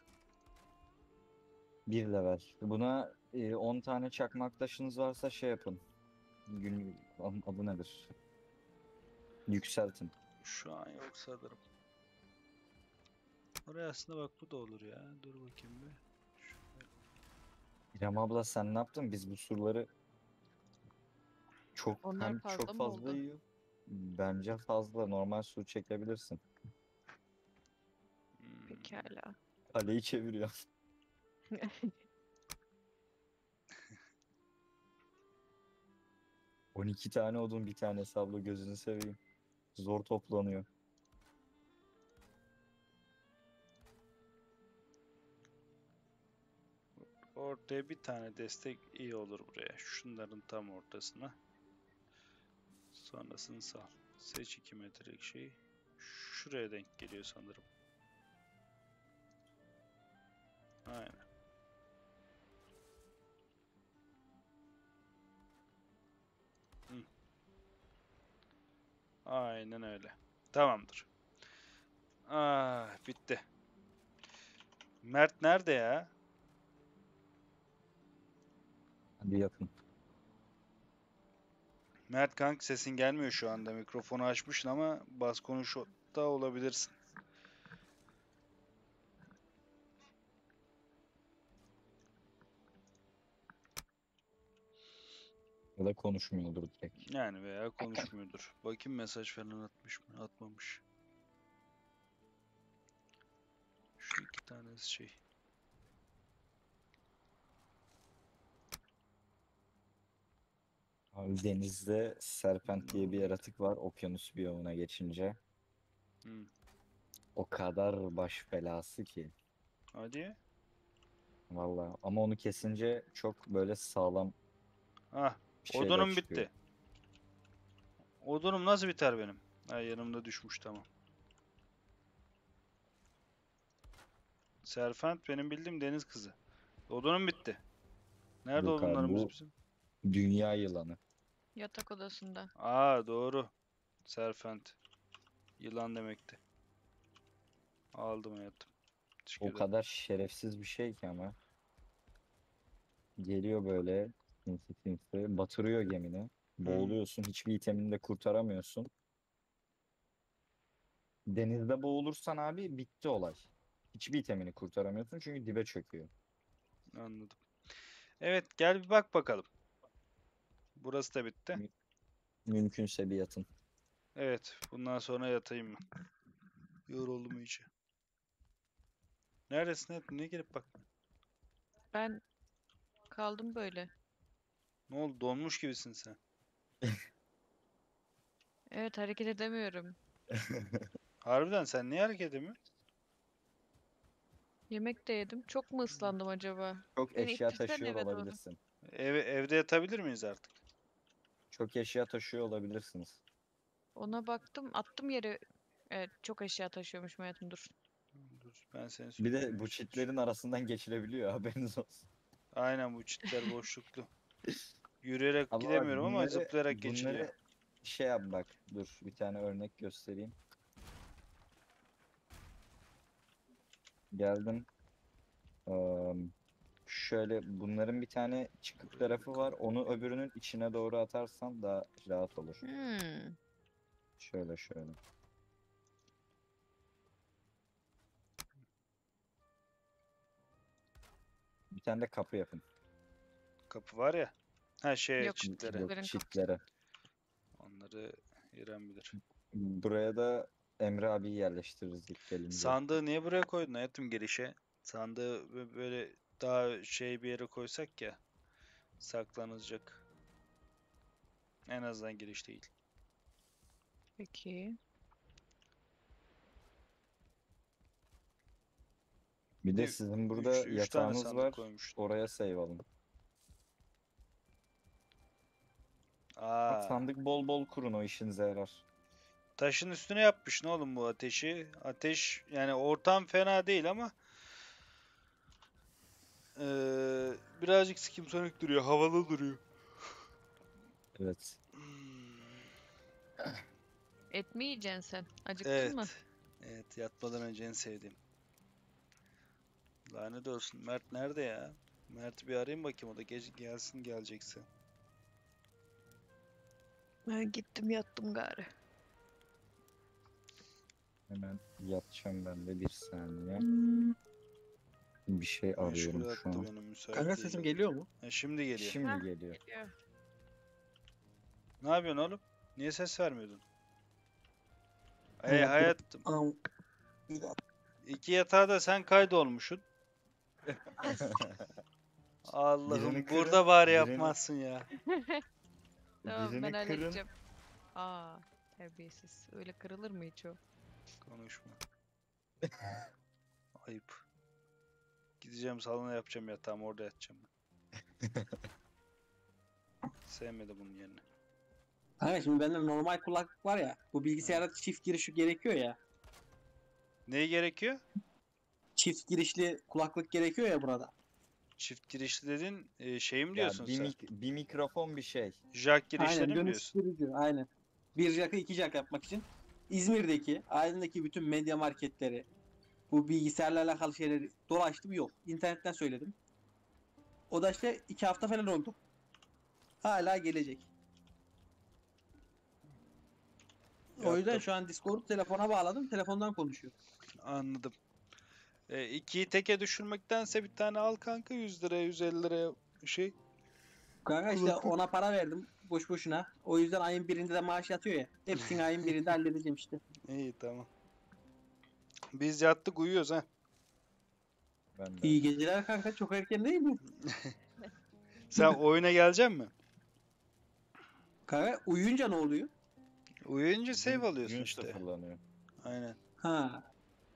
Speaker 3: 1 level. Buna e, 10 tane çakmak taşınız varsa şey yapın. Gün adı nedir? Yükseltin.
Speaker 2: Şu an yok sanırım. Oraya aslında bak bu da olur ya. Dur bakayım bir. Şöyle.
Speaker 3: İrem abla sen ne yaptın? Biz bu surları çok
Speaker 1: Onlar
Speaker 3: hem
Speaker 1: fazla
Speaker 3: çok
Speaker 1: mı
Speaker 3: fazla
Speaker 1: oldu?
Speaker 3: yiyor. Bence fazla. Normal sur çekebilirsin.
Speaker 1: Pekala.
Speaker 3: Kaleyi çeviriyor. On iki tane odun bir tane sablo gözünü seveyim. Zor toplanıyor.
Speaker 2: Ortaya bir tane destek iyi olur buraya. Şunların tam ortasına. Sonrasını sal. Seç 2 metrelik şey. Şuraya denk geliyor sanırım. Aynen. Hı. Aynen öyle. Tamamdır. Ah bitti. Mert nerede ya?
Speaker 3: Hadi yapın.
Speaker 2: Mert kank sesin gelmiyor şu anda. Mikrofonu açmışsın ama bas konuş da olabilirsin.
Speaker 3: Ya da konuşmuyordur direkt.
Speaker 2: Yani veya konuşmuyordur. Bakayım mesaj falan atmış mı? Atmamış. Şu iki tanesi şey.
Speaker 3: Abi denizde serpent diye bir yaratık var okyanus biyomuna geçince.
Speaker 2: Hmm.
Speaker 3: O kadar baş belası ki.
Speaker 2: Hadi.
Speaker 3: Vallahi ama onu kesince çok böyle sağlam
Speaker 2: Ah,
Speaker 3: şeyler
Speaker 2: odunum
Speaker 3: çıkıyor.
Speaker 2: bitti. Odunum nasıl biter benim? Ha yanımda düşmüş tamam. Serpent benim bildiğim deniz kızı. Odunum bitti. Nerede
Speaker 3: Yok abi,
Speaker 2: odunlarımız
Speaker 3: bu-
Speaker 2: bizim?
Speaker 3: Dünya yılanı.
Speaker 1: Yatak odasında.
Speaker 2: Aa doğru. Serpent. Yılan demekti. Aldım hayatım. Teşekkür
Speaker 3: O
Speaker 2: ederim.
Speaker 3: kadar şerefsiz bir şey ki ama. Geliyor böyle sinsi sinsi batırıyor gemini. Boğuluyorsun. Hiçbir itemini de kurtaramıyorsun. Denizde boğulursan abi bitti olay. Hiçbir itemini kurtaramıyorsun çünkü dibe çöküyor.
Speaker 2: Anladım. Evet gel bir bak bakalım. Burası da bitti.
Speaker 3: Mümkünse bir yatın.
Speaker 2: Evet, bundan sonra yatayım ben. Yoruldum iyice. Neredesin hayatım? Niye gelip bak.
Speaker 1: Ben kaldım böyle.
Speaker 2: Ne oldu? Donmuş gibisin sen.
Speaker 1: Evet hareket edemiyorum.
Speaker 2: Harbiden sen niye hareket edemiyorsun?
Speaker 1: Yemek de yedim. Çok mu ıslandım acaba?
Speaker 3: Çok
Speaker 1: Beni
Speaker 3: eşya
Speaker 1: ittirsene
Speaker 3: taşıyor
Speaker 1: eve doğru.
Speaker 3: olabilirsin.
Speaker 2: Eve, evde yatabilir miyiz artık?
Speaker 3: Çok eşya taşıyor olabilirsiniz.
Speaker 1: Ona baktım. Attım yere. Evet çok eşya taşıyormuş hayatım dur.
Speaker 2: Dur, ben seni
Speaker 3: Bir de bu çitlerin arasından geçilebiliyor haberiniz olsun.
Speaker 2: Aynen bu çitler boşluklu. Yürüyerek
Speaker 3: Ama
Speaker 2: gidemiyorum ama
Speaker 3: bunları-
Speaker 2: zıplayarak geçiliyor.
Speaker 3: şey yap bak. Dur bir tane örnek göstereyim. Geldim. Eee, şöyle bunların bir tane çıkık tarafı var. Onu öbürünün içine doğru atarsan daha rahat olur.
Speaker 1: Hmm.
Speaker 3: Şöyle şöyle. Bir tane de kapı yapın.
Speaker 2: Kapı var ya. Ha şey
Speaker 1: Yok.
Speaker 2: çitlere.
Speaker 3: Yok çitlere.
Speaker 2: Onları İrem bilir.
Speaker 3: Buraya da Emre abi yerleştiririz ilk gelince.
Speaker 2: Sandığı niye buraya koydun hayatım girişe? Sandığı bö- böyle daha şey bir yere koysak ya. Saklanacak. En azından giriş değil.
Speaker 1: Peki.
Speaker 3: Bir de sizin burada
Speaker 2: üç, üç tane
Speaker 3: yatağınız
Speaker 2: sandık
Speaker 3: var.
Speaker 2: koymuştum.
Speaker 3: Oraya save alın.
Speaker 2: Aa,
Speaker 3: sandık bol bol kurun o işinize yarar.
Speaker 2: taşın üstüne yapmış ne oğlum bu ateşi? Ateş yani ortam fena değil ama eee, birazcık sikim sönük duruyor, havalı duruyor.
Speaker 3: Evet.
Speaker 1: Et mi yiyeceksin sen? Acıktın
Speaker 2: Evet.
Speaker 1: mı?
Speaker 2: Evet, yatmadan önce en sevdiğim. Lanet olsun. Mert nerede ya? Mert'i bir arayayım bakayım o da gece gelsin gelecekse.
Speaker 1: Ben gittim yattım gari.
Speaker 3: Hemen yatacağım ben de bir saniye.
Speaker 1: Hmm.
Speaker 3: Bir şey arıyorum şu an.
Speaker 2: müsait
Speaker 6: Kanka
Speaker 2: değil.
Speaker 6: sesim geliyor mu?
Speaker 2: Ha, şimdi geliyor.
Speaker 3: Şimdi
Speaker 1: Heh.
Speaker 3: geliyor.
Speaker 1: Geliyor.
Speaker 2: Ne yapıyorsun oğlum? Niye ses vermiyordun? Ey
Speaker 6: Hayatım.
Speaker 2: hayatım.
Speaker 6: Anam. Bir dakika.
Speaker 2: İki yatağa da sen kaydolmuşsun. Allah'ım
Speaker 3: Birini
Speaker 2: burada bari
Speaker 3: birini-
Speaker 2: yapmazsın ya.
Speaker 1: Tamam
Speaker 3: Birini
Speaker 1: ben
Speaker 3: kırın.
Speaker 1: halledeceğim. Aa terbiyesiz. Öyle kırılır mı hiç o?
Speaker 2: Konuşma. Ayıp. Gideceğim salona yapacağım yatağımı orada yatacağım ben. Sevmedi bunun yerine.
Speaker 6: Kanka şimdi bende normal kulaklık var ya. Bu bilgisayara çift girişi gerekiyor ya.
Speaker 2: Neyi gerekiyor?
Speaker 6: Çift girişli kulaklık gerekiyor ya burada.
Speaker 2: Çift girişli dedin e, şey mi
Speaker 3: Ya
Speaker 2: diyorsun
Speaker 3: bir,
Speaker 2: sen?
Speaker 3: mik- bir mikrofon bir şey.
Speaker 2: Jack girişleri
Speaker 6: Aynen
Speaker 2: mi diyorsun?
Speaker 6: dönüştürücü aynen. Bir jack'ı iki jack yapmak için. İzmir'deki, Aydın'daki bütün medya marketleri, bu bilgisayarla alakalı şeyleri dolaştım yok. İnternetten söyledim. O da işte iki hafta falan oldu. Hala gelecek. O yüzden
Speaker 2: Yaptım.
Speaker 6: şu an Discord telefona bağladım. Telefondan konuşuyor.
Speaker 2: Anladım. E, ikiyi teke düşürmektense bir tane al kanka 100 liraya 150 liraya şey.
Speaker 6: Kanka işte ona para verdim boş boşuna. O yüzden ayın birinde de maaş yatıyor ya. Hepsini ayın birinde halledeceğim işte.
Speaker 2: İyi tamam. Biz yattık uyuyoruz ha.
Speaker 3: Ben de.
Speaker 6: İyi geceler kanka çok erken değil mi?
Speaker 2: Sen oyuna gelecek mi?
Speaker 6: Kanka uyuyunca ne oluyor?
Speaker 2: Uyuyunca save alıyorsun
Speaker 3: gün
Speaker 2: işte.
Speaker 3: sıfırlanıyor.
Speaker 2: Aynen.
Speaker 6: Ha.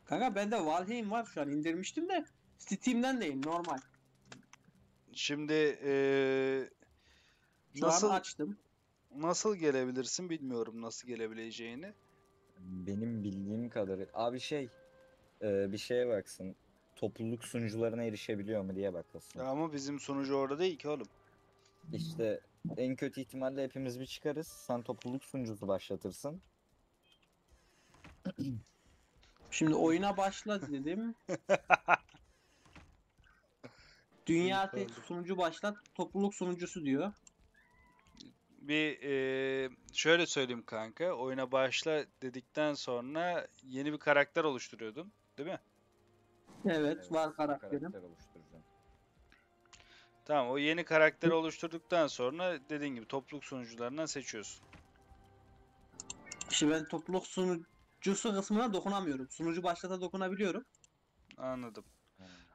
Speaker 6: Kanka bende Valheim var şu an indirmiştim de Steam'den değil normal.
Speaker 2: Şimdi eee,
Speaker 6: Şu
Speaker 2: nasıl
Speaker 6: an açtım.
Speaker 2: nasıl gelebilirsin bilmiyorum nasıl gelebileceğini.
Speaker 3: Benim bildiğim kadarıyla abi şey e, bir şeye baksın. Topluluk sunucularına erişebiliyor mu diye bakılsın.
Speaker 2: Ama bizim sunucu orada değil ki oğlum.
Speaker 3: İşte en kötü ihtimalle hepimiz bir çıkarız. Sen topluluk sunucusu başlatırsın.
Speaker 6: Şimdi oyuna başla dedim. Dünya tek sunucu başlat, topluluk sunucusu diyor.
Speaker 2: Bir eee, şöyle söyleyeyim kanka. Oyuna başla dedikten sonra yeni bir karakter oluşturuyordun, değil mi?
Speaker 6: Evet, var karakterim.
Speaker 3: karakter oluşturacağım.
Speaker 2: Tamam, o yeni karakteri oluşturduktan sonra dediğin gibi topluluk sunucularından seçiyorsun.
Speaker 6: İşte ben topluluk sunucusu kısmına dokunamıyorum. Sunucu başlata dokunabiliyorum.
Speaker 2: Anladım.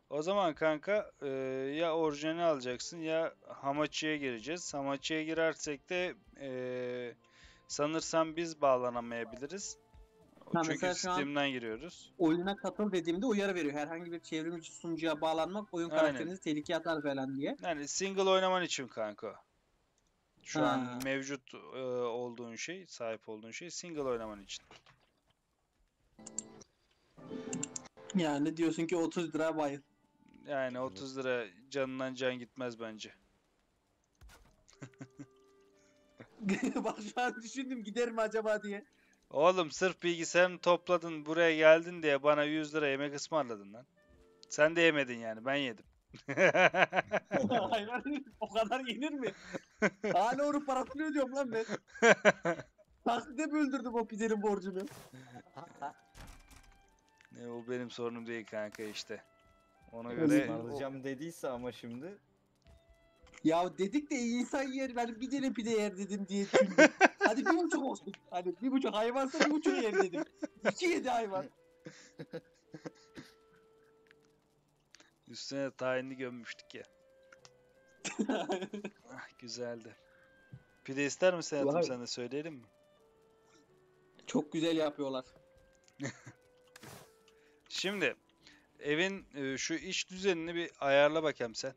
Speaker 2: O zaman kanka eee, ya orijinali alacaksın ya Hamachi'ye gireceğiz. Hamachi'ye girersek de eee, sanırsam biz bağlanamayabiliriz.
Speaker 6: Ha,
Speaker 2: Çünkü
Speaker 6: mesela şu an-
Speaker 2: Steam'den giriyoruz.
Speaker 6: Oyuna katıl dediğimde uyarı veriyor. Herhangi bir çevrimiçi sunucuya bağlanmak oyun
Speaker 2: Aynen.
Speaker 6: karakterinizi tehlikeye atar falan diye.
Speaker 2: Yani single oynaman için kanka. Şu
Speaker 6: Ha.
Speaker 2: an mevcut eee, olduğun şey, sahip olduğun şey single oynaman için.
Speaker 6: Yani diyorsun ki 30 lira bayıl.
Speaker 2: Yani 30 lira canından can gitmez bence.
Speaker 6: Bak şu an düşündüm gider mi acaba diye.
Speaker 2: Oğlum sırf bilgisayarını topladın buraya geldin diye bana 100 lira yemek ısmarladın lan. Sen de yemedin yani ben yedim.
Speaker 6: Hayvan o kadar yenir mi? Hala onun parasını ödüyorum lan ben. Takside böldürdüm o pidenin borcunu.
Speaker 2: Ne, o benim sorunum değil kanka işte. Ona göre
Speaker 3: Ismarlayacağım dediyse ama şimdi
Speaker 6: Ya dedik de insan yer ben bir tane pide yer dedim diye düşündüm. Hadi bir buçuk olsun. Hani bir buçuk hayvansa bir buçuk yer dedim. İki yedi hayvan.
Speaker 2: üstüne de tayinli gömmüştük ya. Ah, güzeldi. Pide ister misin hayatım de söyleyelim mi?
Speaker 6: Çok güzel yapıyorlar.
Speaker 2: Şimdi evin e, şu iç düzenini bir ayarla bakayım sen.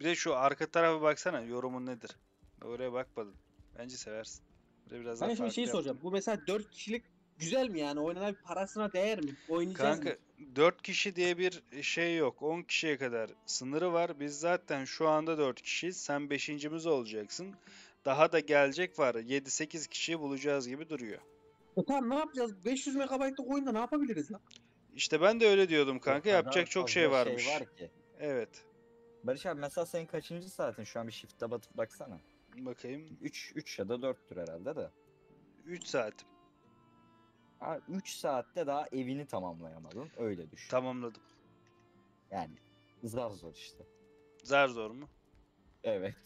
Speaker 2: Bir de şu arka tarafa baksana yorumun nedir? Oraya bakmadın. Bence seversin. Böyle biraz daha
Speaker 6: Ben şimdi
Speaker 2: farklı
Speaker 6: şey
Speaker 2: yap.
Speaker 6: soracağım. Bu mesela 4 kişilik güzel mi yani? Oynanan parasına değer mi? Oynayacağız
Speaker 2: Kanka
Speaker 6: mı?
Speaker 2: 4 kişi diye bir şey yok. 10 kişiye kadar sınırı var. Biz zaten şu anda 4 kişiyiz. Sen 5.'imiz olacaksın. Daha da gelecek var. 7-8 kişiyi bulacağız gibi duruyor.
Speaker 6: E tamam ne yapacağız? 500 MB'lık oyunda ne yapabiliriz lan?
Speaker 2: İşte ben de öyle diyordum kanka. Yapacak çok şey
Speaker 3: fazla
Speaker 2: varmış.
Speaker 3: var ki.
Speaker 2: Evet.
Speaker 3: Barış abi mesela senin kaçıncı saatin? Şu an bir shift'e batıp baksana.
Speaker 2: Bakayım.
Speaker 3: 3 3 ya da 4'tür herhalde de.
Speaker 2: 3 saat.
Speaker 3: Ha 3 saatte daha evini tamamlayamadın. Öyle düşün.
Speaker 2: Tamamladım.
Speaker 3: Yani zar zor işte.
Speaker 2: Zar zor mu?
Speaker 3: Evet.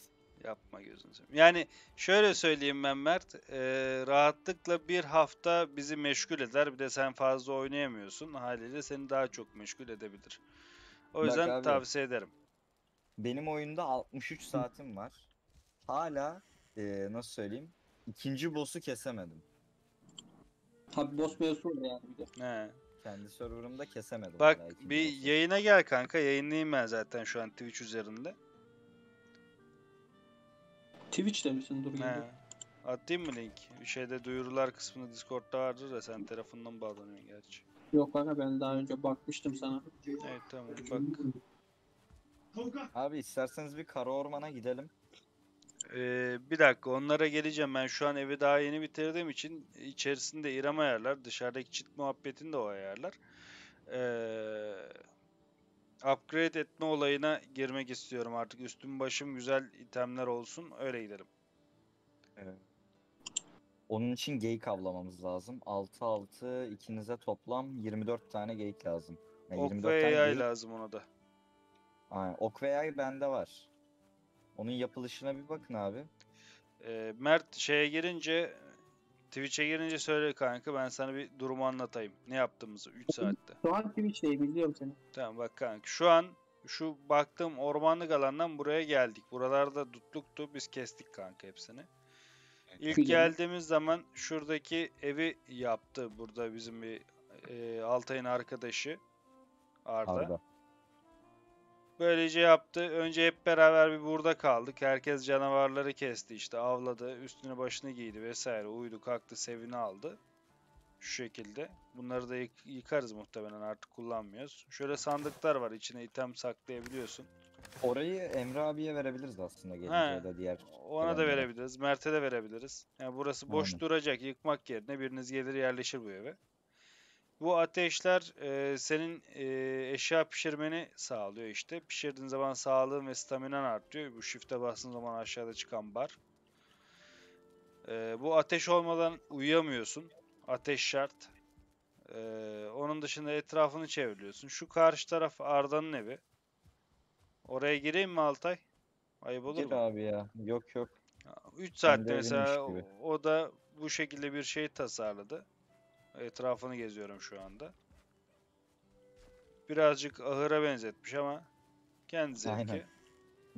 Speaker 2: Yapma gözünü seveyim. Yani şöyle söyleyeyim ben Mert. eee, rahatlıkla bir hafta bizi meşgul eder. Bir de sen fazla oynayamıyorsun. Haliyle seni daha çok meşgul edebilir. O
Speaker 3: Bak
Speaker 2: yüzden
Speaker 3: abi.
Speaker 2: tavsiye ederim.
Speaker 3: Benim oyunda 63 saatim var. Hala eee, nasıl söyleyeyim? İkinci boss'u kesemedim.
Speaker 6: Tabi boss mevzusu var yani bir de.
Speaker 2: He.
Speaker 3: Kendi serverımda kesemedim.
Speaker 2: Bak
Speaker 3: hala ikinci
Speaker 2: bir
Speaker 3: boss'u.
Speaker 2: yayına gel kanka. Yayınlayayım ben zaten şu an Twitch üzerinde.
Speaker 6: Twitch'te misin? Dur
Speaker 2: He.
Speaker 6: geliyor.
Speaker 2: Atayım mı link? Bir şeyde duyurular kısmında Discord'da vardır da sen telefondan bağlanıyorsun gerçi.
Speaker 6: Yok kanka ben daha önce bakmıştım sana.
Speaker 2: Evet tamam bak.
Speaker 3: Abi isterseniz bir kara ormana gidelim.
Speaker 2: Ee, bir dakika onlara geleceğim. Ben şu an evi daha yeni bitirdiğim için içerisinde İrem ayarlar. Dışarıdaki çit muhabbetini de o ayarlar. Ee, upgrade etme olayına girmek istiyorum artık. Üstüm başım güzel itemler olsun. Öyle gidelim.
Speaker 3: Onun için geyik avlamamız lazım. 6 6 ikinize toplam 24 tane geyik lazım. Yani
Speaker 2: Ok
Speaker 3: 24
Speaker 2: ve
Speaker 3: tane
Speaker 2: yay
Speaker 3: geyik-
Speaker 2: lazım ona da.
Speaker 3: Aynen. Ok ve yay bende var. Onun yapılışına bir bakın abi.
Speaker 2: Ee, Mert şeye girince Twitch'e girince söyle kanka ben sana bir durumu anlatayım. Ne yaptığımızı 3 saatte.
Speaker 6: Şu an Twitch'teyim izliyorum seni.
Speaker 2: Tamam bak kanka şu an şu baktığım ormanlık alandan buraya geldik. Buralarda dutluktu biz kestik kanka hepsini. İlk geldiğimiz zaman şuradaki evi yaptı. Burada bizim bir e, Altay'ın arkadaşı Arda.
Speaker 3: Arda.
Speaker 2: Böylece yaptı. Önce hep beraber bir burada kaldık. Herkes canavarları kesti işte avladı. Üstüne başını giydi vesaire. Uyudu kalktı sevini aldı. Şu şekilde. Bunları da yık- yıkarız muhtemelen artık kullanmıyoruz. Şöyle sandıklar var. içine item saklayabiliyorsun.
Speaker 3: Orayı Emre abiye verebiliriz aslında gelince
Speaker 2: He.
Speaker 3: ya da diğer.
Speaker 2: Ona da verebiliriz. Mert'e de verebiliriz. Yani burası boş
Speaker 3: Aynen.
Speaker 2: duracak. Yıkmak yerine biriniz gelir yerleşir bu eve. Bu ateşler e, senin e, eşya pişirmeni sağlıyor işte. Pişirdiğin zaman sağlığın ve staminan artıyor. Bu shift'e bastığın zaman aşağıda çıkan bar. E, bu ateş olmadan uyuyamıyorsun. Ateş şart. E, onun dışında etrafını çeviriyorsun. Şu karşı taraf Arda'nın evi. Oraya gireyim mi Altay? Ayıp olur
Speaker 3: Gir
Speaker 2: mu?
Speaker 3: abi ya. Yok yok.
Speaker 2: 3 saatte mesela o da bu şekilde bir şey tasarladı. Etrafını geziyorum şu anda. Birazcık ahıra benzetmiş ama kendi zevki.
Speaker 3: Aynen.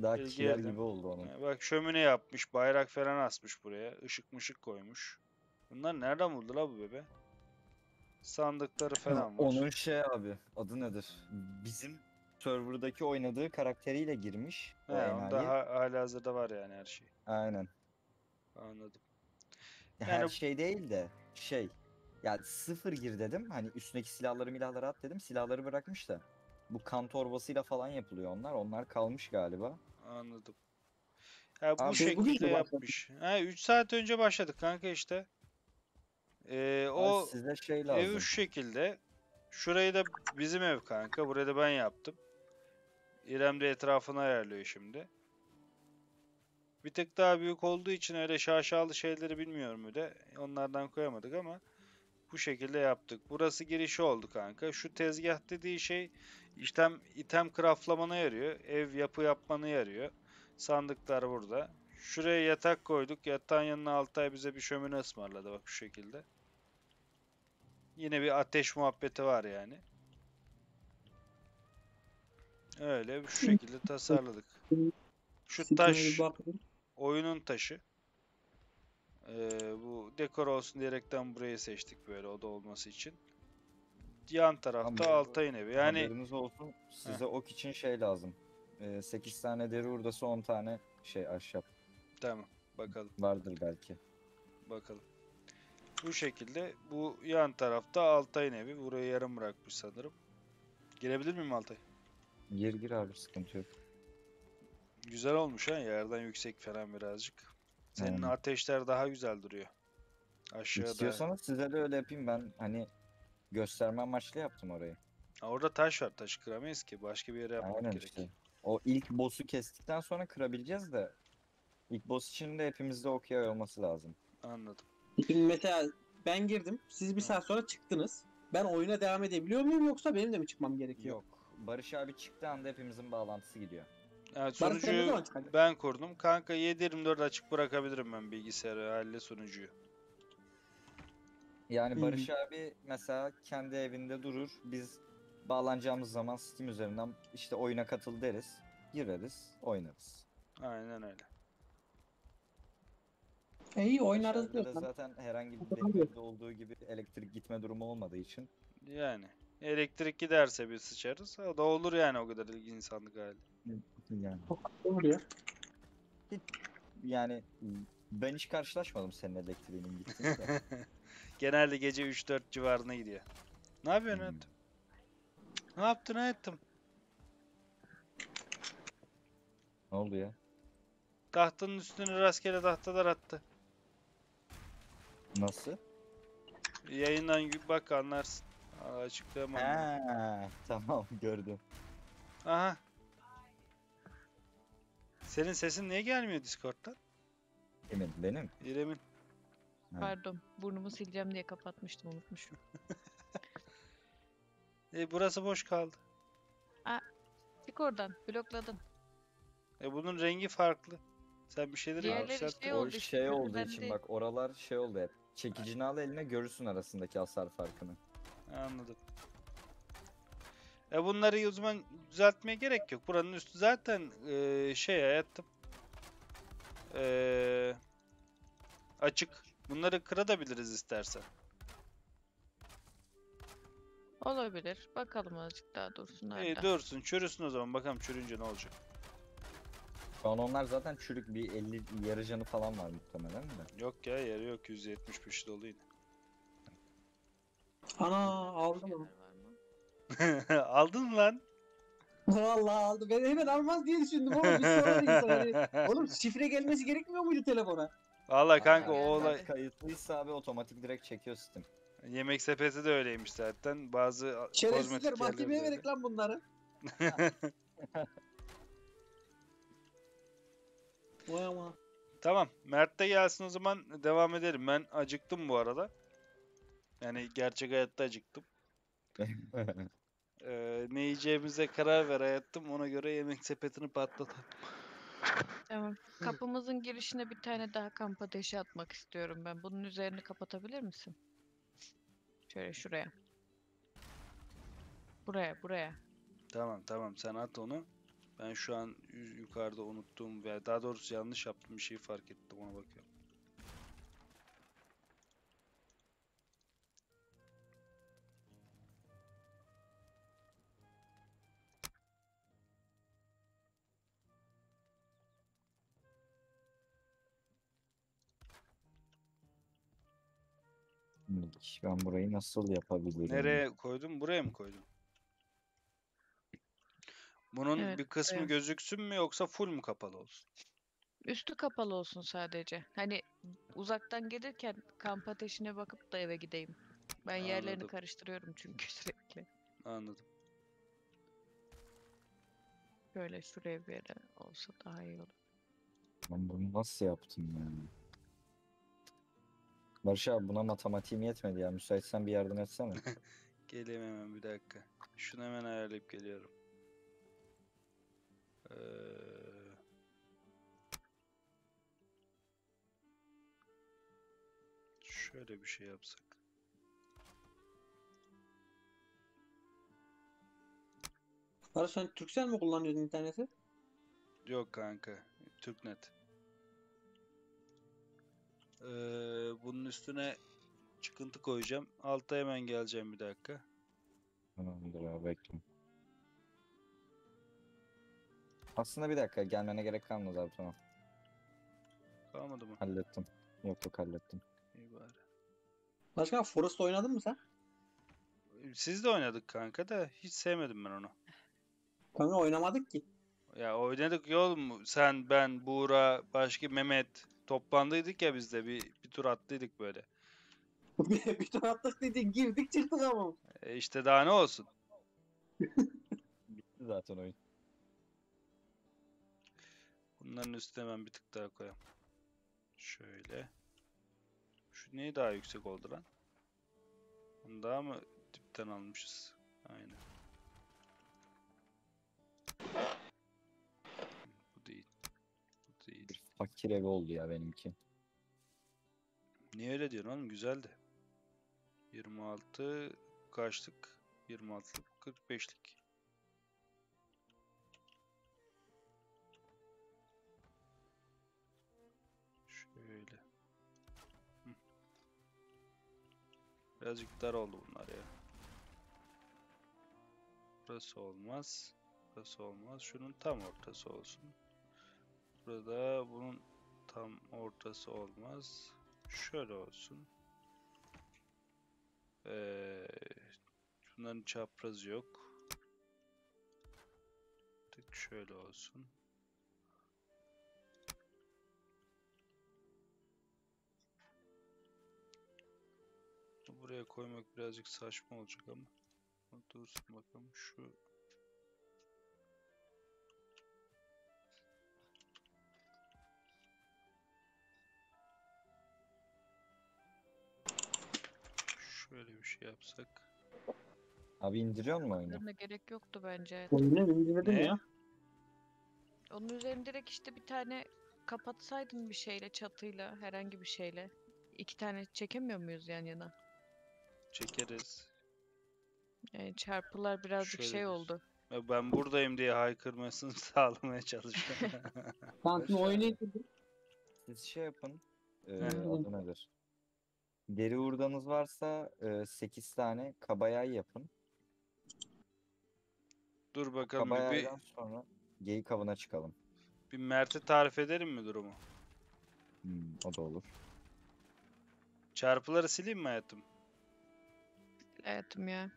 Speaker 3: Daha kişiler gibi oldu onun.
Speaker 2: Bak şömine yapmış, bayrak falan asmış buraya. Işık mışık koymuş. Bunlar nereden buldu la bu bebe? Sandıkları falan var.
Speaker 3: Onun şey abi adı nedir? Bizim serverdaki oynadığı karakteriyle girmiş.
Speaker 2: He, onda ha, hala hazırda var yani her şey.
Speaker 3: Aynen.
Speaker 2: Anladım.
Speaker 3: Her
Speaker 2: Yani-
Speaker 3: şey değil de şey. Ya sıfır gir dedim. Hani üstündeki silahları milahları at dedim. Silahları bırakmış da. Bu kan torbasıyla falan yapılıyor onlar. Onlar kalmış galiba.
Speaker 2: Anladım. Ya bu
Speaker 3: Abi,
Speaker 2: şekilde
Speaker 6: başladık?
Speaker 2: yapmış. Ha 3 saat önce başladık kanka işte. Ee, o
Speaker 3: size şey lazım.
Speaker 2: ev şu şekilde. Şurayı da bizim ev kanka. Burayı da ben yaptım. İrem de etrafını ayarlıyor şimdi. Bir tık daha büyük olduğu için öyle şaşalı şeyleri bilmiyorum öyle. Onlardan koyamadık ama bu şekilde yaptık. Burası girişi oldu kanka. Şu tezgah dediği şey item, item craftlamana yarıyor. Ev yapı yapmanı yarıyor. Sandıklar burada. Şuraya yatak koyduk. Yatağın yanına Altay bize bir şömine ısmarladı bak şu şekilde. Yine bir ateş muhabbeti var yani. Öyle şu şekilde tasarladık. Şu taş oyunun taşı. Ee, bu dekor olsun diyerekten burayı seçtik böyle oda olması için. Yan tarafta
Speaker 3: Tamam.
Speaker 2: Altay'ın evi. Yani
Speaker 3: Haberiniz olsun. Size ok için şey lazım. 8 tane deri hurdası 10 tane şey ahşap
Speaker 2: tamam bakalım
Speaker 3: vardır belki.
Speaker 2: bakalım. Bu şekilde bu yan tarafta Altay'ın evi. Burayı yarım bırakmış sanırım. Girebilir miyim Altay?
Speaker 3: Gir gir abi sıkıntı yok.
Speaker 2: Güzel olmuş ha yerden yüksek falan birazcık. Senin
Speaker 3: Aynen.
Speaker 2: ateşler daha güzel duruyor. Aşağıda.
Speaker 3: İstiyorsanız size de öyle yapayım ben hani gösterme amaçlı yaptım orayı.
Speaker 2: Ha, orada taş var. Taşı kıramayız ki. Başka bir yere yapmak
Speaker 3: Aynen
Speaker 2: gerek.
Speaker 3: işte. O ilk boss'u kestikten sonra kırabileceğiz de ilk boss için de hepimizde okey olması lazım.
Speaker 2: Anladım.
Speaker 6: Şimdi mesela ben girdim. Siz bir saat sonra çıktınız. Ben oyuna devam edebiliyor muyum yoksa benim de mi çıkmam gerekiyor?
Speaker 3: Yok. Barış abi çıktığı anda hepimizin bağlantısı gidiyor.
Speaker 6: Ne
Speaker 2: sunucuyu
Speaker 6: zaman çıkacak?
Speaker 2: ben kurdum. Kanka 7/24 açık bırakabilirim ben bilgisayarı halle sunucuyu.
Speaker 3: Yani
Speaker 6: Hı.
Speaker 3: Barış abi mesela kendi evinde durur. Biz bağlanacağımız zaman Steam üzerinden işte oyuna katıl deriz. Gireriz, oynarız.
Speaker 2: Aynen öyle.
Speaker 6: E iyi oynarız diyorsan.
Speaker 3: zaten herhangi bir evde olduğu gibi elektrik gitme durumu olmadığı için
Speaker 2: Yani elektrik giderse bir sıçarız. O da olur yani o kadar ilgi insanlık hali.
Speaker 3: Yani
Speaker 6: Doğru ya.
Speaker 3: yani ben hiç karşılaşmadım senin elektriğinin gittiğini de.
Speaker 2: Genelde gece 3-4 civarına gidiyor. Ne yapıyorsun
Speaker 3: Hmm.
Speaker 2: hayatım? Ne yaptın hayatım?
Speaker 3: ne oldu ya?
Speaker 2: Tahtanın üstüne rastgele tahtalar attı.
Speaker 3: Nasıl?
Speaker 2: Yayından bak anlarsın. Açıklayamam.
Speaker 3: Ha, tamam gördüm.
Speaker 2: Aha. Senin sesin niye gelmiyor Discord'dan?
Speaker 3: Emin benim.
Speaker 2: İrem'in.
Speaker 3: Ha.
Speaker 1: Pardon. Burnumu sileceğim diye kapatmıştım unutmuşum.
Speaker 2: E, burası boş kaldı.
Speaker 1: Çık oradan. Blokladım.
Speaker 2: E bunun rengi farklı. Sen bir şeyleri
Speaker 1: Diğerleri
Speaker 2: yükselttin.
Speaker 1: şey
Speaker 3: o
Speaker 1: oldu işte,
Speaker 3: şey olduğu
Speaker 1: ben
Speaker 3: için
Speaker 1: de-
Speaker 3: bak oralar şey oldu hep. Çekicini al eline görürsün arasındaki hasar farkını.
Speaker 2: Anladım. E bunları o zaman düzeltmeye gerek yok. Buranın üstü zaten e, şey hayatım. E, açık. Bunları kırabiliriz istersen.
Speaker 1: Olabilir. Bakalım azıcık daha dursun
Speaker 2: İyi
Speaker 1: nerede.
Speaker 2: dursun çürüsün o zaman bakalım çürüyünce ne olacak.
Speaker 3: Şu an onlar zaten çürük bir 50 yarı canı falan var muhtemelen de.
Speaker 2: Yok ya yeri yok 175 dolu yine.
Speaker 6: Ana aldım onu.
Speaker 2: Aldın mı lan?
Speaker 6: Vallahi aldı. Ben hemen almaz diye düşündüm ama bir sorun değil sana. Oğlum şifre gelmesi gerekmiyor muydu telefona?
Speaker 2: Valla kanka
Speaker 1: Aa,
Speaker 2: o olay
Speaker 3: Kayıtlıysa abi otomatik direkt çekiyor sistem.
Speaker 2: yemek sepeti de öyleymiş zaten. Bazı
Speaker 6: Şerefsizler
Speaker 2: kozmetik
Speaker 6: mahkemeye
Speaker 2: yerlerde
Speaker 6: verek lan bunları. Vay ama.
Speaker 2: Tamam. Mert de gelsin o zaman devam edelim. Ben acıktım bu arada. Yani gerçek hayatta acıktım. Ee, ne yiyeceğimize karar ver hayatım. Ona göre yemek sepetini patlatalım.
Speaker 1: Tamam. Kapımızın girişine bir tane daha kamp ateşi atmak istiyorum ben. Bunun üzerini kapatabilir misin? Şöyle şuraya. Buraya, buraya.
Speaker 2: Tamam tamam sen at onu. Ben şu an yu- yukarıda unuttuğum veya daha doğrusu yanlış yaptığım bir şeyi fark ettim ona bakıyorum.
Speaker 3: Şimdilik ben burayı nasıl yapabilirim?
Speaker 2: Nereye koydum? Buraya mı koydum? Bunun
Speaker 1: Evet,
Speaker 2: bir kısmı
Speaker 1: buraya.
Speaker 2: gözüksün mü yoksa full mu kapalı olsun?
Speaker 1: Üstü kapalı olsun sadece. Hani uzaktan gelirken kamp ateşine bakıp da eve gideyim. Ben yerlerini
Speaker 2: Anladım.
Speaker 1: karıştırıyorum çünkü sürekli.
Speaker 2: Anladım.
Speaker 1: Böyle şuraya bir yere olsa daha iyi olur.
Speaker 3: Ben bunu nasıl yaptım yani? Barış abi buna matematiğim yetmedi ya. Müsaitsen bir yardım etsene.
Speaker 2: Geleyim hemen bir dakika. Şunu hemen ayarlayıp geliyorum. Ee, şöyle bir şey yapsak.
Speaker 6: Barış sen Türksel mi kullanıyordun interneti?
Speaker 2: Yok kanka. Türknet. Ee, bunun üstüne çıkıntı koyacağım. Alta hemen geleceğim bir dakika.
Speaker 3: Tamamdır abi bekle. Aslında bir dakika gelmene gerek kalmadı abi tamam.
Speaker 2: Kalmadı mı?
Speaker 3: Hallettim. Yok yok hallettim.
Speaker 2: İyi bari.
Speaker 6: Başkan Forest oynadın mı sen?
Speaker 2: Siz de oynadık kanka da hiç sevmedim ben onu.
Speaker 6: Kanka oynamadık ki.
Speaker 2: Ya oynadık ya oğlum. Sen, ben, Buğra, başka Mehmet toplandıydık ya biz de bir, bir tur attıydık böyle.
Speaker 6: bir tur attık dedin girdik çıktık ama.
Speaker 2: E işte daha ne olsun?
Speaker 3: Bitti zaten oyun.
Speaker 2: Bunların üstüne hemen bir tık daha koyalım. Şöyle. Şu niye daha yüksek oldu lan? Bunu daha mı dipten almışız? Aynen.
Speaker 3: Fakir evi oldu ya benimki.
Speaker 2: Niye öyle diyorsun oğlum? Güzeldi. 26 kaçlık? 26'lık 45'lik. Şöyle. Birazcık dar oldu bunlar ya. Burası olmaz. Burası olmaz. Şunun tam ortası olsun. Burada bunun tam ortası olmaz. Şöyle olsun. Ee, bunların çaprazı yok. Tık şöyle olsun. Buraya koymak birazcık saçma olacak ama. Dursun bakalım şu şöyle bir şey yapsak.
Speaker 3: Abi indiriyor mu oyunu?
Speaker 1: Bunun gerek yoktu bence.
Speaker 6: Oyunu indirdim
Speaker 2: Ne?
Speaker 6: ya.
Speaker 1: Onun üzerine direkt işte bir tane kapatsaydın bir şeyle çatıyla herhangi bir şeyle. İki tane çekemiyor muyuz yan yana?
Speaker 2: Çekeriz.
Speaker 1: Yani çarpılar birazcık
Speaker 2: Şöyle
Speaker 1: şey
Speaker 2: bir-
Speaker 1: oldu.
Speaker 2: Ya Ben buradayım diye haykırmasını sağlamaya çalışıyorum.
Speaker 6: Şimdi oyunu indirdim.
Speaker 3: Siz şey yapın. e,
Speaker 2: Hı.
Speaker 3: adı nedir? Deri hurdanız varsa 8 tane kabayay yapın.
Speaker 2: Dur bakalım bir, bir,
Speaker 3: Kabayaydan sonra geyik avına çıkalım.
Speaker 2: bir Mert'e tarif edelim mi durumu?
Speaker 3: Hmm, o da olur.
Speaker 2: Çarpıları sileyim mi hayatım?
Speaker 1: Hayatım ya.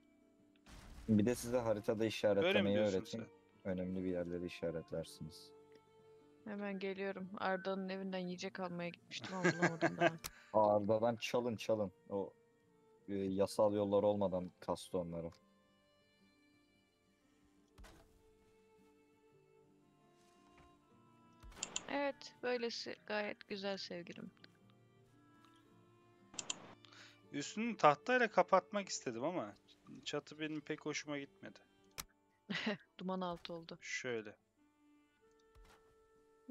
Speaker 3: Bir de size haritada
Speaker 2: Öyle mi
Speaker 3: işaretlemeyi
Speaker 2: diyorsun
Speaker 3: öğreteyim.
Speaker 2: sen?
Speaker 3: Önemli bir yerleri işaretlersiniz.
Speaker 1: Hemen geliyorum. Arda'nın evinden yiyecek almaya gitmiştim ama bulamadım daha.
Speaker 3: Arda'dan çalın çalın. O e, yasal yollar olmadan kastı onları.
Speaker 1: Evet, böylesi gayet güzel sevgilim.
Speaker 2: Üstünü tahtayla kapatmak istedim ama çatı benim pek hoşuma gitmedi.
Speaker 1: Duman altı oldu.
Speaker 2: Şöyle.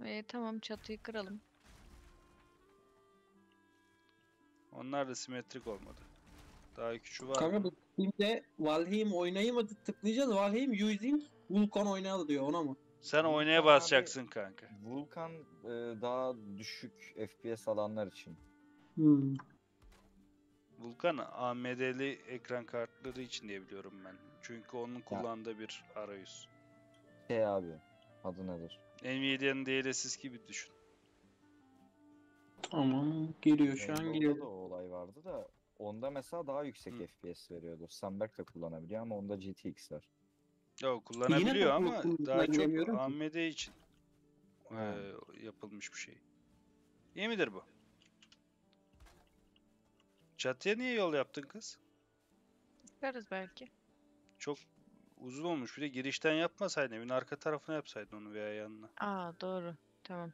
Speaker 1: E, tamam çatıyı kıralım.
Speaker 2: Onlar da simetrik olmadı. Daha küçüğü var
Speaker 6: Kanka bu Steam'de Valheim oynayayım mı tıklayacağız. Valheim using Vulkan oynayalı diyor ona mı?
Speaker 2: Sen
Speaker 3: Vulkan
Speaker 2: oynaya
Speaker 3: abi-
Speaker 2: basacaksın kanka.
Speaker 3: Vulkan e, daha düşük FPS alanlar için.
Speaker 6: Hmm.
Speaker 2: Vulkan AMD'li ekran kartları için diye biliyorum ben. Çünkü onun kullandığı bir arayüz.
Speaker 3: Şey abi adı nedir?
Speaker 2: Nvidia'nın DLSS gibi düşün.
Speaker 6: Tamam geliyor şu an geliyor.
Speaker 3: Vardı da onda mesela daha yüksek
Speaker 2: Hı.
Speaker 3: FPS veriyordu. Sandberg de kullanabiliyor ama onda GTX var.
Speaker 2: Ya kullanabiliyor ama daha çok. AMD için eee, yapılmış bir şey. İyi midir bu? Çatıya niye yol yaptın kız?
Speaker 1: Çıkarız belki.
Speaker 2: Çok uzun olmuş. Bir de girişten yapmasaydın evin arka tarafına yapsaydın onu veya yanına.
Speaker 1: Aa doğru. Tamam.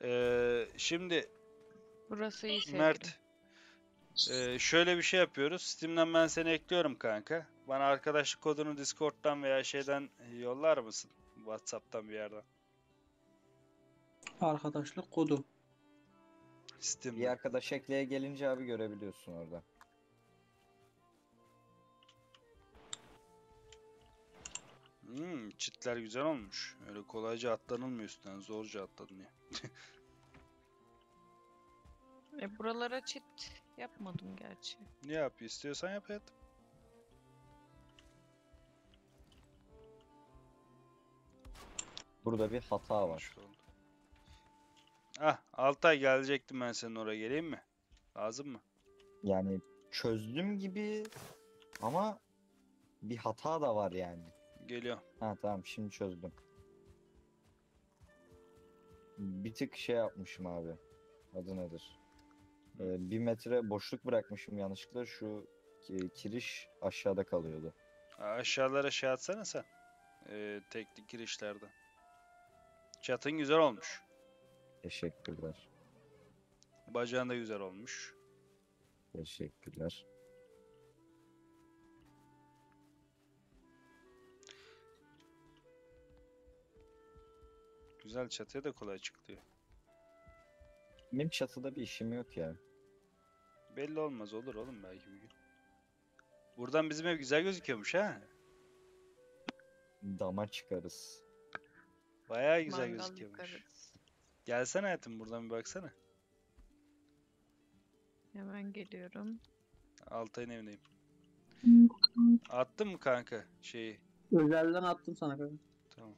Speaker 2: Eee, şimdi
Speaker 1: Burası iyi sevgilim.
Speaker 2: Mert eee, şöyle bir şey yapıyoruz. Steam'den ben seni ekliyorum kanka. Bana arkadaşlık kodunu Discord'dan veya şeyden yollar mısın? WhatsApp'tan bir yerden.
Speaker 6: Arkadaşlık kodu.
Speaker 2: Steam'den.
Speaker 3: Bir arkadaş ekleye gelince abi görebiliyorsun orada.
Speaker 2: Hmm, çitler güzel olmuş. Öyle kolayca atlanılmıyor üstten. Zorca atlanıyor.
Speaker 1: E, buralara çit yapmadım gerçi.
Speaker 2: Ne yap istiyorsan yap hayatım.
Speaker 3: Burada bir hata var.
Speaker 2: Oldu. Ah, Altay gelecektim ben senin oraya geleyim mi? Lazım mı?
Speaker 3: Yani çözdüm gibi ama bir hata da var yani.
Speaker 2: Geliyor.
Speaker 3: Ha tamam şimdi çözdüm. Bir tık şey yapmışım abi. Adı nedir? Ee, bir metre boşluk bırakmışım yanlışlıkla şu ki- kiriş aşağıda kalıyordu.
Speaker 2: Aşağılara şey atsana sen. Ee, teknik girişlerden. Çatın güzel olmuş.
Speaker 3: Teşekkürler.
Speaker 2: Bacağın da güzel olmuş.
Speaker 3: Teşekkürler.
Speaker 2: Güzel çatıya da kolay çıkılıyor.
Speaker 3: Benim çatıda bir işim yok ya.
Speaker 2: Belli olmaz olur oğlum belki bir gün. Buradan bizim ev güzel gözüküyormuş ha.
Speaker 3: Dama çıkarız.
Speaker 2: Bayağı güzel
Speaker 1: Mangal
Speaker 2: gözüküyormuş.
Speaker 1: yakarız.
Speaker 2: Gelsene hayatım buradan bir baksana.
Speaker 1: Hemen geliyorum.
Speaker 2: Altay'ın evindeyim. Attın mı kanka şeyi?
Speaker 6: Özelden attım sana kanka.
Speaker 2: Tamam.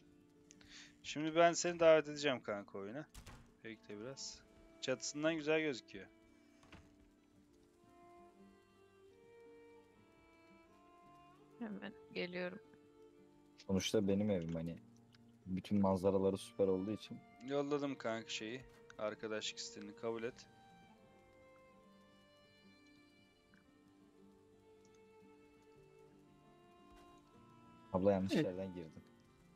Speaker 2: Şimdi ben seni davet edeceğim kanka oyuna. Bekle biraz. Çatısından güzel gözüküyor.
Speaker 1: Hemen geliyorum.
Speaker 3: Sonuçta benim evim hani. Bütün manzaraları süper olduğu için.
Speaker 2: Yolladım kanka şeyi. Arkadaşlık isteğini kabul et.
Speaker 3: Abla yanlış
Speaker 6: Evet.
Speaker 3: yerden girdim.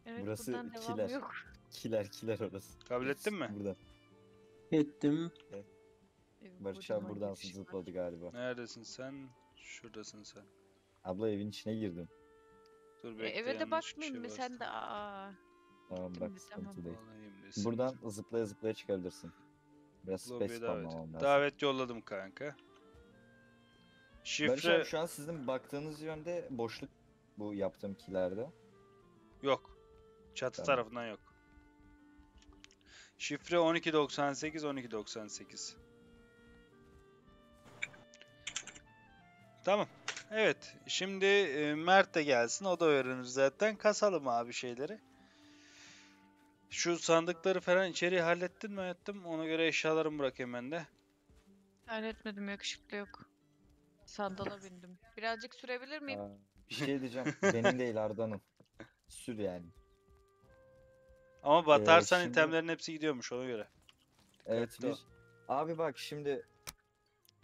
Speaker 1: Evet
Speaker 3: Burası
Speaker 1: buradan devam
Speaker 3: kiler.
Speaker 1: yok.
Speaker 3: Kiler kiler orası.
Speaker 2: Kabul ettin mi?
Speaker 3: Burada.
Speaker 6: Ettim.
Speaker 3: Barış abi buradan zıpladı galiba.
Speaker 2: Neredesin sen? Şuradasın sen.
Speaker 3: Abla evin içine girdim.
Speaker 2: Dur
Speaker 1: E, eve de
Speaker 2: yanlış şey
Speaker 1: bakmayayım mı sen de? Aa.
Speaker 3: Tamam bak
Speaker 1: Tamam.
Speaker 3: değil. Buradan zıplaya zıplaya çıkabilirsin. Biraz space
Speaker 2: Lobby'ye
Speaker 3: davet lazım.
Speaker 2: Davet yolladım kanka. Şifre
Speaker 3: abi şu an sizin baktığınız yönde boşluk bu yaptığım kilerde.
Speaker 2: yok. Çatı
Speaker 3: Tamam.
Speaker 2: tarafından yok. Şifre 1298 1298. Tamam. Evet. Şimdi e, Mert de gelsin. O da öğrenir zaten. Kasalım abi şeyleri. Şu sandıkları falan içeriye hallettin mi hayatım? Ona göre eşyalarımı bırakayım ben de.
Speaker 1: Halletmedim yakışıklı yok. Sandala bindim. Birazcık sürebilir miyim?
Speaker 3: Aa, bir şey diyeceğim. Benim değil Arda'nın. Sür yani.
Speaker 2: Ama batarsan
Speaker 3: şimdi-
Speaker 2: itemlerin hepsi gidiyormuş ona göre.
Speaker 3: Evet bir. Abi bak şimdi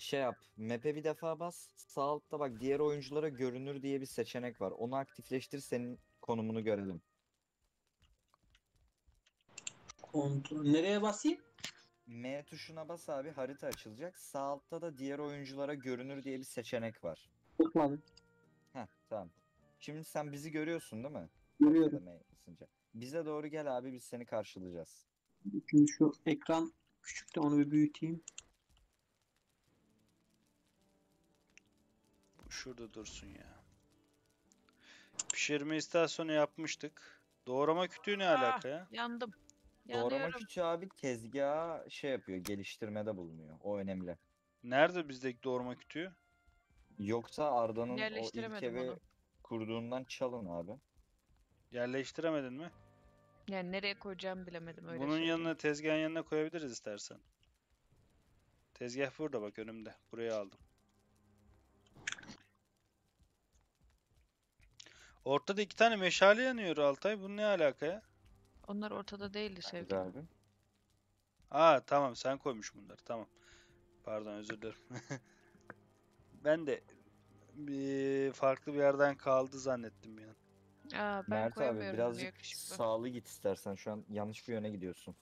Speaker 3: şey yap. Map'e bir defa bas. Sağ altta bak diğer oyunculara görünür diye bir seçenek var. Onu aktifleştir senin konumunu görelim.
Speaker 6: Kontrol. Nereye basayım?
Speaker 3: M tuşuna bas abi harita açılacak. Sağ altta da diğer oyunculara görünür diye bir seçenek var.
Speaker 6: Tıkladım.
Speaker 3: Heh tamam. Şimdi sen bizi görüyorsun değil mi?
Speaker 6: Görüyorum.
Speaker 3: Bize doğru gel abi biz seni karşılayacağız.
Speaker 6: Şimdi şu ekran küçük de onu bir büyüteyim.
Speaker 2: Şurada dursun ya. Pişirme istasyonu yapmıştık. Doğrama kütüğü ne
Speaker 1: Ah!
Speaker 2: alaka ya?
Speaker 1: Yandım.
Speaker 3: Doğrama
Speaker 1: Yanıyorum.
Speaker 3: küçüğü abi tezgaha şey yapıyor geliştirmede bulunuyor. O önemli.
Speaker 2: Nerede bizdeki doğrama kütüğü?
Speaker 3: Yoksa Arda'nın o ilk
Speaker 1: Yerleştiremedim
Speaker 3: evi
Speaker 1: onu.
Speaker 3: kurduğundan çalın abi.
Speaker 2: Yerleştiremedin mi?
Speaker 1: Yani nereye koyacağımı bilemedim öyle
Speaker 2: Bunun
Speaker 1: söyleyeyim.
Speaker 2: yanına tezgahın yanına koyabiliriz istersen. Tezgah burada bak önümde. Buraya aldım. Ortada iki tane meşale yanıyor Altay. Bu ne alaka ya?
Speaker 1: Onlar ortada değildi
Speaker 3: Güzel
Speaker 1: sevgilim.
Speaker 3: abi.
Speaker 2: Aa tamam sen koymuş bunları. Tamam. Pardon özür dilerim. ben de bir farklı bir yerden kaldı zannettim an.
Speaker 1: Aa ben
Speaker 3: Mert abi birazcık
Speaker 1: yakışıklı.
Speaker 3: sağlı git istersen şu an yanlış bir yöne gidiyorsun.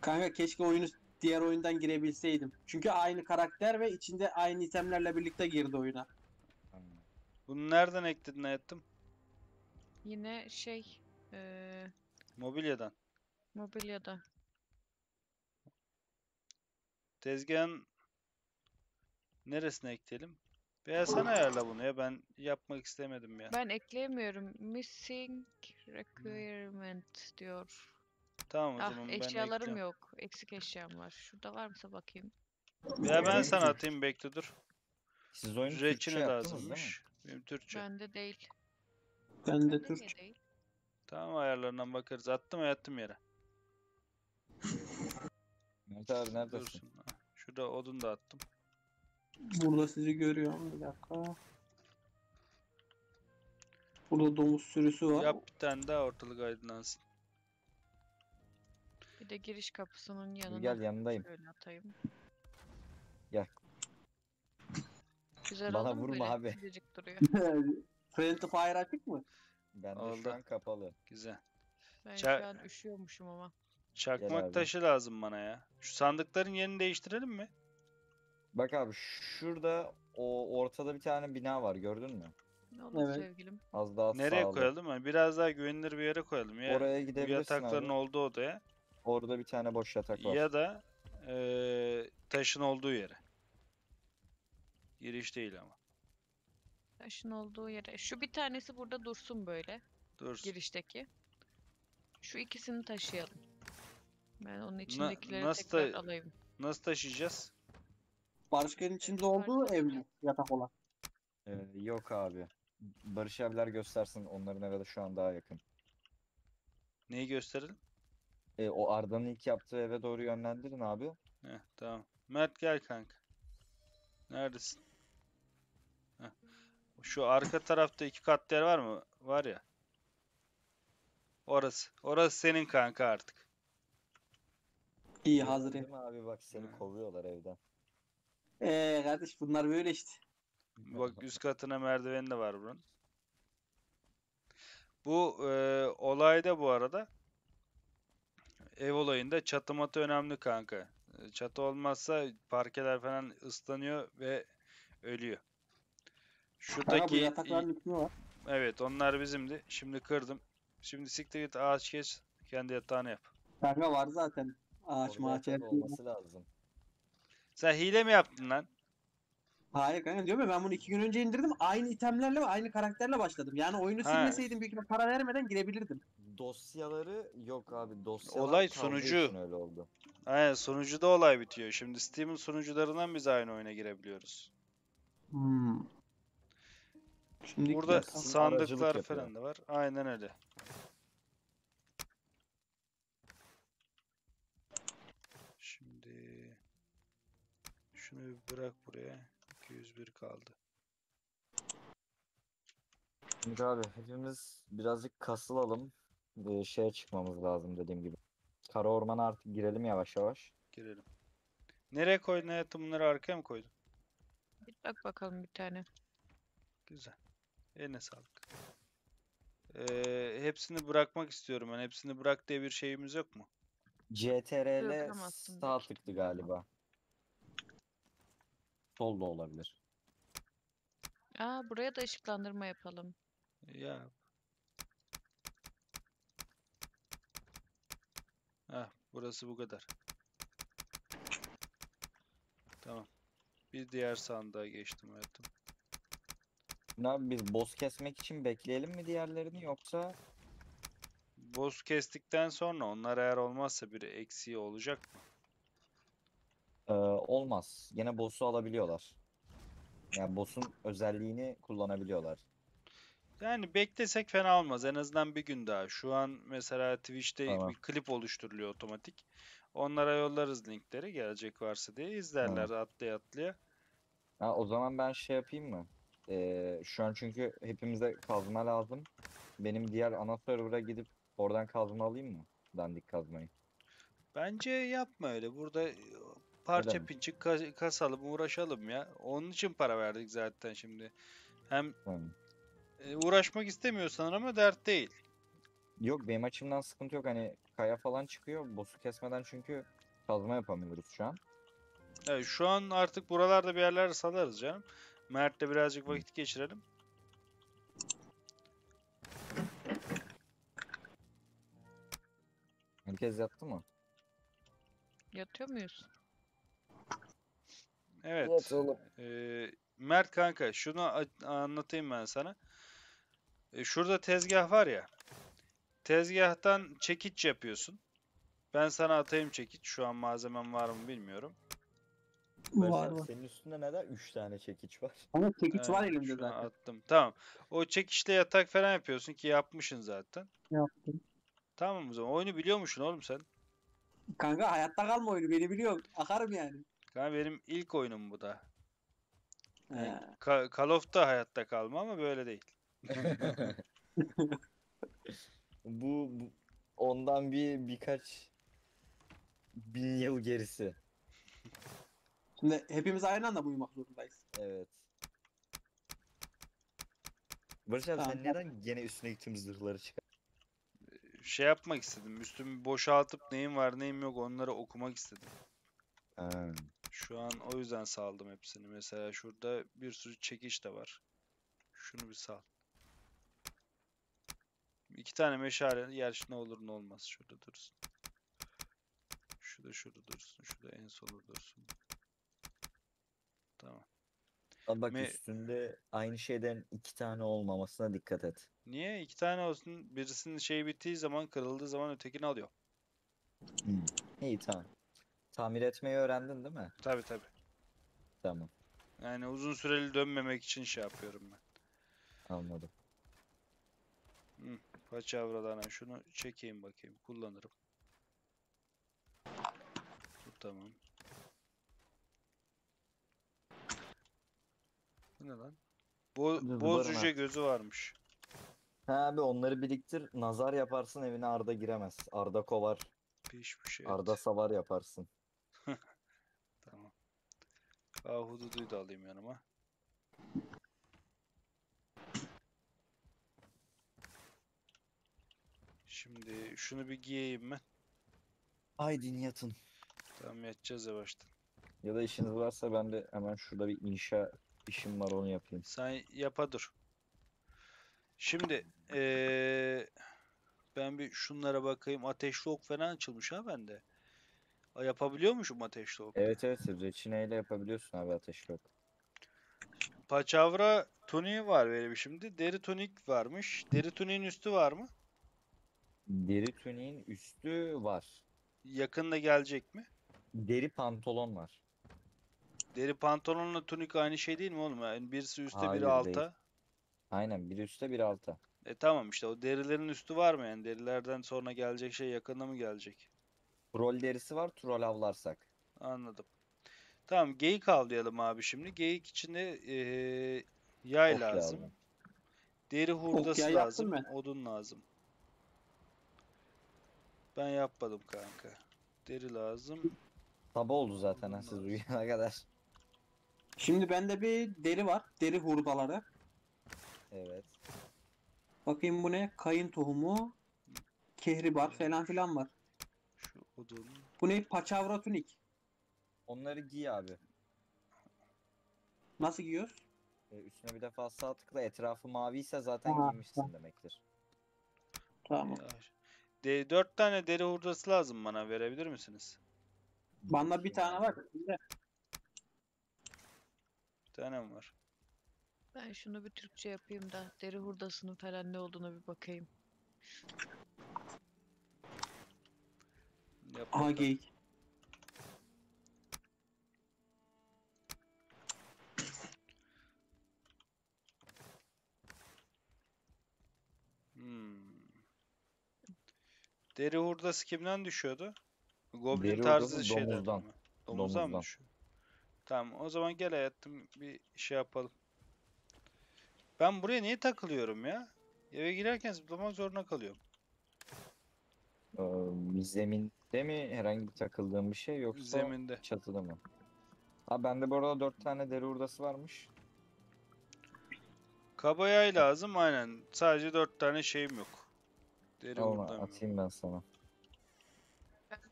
Speaker 6: Kanka keşke oyunu diğer oyundan girebilseydim. Çünkü aynı karakter ve içinde aynı itemlerle birlikte girdi oyuna.
Speaker 2: Bunu nereden ekledin hayatım?
Speaker 1: Yine şey eee
Speaker 2: Mobilyadan.
Speaker 1: mobilyada.
Speaker 2: Tezgahın neresine ekleyelim? Veya sen ayarla bunu ya. Ben yapmak istemedim ya.
Speaker 1: Ben ekleyemiyorum. Missing requirement diyor.
Speaker 2: Tamam o
Speaker 1: Ah
Speaker 2: zaman ben
Speaker 1: eşyalarım yok. Eksik eşyam var. Şurada var mıysa bakayım.
Speaker 2: Ya ben sana atayım bekle dur.
Speaker 3: Siz oyunu Türkçe
Speaker 2: Reçine
Speaker 3: yaptınız değil mi?
Speaker 2: lazımmış. Benim Türkçe.
Speaker 1: Bende değil.
Speaker 6: Ben de
Speaker 1: Sende niye
Speaker 6: Türk.
Speaker 1: değil?
Speaker 2: Tamam ayarlarından bakarız. Attım yattım yere.
Speaker 3: Mert abi neredesin?
Speaker 2: Dursun. Ha, Şurada odun da attım.
Speaker 6: Burada sizi görüyorum. Bir dakika. Burada domuz sürüsü var.
Speaker 2: Yap bir tane daha ortalık aydınlansın.
Speaker 1: Bir de giriş kapısının yanına
Speaker 3: Gel yanındayım.
Speaker 1: şöyle atayım.
Speaker 3: Gel.
Speaker 1: Güzel
Speaker 3: Bana
Speaker 1: oldu mu
Speaker 3: vurma
Speaker 1: böyle?
Speaker 3: abi.
Speaker 1: Sıcacık duruyor.
Speaker 6: Friendly Fire açık mı?
Speaker 3: Ben de
Speaker 2: Oldu.
Speaker 3: şu an kapalı.
Speaker 2: Güzel.
Speaker 1: Ben
Speaker 2: Ça-
Speaker 1: şu an üşüyormuşum ama.
Speaker 2: Çakmak
Speaker 3: abi.
Speaker 2: taşı lazım bana ya. Şu sandıkların yerini değiştirelim mi?
Speaker 3: Bak abi şurada o ortada bir tane bina var gördün mü?
Speaker 1: Ne olur
Speaker 6: Evet.
Speaker 1: sevgilim.
Speaker 3: Az daha
Speaker 2: Nereye
Speaker 3: sağda.
Speaker 2: koyalım? Yani biraz daha güvenilir bir yere koyalım. Ya
Speaker 3: Oraya
Speaker 2: bu
Speaker 3: gidebilirsin
Speaker 2: yatakların
Speaker 3: abi.
Speaker 2: olduğu odaya
Speaker 3: Orada bir tane boş yatak var.
Speaker 2: ya da eee, taşın olduğu yere. Giriş değil ama.
Speaker 1: Taşın olduğu yere. Şu bir tanesi burada dursun böyle.
Speaker 2: Dursun.
Speaker 1: Girişteki. Şu ikisini taşıyalım. Ben onun içindekileri
Speaker 2: nasıl
Speaker 1: tekrar alayım.
Speaker 2: Nasıl taşıyacağız?
Speaker 6: Barışkan'ın içinde olduğu ev mi? Yatak olan.
Speaker 3: Ee, yok abi. Barış abiler göstersin onların eve de şu an daha yakın.
Speaker 2: Neyi gösterelim?
Speaker 3: Ee, o Arda'nın ilk yaptığı eve doğru yönlendirin abi.
Speaker 2: Heh, tamam. Mert gel kanka. Neredesin? Şu arka tarafta iki katlı yer var mı? Var ya. Orası. Orası senin kanka artık.
Speaker 6: İyi hazır.
Speaker 3: Değil mi abi bak seni kovuyorlar evden.
Speaker 6: Eee kardeş bunlar böyle işte.
Speaker 2: Bak üst katına merdiveni de var buranın. Bu e, olayda bu arada ev olayında çatı matı önemli kanka. E, Çatı olmazsa parkeler falan ıslanıyor ve ölüyor.
Speaker 6: Bu
Speaker 2: Şuradaki
Speaker 6: yatakların ismi var.
Speaker 2: evet onlar bizimdi. Şimdi kırdım. Şimdi siktir git ağaç geç kendi yatağını yap.
Speaker 6: Kanka var zaten. Ağaç maaç her şey
Speaker 3: olması lazım.
Speaker 2: Sen hile mi yaptın lan?
Speaker 6: Hayır kanka diyorum ya ben bunu iki gün önce indirdim. Aynı itemlerle ve aynı karakterle başladım. Yani oyunu
Speaker 2: Ha.
Speaker 6: silmeseydim büyük ihtimal para vermeden girebilirdim.
Speaker 3: dosyaları yok abi dosyalar
Speaker 2: Olay
Speaker 3: için öyle oldu.
Speaker 2: Aynen sunucuda olay bitiyor. Şimdi Steam'in sunucularından biz aynı oyuna girebiliyoruz.
Speaker 6: Hmm. Şimdi
Speaker 2: Burada sandıklar
Speaker 3: aracılık yapıyor.
Speaker 2: falan da var. Aynen öyle. Şimdi şunu bir bırak buraya. 201 kaldı.
Speaker 3: Şimdi abi hepimiz birazcık kasılalım. Ee, şeye çıkmamız lazım dediğim gibi. Kara ormana artık girelim yavaş yavaş.
Speaker 2: Girelim. Nereye koydun hayatım bunları arkaya mı koydun?
Speaker 1: Bir bak bakalım bir tane.
Speaker 2: Güzel. Eline sağlık. Ee, hepsini bırakmak istiyorum ben. Hepsini bırak diye bir şeyimiz yok mu?
Speaker 3: CTRL
Speaker 1: Bırakamazsın
Speaker 3: sağ tıktı galiba. Sol da olabilir.
Speaker 1: Aa buraya da ışıklandırma yapalım.
Speaker 2: Ya. Heh, burası bu kadar. Tamam. Bir diğer sandığa geçtim hayatım.
Speaker 3: Ne abi biz boss kesmek için bekleyelim mi diğerlerini yoksa
Speaker 2: Boss kestikten sonra onlar eğer olmazsa bir eksiği olacak mı?
Speaker 3: Ee, olmaz. Yine boss'u alabiliyorlar. Yani boss'un özelliğini kullanabiliyorlar.
Speaker 2: Yani beklesek fena olmaz. En azından bir gün daha. Şu an mesela Twitch'te
Speaker 3: Tamam.
Speaker 2: bir klip oluşturuluyor otomatik. Onlara yollarız linkleri gelecek varsa diye izlerler atlaya atlaya.
Speaker 3: Ha, o zaman ben şey yapayım mı? Ee, şu an çünkü hepimize kazma lazım. Benim diğer ana server'a gidip oradan kazma alayım mı? Dandik kazmayı.
Speaker 2: Bence yapma öyle. Burada e, parça
Speaker 3: Neden?
Speaker 2: pinçik ka- kasalım, uğraşalım ya. Onun için para verdik zaten şimdi. Hem e, uğraşmak istemiyorsan ama dert değil.
Speaker 3: Yok benim açımdan sıkıntı yok. Hani kaya falan çıkıyor. Boss'u kesmeden çünkü kazma yapamıyoruz şu an.
Speaker 2: Evet, şu an artık buralarda bir yerler salarız canım. Mert'le birazcık vakit geçirelim.
Speaker 3: Herkes yattı mı?
Speaker 1: Yatıyor muyuz?
Speaker 2: Evet.
Speaker 3: Evet oğlum.
Speaker 2: Ee, Mert kanka şunu a- anlatayım ben sana. E, şurada tezgah var ya. Tezgahtan çekiç yapıyorsun. Ben sana atayım çekiç. Şu an malzemem var mı bilmiyorum.
Speaker 6: Var var.
Speaker 3: Senin üstünde neden 3 tane çekiç var?
Speaker 6: Ama çekiç var
Speaker 2: Evet,
Speaker 6: elimde
Speaker 2: şu an
Speaker 6: zaten.
Speaker 2: attım. Tamam. O çekiçle yatak falan yapıyorsun ki yapmışsın zaten.
Speaker 6: Yaptım.
Speaker 2: Tamam o zaman. Oyunu biliyormuşsun oğlum sen.
Speaker 6: Kanka hayatta kalma oyunu beni biliyorum. Akarım yani.
Speaker 2: Kanka benim ilk oyunum bu da. Yani. Ka- Call of'ta hayatta kalma ama böyle değil.
Speaker 3: bu, bu ondan bir birkaç bin yıl gerisi.
Speaker 6: Şimdi hepimiz aynı anda mı uyumak zorundayız?
Speaker 3: Evet. Barış abi
Speaker 6: Tamam,
Speaker 3: sen neden gene üstüne tüm zırhları çıkar?
Speaker 2: Şey yapmak istedim. Üstümü boşaltıp neyim var neyim yok onları okumak istedim.
Speaker 3: Ha.
Speaker 2: Şu an o yüzden saldım hepsini. Mesela şurada bir sürü çekiç de var. Şunu bir sal. İki tane meşale. Gerçi ne olur ne olmaz. Şurada dursun. Şu da şurada dursun. Şu da en solda dursun. Tamam.
Speaker 3: Abi bak
Speaker 2: Me-
Speaker 3: üstünde aynı şeyden iki tane olmamasına dikkat et.
Speaker 2: Niye? İki tane olsun. Birisinin şeyi bittiği zaman, kırıldığı zaman ötekini alıyor.
Speaker 3: İyi tamam. Tamir etmeyi öğrendin değil mi?
Speaker 2: Tabi tabi.
Speaker 3: Tamam
Speaker 2: Yani uzun süreli dönmemek için şey yapıyorum ben.
Speaker 3: anladım.
Speaker 2: Paçavralarına şunu çekeyim bakayım. Kullanırım. Bu tamam. Bu ne lan? Bo
Speaker 3: Dur,
Speaker 2: boz cüce gözü varmış.
Speaker 3: Ha abi onları biriktir. Nazar yaparsın evine Arda giremez. Arda kovar.
Speaker 2: Pişmiş et.
Speaker 3: Arda savar yaparsın.
Speaker 2: Tamam. Ahududuyu da alayım yanıma. Şimdi şunu bir giyeyim ben.
Speaker 3: Haydi yatın.
Speaker 2: Tamam yatacağız yavaştan.
Speaker 3: Ya da işiniz varsa ben de hemen şurada bir inşa işim var onu yapayım.
Speaker 2: Sen yapa dur. Şimdi eee, ben bir şunlara bakayım. Ateşli ok falan açılmış ha bende. A, yapabiliyormuşum ateşli ok.
Speaker 3: Evet evet reçineyle yapabiliyorsun abi ateşli ok.
Speaker 2: Paçavra tuniği var benim şimdi. Deri tunik varmış. Deri tuniğin üstü var mı?
Speaker 3: Deri tuniğin üstü var.
Speaker 2: Yakında gelecek mi?
Speaker 3: Deri pantolon var.
Speaker 2: Deri pantolonla tunik aynı şey değil mi oğlum? Yani birisi üstte
Speaker 3: Hayır,
Speaker 2: biri
Speaker 3: değil.
Speaker 2: alta.
Speaker 3: Aynen biri üstte biri alta.
Speaker 2: E tamam işte o derilerin üstü var mı yani? Derilerden sonra gelecek şey yakında mı gelecek?
Speaker 3: Troll derisi var troll avlarsak.
Speaker 2: Anladım. Tamam geyik avlayalım abi şimdi. Geyik içinde eee, yay
Speaker 3: Ok
Speaker 2: lazım.
Speaker 3: lazım.
Speaker 2: Deri hurdası
Speaker 6: yaptım
Speaker 2: lazım. Odun lazım. Ben yapmadım kanka. Deri lazım.
Speaker 3: Sabah oldu zaten ha siz uyuyana kadar.
Speaker 6: Şimdi bende bir deri var. Deri hurdaları.
Speaker 3: Evet.
Speaker 6: Bakayım bu ne? Kayın tohumu. Kehribar falan filan var.
Speaker 2: Şu odun.
Speaker 6: Bu ne? Paçavra tunik.
Speaker 3: Onları giy abi.
Speaker 6: Nasıl giyiyoruz?
Speaker 3: Ee, üstüne bir defa sağ tıkla etrafı mavi ise zaten
Speaker 6: Aha,
Speaker 3: giymişsin demektir.
Speaker 6: Tamam.
Speaker 2: De, dört tane deri hurdası lazım bana. Verebilir misiniz?
Speaker 6: Bende bir tane var. Şimdi
Speaker 2: Bir tane mi var?
Speaker 1: Ben şunu bir Türkçe yapayım da deri hurdasının falan ne olduğuna bir bakayım.
Speaker 2: Yap
Speaker 6: Aha
Speaker 2: bakalım.
Speaker 6: geyik.
Speaker 2: Hmm. Deri hurdası kimden düşüyordu? Goblin
Speaker 3: Deri
Speaker 2: tarzı
Speaker 3: hurdası
Speaker 2: şeylerden
Speaker 3: domuzdan.
Speaker 2: mi? Domuzdan mı
Speaker 3: Domuzdan.
Speaker 2: düşüyor? Tamam o zaman gel hayatım bir şey yapalım. Ben buraya niye takılıyorum ya? Eve girerken zıplamak zorunda kalıyorum.
Speaker 3: Ee, zeminde mi herhangi bir takıldığın bir şey yoksa
Speaker 2: Zeminde.
Speaker 3: çatıda mı? Ha bende bu arada 4 tane deri hurdası varmış.
Speaker 2: Kaba yay lazım aynen. Sadece dört tane şeyim yok. Deri
Speaker 3: Onu
Speaker 2: hurdam yok.
Speaker 3: atayım ben sana.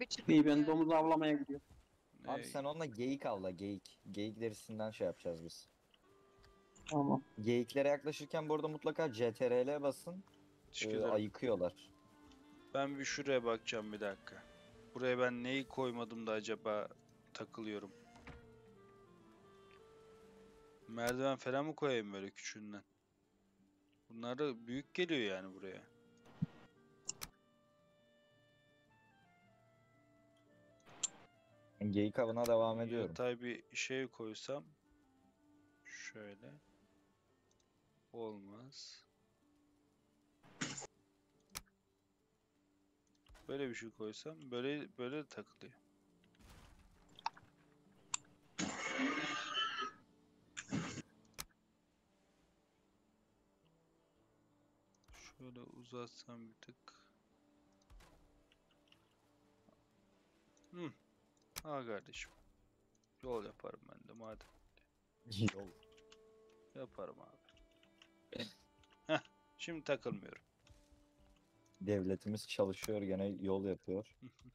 Speaker 1: Bir
Speaker 6: İyi ben domuz avlamaya gidiyorum.
Speaker 3: Abi
Speaker 2: Ee,
Speaker 3: sen onunla geyik avla geyik. Geyik derisinden şey yapacağız biz.
Speaker 6: Tamam.
Speaker 3: Geyiklere yaklaşırken bu arada mutlaka CTRL basın.
Speaker 2: teşekkür
Speaker 3: Ee,
Speaker 2: ederim.
Speaker 3: ayıkıyorlar.
Speaker 2: Ben bir şuraya bakacağım bir dakika. Buraya ben neyi koymadım da acaba takılıyorum. Merdiven falan mı koyayım böyle küçüğünden? Bunlar da büyük geliyor yani buraya.
Speaker 3: Geyik avına devam ediyorum.
Speaker 2: Yatay bir şey koysam şöyle olmaz. Böyle bir şey koysam böyle böyle de takılıyor. Şöyle uzatsam bir tık. Hı. Ha kardeşim. Yol yaparım ben de madem.
Speaker 3: Yol.
Speaker 2: Yaparım abi. Heh, şimdi takılmıyorum.
Speaker 3: Devletimiz çalışıyor gene yol yapıyor.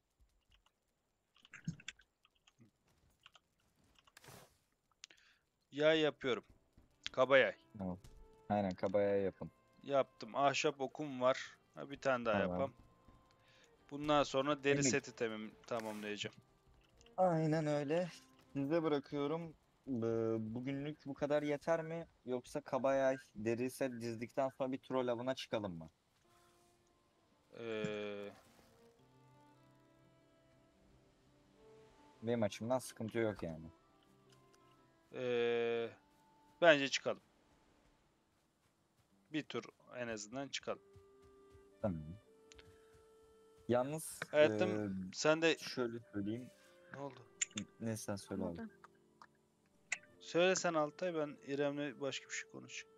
Speaker 2: Yay yapıyorum. Kaba yay.
Speaker 3: Aynen kabaya yapın.
Speaker 2: Yaptım. Ahşap okum var. Ha, bir tane daha
Speaker 3: Tamam.
Speaker 2: yapam. Bundan sonra deri
Speaker 3: Emin.
Speaker 2: seti tamam, tamamlayacağım.
Speaker 3: Aynen öyle. Size bırakıyorum. Bu- Bugünlük bu kadar yeter mi? Yoksa kabaya deri set dizdikten sonra bir troll avına çıkalım mı?
Speaker 2: Ee,
Speaker 3: Benim açımdan sıkıntı yok yani.
Speaker 2: ee, bence çıkalım. Bir tur en azından çıkalım.
Speaker 3: Tamam. Yalnız
Speaker 2: Hayatım, Sen de
Speaker 3: eee, şöyle söyleyeyim.
Speaker 2: Ne oldu?
Speaker 3: Ne sen söyle abi.
Speaker 2: Söyle sen Altay ben İrem'le başka bir şey konuşacağım.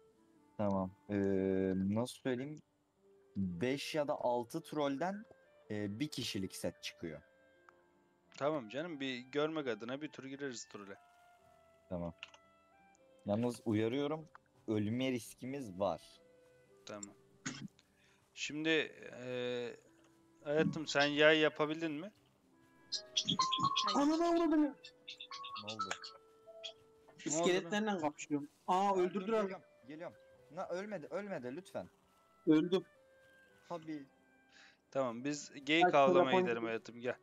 Speaker 3: Tamam. Eee, nasıl söyleyeyim? 5 ya da 6 trollden eee, bir kişilik set çıkıyor.
Speaker 2: Tamam canım bir görmek adına bir tur gireriz turla.
Speaker 3: Tamam. Yalnız uyarıyorum. Ölme riskimiz var.
Speaker 2: Tamam. Şimdi eee hayatım sen yay yapabildin mi?
Speaker 6: Ananı avradım.
Speaker 3: Ne oldu?
Speaker 6: İskeletlerle kapışıyorum. Aa öldürdüler.
Speaker 3: Geliyorum. Geliyorum. Na ölmedi, ölmedi lütfen.
Speaker 6: Öldüm.
Speaker 3: Tabii.
Speaker 2: Tamam biz geyik avlamaya
Speaker 6: telefon
Speaker 2: gidelim hayatım gel.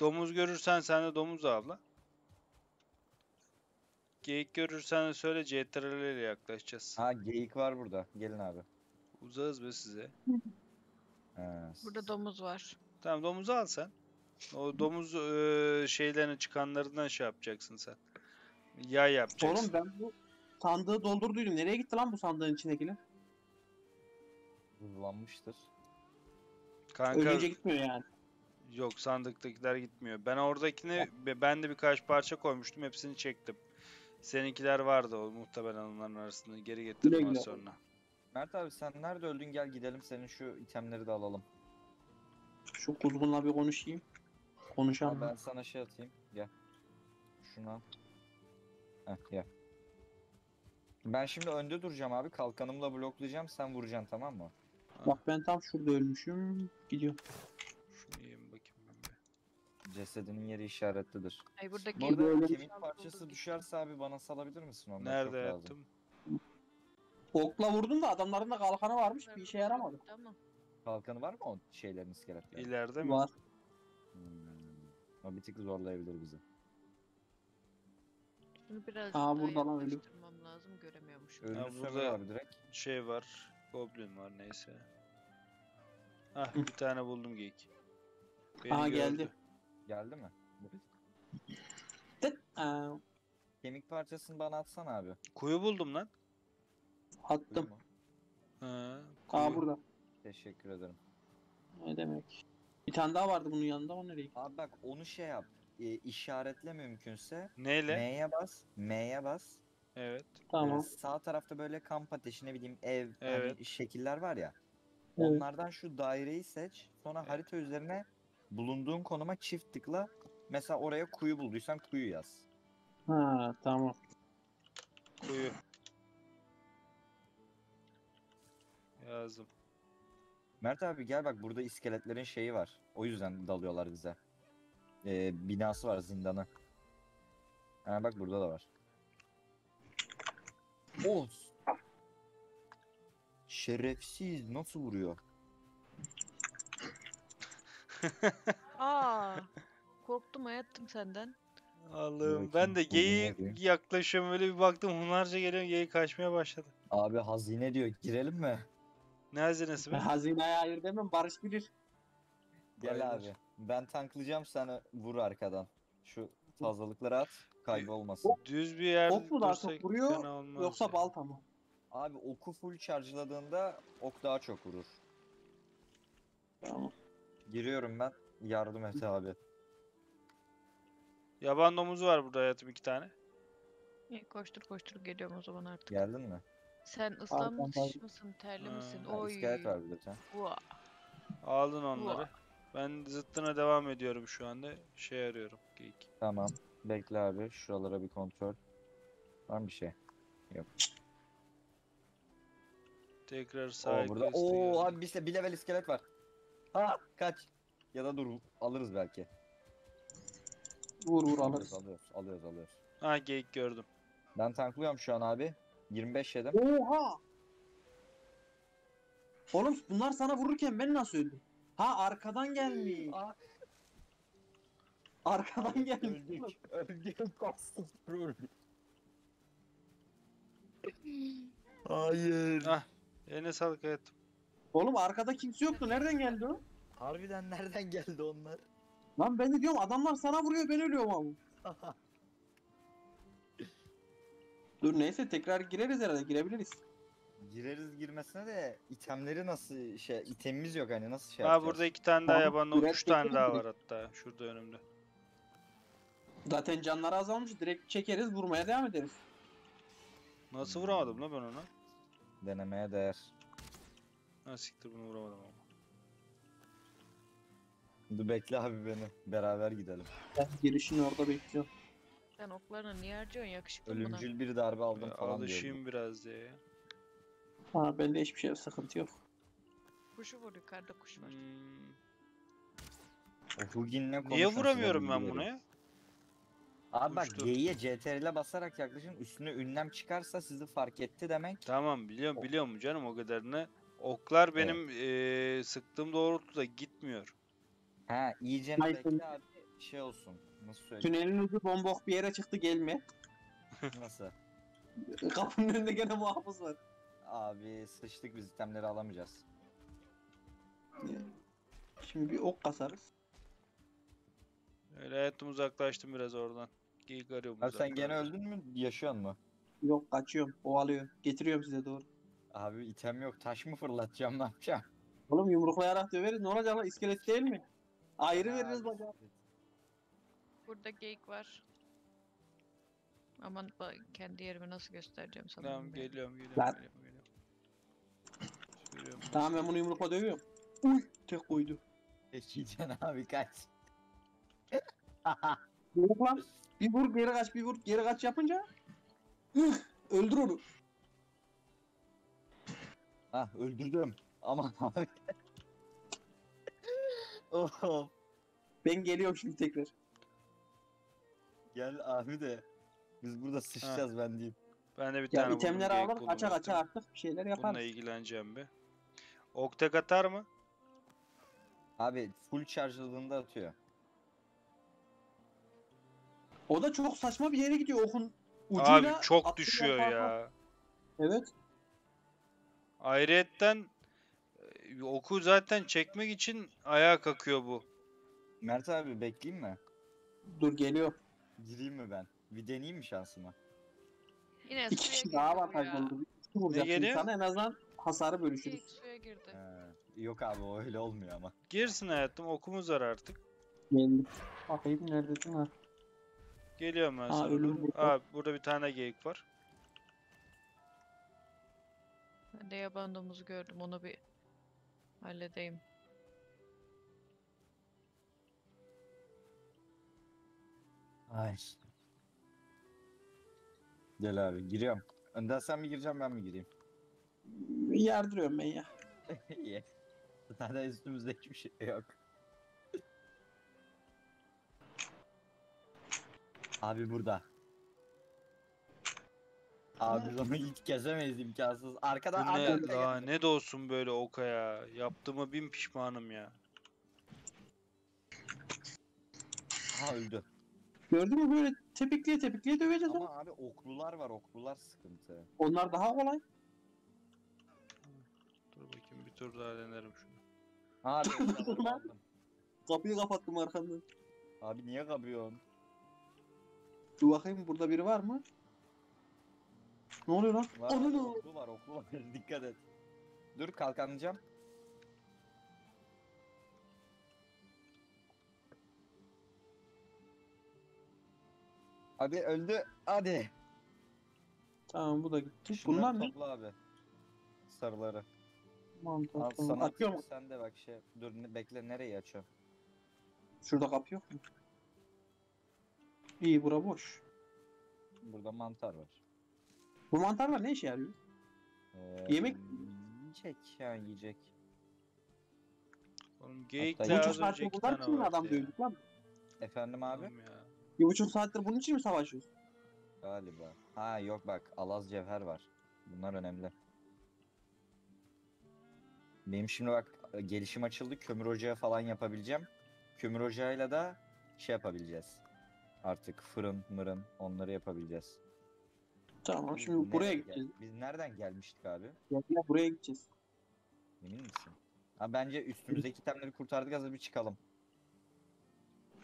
Speaker 2: Domuz görürsen sen de domuz avla. Geyik görürsen de söyle CTRL ile yaklaşacağız.
Speaker 3: Ha geyik var burada. Gelin abi.
Speaker 2: Uzağız be size.
Speaker 3: He,
Speaker 1: Burada domuz var.
Speaker 2: Tamam domuzu al sen. O domuz eee, şeylerini çıkanlarından şey yapacaksın sen. Yay yapacaksın.
Speaker 6: Oğlum ben bu sandığı doldurduydum. Nereye gitti lan bu sandığın içindekiler?
Speaker 3: Buzlanmıştır.
Speaker 2: Kanka
Speaker 6: Ölünce gitmiyor yani.
Speaker 2: yok sandıktakiler gitmiyor. Ben oradakini be- ben de birkaç parça koymuştum. Hepsini çektim. Seninkiler vardı o muhtemelen onların arasında. Geri getirdim
Speaker 6: güle.
Speaker 2: az sonra.
Speaker 3: Mert abi sen nerede öldün gel gidelim senin şu itemleri de alalım.
Speaker 6: Şu kuzgunla bir konuşayım. Konuşalım.
Speaker 3: Abi ben sana şey atayım. Gel. Şunu al. Heh gel. Ben şimdi önde duracağım abi. Kalkanımla bloklayacağım. Sen vuracaksın tamam mı?
Speaker 6: Bak ben tam şurada ölmüşüm. Gidiyorum.
Speaker 2: Şunu yiyeyim bakayım ben bir.
Speaker 3: Cesedinin yeri işaretlidir.
Speaker 1: Ay burada
Speaker 3: Bu arada
Speaker 6: öyle-
Speaker 3: kemik
Speaker 1: Aldım,
Speaker 3: parçası düşerse abi bana salabilir misin ondan
Speaker 2: Nerede
Speaker 3: çok lazım.
Speaker 2: yaptım?
Speaker 6: Okla vurdum da adamların da kalkanı varmış. Bir işe yaramadı.
Speaker 1: Tamam.
Speaker 3: Kalkanı var mı o şeylerin iskeletlerin?
Speaker 2: İleride mi?
Speaker 6: Var.
Speaker 3: Hmm. O bir tık zorlayabilir bizi.
Speaker 1: Bunu biraz
Speaker 6: Aa,
Speaker 1: daha
Speaker 6: burada lan ölü.
Speaker 1: yaklaştırmam lazım. Göremiyormuşum.
Speaker 3: Ölü
Speaker 2: Ya
Speaker 3: sömür
Speaker 2: burada-
Speaker 3: abi direkt.
Speaker 2: Şey var. Goblin var neyse. Ah bir tane buldum geyik. Beni
Speaker 6: Aha,
Speaker 2: gördü.
Speaker 6: geldi.
Speaker 3: Geldi mi?
Speaker 6: Tık. Aa,
Speaker 3: Kemik parçasını bana atsana abi.
Speaker 2: Kuyu buldum lan.
Speaker 6: Attım.
Speaker 2: Ha,
Speaker 6: Aa
Speaker 2: kuyu.
Speaker 6: burada.
Speaker 3: Teşekkür ederim.
Speaker 6: Ne demek? Bir tane daha vardı bunun yanında. O nereye gitti?
Speaker 3: Abi bak onu şey yap. E, işaretle mümkünse.
Speaker 2: Neyle?
Speaker 3: M'ye bas. M'ye bas.
Speaker 2: Evet.
Speaker 6: Tamam.
Speaker 3: Ee, sağ tarafta böyle kamp ateşi ne bileyim ev hani
Speaker 2: Evet.
Speaker 3: şekiller var ya.
Speaker 6: Evet.
Speaker 3: Onlardan şu daireyi seç. Sonra
Speaker 2: Evet.
Speaker 3: harita üzerine bulunduğun konuma çift tıkla. Mesela oraya kuyu bulduysan kuyu yaz.
Speaker 6: Ha tamam.
Speaker 2: Kuyu. Yazdım.
Speaker 3: Mert abi gel bak burada iskeletlerin şeyi var. O yüzden dalıyorlar bize. Ee, binası var zindanı. Ha bak burada da var. Oz. Şerefsiz nasıl vuruyor?
Speaker 1: Aa, korktum hayatım senden.
Speaker 2: Allah'ım ben de
Speaker 3: abi.
Speaker 2: yaklaşıyorum öyle bir baktım hunharca geliyor geyik kaçmaya başladı.
Speaker 3: Abi hazine diyor. Girelim mi?
Speaker 2: Ne hazinesi be?
Speaker 6: Hazineye hayır demem. Barış bilir.
Speaker 3: Gel
Speaker 2: Bayılır.
Speaker 3: abi. Ben tanklayacağım sen vur arkadan. Şu fazlalıkları at. Kaybolmasın.
Speaker 2: Düz bir yerde
Speaker 6: Ok mu daha
Speaker 2: dursak
Speaker 6: çok vuruyor,
Speaker 2: fena olmaz
Speaker 6: Yoksa
Speaker 2: ya.
Speaker 6: balta mı?
Speaker 3: Abi oku full charge'ladığında ok daha çok vurur.
Speaker 6: Tamam.
Speaker 3: Giriyorum ben. Yardım et abi.
Speaker 2: Yaban domuzu var burada hayatım iki tane.
Speaker 1: İyi, koştur koştur geliyorum o zaman artık.
Speaker 3: Geldin mi?
Speaker 1: Sen ıslanmış
Speaker 6: pardon.
Speaker 1: mısın, terli
Speaker 2: Ha,
Speaker 1: misin?
Speaker 3: Ha,
Speaker 1: Oy.
Speaker 3: iskelet var bir de sen.
Speaker 2: Aldın onları. Ben zıttına devam ediyorum şu anda. Şey arıyorum geyik.
Speaker 3: Tamam. Bekle abi. Şuralara bir kontrol. Var mı bir şey?
Speaker 2: Tekrar
Speaker 3: Oo
Speaker 2: sahip
Speaker 3: burada. Oo abi bir, bir level iskelet var. Ha kaç. Ya da dur alırız belki.
Speaker 6: Vur vur alırız.
Speaker 3: alıyoruz alıyoruz alıyoruz.
Speaker 2: Ha geyik gördüm.
Speaker 3: Ben tanklıyorum şu an abi. 25 yedim.
Speaker 6: Oha! Oğlum bunlar sana vururken ben nasıl öldüm? Ha arkadan gelmiş.
Speaker 3: Aa.
Speaker 6: Arkadan gelmiş.
Speaker 3: Öldük. Öldük. Kastım. Öldük. Hayır.
Speaker 2: Eline sağlık hayatım.
Speaker 6: Oğlum arkada kimse yoktu. Nereden geldi o?
Speaker 3: Harbiden nereden geldi onlar?
Speaker 6: Lan ben de diyorum adamlar sana vuruyor ben ölüyorum ama. Dur neyse tekrar gireriz herhalde girebiliriz.
Speaker 3: Gireriz girmesine de itemleri nasıl şey itemimiz yok hani nasıl şey
Speaker 2: Ha
Speaker 3: yapacağız?
Speaker 2: burada iki tane daha
Speaker 6: Tamam,
Speaker 2: yaban domuzu.
Speaker 6: birer
Speaker 2: Üç tane daha var hatta. Şurada önümde.
Speaker 6: Zaten canları azalmış direkt çekeriz vurmaya devam ederiz.
Speaker 2: Nasıl vuramadım la ben onu?
Speaker 3: Denemeye değer.
Speaker 2: Ha siktir bunu vuramadım ama.
Speaker 3: Dur bekle abi beni. Beraber gidelim.
Speaker 6: Ben girişini orada bekliyorum.
Speaker 1: Sen oklarını niye harcıyorsun? Yakışıklı buna?
Speaker 3: Ölümcül bir darbe aldım
Speaker 2: Ya,
Speaker 3: falan
Speaker 2: Alışayım biraz diye ya.
Speaker 6: Ha bende hiçbir şey sıkıntı yok.
Speaker 1: Kuşu vur yukarıda kuş var.
Speaker 2: Hmm.
Speaker 3: Hugin'le
Speaker 2: Niye vuramıyorum ben
Speaker 3: vereyim.
Speaker 2: buna ya?
Speaker 3: Abi bak
Speaker 2: Uçtu.
Speaker 3: G'ye CTRL'e basarak yaklaşın üstüne ünlem çıkarsa sizi fark etti demek.
Speaker 2: Tamam biliyorum biliyorum canım o kadarını. Oklar benim eee, sıktığım doğrultuda gitmiyor.
Speaker 3: Ha iyice bekle abi şey olsun. Nasıl söyleyeyim?
Speaker 6: Tünelin ucu bombok bir yere çıktı gelme.
Speaker 3: Nasıl?
Speaker 6: Kapının önünde gene muhafız var.
Speaker 3: Abi sıçtık biz itemleri alamayacağız.
Speaker 6: Şimdi bir ok kasarız.
Speaker 2: Öyle hayatım uzaklaştım biraz oradan. Geyik arıyorum
Speaker 3: Abi sen gene öldün mü? Yaşıyor mu?
Speaker 6: Yok kaçıyorum. Ovalıyorum. Getiriyorum size doğru.
Speaker 3: Abi item yok. Taş mı fırlatacağım ne yapacağım?
Speaker 6: Oğlum yumruklayarak döveriz. Ne olacak lan? İskelet değil mi? Ayrı veririz bacağı.
Speaker 1: Burada geyik var. Aman kendi yerimi nasıl göstereceğim sana.
Speaker 2: Tamam
Speaker 1: bilmiyorum.
Speaker 2: geliyorum geliyorum
Speaker 6: Lan.
Speaker 2: geliyorum. geliyorum. Sürüyorum.
Speaker 6: Tamam ben bunu yumrukla dövüyorum. Uy tek koydu.
Speaker 3: Eşiyeceksin abi kaç.
Speaker 6: Lan. Bir vur geri kaç bir vur geri kaç yapınca. Hıh, Öldür onu.
Speaker 3: Ah öldürdüm. Aman abi. oh,
Speaker 6: Ben geliyorum şimdi tekrar.
Speaker 3: Gel abi de. Biz burada sıçacağız ben diyeyim.
Speaker 2: Ben de bir
Speaker 6: Ya
Speaker 2: tane
Speaker 6: itemleri
Speaker 2: buldum,
Speaker 6: kaça kaça
Speaker 2: hayatım.
Speaker 6: artık bir şeyler
Speaker 2: Bununla
Speaker 6: yaparız.
Speaker 2: ilgileneceğim bir. Oktek atar mı?
Speaker 3: Abi full charge'ladığında atıyor.
Speaker 6: O da çok saçma bir yere gidiyor okun ucuyla.
Speaker 2: Abi çok düşüyor ya.
Speaker 6: Evet.
Speaker 2: Ayrıyetten e, oku zaten çekmek için ayağa kalkıyor bu.
Speaker 3: Mert abi bekleyeyim mi?
Speaker 6: Dur geliyor.
Speaker 3: Gireyim mi ben? Bir deneyeyim mi şansıma?
Speaker 1: Yine
Speaker 6: İki
Speaker 1: suya
Speaker 6: kişi
Speaker 1: girdi
Speaker 6: daha
Speaker 1: bu
Speaker 6: avantajlı
Speaker 1: ya.
Speaker 6: oldu. Vuracak şimdi
Speaker 2: geliyor?
Speaker 6: sana en azından hasarı bölüşürüz.
Speaker 1: Geyik suya girdi.
Speaker 3: He, yok abi o öyle olmuyor ama.
Speaker 2: Girsin hayatım okumuz var artık.
Speaker 6: Geldim. Bakayım neredesin ha.
Speaker 2: Geliyorum ben
Speaker 6: Aa,
Speaker 2: sana.
Speaker 6: ölüm
Speaker 2: doğru.
Speaker 6: burada.
Speaker 2: Abi burada bir tane geyik var.
Speaker 1: Ben de yaban domuzu gördüm onu bir halledeyim.
Speaker 3: Ay. Gel abi giriyorum. Önden sen mi gireceksin ben mi gireyim?
Speaker 6: Yardırıyorum ben ya.
Speaker 3: İyi. Zaten üstümüzde hiçbir şey yok. Abi burada. Abi biz onu hiç kesemeyiz imkansız.
Speaker 2: Bu
Speaker 3: Arkadan
Speaker 2: ne
Speaker 3: arka arka
Speaker 2: la
Speaker 3: gel-
Speaker 2: ne de olsun böyle oka ya. Yaptığıma bin pişmanım ya.
Speaker 3: Ha öldü.
Speaker 6: Gördün mü böyle tepikliye tepikliye döveceğiz onu.
Speaker 3: Ama abi oklular var oklular sıkıntı.
Speaker 6: Onlar daha kolay.
Speaker 2: Dur bakayım bir tur daha denerim şunu.
Speaker 3: Abi aldım.
Speaker 6: Kapıyı kapattım arkandan.
Speaker 3: Abi niye kapıyorsun?
Speaker 6: Dur bakayım burada biri var mı? Ne oluyor lan?
Speaker 3: Var
Speaker 6: Onu
Speaker 3: oklu var oklu var dikkat et. Dur kalkanlayacağım. Abi öldü. Hadi.
Speaker 6: Tamam bu da gitti.
Speaker 3: Şunları
Speaker 6: Bunlar ne?
Speaker 3: topla abi. Sarıları.
Speaker 6: Tamam,
Speaker 3: Al sana.
Speaker 6: Atıyorum.
Speaker 3: Sen de bak şey. Dur ne- bekle nereyi açıyorum?
Speaker 6: Şurada kapı yok mu? İyi bura boş.
Speaker 3: Burada mantar var.
Speaker 6: Bu mantarlar ne işe yarıyor?
Speaker 3: Ee,
Speaker 6: Yemek-
Speaker 3: Yiyecek yani yiyecek.
Speaker 2: Oğlum
Speaker 3: Hatta
Speaker 2: geyikle
Speaker 3: Bir
Speaker 6: Bir
Speaker 2: az
Speaker 6: saattir
Speaker 2: iki
Speaker 6: bunlar
Speaker 2: tane
Speaker 6: kimin
Speaker 2: vardı
Speaker 6: adam
Speaker 2: ya.
Speaker 6: dövdük lan?
Speaker 3: Efendim abi?
Speaker 2: Oğlum ya.
Speaker 6: Bir buçuk saattir bunun için mi savaşıyoruz?
Speaker 3: Galiba. Ha yok bak alaz cevher var. Bunlar önemli. Benim şimdi bak gelişim açıldı. Kömür ocağı falan yapabileceğim. Kömür ocağıyla da şey yapabileceğiz. Artık fırın mırın onları yapabileceğiz.
Speaker 6: Tamam
Speaker 3: Biz
Speaker 6: şimdi buraya gideceğiz.
Speaker 3: gel- Biz nereden gelmiştik abi?
Speaker 6: Ya, ya buraya gideceğiz.
Speaker 3: Emin misin? Ha bence üstümüzdeki itemleri kurtardık hazır bir çıkalım.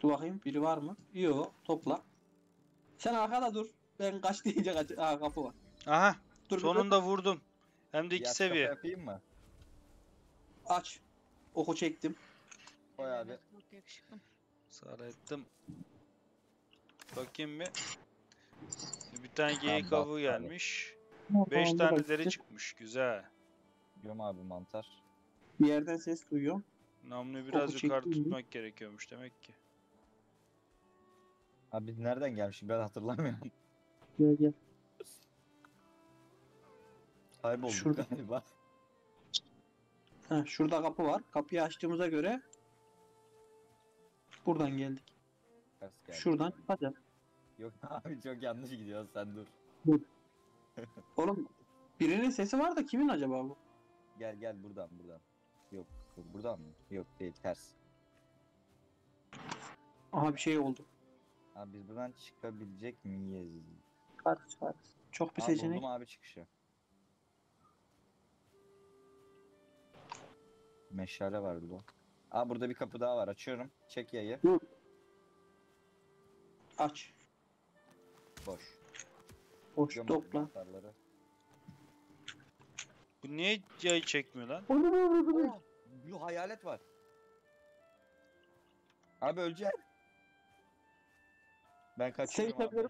Speaker 6: Dur bakayım biri var mı? Yok topla. Sen arkada dur. Ben kaç deyince kaç. Aa kapı var.
Speaker 2: Aha
Speaker 6: Dur
Speaker 2: sonunda vurdum. Hem de iki
Speaker 3: aç kafa
Speaker 2: seviye.
Speaker 3: yapayım mı?
Speaker 6: aç. Oku çektim.
Speaker 3: Koy abi.
Speaker 2: Sarı ettim. Bakayım bir. Bir tane geyik
Speaker 3: Tamam,
Speaker 2: avı gelmiş.
Speaker 6: Tamam,
Speaker 2: 5
Speaker 6: bu da
Speaker 2: tane deri çıkmış. Güzel.
Speaker 3: Diyorum abi mantar.
Speaker 6: Bir yerden ses duyuyorum.
Speaker 2: Namluyu biraz
Speaker 6: Koku
Speaker 2: yukarı
Speaker 6: çekti mi?
Speaker 2: tutmak gerekiyormuş demek ki.
Speaker 3: Abi biz nereden gelmiştik ben hatırlamıyorum.
Speaker 6: Gel gel.
Speaker 3: Kaybolduk
Speaker 6: Şurada.
Speaker 3: galiba.
Speaker 6: Ha, şurada kapı var. Kapıyı açtığımıza göre buradan geldik.
Speaker 3: Ters geldi.
Speaker 6: Şuradan çıkacağız.
Speaker 3: Yok abi çok yanlış gidiyorsun sen dur.
Speaker 6: Oğlum birinin sesi var da kimin acaba bu?
Speaker 3: Gel gel buradan buradan. Yok bu- buradan mı? Yok değil ters.
Speaker 6: Aha bir şey oldu.
Speaker 3: Abi biz buradan çıkabilecek miyiz?
Speaker 6: Çıkar çıkar. Çok bir
Speaker 3: Abi
Speaker 6: seçenek.
Speaker 3: Buldum abi çıkışı. Meşale vardı bu. Aa burada bir kapı daha var. Açıyorum. Çek yayı. Dur.
Speaker 6: Aç.
Speaker 3: Boş.
Speaker 6: Boş topla.
Speaker 2: Bu niye yayı çekmiyor lan?
Speaker 3: Onu mu Bu hayalet var. Abi öleceğim. Ben kaçıyorum abi.
Speaker 6: itemleri.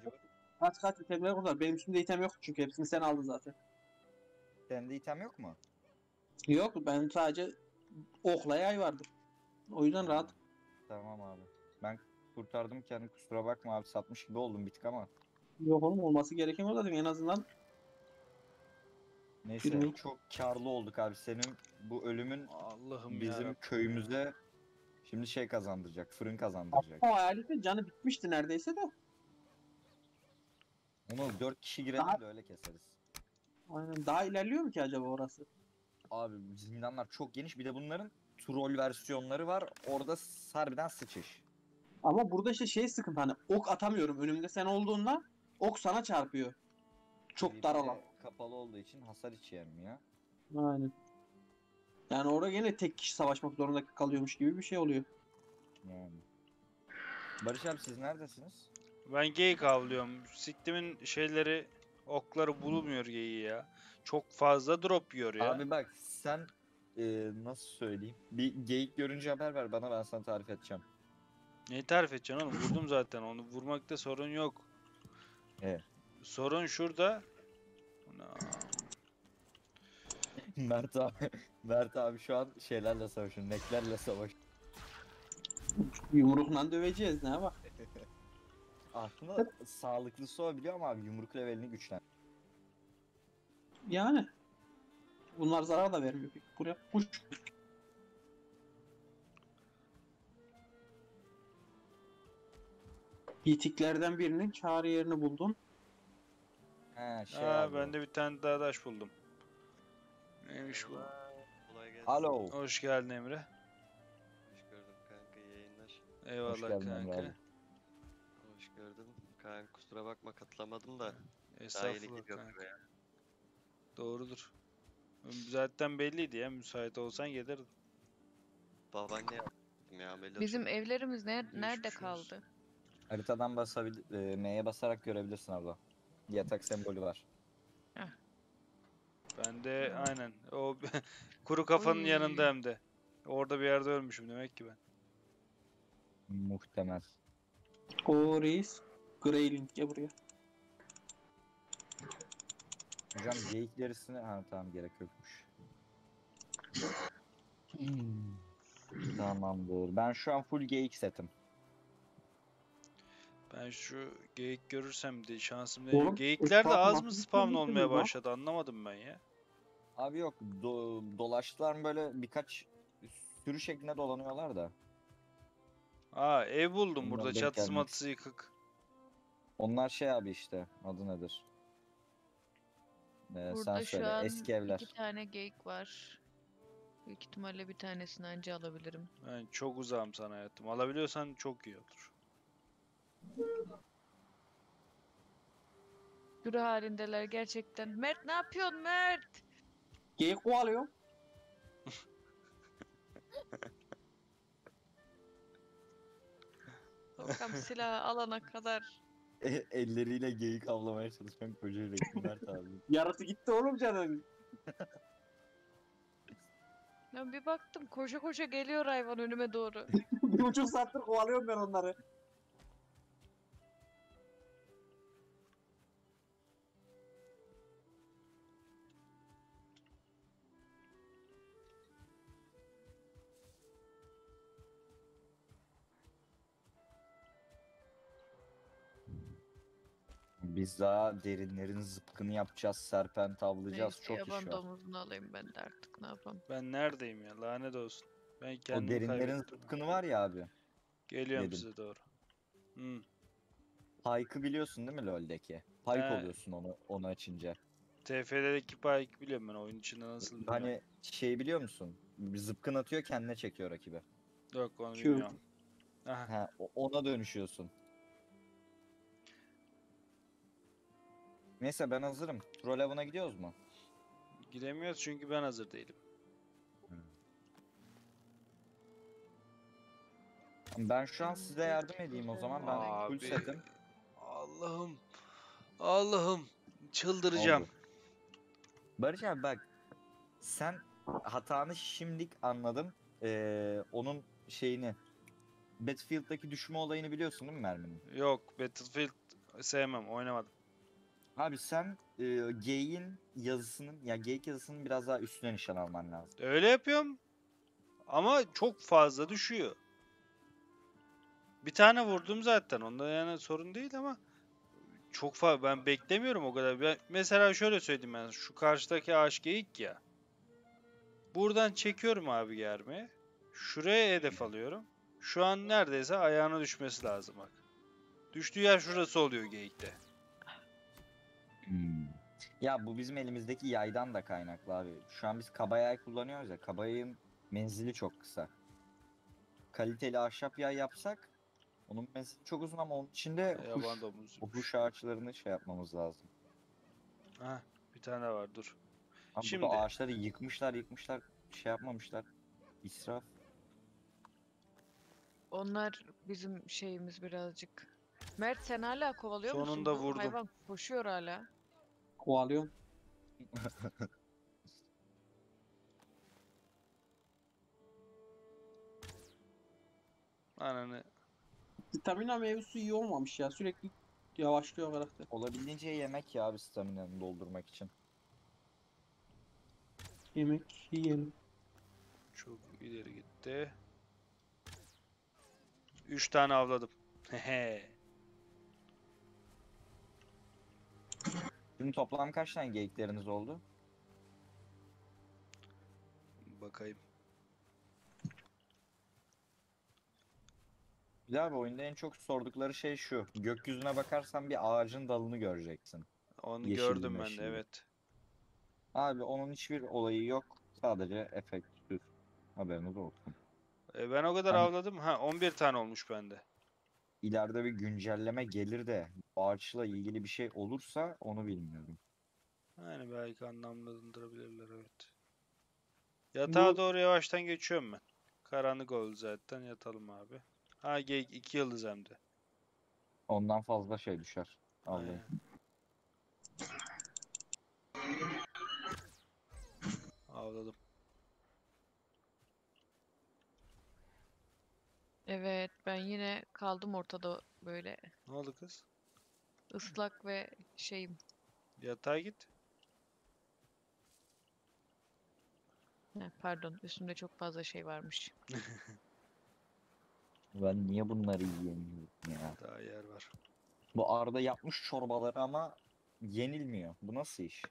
Speaker 6: Kaç kaç itemleri kurtar. Benim üstümde item yok çünkü hepsini sen aldın zaten.
Speaker 3: Sende item yok mu?
Speaker 6: Yok ben sadece okla yay vardı. O yüzden rahat.
Speaker 3: Tamam abi. Ben kurtardım kendimi kusura bakma abi satmış gibi oldum bitik ama.
Speaker 6: Yok oğlum olması gereken o zaten en azından
Speaker 3: Neyse
Speaker 6: Bilmiyorum.
Speaker 3: çok karlı olduk abi. Senin bu ölümün
Speaker 2: Allah'ım
Speaker 3: bizim
Speaker 2: ya.
Speaker 3: köyümüze şimdi şey kazandıracak. Fırın kazandıracak.
Speaker 6: o hayaletin canı bitmişti neredeyse de.
Speaker 3: Onu 4 kişi girelim
Speaker 6: Daha-
Speaker 3: de öyle keseriz.
Speaker 6: Aynen. Daha ilerliyor mu ki acaba orası?
Speaker 3: Abi zindanlar çok geniş. Bir de bunların troll versiyonları var. Orada harbiden sıçış.
Speaker 6: Ama burada işte şey sıkıntı hani ok atamıyorum önümde sen olduğunda ok sana çarpıyor. Çok
Speaker 3: Bir
Speaker 6: dar
Speaker 3: de
Speaker 6: alan.
Speaker 3: Kapalı olduğu için hasar içermiyor.
Speaker 6: Aynen. Yani orada gene tek kişi savaşmak zorunda kalıyormuş gibi bir şey oluyor.
Speaker 3: Yani. Barış abi siz neredesiniz?
Speaker 2: Ben geyik avlıyorum. Siktimin şeyleri, okları bulunmuyor geyiği ya. Çok fazla drop yiyor ya.
Speaker 3: Abi bak sen e, nasıl söyleyeyim? Bir geyik görünce haber ver bana ben sana tarif edeceğim.
Speaker 2: Neyi tarif edeceksin oğlum? Vurdum zaten onu. Vurmakta sorun yok.
Speaker 3: Evet.
Speaker 2: Sorun şurada. Ana.
Speaker 3: Mert abi, Mert abi şu an şeylerle savaşıyor, neklerle savaşıyor.
Speaker 6: Yumrukla döveceğiz ne bak.
Speaker 3: Aslında sağlıklısı o biliyor ama abi yumruk levelini güçlen.
Speaker 6: Yani. Bunlar zarar da vermiyor. pek. Buraya kuş. Yitiklerden birinin çağrı yerini buldum.
Speaker 3: He şey
Speaker 2: Aa,
Speaker 3: abi.
Speaker 2: ben de bir tane daha taş buldum. Neymiş bu?
Speaker 7: Kolay gelsin.
Speaker 3: Alo.
Speaker 2: Hoş geldin Emre.
Speaker 7: Hoş gördüm kanka iyi yayınlar.
Speaker 2: Eyvallah
Speaker 3: geldin Emre
Speaker 2: kanka.
Speaker 3: abi.
Speaker 7: Hoş gördüm. Kanka kusura bakma katılamadım da daha yeni
Speaker 2: Estağfurullah kanka.
Speaker 7: buraya.
Speaker 2: Doğrudur. Zaten belliydi ya müsait olsan gelirdin.
Speaker 7: Babaanne yaptım ya ameliyat
Speaker 1: Bizim
Speaker 7: oldu.
Speaker 1: evlerimiz ne, nerede kaldı?
Speaker 3: Haritadan basabil e, M'ye basarak görebilirsin abla. Yatak sembolü var.
Speaker 2: Ben de aynen o kuru kafanın
Speaker 1: Oy.
Speaker 2: yanında hem de. Orada bir yerde ölmüşüm demek ki ben.
Speaker 3: Muhtemel.
Speaker 6: O reis. Greyling ya buraya.
Speaker 3: Hocam geyik derisine ha tamam gerek yokmuş. Hmm. Tamamdır. Ben şu an full geyik setim.
Speaker 2: Ben şu geyik görürsem de şansım
Speaker 6: Oğlum,
Speaker 2: değil. Geyikler de az mı spawn olmaya başladı anlamadım ben ya.
Speaker 3: Abi yok do- dolaştılar böyle birkaç sürü şeklinde dolanıyorlar da.
Speaker 2: Aa ev buldum
Speaker 3: Bunlar
Speaker 2: burada
Speaker 3: denk
Speaker 2: çatısı matısı yıkık.
Speaker 3: Onlar şey abi işte adı nedir? Ee, sen
Speaker 1: Burada şu
Speaker 3: söyle
Speaker 1: an
Speaker 3: eski evler.
Speaker 1: iki tane geyik var. Büyük ihtimalle bir tanesini anca alabilirim.
Speaker 2: Ben çok uzağım sana hayatım. Alabiliyorsan çok iyi olur.
Speaker 1: Sürü halindeler gerçekten. Mert ne yapıyorsun Mert?
Speaker 6: Geyik kovalıyor.
Speaker 1: Volkan silahı alana kadar.
Speaker 3: E, elleriyle geyik avlamaya çalışan koca yürekli Mert abi.
Speaker 6: Yarısı gitti oğlum canım.
Speaker 1: Ben bir baktım koşa koşa geliyor hayvan önüme doğru.
Speaker 6: bir buçuk saattir kovalıyorum ben onları.
Speaker 3: Biz daha derinlerin zıpkını yapacağız, serpent avlayacağız.
Speaker 1: Neyse
Speaker 3: Çok iş
Speaker 1: yaban
Speaker 3: var.
Speaker 1: domuzunu alayım ben de artık ne yapalım.
Speaker 2: Ben neredeyim ya lanet olsun. Ben
Speaker 3: O
Speaker 2: kendimi
Speaker 3: derinlerin
Speaker 2: kaybettim.
Speaker 3: zıpkını var ya abi.
Speaker 2: Geliyorum
Speaker 3: Yedim.
Speaker 2: size doğru. Hmm.
Speaker 3: Pike'ı biliyorsun değil mi LoL'deki? Pike
Speaker 2: He.
Speaker 3: oluyorsun onu onu açınca.
Speaker 2: TF'deki payı biliyorum ben oyun içinde nasıl bilmiyorum.
Speaker 3: Hani şey biliyor musun? Bir zıpkın atıyor kendine çekiyor rakibi.
Speaker 2: Yok onu
Speaker 6: Şu-
Speaker 2: bilmiyorum. Aha.
Speaker 3: Ha, o- ona dönüşüyorsun. Neyse ben hazırım. Troll Heaven'a gidiyoruz mu?
Speaker 2: Gidemiyoruz çünkü ben hazır değilim.
Speaker 3: Ben şu an size yardım edeyim o zaman. Ben full
Speaker 2: Abi,
Speaker 3: setim.
Speaker 2: Allah'ım. Allah'ım. Çıldıracağım.
Speaker 3: Oldu. Barış abi bak. Sen hatanı şimdilik anladım. Ee, onun şeyini. Battlefield'daki düşme olayını biliyorsun değil mi merminin?
Speaker 2: Yok Battlefield sevmem oynamadım.
Speaker 3: Abi sen e, G'in yazısının ya geyik yazısının biraz daha üstüne nişan alman lazım.
Speaker 2: Öyle yapıyorum. Ama çok fazla düşüyor. Bir tane vurdum zaten. Onda yani sorun değil ama çok fazla ben beklemiyorum o kadar. Ben, mesela şöyle söyleyeyim ben. Şu karşıdaki ağaç geyik ya. Buradan çekiyorum abi germeği. Şuraya hedef alıyorum. Şu an neredeyse ayağına düşmesi lazım bak. Düştüğü yer şurası oluyor geyikte.
Speaker 3: Ya bu bizim elimizdeki yaydan da kaynaklı abi. Şu an biz kaba yay kullanıyoruz ya. Kaba yayın menzili çok kısa. Kaliteli ahşap yay yapsak onun menzili çok uzun ama onun içinde huş,
Speaker 2: Yaban
Speaker 3: huş ağaçlarını şey yapmamız lazım.
Speaker 2: Hah, bir tane var dur.
Speaker 3: Abi
Speaker 2: Şimdi-
Speaker 3: burada ağaçları yıkmışlar yıkmışlar şey yapmamışlar. İsraf.
Speaker 1: Onlar bizim şeyimiz birazcık. Mert sen hala kovalıyor musun?
Speaker 2: Sonunda
Speaker 1: Bu
Speaker 2: vurdum.
Speaker 1: Hayvan koşuyor hala.
Speaker 6: Kovalıyorum.
Speaker 2: Ananı.
Speaker 6: Stamina mevzusu iyi olmamış ya. Sürekli yavaşlıyor karakter.
Speaker 3: Olabildiğince yemek ya abi staminanı doldurmak için.
Speaker 6: Yemek yiyelim.
Speaker 2: Çok ileri gitti. Üç tane avladım. Hehe.
Speaker 3: Şimdi toplam kaç tane geyikleriniz oldu?
Speaker 2: Bakayım.
Speaker 3: Bir abi oyunda en çok sordukları şey şu. Gökyüzüne bakarsan bir ağacın dalını göreceksin.
Speaker 2: Onu
Speaker 3: Yeşilli
Speaker 2: gördüm ben de evet.
Speaker 3: Abi onun hiçbir olayı yok. Sadece efekt süs. Haberiniz olsun.
Speaker 2: E, ben o kadar
Speaker 3: Hani-
Speaker 2: avladım. Ha 11 tane olmuş bende.
Speaker 3: İleride bir güncelleme gelir de ağaçla ilgili bir şey olursa onu bilmiyorum.
Speaker 2: Yani belki anlamlandırabilirler evet. Yatağa doğru yavaştan geçiyorum ben. Karanlık oldu zaten yatalım abi. Ha geyik 2 yıldız hem de.
Speaker 3: Ondan fazla şey düşer.
Speaker 2: Aynen. Avladım.
Speaker 1: Evet ben yine kaldım ortada böyle
Speaker 2: Ne oldu kız?
Speaker 1: ıslak ve şeyim.
Speaker 2: Yatağa git.
Speaker 1: Heh, pardon üstümde çok fazla şey varmış.
Speaker 3: Ben niye bunları yiyemiyorum ya?
Speaker 2: Daha yer var.
Speaker 3: Bu Arda yapmış çorbaları ama yenilmiyor. Bu nasıl iş?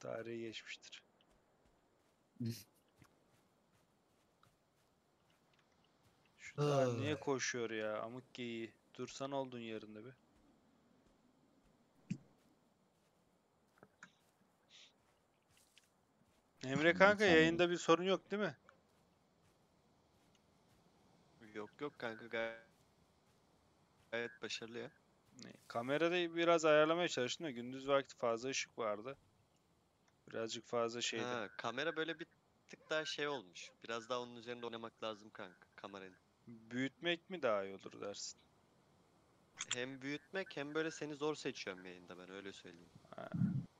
Speaker 2: Tarihi geçmiştir. Daha niye koşuyor ya? Amık geyiği. Dursan oldun yerinde bir. Emre kanka yayında bir sorun yok değil mi?
Speaker 7: Yok yok kanka gayet, gayet başarılı ya.
Speaker 2: Ne, Kamerada biraz ayarlamaya çalıştım da gündüz vakti fazla ışık vardı. Birazcık fazla şeydi.
Speaker 7: Ha, kamera böyle bir tık daha şey olmuş. Biraz daha onun üzerinde oynamak lazım kanka kameranın.
Speaker 2: Büyütmek mi daha iyi olur dersin?
Speaker 7: Hem büyütmek hem böyle seni zor seçiyorum yayında ben öyle söyleyeyim.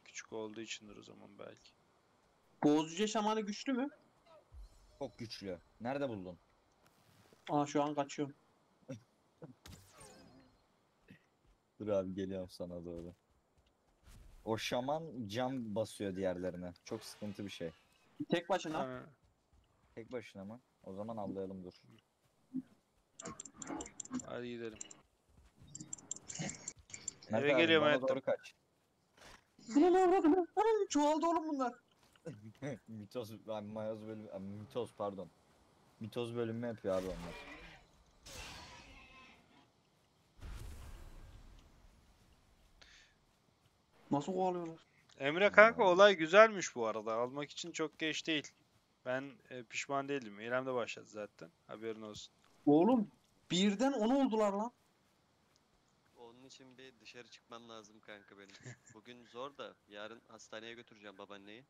Speaker 2: Küçük olduğu içindir o zaman belki.
Speaker 6: Boğazucu şamanı güçlü mü?
Speaker 3: Çok güçlü. Nerede buldun?
Speaker 6: Aa şu an kaçıyorum.
Speaker 3: Dur abi geliyorum sana doğru. O şaman cam basıyor diğerlerine. Çok sıkıntı bir şey.
Speaker 6: Tek başına.
Speaker 3: Tek başına mı? O zaman avlayalım dur.
Speaker 2: Hadi gidelim. Eve
Speaker 3: abi,
Speaker 2: geliyorum
Speaker 3: bana
Speaker 2: hayatım.
Speaker 3: doğru kaç.
Speaker 6: Bu ne lan? Anam çoğaldı oğlum bunlar.
Speaker 3: mitoz, ay, mayoz bölümü, ay, mitoz pardon. Mitoz bölümü yapıyor abi onlar.
Speaker 6: Nasıl kovalıyorlar?
Speaker 2: Emre kanka olay güzelmiş bu arada. Almak için çok geç değil. Ben e, pişman değilim. İrem de başladı zaten. Haberin olsun.
Speaker 6: Oğlum birden 10 oldular lan.
Speaker 7: Onun için bir dışarı çıkmam lazım kanka benim. Bugün zor da yarın hastaneye götüreceğim babaanneyi.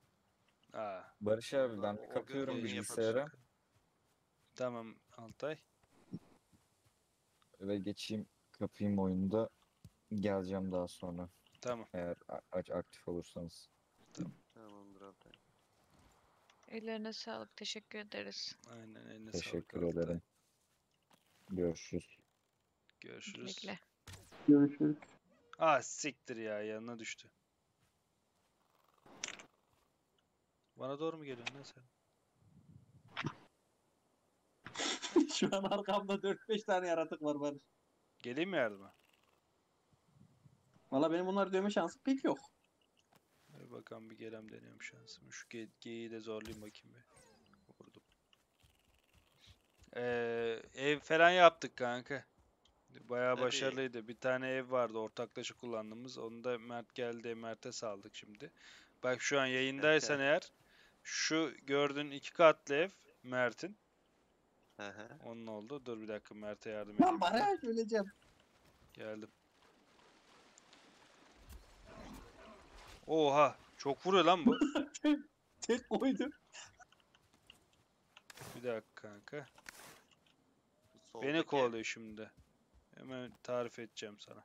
Speaker 2: Aa,
Speaker 3: Barış abi ben bir kapıyorum
Speaker 7: gün yayın
Speaker 3: bilgisayara.
Speaker 7: yaparız.
Speaker 2: tamam Altay.
Speaker 3: ve geçeyim kapayım oyunda. Geleceğim daha sonra
Speaker 2: Tamam.
Speaker 3: eğer a- aç aktif olursanız.
Speaker 7: Tamamdır abi.
Speaker 1: Ellerine sağlık. Teşekkür ederiz.
Speaker 2: Aynen eline sağlık.
Speaker 3: Teşekkür
Speaker 2: Altay.
Speaker 3: ederim. Görüşürüz.
Speaker 2: Görüşürüz.
Speaker 1: Bekle.
Speaker 6: Görüşürüz.
Speaker 2: Ah siktir ya yanına düştü. Bana doğru mu geliyorsun lan sen?
Speaker 6: Şu an arkamda 4-5 tane yaratık var Barış.
Speaker 2: Geleyim mi yardıma?
Speaker 6: Valla benim bunları dövme şansım pek yok.
Speaker 2: Dur bakalım bir gelem deniyorum şansımı. Şu ge geyiği de zorlayayım bakayım bir. Ee, ev falan yaptık kanka. Bayağı
Speaker 7: Tabii.
Speaker 2: başarılıydı. Bir tane ev vardı ortaklaşa kullandığımız. Onu da Mert geldi. Mert'e saldık şimdi. Bak şu an yayındaysan eğer şu gördüğün iki katlı ev Mert'in.
Speaker 7: Hı hı.
Speaker 2: Onun oldu. Dur bir dakika Mert'e yardım edeyim.
Speaker 6: Lan bana söyleyeceğim.
Speaker 2: Geldim. Oha! Çok vuruyor lan bu.
Speaker 6: Tek koydum.
Speaker 2: Bir dakika kanka.
Speaker 7: Bu
Speaker 2: Beni
Speaker 7: soldaki-
Speaker 2: kovalıyor şimdi. Hemen tarif edeceğim sana.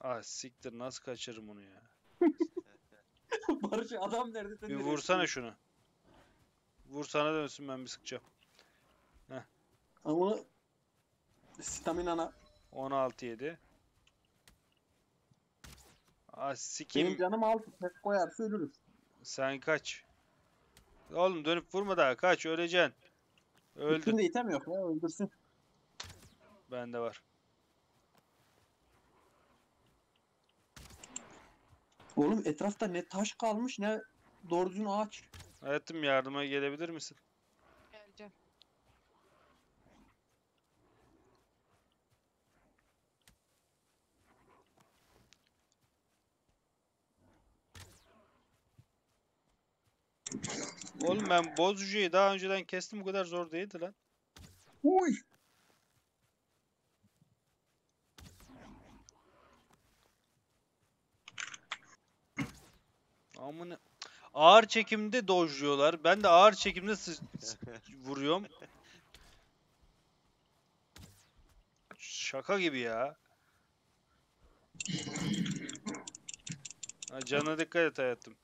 Speaker 2: Ah siktir nasıl kaçırırım onu ya.
Speaker 6: Barış adam nerede? Sen
Speaker 2: Bir
Speaker 6: nereye
Speaker 2: vursana şunu. Vur sana dönsün ben bir sıkacağım.
Speaker 6: Ama onu staminana.
Speaker 2: 16 7. Ah sikeyim.
Speaker 6: Benim canım altı. Tek koyarsa ölürüz.
Speaker 2: Sen kaç. Oğlum dönüp vurma daha kaç öleceksin. Öldün.
Speaker 6: Üstünde item yok ya öldürsün.
Speaker 2: Bende var.
Speaker 6: Oğlum etrafta ne taş kalmış ne doğru düzgün ağaç.
Speaker 2: Hayatım yardıma gelebilir misin?
Speaker 1: Geleceğim.
Speaker 2: Oğlum ben boz cüceyi daha önceden kestim bu kadar zor değildi lan.
Speaker 6: Uy.
Speaker 2: Amına ağır çekimde dojluyorlar. Ben de ağır çekimde vuruyorum. Şaka gibi ya. Ha, canına dikkat et hayatım.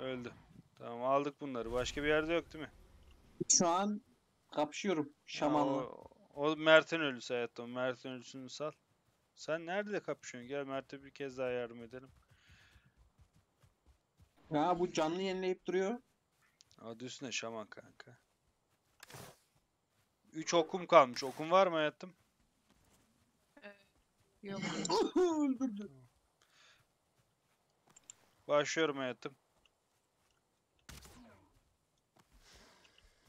Speaker 2: Öldü. Tamam aldık bunları. Başka bir yerde yok değil mi?
Speaker 6: Şu an kapışıyorum şamanla.
Speaker 2: o, o Mert'in ölüsü hayatım. Mert'in ölüsünü sal. Sen nerede kapışıyorsun? Gel Mert'e bir kez daha yardım edelim.
Speaker 6: Ya bu canlı yenileyip duruyor.
Speaker 2: Adı üstüne şaman kanka. 3 okum kalmış. Okum var mı hayatım?
Speaker 1: Yok.
Speaker 6: Öldürdü.
Speaker 2: Başlıyorum hayatım.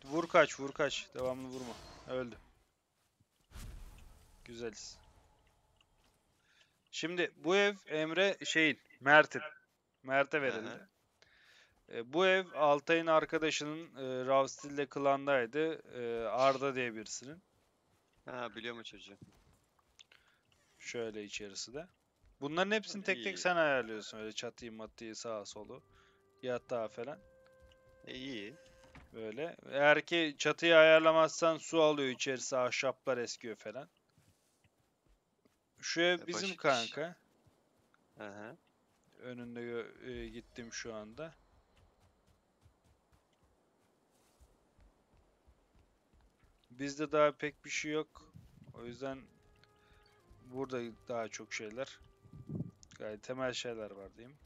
Speaker 2: Vur kaç, vur kaç. Devamlı vurma. Öldü. Güzeliz. Şimdi bu ev Emre şeyin, Mert'in. Mert'e verildi. E, bu ev Altay'ın arkadaşının e, Ravstil'le klandaydı. E, Arda diye birisinin.
Speaker 7: Ha biliyor mu çocuğu?
Speaker 2: Şöyle içerisi de. Bunların hepsini tek tek sen ayarlıyorsun. Öyle çatıyı matıyı sağa solu. Yatağı falan.
Speaker 7: E, iyi.
Speaker 2: Böyle. Eğer ki çatıyı ayarlamazsan su alıyor içerisi. Ahşaplar eskiyor falan. Şu ev
Speaker 7: E,
Speaker 2: bizim
Speaker 7: baş-
Speaker 2: kanka.
Speaker 7: Hı hı.
Speaker 2: Önünde e, gittim şu anda. Bizde daha pek bir şey yok. O yüzden burada daha çok şeyler. Gayet temel şeyler var diyeyim.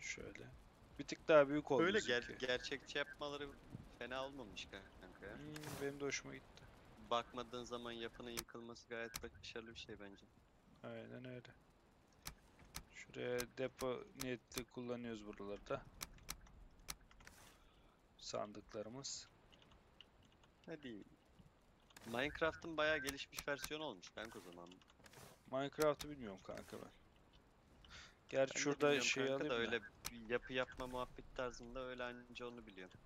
Speaker 2: Şöyle. Bir tık daha büyük oldu
Speaker 7: Öyle ger- gerçekçi yapmaları fena olmamış kanka ya.
Speaker 2: Hmm, benim de hoşuma gitti.
Speaker 7: Bakmadığın zaman yapının yıkılması gayet başarılı bir şey bence.
Speaker 2: Aynen öyle. Şuraya depo niyetli kullanıyoruz buralarda. Sandıklarımız.
Speaker 7: Hadi. Minecraft'ın bayağı gelişmiş versiyonu olmuş kanka o zaman.
Speaker 2: Minecraft'ı bilmiyorum kanka ben. Gerçi
Speaker 7: ben
Speaker 2: şurada şey alayım da.
Speaker 7: Öyle yapı yapma muhabbet tarzında öyle anca onu biliyorum.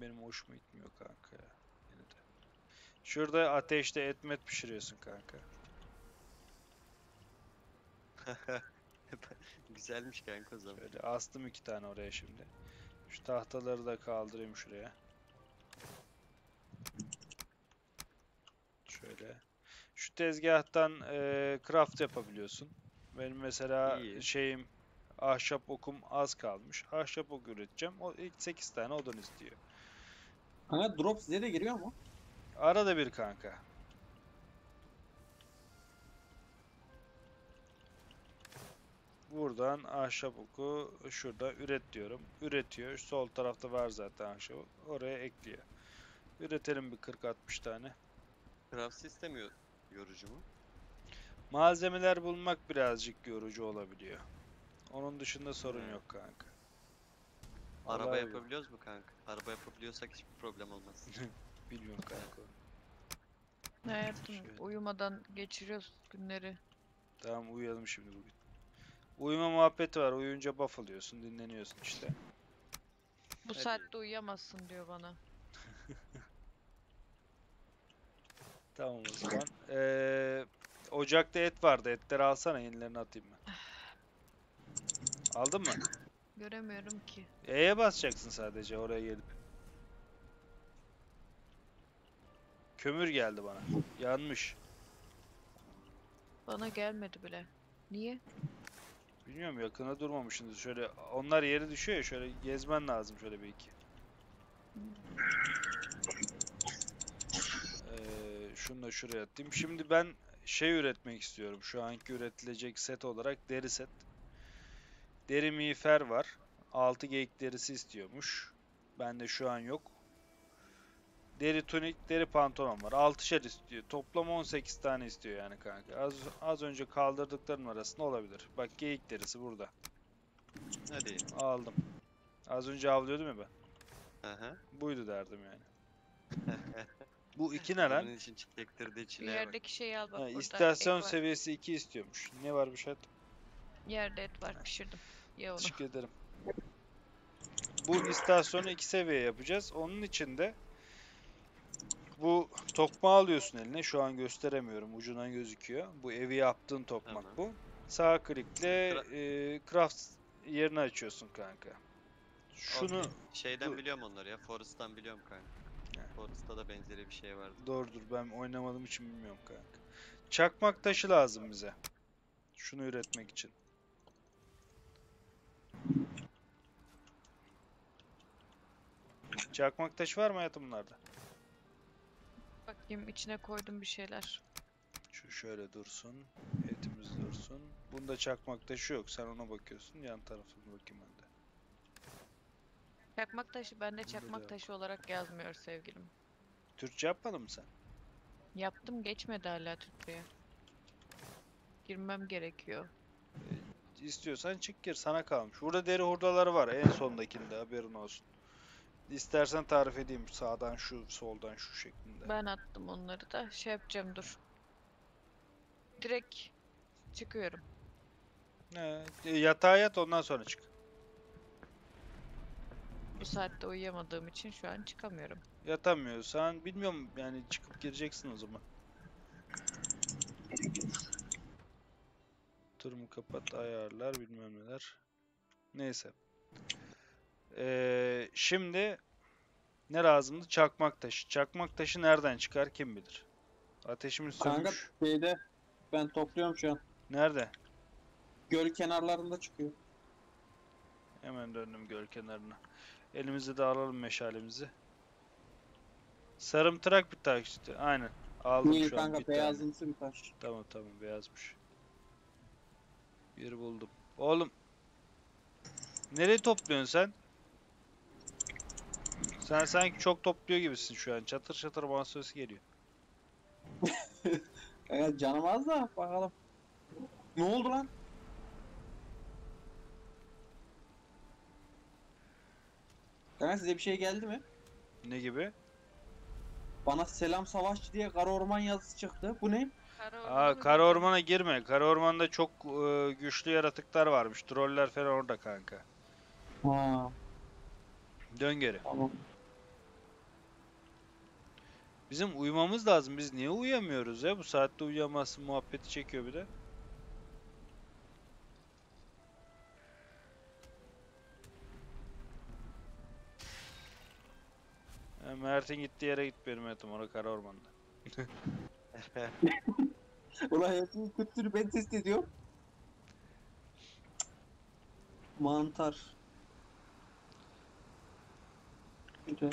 Speaker 2: Benim hoşuma gitmiyor kanka ya. Yine de. Şurada ateşte etmet pişiriyorsun kanka.
Speaker 7: Güzelmiş kanka o zaman.
Speaker 2: Böyle astım iki tane oraya şimdi. Şu tahtaları da kaldırayım şuraya. Şöyle. Şu tezgahtan e, craft yapabiliyorsun. Benim mesela
Speaker 7: İyi.
Speaker 2: şeyim ahşap okum az kalmış. Ahşap ok üreteceğim. O ilk 8 tane odun istiyor.
Speaker 6: Kanka drop size de giriyor mu?
Speaker 2: Arada bir kanka. Buradan ahşap oku şurada üret diyorum. Üretiyor. Şu sol tarafta var zaten ahşap. ok. Oraya ekliyor. Üretelim bir 40-60 tane.
Speaker 7: Craft sistemi yo- yorucu mu?
Speaker 2: Malzemeler bulmak birazcık yorucu olabiliyor. Onun dışında sorun
Speaker 7: Hmm.
Speaker 2: yok kanka.
Speaker 7: Araba
Speaker 2: Vallahi yok.
Speaker 7: yapabiliyoruz mu kanka? Araba yapabiliyorsak hiçbir problem olmaz.
Speaker 2: Bilmiyorum kanka.
Speaker 1: Hayatım
Speaker 2: Şöyle.
Speaker 1: uyumadan geçiriyoruz günleri.
Speaker 2: Tamam uyuyalım şimdi bugün. Uyuma muhabbeti var. Uyuyunca buff alıyorsun, dinleniyorsun işte.
Speaker 1: Bu
Speaker 7: Hadi.
Speaker 1: saatte uyuyamazsın diyor bana.
Speaker 2: Tamam o zaman. Ee, ocakta et vardı. Etleri alsana yenilerini atayım ben. Aldın mı?
Speaker 1: Göremiyorum ki.
Speaker 2: E'ye basacaksın sadece oraya gelip. Kömür geldi bana. Yanmış.
Speaker 1: Bana gelmedi bile. Niye?
Speaker 2: Bilmiyorum yakına durmamışsınız. Şöyle onlar yeri düşüyor ya şöyle gezmen lazım şöyle bir iki. Ee, şunu da şuraya atayım. Şimdi ben şey üretmek istiyorum. Şu anki üretilecek set olarak deri set. Deri miğfer var. 6 geyik derisi istiyormuş. Bende şu an yok. Deri tunik, deri pantolon var. 6'şer istiyor. Toplam 18 tane istiyor yani kanka. Az, az önce kaldırdıklarım arasında olabilir. Bak geyik derisi burada.
Speaker 7: Hadi.
Speaker 2: Aldım. Az önce avlıyordum ya ben.
Speaker 7: Aha.
Speaker 2: Buydu derdim yani. Bu iki ne lan?
Speaker 7: Bunun için çektirdiği çileye bak.
Speaker 1: yerdeki şeyi al bak
Speaker 2: Ha,
Speaker 1: burada.
Speaker 2: istasyon
Speaker 1: et var.
Speaker 2: seviyesi 2 istiyormuş. Ne var bir şey?
Speaker 1: Yerde et var pişirdim. Ye onu.
Speaker 2: Teşekkür ederim. Bu istasyonu 2 seviye yapacağız. Onun için de bu tokmağı alıyorsun eline. Şu an gösteremiyorum. Ucundan gözüküyor. Bu evi yaptığın tokmak
Speaker 7: Tamam.
Speaker 2: bu. Sağ klikle
Speaker 7: Kra-
Speaker 2: e, craft yerini açıyorsun kanka. Şunu
Speaker 7: Okey. Şeyden
Speaker 2: bu-
Speaker 7: biliyorum onları ya. Forest'tan biliyorum kanka. Forest'ta da benzeri bir şey vardı.
Speaker 2: Doğrudur ben oynamadığım için bilmiyorum kanka. Çakmak taşı lazım bize. Şunu üretmek için. Çakmak taşı var mı hayatım bunlarda?
Speaker 1: Bakayım içine koydum bir şeyler.
Speaker 2: Şu şöyle dursun. Etimiz dursun. Bunda çakmak taşı yok. Sen ona bakıyorsun. Yan tarafına bakayım ben de.
Speaker 1: Çakmak taşı bende çakmak taşı olarak yazmıyor sevgilim.
Speaker 2: Türkçe yapmadın mı sen?
Speaker 1: Yaptım geçmedi hala Türkçe'ye. Girmem gerekiyor.
Speaker 2: İstiyorsan çık gir. Sana kalmış. Burada deri hurdaları var. En sondakinde haberin olsun. İstersen tarif edeyim. Sağdan şu, soldan şu şeklinde.
Speaker 1: Ben attım onları da. Şey yapacağım dur. Direkt çıkıyorum.
Speaker 2: He, e, yatağa yat ondan sonra çık.
Speaker 1: Bu saatte uyuyamadığım için şu an çıkamıyorum.
Speaker 2: Yatamıyorsan bilmiyorum yani çıkıp gireceksin o zaman. Durumu kapat ayarlar bilmem neler. Neyse. Ee, şimdi ne lazımdı? Çakmak taşı. Çakmak taşı nereden çıkar kim bilir. Ateşimiz
Speaker 6: Kanka
Speaker 2: sönmüş.
Speaker 6: şeyde ben topluyorum şu an.
Speaker 2: Nerede?
Speaker 6: Göl kenarlarında çıkıyor.
Speaker 2: Hemen döndüm göl kenarına. Elimizde de alalım meşalemizi. Sarımtırak bir işte. Aynen. Aldım
Speaker 6: Niye
Speaker 2: şu an
Speaker 6: kanka
Speaker 2: bir tane.
Speaker 6: beyazımsı bir taş.
Speaker 2: Tamam tamam beyazmış. Bir buldum. Oğlum. Nereye topluyorsun sen? Sen sanki çok topluyor gibisin şu an. Çatır çatır bana sesi geliyor.
Speaker 6: Kanka canım az da bakalım. Ne oldu lan? Kanka size bir şey geldi mi?
Speaker 2: Ne gibi?
Speaker 6: Bana selam savaşçı diye kara orman yazısı çıktı. Bu ne?
Speaker 1: Kara
Speaker 2: Aa, kara ormana girme. Kara ormanda çok e, güçlü yaratıklar varmış. Troller falan orada kanka.
Speaker 6: Ha,
Speaker 2: Dön geri.
Speaker 6: tamam.
Speaker 2: Bizim uyumamız lazım. Biz niye uyuyamıyoruz ya? Bu saatte uyuyamazsın muhabbeti çekiyor bir de. Mert'in gittiği yere git benim hayatım. Orası kara ormanda.
Speaker 6: Ulan hayatımın kötüsünü ben test ediyorum. Mantar. Güzel.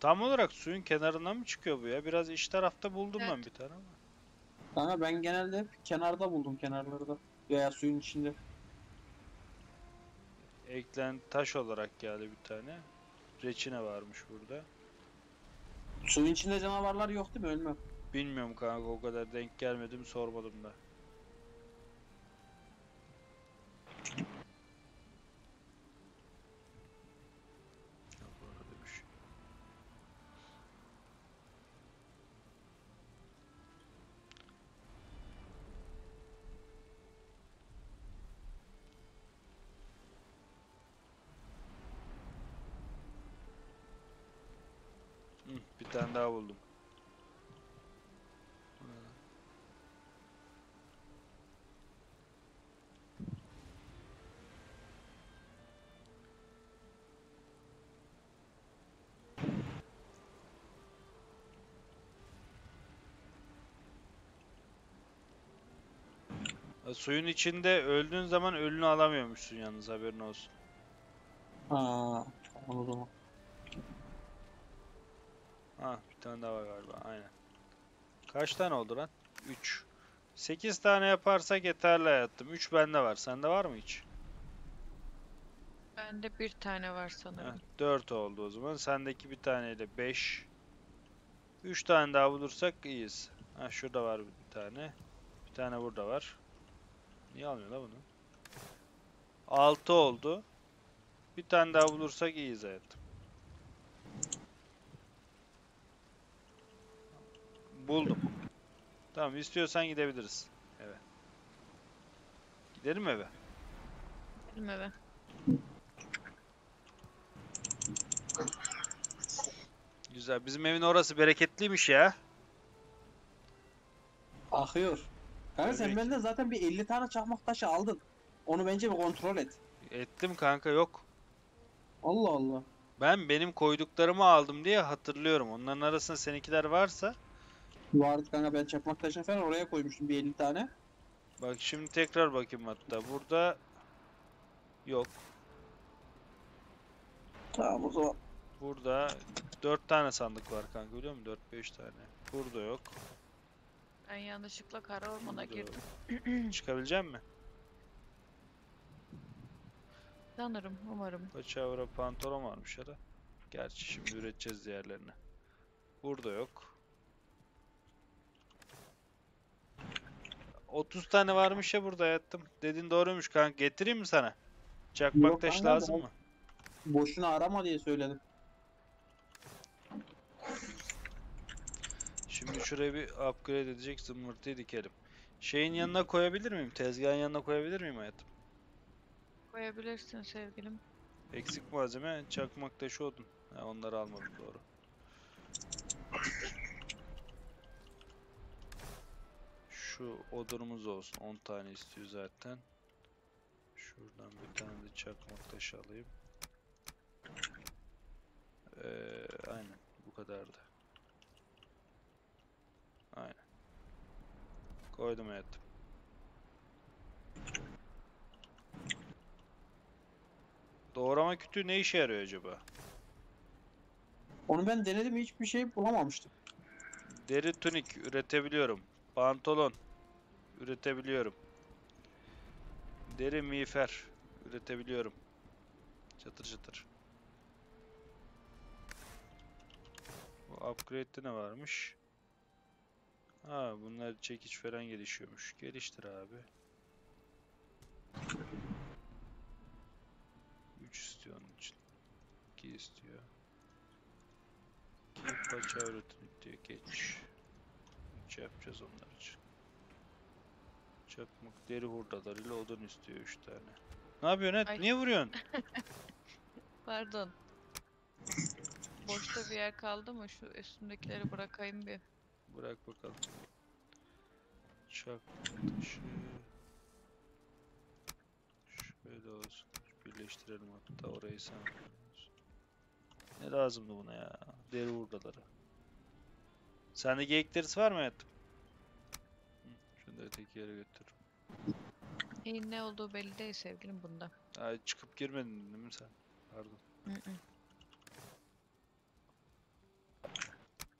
Speaker 2: Tam olarak suyun kenarından mı çıkıyor bu ya? Biraz iç tarafta buldum ben
Speaker 1: Evet.
Speaker 2: bir tane ama.
Speaker 6: Kanka ben genelde hep kenarda buldum kenarlarda. Veya suyun içinde.
Speaker 2: Eklen taş olarak geldi bir tane. Reçine varmış burada.
Speaker 6: Suyun içinde canavarlar yok değil mi? Ölmem.
Speaker 2: Bilmiyorum kanka o kadar denk gelmedim sormadım da. Yok, orada bir şey. Hı, bir tane daha buldum. Ha, Suyun içinde öldüğün zaman ölünü alamıyormuşsun yalnız haberin olsun.
Speaker 6: Aa, tamam o zaman.
Speaker 2: Ha bir tane daha var galiba aynen. Kaç tane oldu lan? 3. 8 tane yaparsak yeterli hayatım. 3 bende var. Sende var mı hiç?
Speaker 1: Bende bir tane var sanırım.
Speaker 2: 4 oldu o zaman. Sendeki bir taneyle 5. 3 tane daha bulursak iyiyiz. Ha şurada var bir tane. Bir tane burada var. Niye almıyor la bunu? 6 oldu. Bir tane daha bulursak iyiyiz hayatım. Buldum. Tamam istiyorsan gidebiliriz eve. Gidelim eve?
Speaker 1: Gidelim eve.
Speaker 2: Güzel. Bizim evin orası bereketliymiş ya.
Speaker 6: Akıyor. Kanka sen
Speaker 2: Tabii ki.
Speaker 6: benden zaten bir 50 tane çakmak taşı aldın. Onu bence bir kontrol et.
Speaker 2: Ettim kanka yok.
Speaker 6: Allah Allah.
Speaker 2: Ben benim koyduklarımı aldım diye hatırlıyorum. Onların arasında seninkiler varsa
Speaker 6: Vardı kanka ben çakmak taşını falan oraya koymuştum bir 50 tane.
Speaker 2: bak şimdi tekrar bakayım hatta. Burada yok.
Speaker 6: Tamam o zaman.
Speaker 2: Burada 4 tane sandık var kanka biliyor musun? 4-5 tane. Burada yok.
Speaker 1: Ben yanlışlıkla kara ormana
Speaker 2: Burada
Speaker 1: girdim.
Speaker 2: Çıkabilecek mi?
Speaker 1: Sanırım, umarım.
Speaker 2: Paçavra pantolon varmış ya da. Gerçi şimdi üreteceğiz diğerlerini. Burada yok. 30 tane varmış ya burada hayatım. Dedin doğruymuş kanka. Getireyim mi sana? Çakmak
Speaker 6: Yok
Speaker 2: taş lazım mı?
Speaker 6: Boşuna arama diye söyledim.
Speaker 2: Şimdi şuraya bir upgrade edecek zımbırtıyı dikelim. Şeyin yanına koyabilir miyim? Tezgahın yanına koyabilir miyim hayatım?
Speaker 1: Koyabilirsin sevgilim.
Speaker 2: Eksik malzeme çakmak taşı odun. Ha, onları almadım doğru. Şu odunumuz olsun. 10 tane istiyor zaten. Şuradan bir tane de çakmak taşı alayım. Ee, aynen bu kadardı. Aynen. Koydum hayatım. Doğrama kütüğü ne işe yarıyor acaba?
Speaker 6: Onu ben denedim hiçbir şey bulamamıştım.
Speaker 2: Deri tunik üretebiliyorum. Pantolon üretebiliyorum. Deri miğfer üretebiliyorum. Çatır çatır. Bu upgrade'de ne varmış? Ha bunlar çekiç falan gelişiyormuş. Geliştir abi. 3 istiyor onun için. 2 istiyor. Ki paça üretim diyor geç. Üç yapacağız onlar için. Çakmak deri hurdalarıyla odun istiyor 3 tane. Ne yapıyorsun et?
Speaker 1: Ay.
Speaker 2: Niye vuruyorsun?
Speaker 1: Pardon. Boşta bir yer kaldı mı? Şu üstümdekileri bırakayım bir.
Speaker 2: Bırak bakalım. Çakmak taşı. Şöyle olsun. Birleştirelim hatta orayı sen. Ne lazımdı buna ya? Deri hurdaları. Sende geyik derisi var mı hayatım? Da öteki yere götür.
Speaker 1: Neyin ne olduğu belli değil sevgilim bunda.
Speaker 2: Ay çıkıp girmedin değil mi sen? Pardon.
Speaker 1: Hı hı.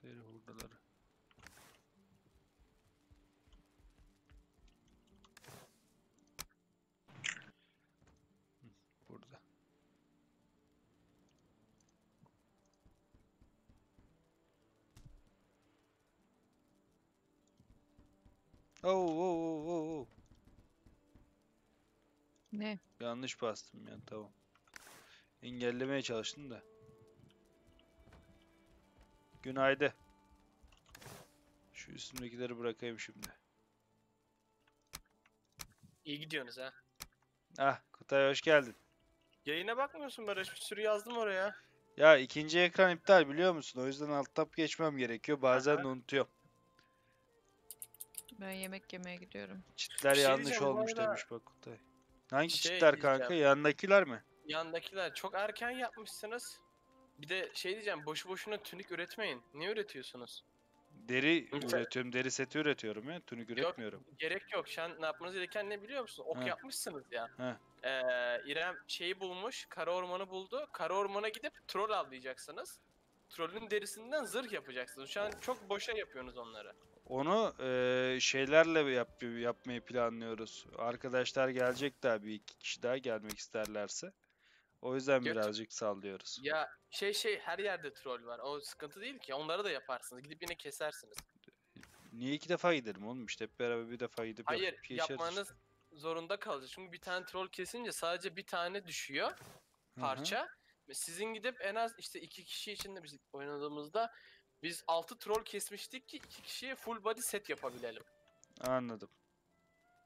Speaker 2: Deri hurdaları. Hı, Burada. Oo, oo, oo, oo, oo.
Speaker 1: Ne?
Speaker 2: Yanlış bastım ya tamam. Engellemeye çalıştım da. Günaydın. Şu üstümdekileri bırakayım şimdi.
Speaker 8: İyi gidiyorsunuz ha.
Speaker 2: Ah Kutay hoş geldin.
Speaker 8: Yayına bakmıyorsun Barış. Bir sürü yazdım oraya.
Speaker 2: Ya ikinci ekran iptal biliyor musun? O yüzden alt tab geçmem gerekiyor. Bazen de unutuyorum.
Speaker 1: Ben yemek yemeye gidiyorum.
Speaker 2: Çitler
Speaker 8: şey
Speaker 2: yanlış
Speaker 8: diyeceğim, bu
Speaker 2: olmuş
Speaker 8: arada-
Speaker 2: demiş bak Kutay. Hangi
Speaker 8: Şey
Speaker 2: çitler kanka?
Speaker 8: diyeceğim.
Speaker 2: Yandakiler mi?
Speaker 8: Yandakiler çok erken yapmışsınız. Bir de şey diyeceğim. Boşu boşuna tünik üretmeyin. Niye üretiyorsunuz?
Speaker 2: Deri
Speaker 8: Lütfen.
Speaker 2: üretiyorum. Deri seti üretiyorum ya. Tünük üretmiyorum.
Speaker 8: Gerek yok. An ne yapmanız gereken ne biliyor musun? Ok
Speaker 2: He.
Speaker 8: yapmışsınız ya.
Speaker 2: He.
Speaker 8: Ee, İrem şeyi bulmuş. Kara ormanı buldu. Kara ormana gidip troll avlayacaksınız. Trollün derisinden zırh yapacaksınız. Şu an çok boşa yapıyorsunuz onları.
Speaker 2: Onu eee, şeylerle yap, yapmayı planlıyoruz. Arkadaşlar gelecek daha bir iki kişi daha gelmek isterlerse. O yüzden
Speaker 8: Göt-
Speaker 2: birazcık sallıyoruz.
Speaker 8: Ya şey şey her yerde troll var. O sıkıntı değil ki. Onları da yaparsınız. Gidip yine kesersiniz.
Speaker 2: Niye iki defa gidelim oğlum işte hep beraber bir defa gidip
Speaker 8: Hayır
Speaker 2: yapıp geçeriz
Speaker 8: yapmanız zorunda kalacak. Çünkü bir tane troll kesince sadece bir tane düşüyor.
Speaker 2: Hı hı.
Speaker 8: parça. Ve sizin gidip en az işte iki kişi içinde biz oynadığımızda biz 6 troll kesmiştik ki iki kişiye full body set yapabilelim.
Speaker 2: Anladım.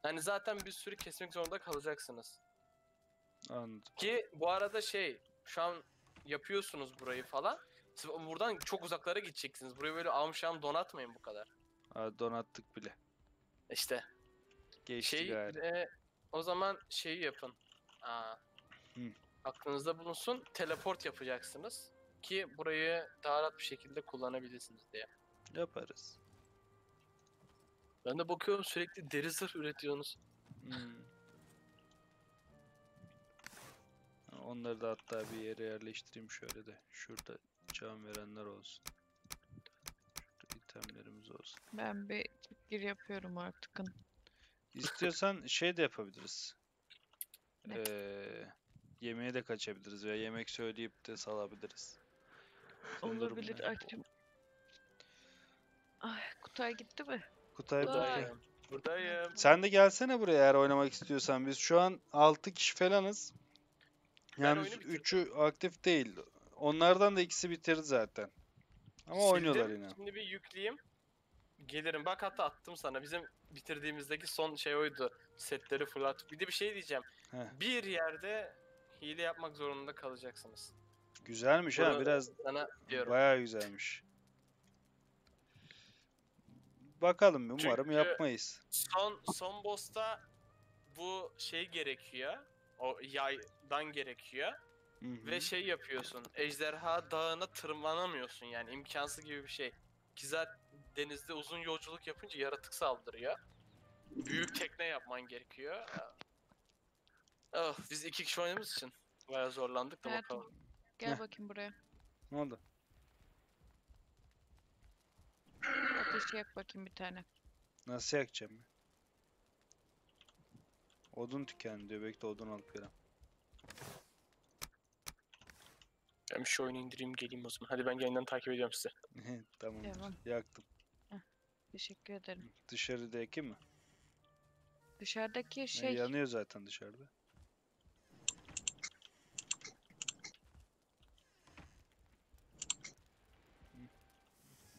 Speaker 8: Yani zaten bir sürü kesmek zorunda kalacaksınız.
Speaker 2: Anladım.
Speaker 8: Ki bu arada şey şu an yapıyorsunuz burayı falan. Siz buradan çok uzaklara gideceksiniz. Burayı böyle amşam donatmayın bu kadar.
Speaker 2: Aa, donattık bile.
Speaker 8: İşte
Speaker 2: Geçti
Speaker 8: şey e, o zaman şeyi yapın. Aa,
Speaker 2: Hı.
Speaker 8: aklınızda bulunsun. Teleport yapacaksınız ki burayı daha rahat bir şekilde kullanabilirsiniz diye.
Speaker 2: Yaparız.
Speaker 8: Ben de bakıyorum sürekli deri zırh üretiyorsunuz.
Speaker 2: Hmm. Onları da hatta bir yere yerleştireyim şöyle de. Şurada can verenler olsun. Şurada itemlerimiz olsun.
Speaker 1: Ben bir gir yapıyorum artık.
Speaker 2: İstiyorsan şey de yapabiliriz.
Speaker 1: Ne?
Speaker 2: Ee, yemeğe de kaçabiliriz veya yemek söyleyip de salabiliriz.
Speaker 1: Olabilir açım. Ay Kutay gitti mi?
Speaker 2: Kutay.
Speaker 8: Buradayım. Buradayım.
Speaker 2: Sen de gelsene buraya eğer oynamak istiyorsan. Biz şu an 6 kişi falanız. Yani
Speaker 8: oyunu bitirdim.
Speaker 2: 3'ü aktif değil. Onlardan da ikisi bitirdi zaten. Ama oynuyorlar
Speaker 8: Sildim,
Speaker 2: yine.
Speaker 8: Şimdi bir yükleyeyim. Gelirim. Bak hatta attım sana. Bizim bitirdiğimizdeki son şey oydu. Setleri fırlat. Bir de bir şey diyeceğim.
Speaker 2: Heh.
Speaker 8: Bir yerde hile yapmak zorunda kalacaksınız.
Speaker 2: Güzelmiş ha
Speaker 8: Bunu
Speaker 2: biraz
Speaker 8: Sana diyorum.
Speaker 2: bayağı güzelmiş. Bakalım umarım
Speaker 8: Çünkü-
Speaker 2: yapmayız.
Speaker 8: Son son boss'ta bu şey gerekiyor. O yaydan gerekiyor.
Speaker 2: Hı hı.
Speaker 8: Ve şey yapıyorsun. Ejderha dağına tırmanamıyorsun yani imkansız gibi bir şey. Ki zaten denizde uzun yolculuk yapınca yaratık saldırıyor. Büyük tekne yapman gerekiyor. Oh, biz iki kişi oynadığımız için bayağı zorlandık da
Speaker 1: Hayatım,
Speaker 8: bakalım.
Speaker 1: Gel
Speaker 2: Heh.
Speaker 1: bakayım buraya.
Speaker 2: Ne oldu?
Speaker 1: Ateşi yak bakayım bir tane.
Speaker 2: Nasıl yakacağım ya? Odun tükendi diyor. Bekle odun alıp gelem.
Speaker 8: Ben şu oyunu indireyim geleyim o zaman. Hadi ben yayından takip ediyorum sizi.
Speaker 2: Tamam.
Speaker 1: Devam.
Speaker 2: Yaktım.
Speaker 1: Teşekkür ederim.
Speaker 2: Dışarıda yakayım mı?
Speaker 1: Dışarıdaki şey
Speaker 2: yanıyor zaten dışarıda.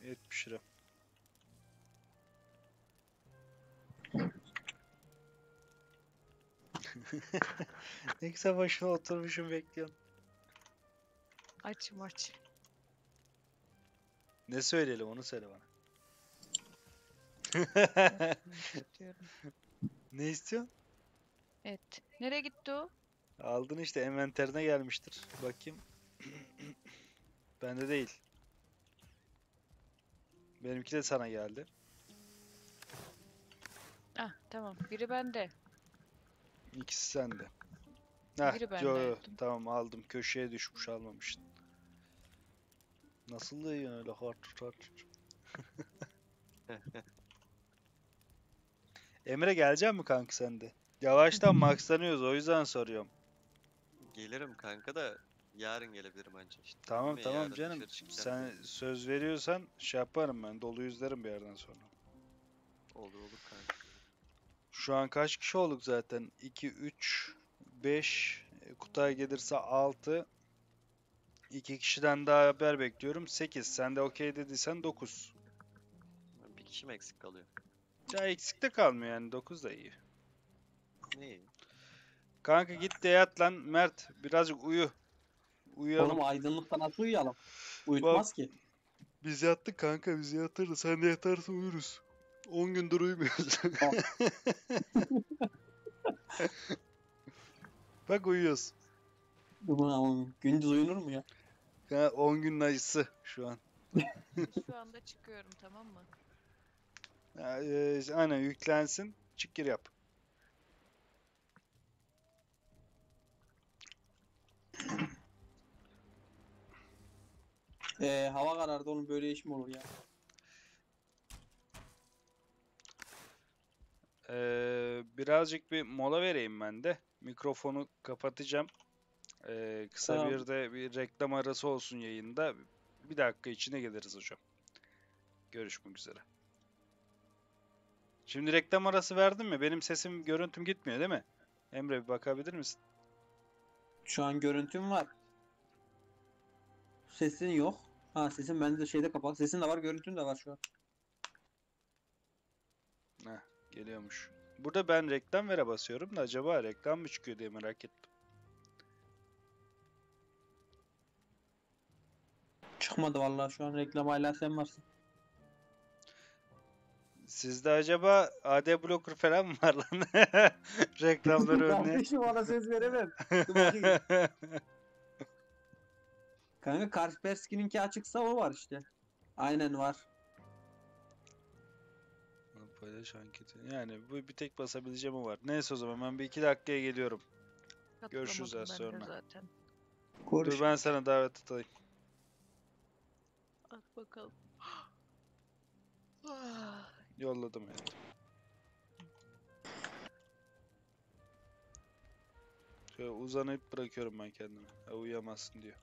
Speaker 2: Hı. Et pişirem. ne güzel başına oturmuşum bekliyorum.
Speaker 1: açım aç.
Speaker 2: Ne söyleyelim onu söyle bana. ne istiyorsun?
Speaker 1: Et. Nereye gitti o?
Speaker 2: Aldın işte envanterine gelmiştir. Bakayım. Bende değil. Benimki de sana geldi.
Speaker 1: Ah tamam. Biri bende.
Speaker 2: İkisi sende. Heh,
Speaker 1: Biri bende
Speaker 2: yo,
Speaker 1: yaptım.
Speaker 2: tamam aldım. Köşeye düşmüş almamıştın. Nasıl yiyorsun öyle hart hart? Emre gelecek mi kanka sende? Yavaştan maxlanıyoruz o yüzden soruyorum.
Speaker 7: Gelirim kanka da yarın gelebilirim anca işte.
Speaker 2: Tamam
Speaker 7: Değil mi?
Speaker 2: tamam
Speaker 7: Yarın
Speaker 2: canım.
Speaker 7: dışarı çıkacağım.
Speaker 2: Sen söz veriyorsan şey yaparım ben. Dolu yüzlerim bir yerden sonra.
Speaker 7: Olur olur kanka.
Speaker 2: Şu an kaç kişi olduk zaten? 2, 3, 5, e, Kutay gelirse 6. 2 kişiden daha haber bekliyorum. 8. Sen de okey dediysen 9.
Speaker 7: Bir kişi mi eksik kalıyor?
Speaker 2: Ya eksik de kalmıyor yani 9 da iyi.
Speaker 7: Ne?
Speaker 2: Kanka git de yat lan Mert. Birazcık uyu. Uyuyalım.
Speaker 6: Oğlum aydınlıkta nasıl uyuyalım? Uyutmaz ki.
Speaker 2: Biz yattık kanka biz yatırız. Sen de yatarsa uyuruz. 10 gündür uyumuyoruz. Bak uyuyoruz.
Speaker 6: Aman, Gündüz uyunur mu ya?
Speaker 2: Ya 10 günün acısı şu an.
Speaker 1: Şu anda çıkıyorum tamam mı?
Speaker 2: Ya, e, aynen yüklensin. Çık gir yap.
Speaker 6: Ee, hava karardı onun böyle iş mi olur ya?
Speaker 2: Ee, birazcık bir mola vereyim ben de. Mikrofonu kapatacağım. Ee, kısa
Speaker 6: Tamam.
Speaker 2: bir de bir reklam arası olsun yayında. Bir dakika içine geliriz hocam. Görüşmek üzere. Şimdi reklam arası verdim mi? Benim sesim, görüntüm gitmiyor değil mi? Emre bir bakabilir misin?
Speaker 6: Şu an görüntüm var. Sesin yok. Ha sesin bende de şeyde kapalı. Sesin de var, görüntün de var şu an.
Speaker 2: Heh, geliyormuş. Burada ben reklam vere basıyorum da acaba reklam mı çıkıyor diye merak ettim.
Speaker 6: Çıkmadı vallahi şu an reklam hala sen varsın.
Speaker 2: Sizde acaba AD blocker falan mı var lan? Reklamları önüne.
Speaker 6: Kardeşim ona söz veremem. Dur bakayım. Kanka Kaspersky'ninki açıksa o var işte. Aynen var.
Speaker 2: Paylaş anketi. Yani bu bir tek basabileceğim o var. Neyse o zaman ben bir iki dakikaya geliyorum. Görüşürüz az
Speaker 1: ben de
Speaker 2: sonra.
Speaker 1: zaten.
Speaker 2: Dur ben sana davet atayım.
Speaker 1: At bakalım. Ah,
Speaker 2: Yolladım yani. Şöyle uzanıp bırakıyorum ben kendimi. Ha, uyuyamazsın diyor.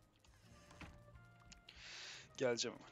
Speaker 2: Geleceğim hemen.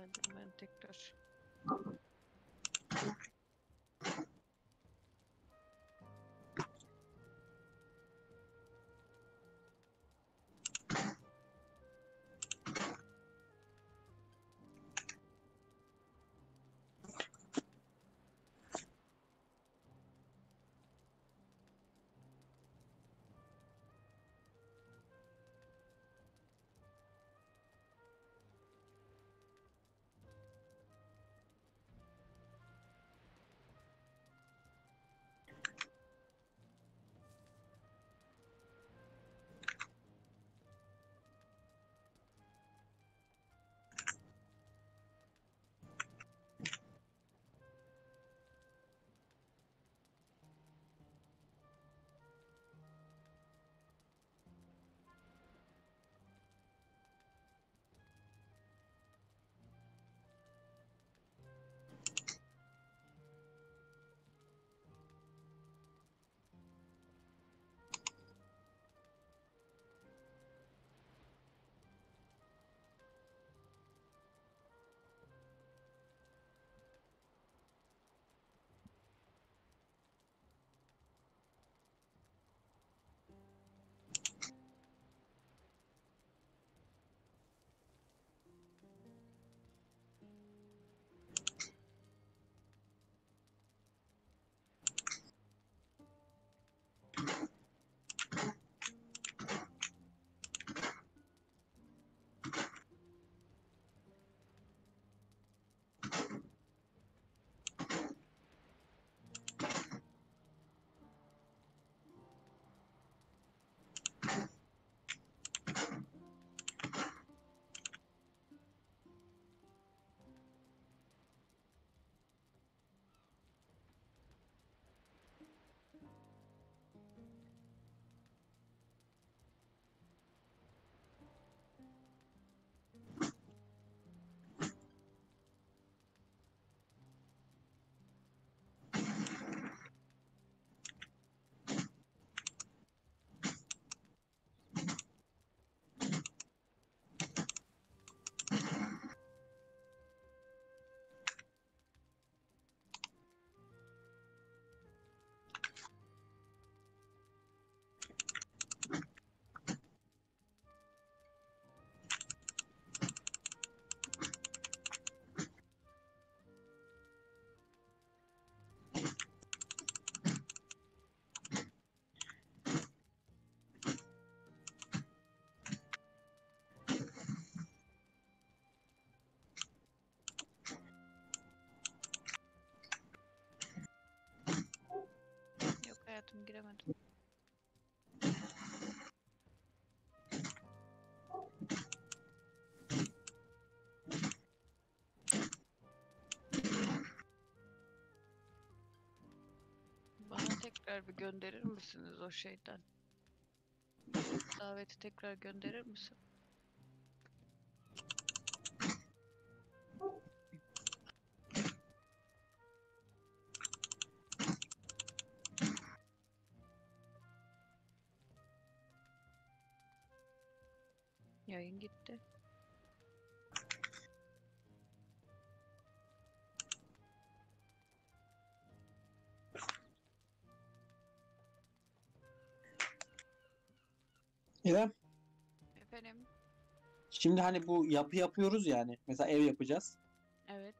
Speaker 1: Geldim ben tekrar. Yaptım giremedim. Bana tekrar bir gönderir misiniz o şeyden? Daveti tekrar gönderir misin?
Speaker 6: İrem,
Speaker 1: Efendim?
Speaker 6: şimdi hani bu yapı yapıyoruz yani. Mesela ev yapacağız.
Speaker 1: Evet.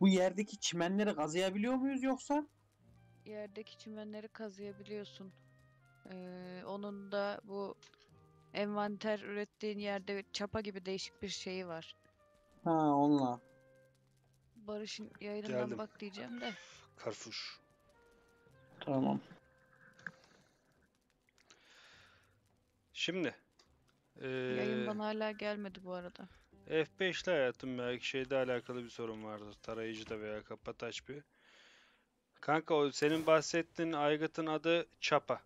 Speaker 6: Bu yerdeki çimenleri kazıyabiliyor muyuz yoksa?
Speaker 1: Yerdeki çimenleri kazıyabiliyorsun. Ee, onun da bu envanter ürettiğin yerde çapa gibi değişik bir şeyi var.
Speaker 6: Ha onunla.
Speaker 1: Barış'ın yayınından
Speaker 2: Geldim.
Speaker 1: bak diyeceğim de.
Speaker 2: Karfuş.
Speaker 6: Tamam.
Speaker 2: Şimdi.
Speaker 1: Yayın
Speaker 2: eee,
Speaker 1: bana hala gelmedi bu arada.
Speaker 2: F5'te hayatım belki şeyde alakalı bir sorun vardır. Tarayıcıda veya kapataç bir. Kanka o senin bahsettiğin aygıtın adı çapa.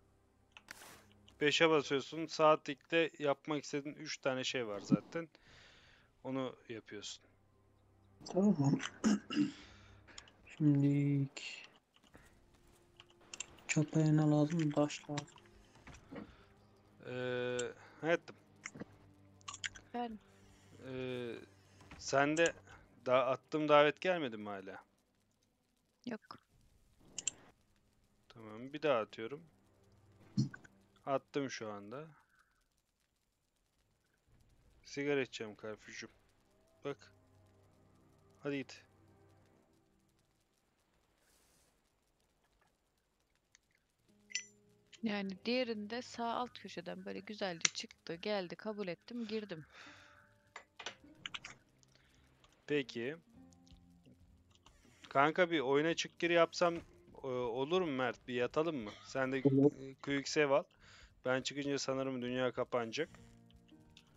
Speaker 2: 5'e basıyorsun. Sağ tıkla yapmak istediğin 3 tane şey var zaten. Onu yapıyorsun.
Speaker 6: Tamam. Şimdi çapaya ne lazım? Taş lazım.
Speaker 2: Ee, hayatım.
Speaker 1: Ben
Speaker 2: Ee, sende daha attığım davet gelmedi mi hala?
Speaker 1: yok.
Speaker 2: Tamam bir daha atıyorum. Attım şu anda. Sigara içeceğim Karfucuğum. Bak. Hadi git.
Speaker 1: Yani diğerinde sağ alt köşeden böyle güzelce çıktı, geldi, kabul ettim, girdim.
Speaker 2: Peki. Kanka bir oyuna çık gir yapsam e, olur mu Mert? Bir yatalım mı? Sen de
Speaker 6: Olur.
Speaker 2: e, save al. Ben çıkınca sanırım dünya kapanacak.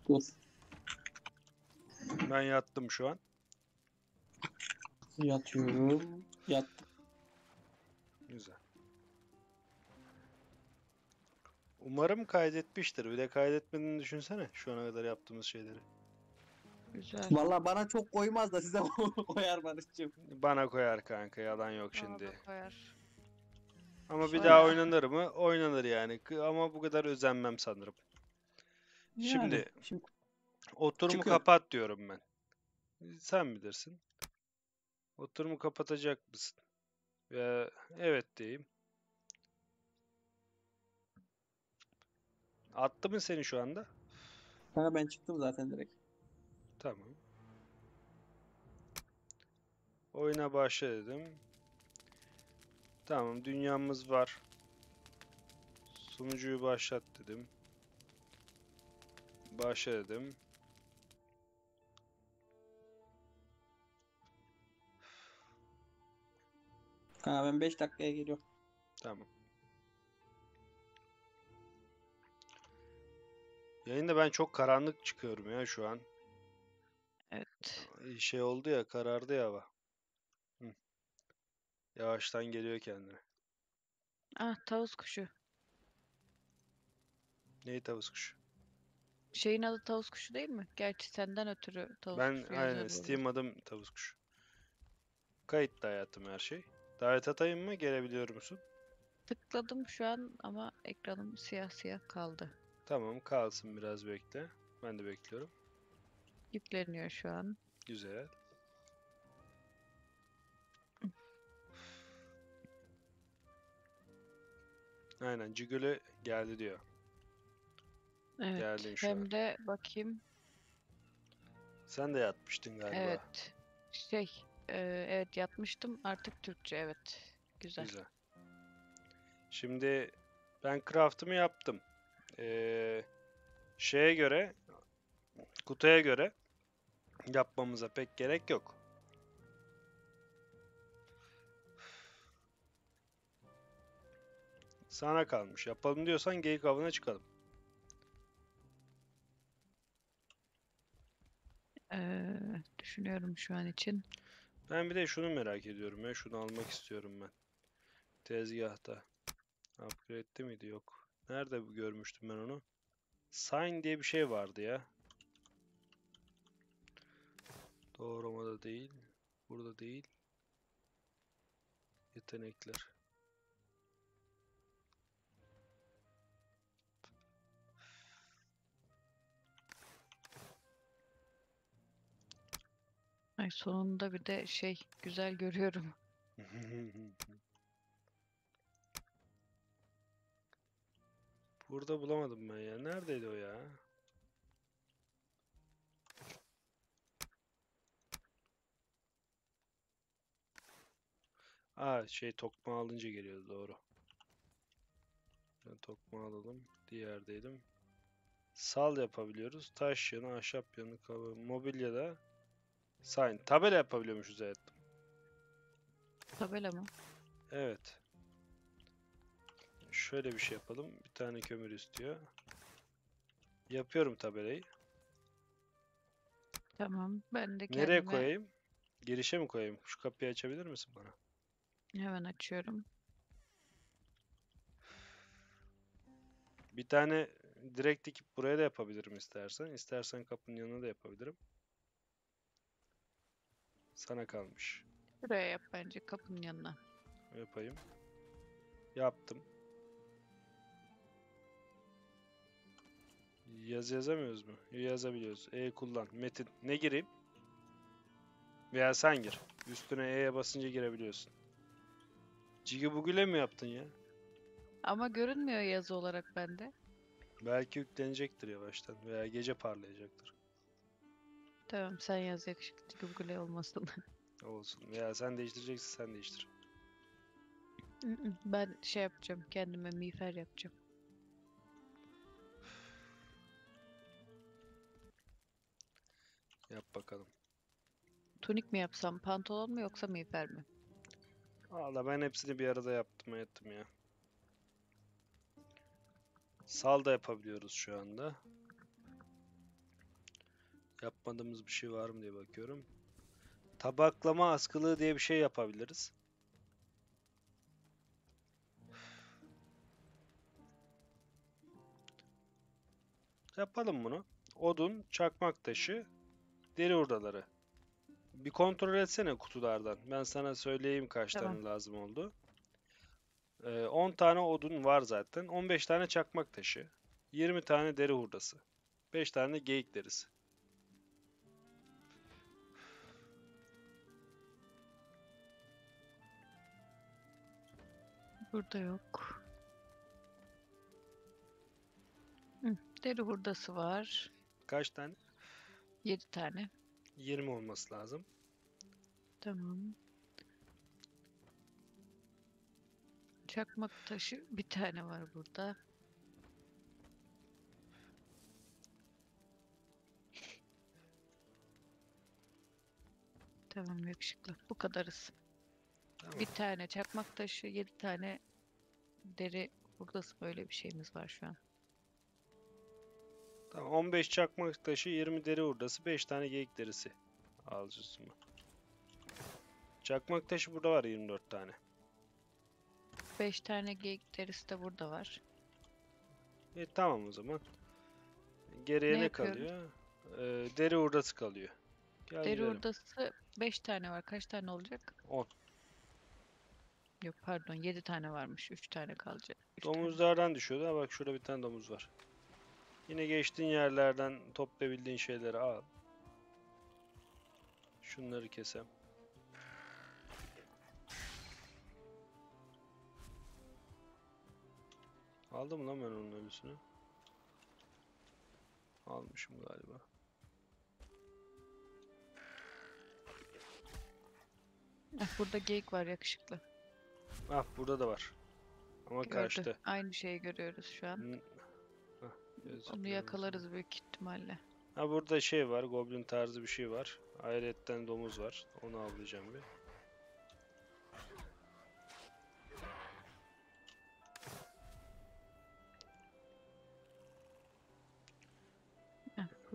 Speaker 6: Dur.
Speaker 2: Ben yattım şu an.
Speaker 6: Yatıyorum. Yattım.
Speaker 2: Güzel. Umarım kaydetmiştir. Bir de kaydetmediğini düşünsene şu ana kadar yaptığımız şeyleri.
Speaker 1: Güzel.
Speaker 6: Valla bana çok koymaz da size koyar Barış'cığım.
Speaker 2: Bana koyar kanka yalan yok
Speaker 1: Bana da
Speaker 2: şimdi.
Speaker 1: koyar.
Speaker 2: Ama bir
Speaker 1: Şöyle.
Speaker 2: daha oynanır mı? Oynanır yani. Ama bu kadar özenmem sanırım.
Speaker 6: Yani,
Speaker 2: Şimdi
Speaker 6: şimdi
Speaker 2: oturumu
Speaker 6: Çıkıyorum.
Speaker 2: kapat diyorum ben. Sen bilirsin. Oturumu kapatacak mısın? Ve evet diyeyim. Attı mı seni şu anda?
Speaker 6: Kanka ben çıktım zaten direkt.
Speaker 2: Tamam. Oyuna başla dedim. Tamam, dünyamız var. Sunucuyu başlat dedim. Başla dedim.
Speaker 6: Kanka ben 5 dakikaya geliyorum.
Speaker 2: Tamam. Yayında ben çok karanlık çıkıyorum ya şu an.
Speaker 1: Evet.
Speaker 2: Şey oldu ya, karardı ya hava. Hı. Yavaştan geliyor kendine.
Speaker 1: Ah tavus kuşu.
Speaker 2: Neyi tavus kuşu?
Speaker 1: Şeyin adı tavus kuşu değil mi? Gerçi senden ötürü tavus
Speaker 2: Ben
Speaker 1: kuşu
Speaker 2: aynen
Speaker 1: yazıyor burada.
Speaker 2: Steam adım tavus kuşu. Kayıtlı hayatım her şey. Davet atayım mı? Gelebiliyor musun?
Speaker 1: Tıkladım şu an ama ekranım siyah siyah kaldı.
Speaker 2: Tamam kalsın biraz bekle. Ben de bekliyorum.
Speaker 1: Yükleniyor şu an.
Speaker 2: Güzel. Aynen Cigül'ü geldi diyor.
Speaker 1: Evet.
Speaker 2: Geldin şu
Speaker 1: Hem
Speaker 2: an.
Speaker 1: de bakayım.
Speaker 2: Sen de yatmıştın galiba.
Speaker 1: Evet. Şey, e, evet yatmıştım. Artık Türkçe evet. Güzel.
Speaker 2: Güzel. Şimdi ben craft'ımı yaptım. Ee, şeye göre kutuya göre yapmamıza pek gerek yok. Sana kalmış. Yapalım diyorsan geyik avına çıkalım.
Speaker 1: Ee, düşünüyorum şu an için.
Speaker 2: Ben bir de şunu merak ediyorum ya. Şunu almak istiyorum ben. Tezgahta. Upgrade'de miydi? Yok. Nerede bu- görmüştüm ben onu? Sign diye bir şey vardı ya. Doğramada değil. Burada değil. Yetenekler.
Speaker 1: Ay sonunda bir de şey güzel görüyorum.
Speaker 2: Burada bulamadım ben ya. Neredeydi o ya? Aa şey tokma alınca geliyordu doğru. Ben tokma alalım. Diğerdeydim. Sal yapabiliyoruz. Taş yanı, ahşap yanı, mobilyada sign. Tabela yapabiliyormuşuz evet.
Speaker 1: Tabela mı?
Speaker 2: Evet. Şöyle bir şey yapalım. Bir tane kömür istiyor. Yapıyorum tabelayı.
Speaker 1: Tamam. Ben de
Speaker 2: Nereye
Speaker 1: kendime
Speaker 2: koyayım? Girişe mi koyayım? Şu kapıyı açabilir misin bana?
Speaker 1: hemen açıyorum.
Speaker 2: Bir tane direkt dikip buraya da yapabilirim istersen. İstersen kapının yanına da yapabilirim. Sana kalmış.
Speaker 1: Buraya yap bence kapının yanına.
Speaker 2: Yapayım. Yaptım. Yazı yazamıyoruz mu? Yazabiliyoruz. E kullan. Metin. Ne gireyim? Veya sen gir. Üstüne E'ye basınca girebiliyorsun. Cigi bugüle mi yaptın ya?
Speaker 1: Ama görünmüyor yazı olarak bende.
Speaker 2: Belki yüklenecektir yavaştan. Veya gece parlayacaktır.
Speaker 1: Tamam sen yaz yakışıklı Google olmasın.
Speaker 2: Olsun. Veya sen değiştireceksin sen değiştir.
Speaker 1: Ben şey yapacağım. Kendime miğfer yapacağım.
Speaker 2: Yap bakalım.
Speaker 1: Tunik mi yapsam, pantolon mu yoksa miğfer mi?
Speaker 2: Valla ben hepsini bir arada yaptım ettim ya. Sal da yapabiliyoruz şu anda. Yapmadığımız bir şey var mı diye bakıyorum. Tabaklama askılığı diye bir şey yapabiliriz. Yapalım bunu. Odun, çakmak taşı, deri hurdaları. Bir kontrol etsene kutulardan. Ben sana söyleyeyim kaç
Speaker 1: Tamam.
Speaker 2: tane lazım oldu. Ee, 10 tane odun var zaten. 15 tane çakmak taşı. 20 tane deri hurdası. 5 tane geyik derisi.
Speaker 1: Burada yok. Hı, deri hurdası var.
Speaker 2: Kaç tane?
Speaker 1: 7 tane.
Speaker 2: 20 olması lazım.
Speaker 1: Tamam. Çakmak taşı bir tane var burada. Tamam yakışıklı. Bu kadarız.
Speaker 2: Tamam.
Speaker 1: Bir tane çakmak taşı, 7 tane deri hurdası böyle bir şeyimiz var şu an.
Speaker 2: Tamam 15 çakmak taşı, 20 deri hurdası, 5 tane geyik derisi alacağız mı? Çakmak taşı burada var 24 tane.
Speaker 1: 5 tane geyik derisi de burada var.
Speaker 2: E tamam o zaman. Geriye
Speaker 1: Ne
Speaker 2: ne, kalıyor? Ee, deri hurdası kalıyor. Gel
Speaker 1: Deri
Speaker 2: gidelim.
Speaker 1: hurdası 5 tane var. Kaç tane olacak?
Speaker 2: 10.
Speaker 1: Yok pardon 7 tane varmış. 3 tane kalacak. Üç.
Speaker 2: Domuzlardan düşüyordu. Ha bak şurada bir tane domuz var. Yine geçtiğin yerlerden toplayabildiğin şeyleri al. Şunları kesem. Aldım lan ben onun ölüsünü. Almışım galiba.
Speaker 1: Ah, burada geyik var yakışıklı.
Speaker 2: Ah burada da var. Ama
Speaker 1: Gördü.
Speaker 2: kaçtı.
Speaker 1: Aynı şeyi görüyoruz şu an. Onu yakalarız büyük ihtimalle.
Speaker 2: Ha burada şey var, goblin tarzı bir şey var. Hayretten domuz var. Onu avlayacağım bir.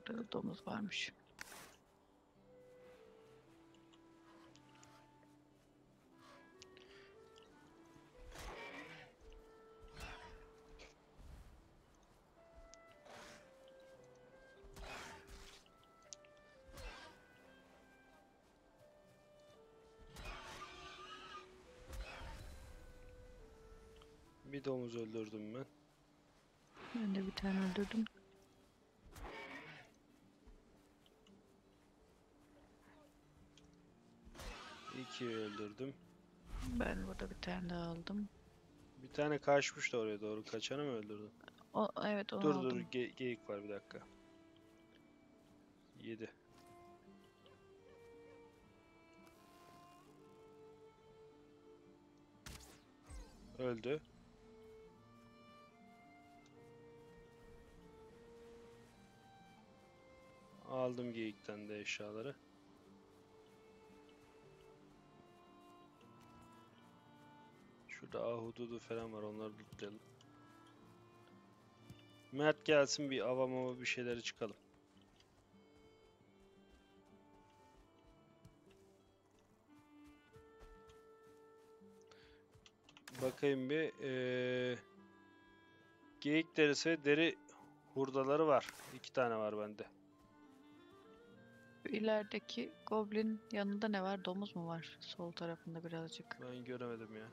Speaker 1: Burada da domuz varmış.
Speaker 2: Domuz öldürdüm ben.
Speaker 1: Ben de bir tane öldürdüm.
Speaker 2: İki öldürdüm.
Speaker 1: Ben burada bir tane daha aldım.
Speaker 2: Bir tane kaçmış da oraya doğru. Kaçanı mı öldürdün?
Speaker 1: O, evet onu
Speaker 2: Dur
Speaker 1: aldım.
Speaker 2: dur ge- geyik var bir dakika. 7. Öldü. Aldım geyikten de eşyaları. Şurada ahududu falan var onları lootlayalım. Mert gelsin bir ava mava bir şeyleri çıkalım. Bakayım bir. eee, geyik derisi deri hurdaları var. İki tane var bende.
Speaker 1: Şu ilerideki goblin yanında ne var? Domuz mu var? Sol tarafında birazcık.
Speaker 2: Ben göremedim ya.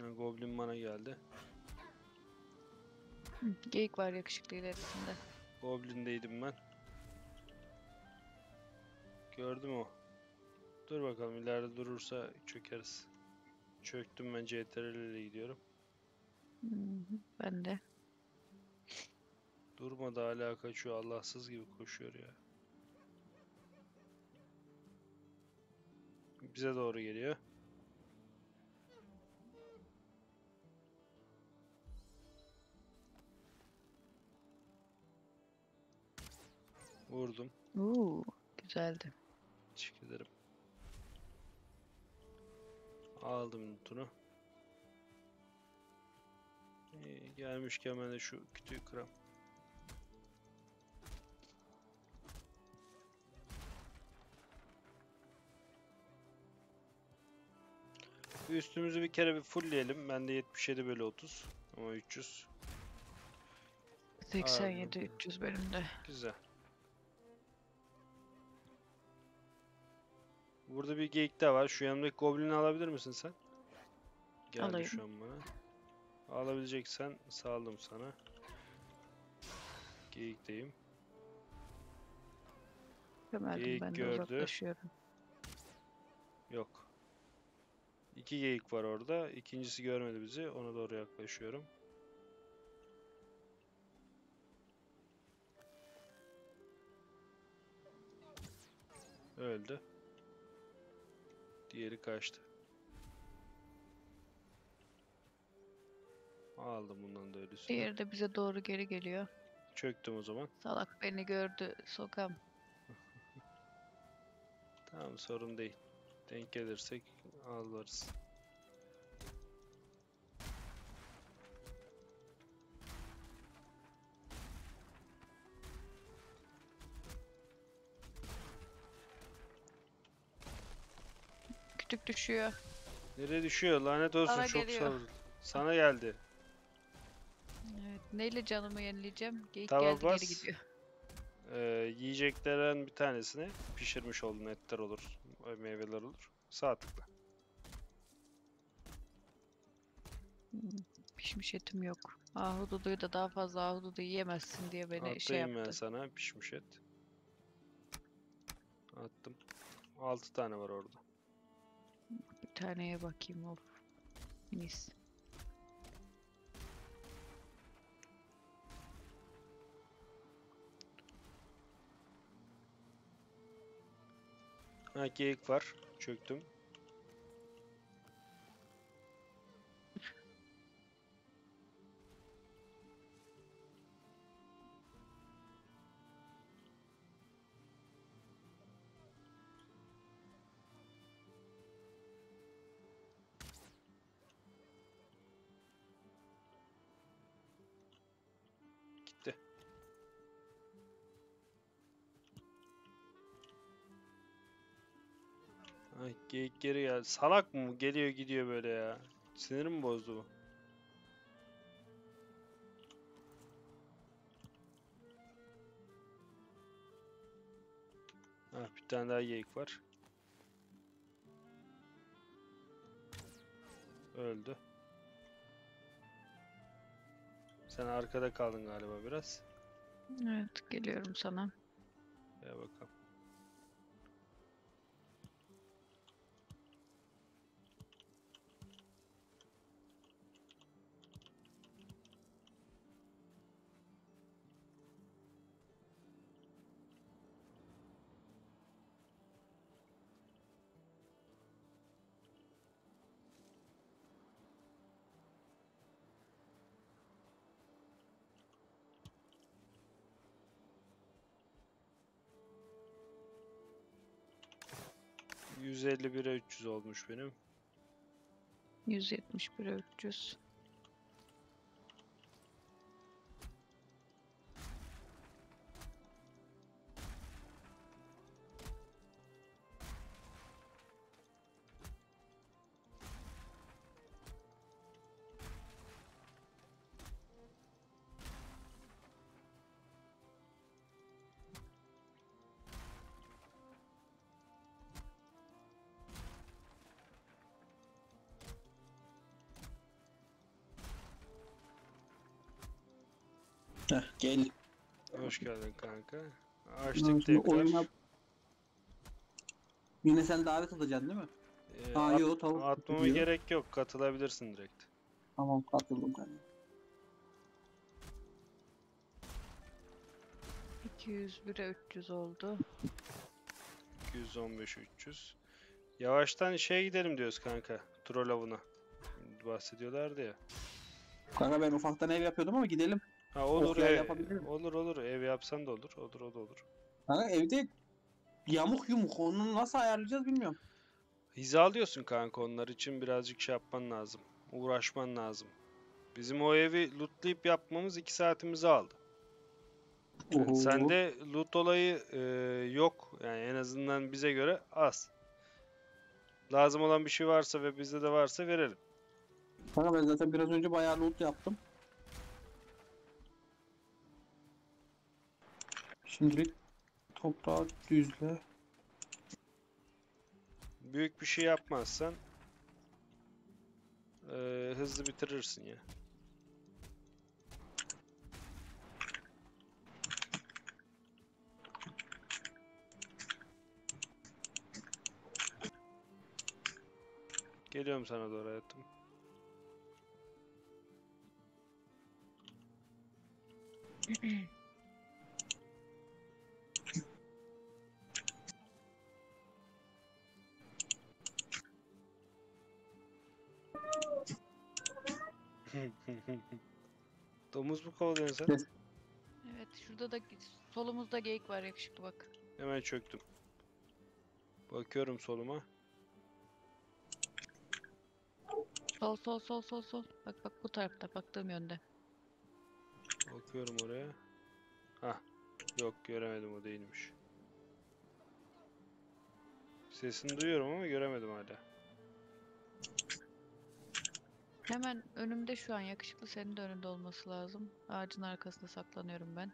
Speaker 2: Ha, Goblin bana geldi.
Speaker 1: Hı, Geyik var yakışıklı ilerisinde.
Speaker 2: Goblin'deydim ben. Gördüm o. Dur bakalım ileride durursa çökeriz. Çöktüm ben CTRL ile gidiyorum.
Speaker 1: Hı Ben de.
Speaker 2: Durmadı hala kaçıyor Allahsız gibi koşuyor ya. Bize doğru geliyor. Vurdum.
Speaker 1: Uuu, güzeldi.
Speaker 2: Teşekkür ederim. Aldım. İyi, gelmişken ben de şu kütüğü kıram. Üstümüzü bir kere bir fullleyelim. Bende 77 bölü 30 ama 300.
Speaker 1: 87 300 benim de.
Speaker 2: Güzel. Burada bir geyik de var. Şu yanımdaki goblini alabilir misin sen? Geldi
Speaker 1: Alayım.
Speaker 2: şu an bana. Alabileceksen sağladım sana. Geyikteyim.
Speaker 1: Gömerdim
Speaker 2: Geyik
Speaker 1: ben de
Speaker 2: gördü.
Speaker 1: uzaklaşıyorum.
Speaker 2: Yok. İki geyik var orada. İkincisi görmedi bizi. Ona doğru yaklaşıyorum. Öldü. Diğeri kaçtı. Aldım bundan da ölüsünü.
Speaker 1: Diğeri de bize doğru geri geliyor.
Speaker 2: Çöktüm o zaman.
Speaker 1: Salak beni gördü sokam.
Speaker 2: Tamam sorun değil. Denk gelirsek alırız.
Speaker 1: Kütük düşüyor.
Speaker 2: Nereye düşüyor? Lanet olsun
Speaker 1: Bana
Speaker 2: çok
Speaker 1: geliyor.
Speaker 2: Sana geldi.
Speaker 1: Evet. Neyle canımı yenileyeceğim? Geyik
Speaker 2: Tava
Speaker 1: geldi
Speaker 2: bas.
Speaker 1: geri gidiyor.
Speaker 2: Ee, yiyeceklerden bir tanesini pişirmiş oldun. Etler olur, meyveler olur. Sağ tıkla.
Speaker 1: Pişmiş etim yok. Ahududuyu da daha fazla ahududu yiyemezsin diye beni şey
Speaker 2: Atayım ben
Speaker 1: yaptı.
Speaker 2: sana pişmiş et. Attım. 6 tane var orada.
Speaker 1: Bir taneye bakayım of. Mis.
Speaker 2: Ha geyik var. Çöktüm. Geyik geri geldi. Salak mı? Geliyor gidiyor böyle ya. Sinirim bozdu bu. Ah bir tane daha geyik var. Öldü. Sen arkada kaldın galiba biraz.
Speaker 1: Evet geliyorum sana.
Speaker 2: Gel bakalım. %51'e 300 olmuş benim.
Speaker 1: 171 300.
Speaker 6: gel.
Speaker 2: Hoş geldin kanka. Açtık tekrar.
Speaker 6: oyuna- Yine sen davet atacaksın değil mi?
Speaker 2: Ee,
Speaker 6: Ha,
Speaker 2: at-
Speaker 6: yo, tavuk
Speaker 2: atmama
Speaker 6: gidiyor.
Speaker 2: gerek yok. Katılabilirsin direkt.
Speaker 6: Tamam katıldım kanka.
Speaker 1: 201'e 300 oldu.
Speaker 2: 215 300. Yavaştan şeye gidelim diyoruz kanka. Troll avına. Bahsediyorlardı ya.
Speaker 6: Kanka ben ufaktan ev yapıyordum ama gidelim.
Speaker 2: Ha olur ev,
Speaker 6: yapabilirim.
Speaker 2: olur olur ev yapsan da olur. Olur o da olur.
Speaker 6: Kanka evde yamuk yumuk onu nasıl ayarlayacağız bilmiyorum.
Speaker 2: Hizalıyorsun kanka onlar için birazcık şey yapman lazım. Uğraşman lazım. Bizim o evi lootlayıp yapmamız 2 saatimizi aldı.
Speaker 6: Oho.
Speaker 2: Sende loot olayı e, yok. Yani en azından bize göre az. Lazım olan bir şey varsa ve bizde de varsa verelim.
Speaker 6: Kanka ben zaten biraz önce bayağı loot yaptım. Şimdilik toprağı düzle.
Speaker 2: Büyük bir şey yapmazsan e, hızlı bitirirsin ya. Geliyorum sana doğru hayatım. Domuz mu kovalıyorsun sen?
Speaker 1: Evet şurada da solumuzda geyik var yakışıklı bak.
Speaker 2: Hemen çöktüm. Bakıyorum soluma.
Speaker 1: Sol sol sol sol sol. Bak bak bu tarafta baktığım yönde.
Speaker 2: Bakıyorum oraya. Hah. Yok göremedim o değilmiş. Sesini duyuyorum ama göremedim hala.
Speaker 1: Hemen önümde şu an yakışıklı senin de önünde olması lazım. Ağacın arkasında saklanıyorum ben.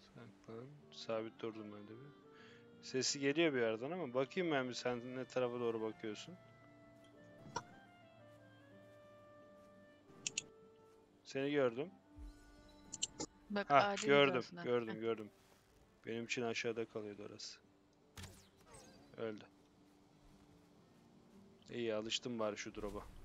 Speaker 2: Saklan. Sabit durdum ben de bir. Sesi geliyor bir yerden ama bakayım ben bir sen ne tarafa doğru bakıyorsun. Seni gördüm.
Speaker 1: Bak
Speaker 2: Ha gördüm,
Speaker 1: hizasına.
Speaker 2: gördüm, gördüm. Benim için aşağıda kalıyordu orası. Öldü. İyi alıştım bari şu drop'a.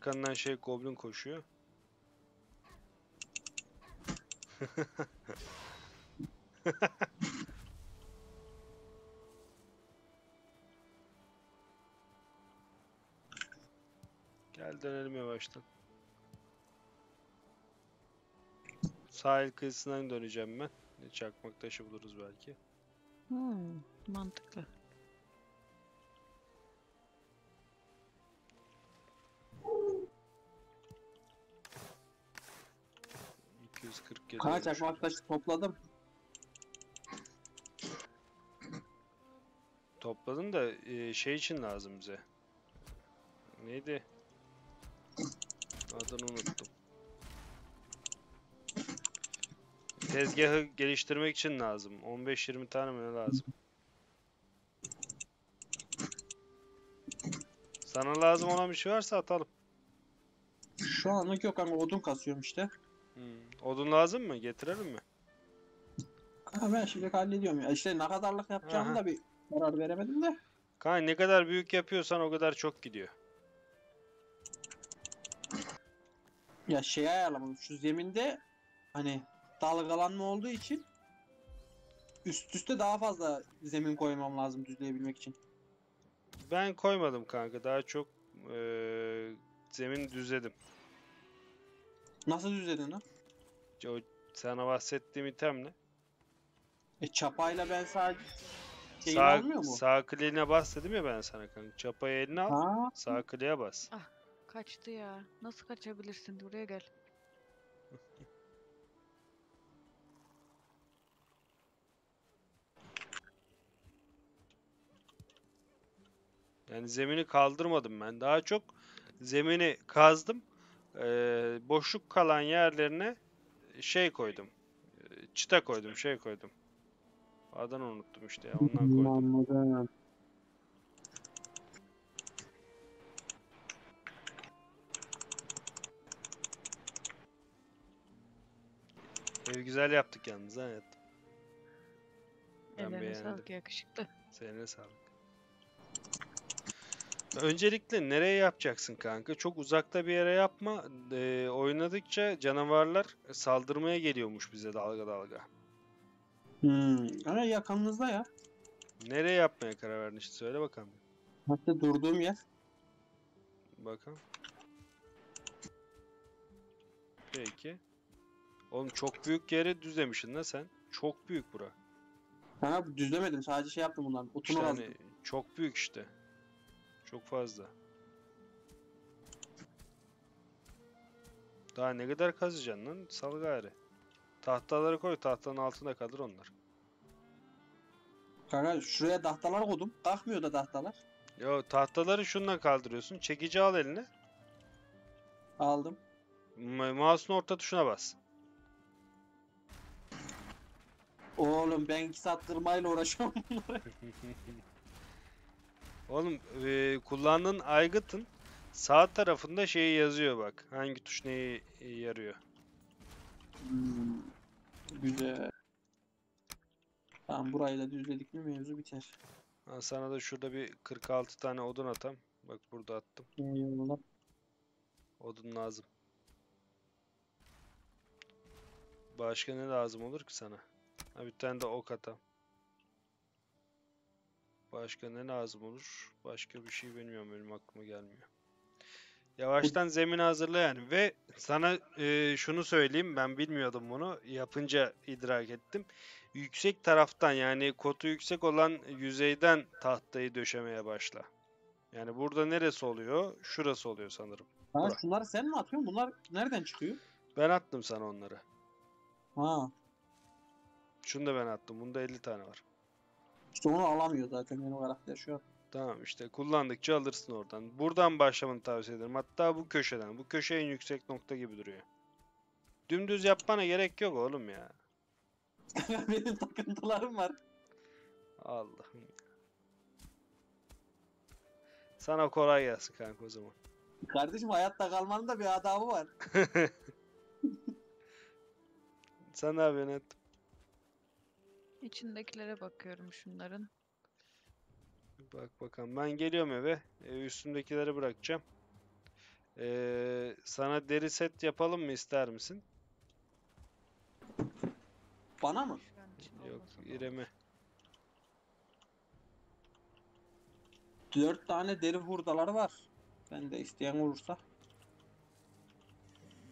Speaker 2: Arkandan şey goblin koşuyor. Gel dönelim yavaştan. Sahil kıyısından döneceğim ben. Çakmak taşı buluruz belki.
Speaker 1: Hmm, mantıklı.
Speaker 2: 240
Speaker 6: Kanka
Speaker 2: geliyor.
Speaker 6: çakmak taşı topladım.
Speaker 2: Topladın da e, şey için lazım bize. Neydi? Adını unuttum. Tezgahı geliştirmek için lazım. 15-20 tane mi lazım? Sana lazım olan bir şey varsa atalım.
Speaker 6: Şu anlık yok kanka odun kasıyorum işte.
Speaker 2: Hmm. Odun lazım mı? Getirelim mi?
Speaker 6: Kanka ben şimdi hallediyorum ya. İşte ne kadarlık yapacağımı
Speaker 2: Aha.
Speaker 6: da bir karar veremedim de.
Speaker 2: Kanka ne kadar büyük yapıyorsan o kadar çok gidiyor.
Speaker 6: Ya şey ayarlamadım. Şu zeminde hani dalgalanma olduğu için üst üste daha fazla zemin koymam lazım düzleyebilmek için.
Speaker 2: Ben koymadım kanka. Daha çok eee, zemin düzledim.
Speaker 6: Nasıl düzledin lan?
Speaker 2: O sana bahsettiğim item ne?
Speaker 6: E çapayla ben sadece şeyi
Speaker 2: Sağ,
Speaker 6: olmuyor mu?
Speaker 2: sağ kliğine bas dedim ya ben sana kanka. Çapayı eline al.
Speaker 6: Ha,
Speaker 2: Sağ kliğe bas.
Speaker 1: Kaçtı ya. Nasıl kaçabilirsin? Buraya gel.
Speaker 2: Yani zemini kaldırmadım ben. Daha çok zemini kazdım. Eee, boşluk kalan yerlerine şey koydum. Eee, çıta koydum, şey koydum. Adını unuttum işte ya. Ondan koydum.
Speaker 6: anladım.
Speaker 2: Ev güzel yaptık yalnız ha hayatım. Ben
Speaker 1: Ellerine
Speaker 2: beğendim.
Speaker 1: sağlık yakışıklı.
Speaker 2: Seninle sağlık. Öncelikle nereye yapacaksın kanka? Çok uzakta bir yere yapma. Ee, oynadıkça canavarlar saldırmaya geliyormuş bize dalga dalga.
Speaker 6: Hmm. Ama yakınınızda ya.
Speaker 2: Nereye yapmaya karar verdin işte söyle bakalım.
Speaker 6: Hatta durduğum yer.
Speaker 2: Bakalım. Peki. Oğlum çok büyük yeri düzlemişsin la sen. Çok büyük bura.
Speaker 6: Kanka düzlemedim sadece şey yaptım bundan. Otunu
Speaker 2: İşte
Speaker 6: kazdım.
Speaker 2: hani çok büyük işte. Çok fazla. Daha ne kadar kazacaksın lan? Sal gari. Tahtaları koy. Tahtanın altında kalır onlar.
Speaker 6: Kanka şuraya tahtalar koydum. Kalkmıyor da tahtalar.
Speaker 2: Yo tahtaları şununla kaldırıyorsun. Çekici al eline.
Speaker 6: Aldım.
Speaker 2: Ma- Mouse'un orta tuşuna bas.
Speaker 6: Oğlum ben iki saat uğraşıyorum.
Speaker 2: Oğlum e, kullandığın aygıtın sağ tarafında şeyi yazıyor bak. Hangi tuş neye yarıyor.
Speaker 6: Hmm, Güzel. Tamam burayı da düzledik mi mevzu biter.
Speaker 2: Ha, sana da şurada bir 46 tane odun atam. Bak burada attım.
Speaker 6: Eyvallah.
Speaker 2: Odun lazım. Başka ne lazım olur ki sana? Ha bir tane de ok atam. Başka ne lazım olur? Başka bir şey bilmiyorum benim aklıma gelmiyor. Yavaştan zemini hazırla yani ve sana e, şunu söyleyeyim ben bilmiyordum bunu yapınca idrak ettim. Yüksek taraftan yani kotu yüksek olan yüzeyden tahtayı döşemeye başla. Yani burada neresi oluyor? Şurası oluyor sanırım.
Speaker 6: Ha
Speaker 2: Bura.
Speaker 6: şunları sen mi atıyorsun? Bunlar nereden çıkıyor?
Speaker 2: Ben attım sana onları.
Speaker 6: Ha.
Speaker 2: Şunu da ben attım. Bunda 50 tane var.
Speaker 6: İşte onu alamıyor zaten benim karakter şu an.
Speaker 2: Tamam işte kullandıkça alırsın oradan. Buradan başlamanı tavsiye ederim. Hatta bu köşeden. Bu köşe en yüksek nokta gibi duruyor. Dümdüz yapmana gerek yok oğlum ya.
Speaker 6: benim takıntılarım var.
Speaker 2: Allah'ım. Sana kolay gelsin kanka o zaman.
Speaker 6: Kardeşim hayatta kalmanın da bir adabı var.
Speaker 2: Sen ne yapıyorsun?
Speaker 1: İçindekilere bakıyorum şunların.
Speaker 2: Bak bakalım. Ben geliyorum eve. Ee, üstümdekileri bırakacağım. Ee, sana deri set yapalım mı ister misin?
Speaker 6: Bana mı?
Speaker 1: Şu an için
Speaker 2: Yok
Speaker 1: olmasa da
Speaker 2: İrem'e.
Speaker 6: Dört tane deri hurdaları var. Ben de isteyen olursa.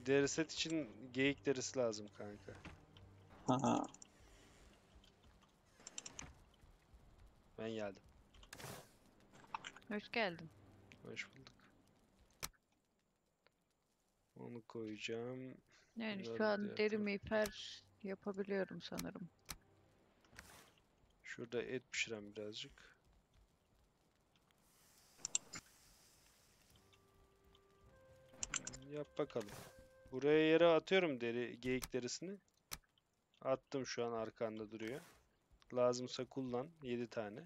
Speaker 2: Deri set için geyik derisi lazım kanka.
Speaker 6: Ha.
Speaker 2: Ben geldim.
Speaker 1: Hoş geldin.
Speaker 2: Hoş bulduk. Onu koyacağım.
Speaker 1: Yani
Speaker 2: Bunlar
Speaker 1: şu an
Speaker 2: diğer
Speaker 1: deri
Speaker 2: taraf.
Speaker 1: miğfer yapabiliyorum sanırım.
Speaker 2: Şurada et pişiren birazcık. Yap bakalım. Buraya yere atıyorum deri, geyik derisini. Attım şu an arkanda duruyor. Lazımsa kullan. 7 tane.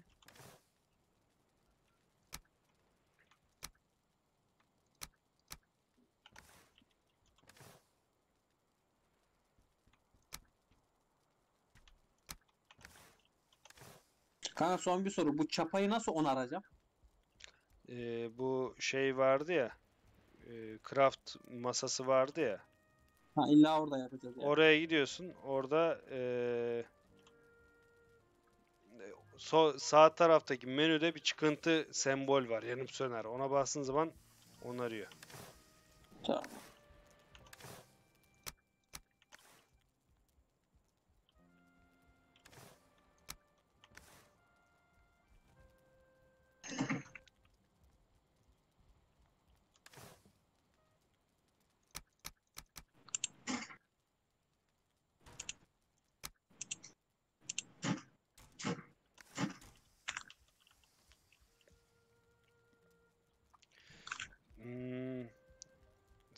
Speaker 6: Kanka son bir soru. Bu çapayı nasıl onaracağım?
Speaker 2: Ee, bu şey vardı ya. e, craft masası vardı ya.
Speaker 6: Ha illa orada yapacağız yani.
Speaker 2: Oraya gidiyorsun. Orada eee, so- sağ taraftaki menüde bir çıkıntı sembol var. Yanıp söner. Ona bastığın zaman onarıyor.
Speaker 6: Tamam.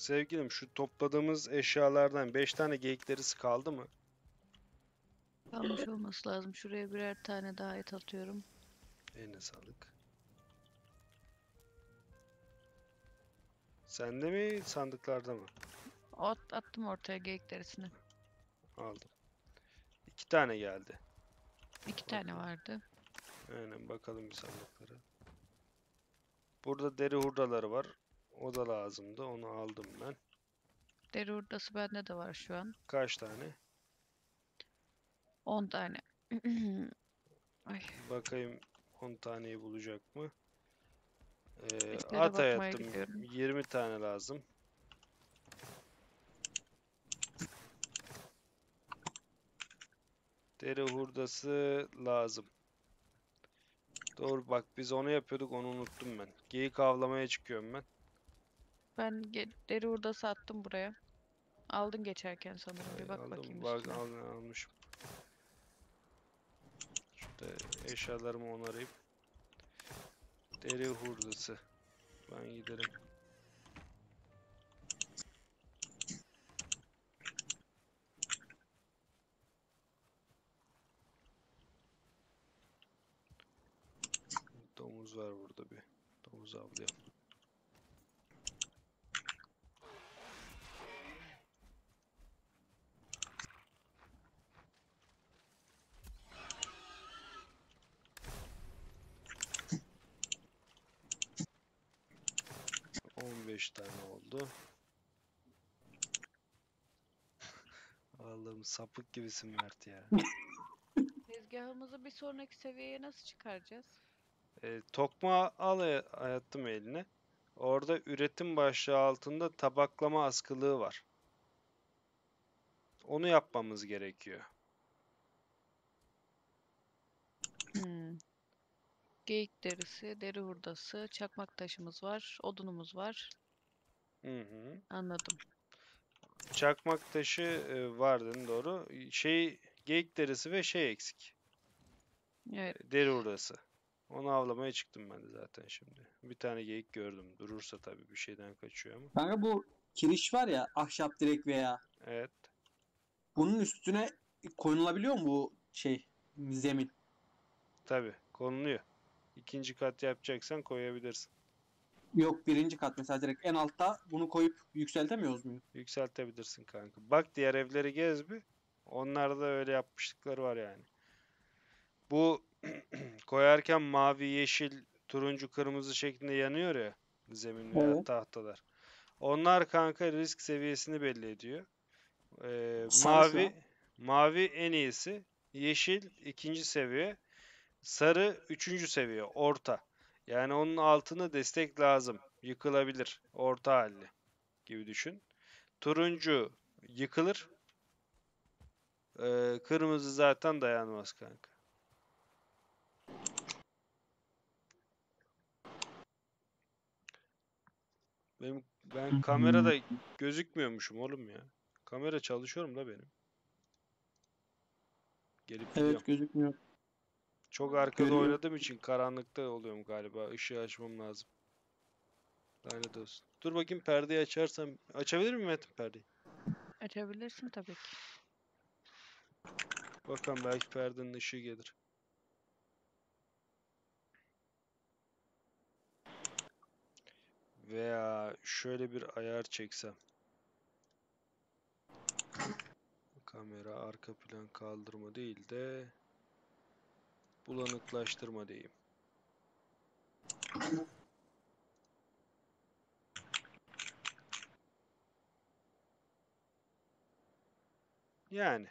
Speaker 2: Sevgilim şu topladığımız eşyalardan 5 tane geyik derisi kaldı mı?
Speaker 1: Kalmış olması lazım. Şuraya birer tane daha et atıyorum.
Speaker 2: Eline sağlık. Sende mi sandıklarda mı?
Speaker 1: At, attım ortaya geyik derisini.
Speaker 2: Aldım. İki tane geldi.
Speaker 1: İki tane vardı.
Speaker 2: Aynen bakalım bir sandıklara. Burada deri hurdaları var. O da lazımdı. Onu aldım ben.
Speaker 1: Deri hurdası bende de var şu an.
Speaker 2: Kaç tane?
Speaker 1: 10 tane. Ay,
Speaker 2: Bakayım 10 taneyi bulacak mı? Ee, at
Speaker 1: bakmaya gidiyorum.
Speaker 2: 20 tane lazım. Deri hurdası lazım. Doğru bak biz onu yapıyorduk onu unuttum ben. Geyik avlamaya çıkıyorum ben.
Speaker 1: Ben deri hurdası attım buraya. Aldın geçerken sanırım. Bir bak
Speaker 2: aldım,
Speaker 1: bakayım
Speaker 2: bak,
Speaker 1: üstüne.
Speaker 2: al- almışım. Şurada eşyalarımı onarayım. Deri hurdası. Ben giderim. Domuz var burada bir. Domuz avlayalım. On beş tane oldu. Allah'ım sapık gibisin Mert ya.
Speaker 1: Tezgahımızı bir sonraki seviyeye nasıl çıkaracağız?
Speaker 2: E, tokma al e- hayatım eline. Orada üretim başlığı altında tabaklama askılığı var. Onu yapmamız gerekiyor.
Speaker 1: Hmm. Geyik derisi, deri hurdası, çakmak taşımız var, odunumuz var.
Speaker 2: Hı hı.
Speaker 1: Anladım.
Speaker 2: Çakmak taşı e, var dedin doğru. Şey geyik derisi ve şey eksik.
Speaker 1: Evet.
Speaker 2: Deri hurdası. Onu avlamaya çıktım ben de zaten şimdi. Bir tane geyik gördüm. Durursa tabii bir şeyden kaçıyor ama.
Speaker 6: Kanka bu kiriş var ya ahşap direk veya
Speaker 2: Evet.
Speaker 6: bunun üstüne koyulabiliyor mu bu şey zemin?
Speaker 2: Tabii konuluyor. İkinci kat yapacaksan koyabilirsin.
Speaker 6: Yok birinci kat mesela direkt en altta bunu koyup yükseltemiyoruz mu?
Speaker 2: Yükseltebilirsin kanka. Bak diğer evleri gez bir. Onlarda öyle yapmışlıkları var yani. Bu koyarken mavi, yeşil, turuncu, kırmızı şeklinde yanıyor ya zemin veya
Speaker 6: Evet.
Speaker 2: tahtalar. Onlar kanka risk seviyesini belli ediyor. Ee, mavi mavi en iyisi, yeşil ikinci seviye, sarı üçüncü seviye, orta. Yani onun altına destek lazım. Yıkılabilir. Orta halli gibi düşün. Turuncu yıkılır. Ee, kırmızı zaten dayanmaz kanka. Benim ben kamerada gözükmüyormuşum oğlum ya. Kamera çalışıyor mu da benim? Gelip gidiyorum.
Speaker 6: Evet gözükmüyor.
Speaker 2: Çok arkada
Speaker 6: Görüyorum.
Speaker 2: oynadığım için karanlıkta oluyorum galiba. Işığı açmam lazım. Lanet olsun. Dur bakayım perdeyi açarsam. Açabilir miyim Metin perdeyi?
Speaker 1: Açabilirsin tabii ki.
Speaker 2: Bakalım belki perdenin ışığı gelir. Veya şöyle bir ayar çeksem. Kamera arka plan kaldırma değil de bulanıklaştırma diyeyim. Yani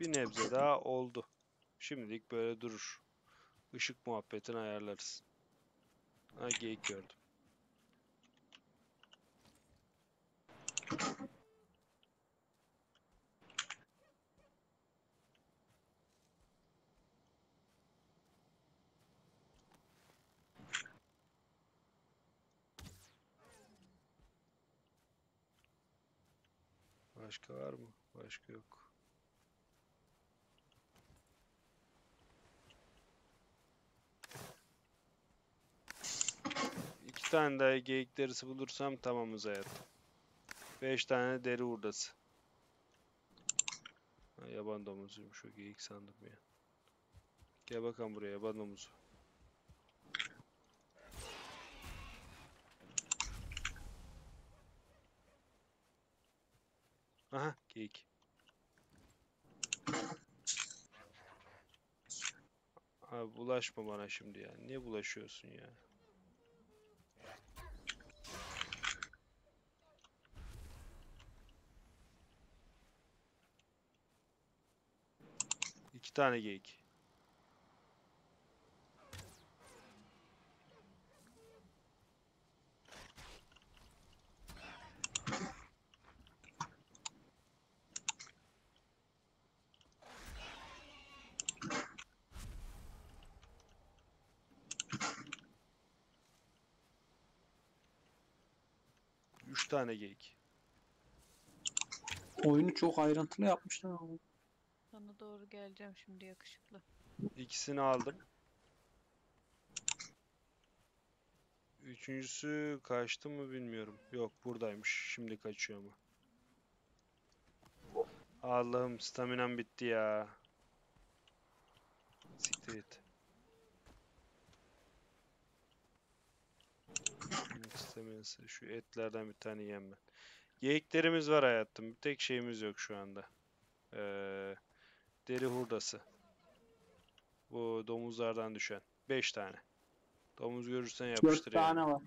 Speaker 2: bir nebze daha oldu. Şimdilik böyle durur. Işık muhabbetini ayarlarız. Ha geyik gördüm. Başka var mı? Başka yok. İki tane daha geyik derisi bulursam tamamız hayatım. Beş tane deri hurdası. Ha, yaban domuzuymuş o geyik sandım ya. Gel bakalım buraya yaban domuzu. Aha geyik. Abi bulaşma bana şimdi ya. Niye bulaşıyorsun ya? İki tane geyik. Üç tane geyik.
Speaker 6: Oyunu çok ayrıntılı yapmışlar ama.
Speaker 1: Sana doğru geleceğim şimdi yakışıklı.
Speaker 2: İkisini aldım. Üçüncüsü kaçtı mı bilmiyorum. Yok buradaymış. Şimdi kaçıyor ama. Allah'ım staminam bitti ya. Siktir et. Staminası. Şu etlerden bir tane yiyeyim ben. Geyiklerimiz var hayatım. Bir tek şeyimiz yok şu anda. Ee, deri hurdası. Bu domuzlardan düşen. 5 tane. Domuz görürsen yapıştır yani.
Speaker 6: tane var.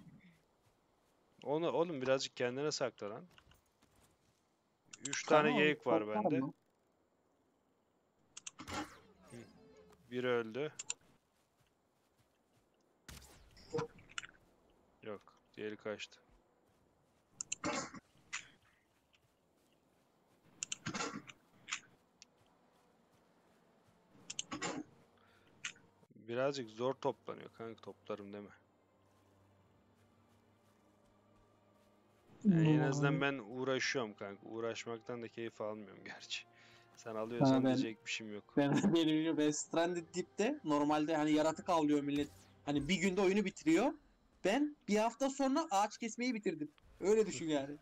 Speaker 2: Onu oğlum birazcık kendine sakla lan. 3 tane geyik var bende.
Speaker 6: lan.
Speaker 2: Biri öldü. Yok, diğeri kaçtı. Birazcık zor toplanıyor kanka toplarım deme. Yani en azından ben uğraşıyorum kanka. Uğraşmaktan da keyif almıyorum gerçi. Sen alıyorsan
Speaker 6: ben-
Speaker 2: diyecek bir şeyim yok.
Speaker 6: Ben benim. Ben Stranded Deep'te normalde hani yaratık avlıyor millet. Hani bir günde oyunu bitiriyor. Ben bir hafta sonra ağaç kesmeyi bitirdim. Öyle düşün yani.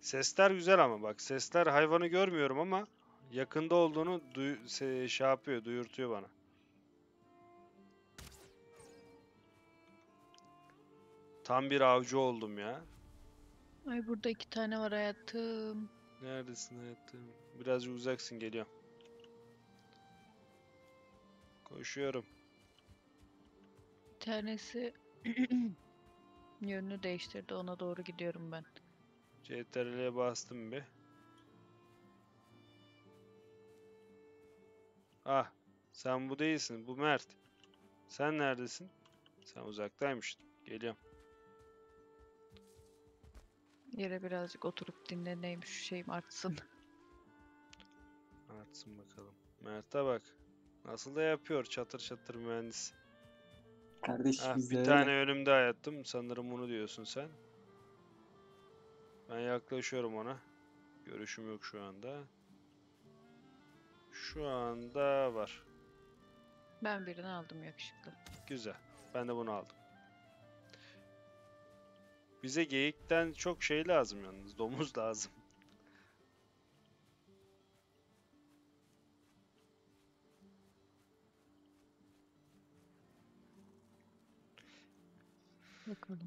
Speaker 2: Sesler güzel ama bak sesler hayvanı görmüyorum ama yakında olduğunu duy se- şey yapıyor, duyurtuyor bana. Tam bir avcı oldum ya.
Speaker 1: Ay burada iki tane var hayatım.
Speaker 2: Neredesin hayatım? Birazcık uzaksın geliyorum. Koşuyorum.
Speaker 1: Bir tanesi yönünü değiştirdi. Ona doğru gidiyorum ben.
Speaker 2: CTRL'ye bastım bir. Ah, sen bu değilsin. Bu Mert. Sen neredesin? Sen uzaktaymışsın. Geliyorum.
Speaker 1: Yere birazcık oturup dinleneyim şu şeyim artsın.
Speaker 2: Artsın bakalım. Mert'e bak. Nasıl da yapıyor çatır çatır mühendis.
Speaker 6: Kardeş
Speaker 2: Ah,
Speaker 6: bizde
Speaker 2: bir tane önümde hayattım. Sanırım bunu diyorsun sen. Ben yaklaşıyorum ona. Görüşüm yok şu anda. Şu anda var.
Speaker 1: Ben birini aldım yakışıklı.
Speaker 2: Güzel. Ben de bunu aldım. Bize geyikten çok şey lazım yalnız. Domuz lazım.
Speaker 1: Bakalım.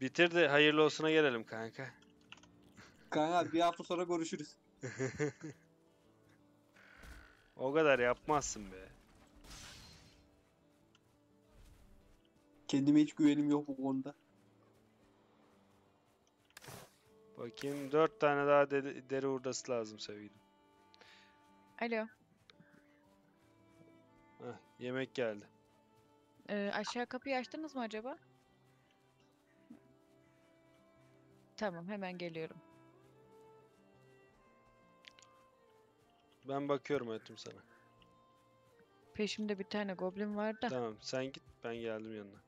Speaker 2: Bitir de hayırlı olsuna gelelim kanka.
Speaker 6: Kanka bir hafta sonra görüşürüz.
Speaker 2: O kadar yapmazsın be.
Speaker 6: Kendime hiç güvenim yok bu konuda.
Speaker 2: Bakayım dört tane daha deri, deri hurdası lazım sevgilim.
Speaker 1: Alo.
Speaker 2: Heh, yemek geldi.
Speaker 1: Ee, aşağı kapıyı açtınız mı acaba? Tamam hemen geliyorum.
Speaker 2: Ben bakıyorum ettim sana.
Speaker 1: Peşimde bir tane goblin var da.
Speaker 2: Tamam sen git ben geldim yanına.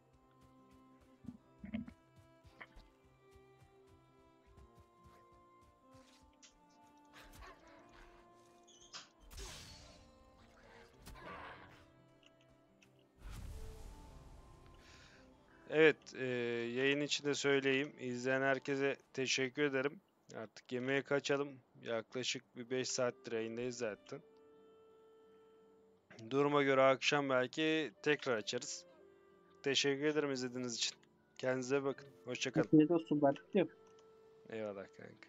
Speaker 2: Evet, eee, yayın içinde söyleyeyim. İzleyen herkese teşekkür ederim. Artık yemeğe kaçalım. Yaklaşık bir 5 saattir yayındayız zaten. Duruma göre akşam belki tekrar açarız. Teşekkür ederim izlediğiniz için. Kendinize bakın. Hoşça kalın.
Speaker 6: Afiyet olsun ben.
Speaker 2: Eyvallah kanka.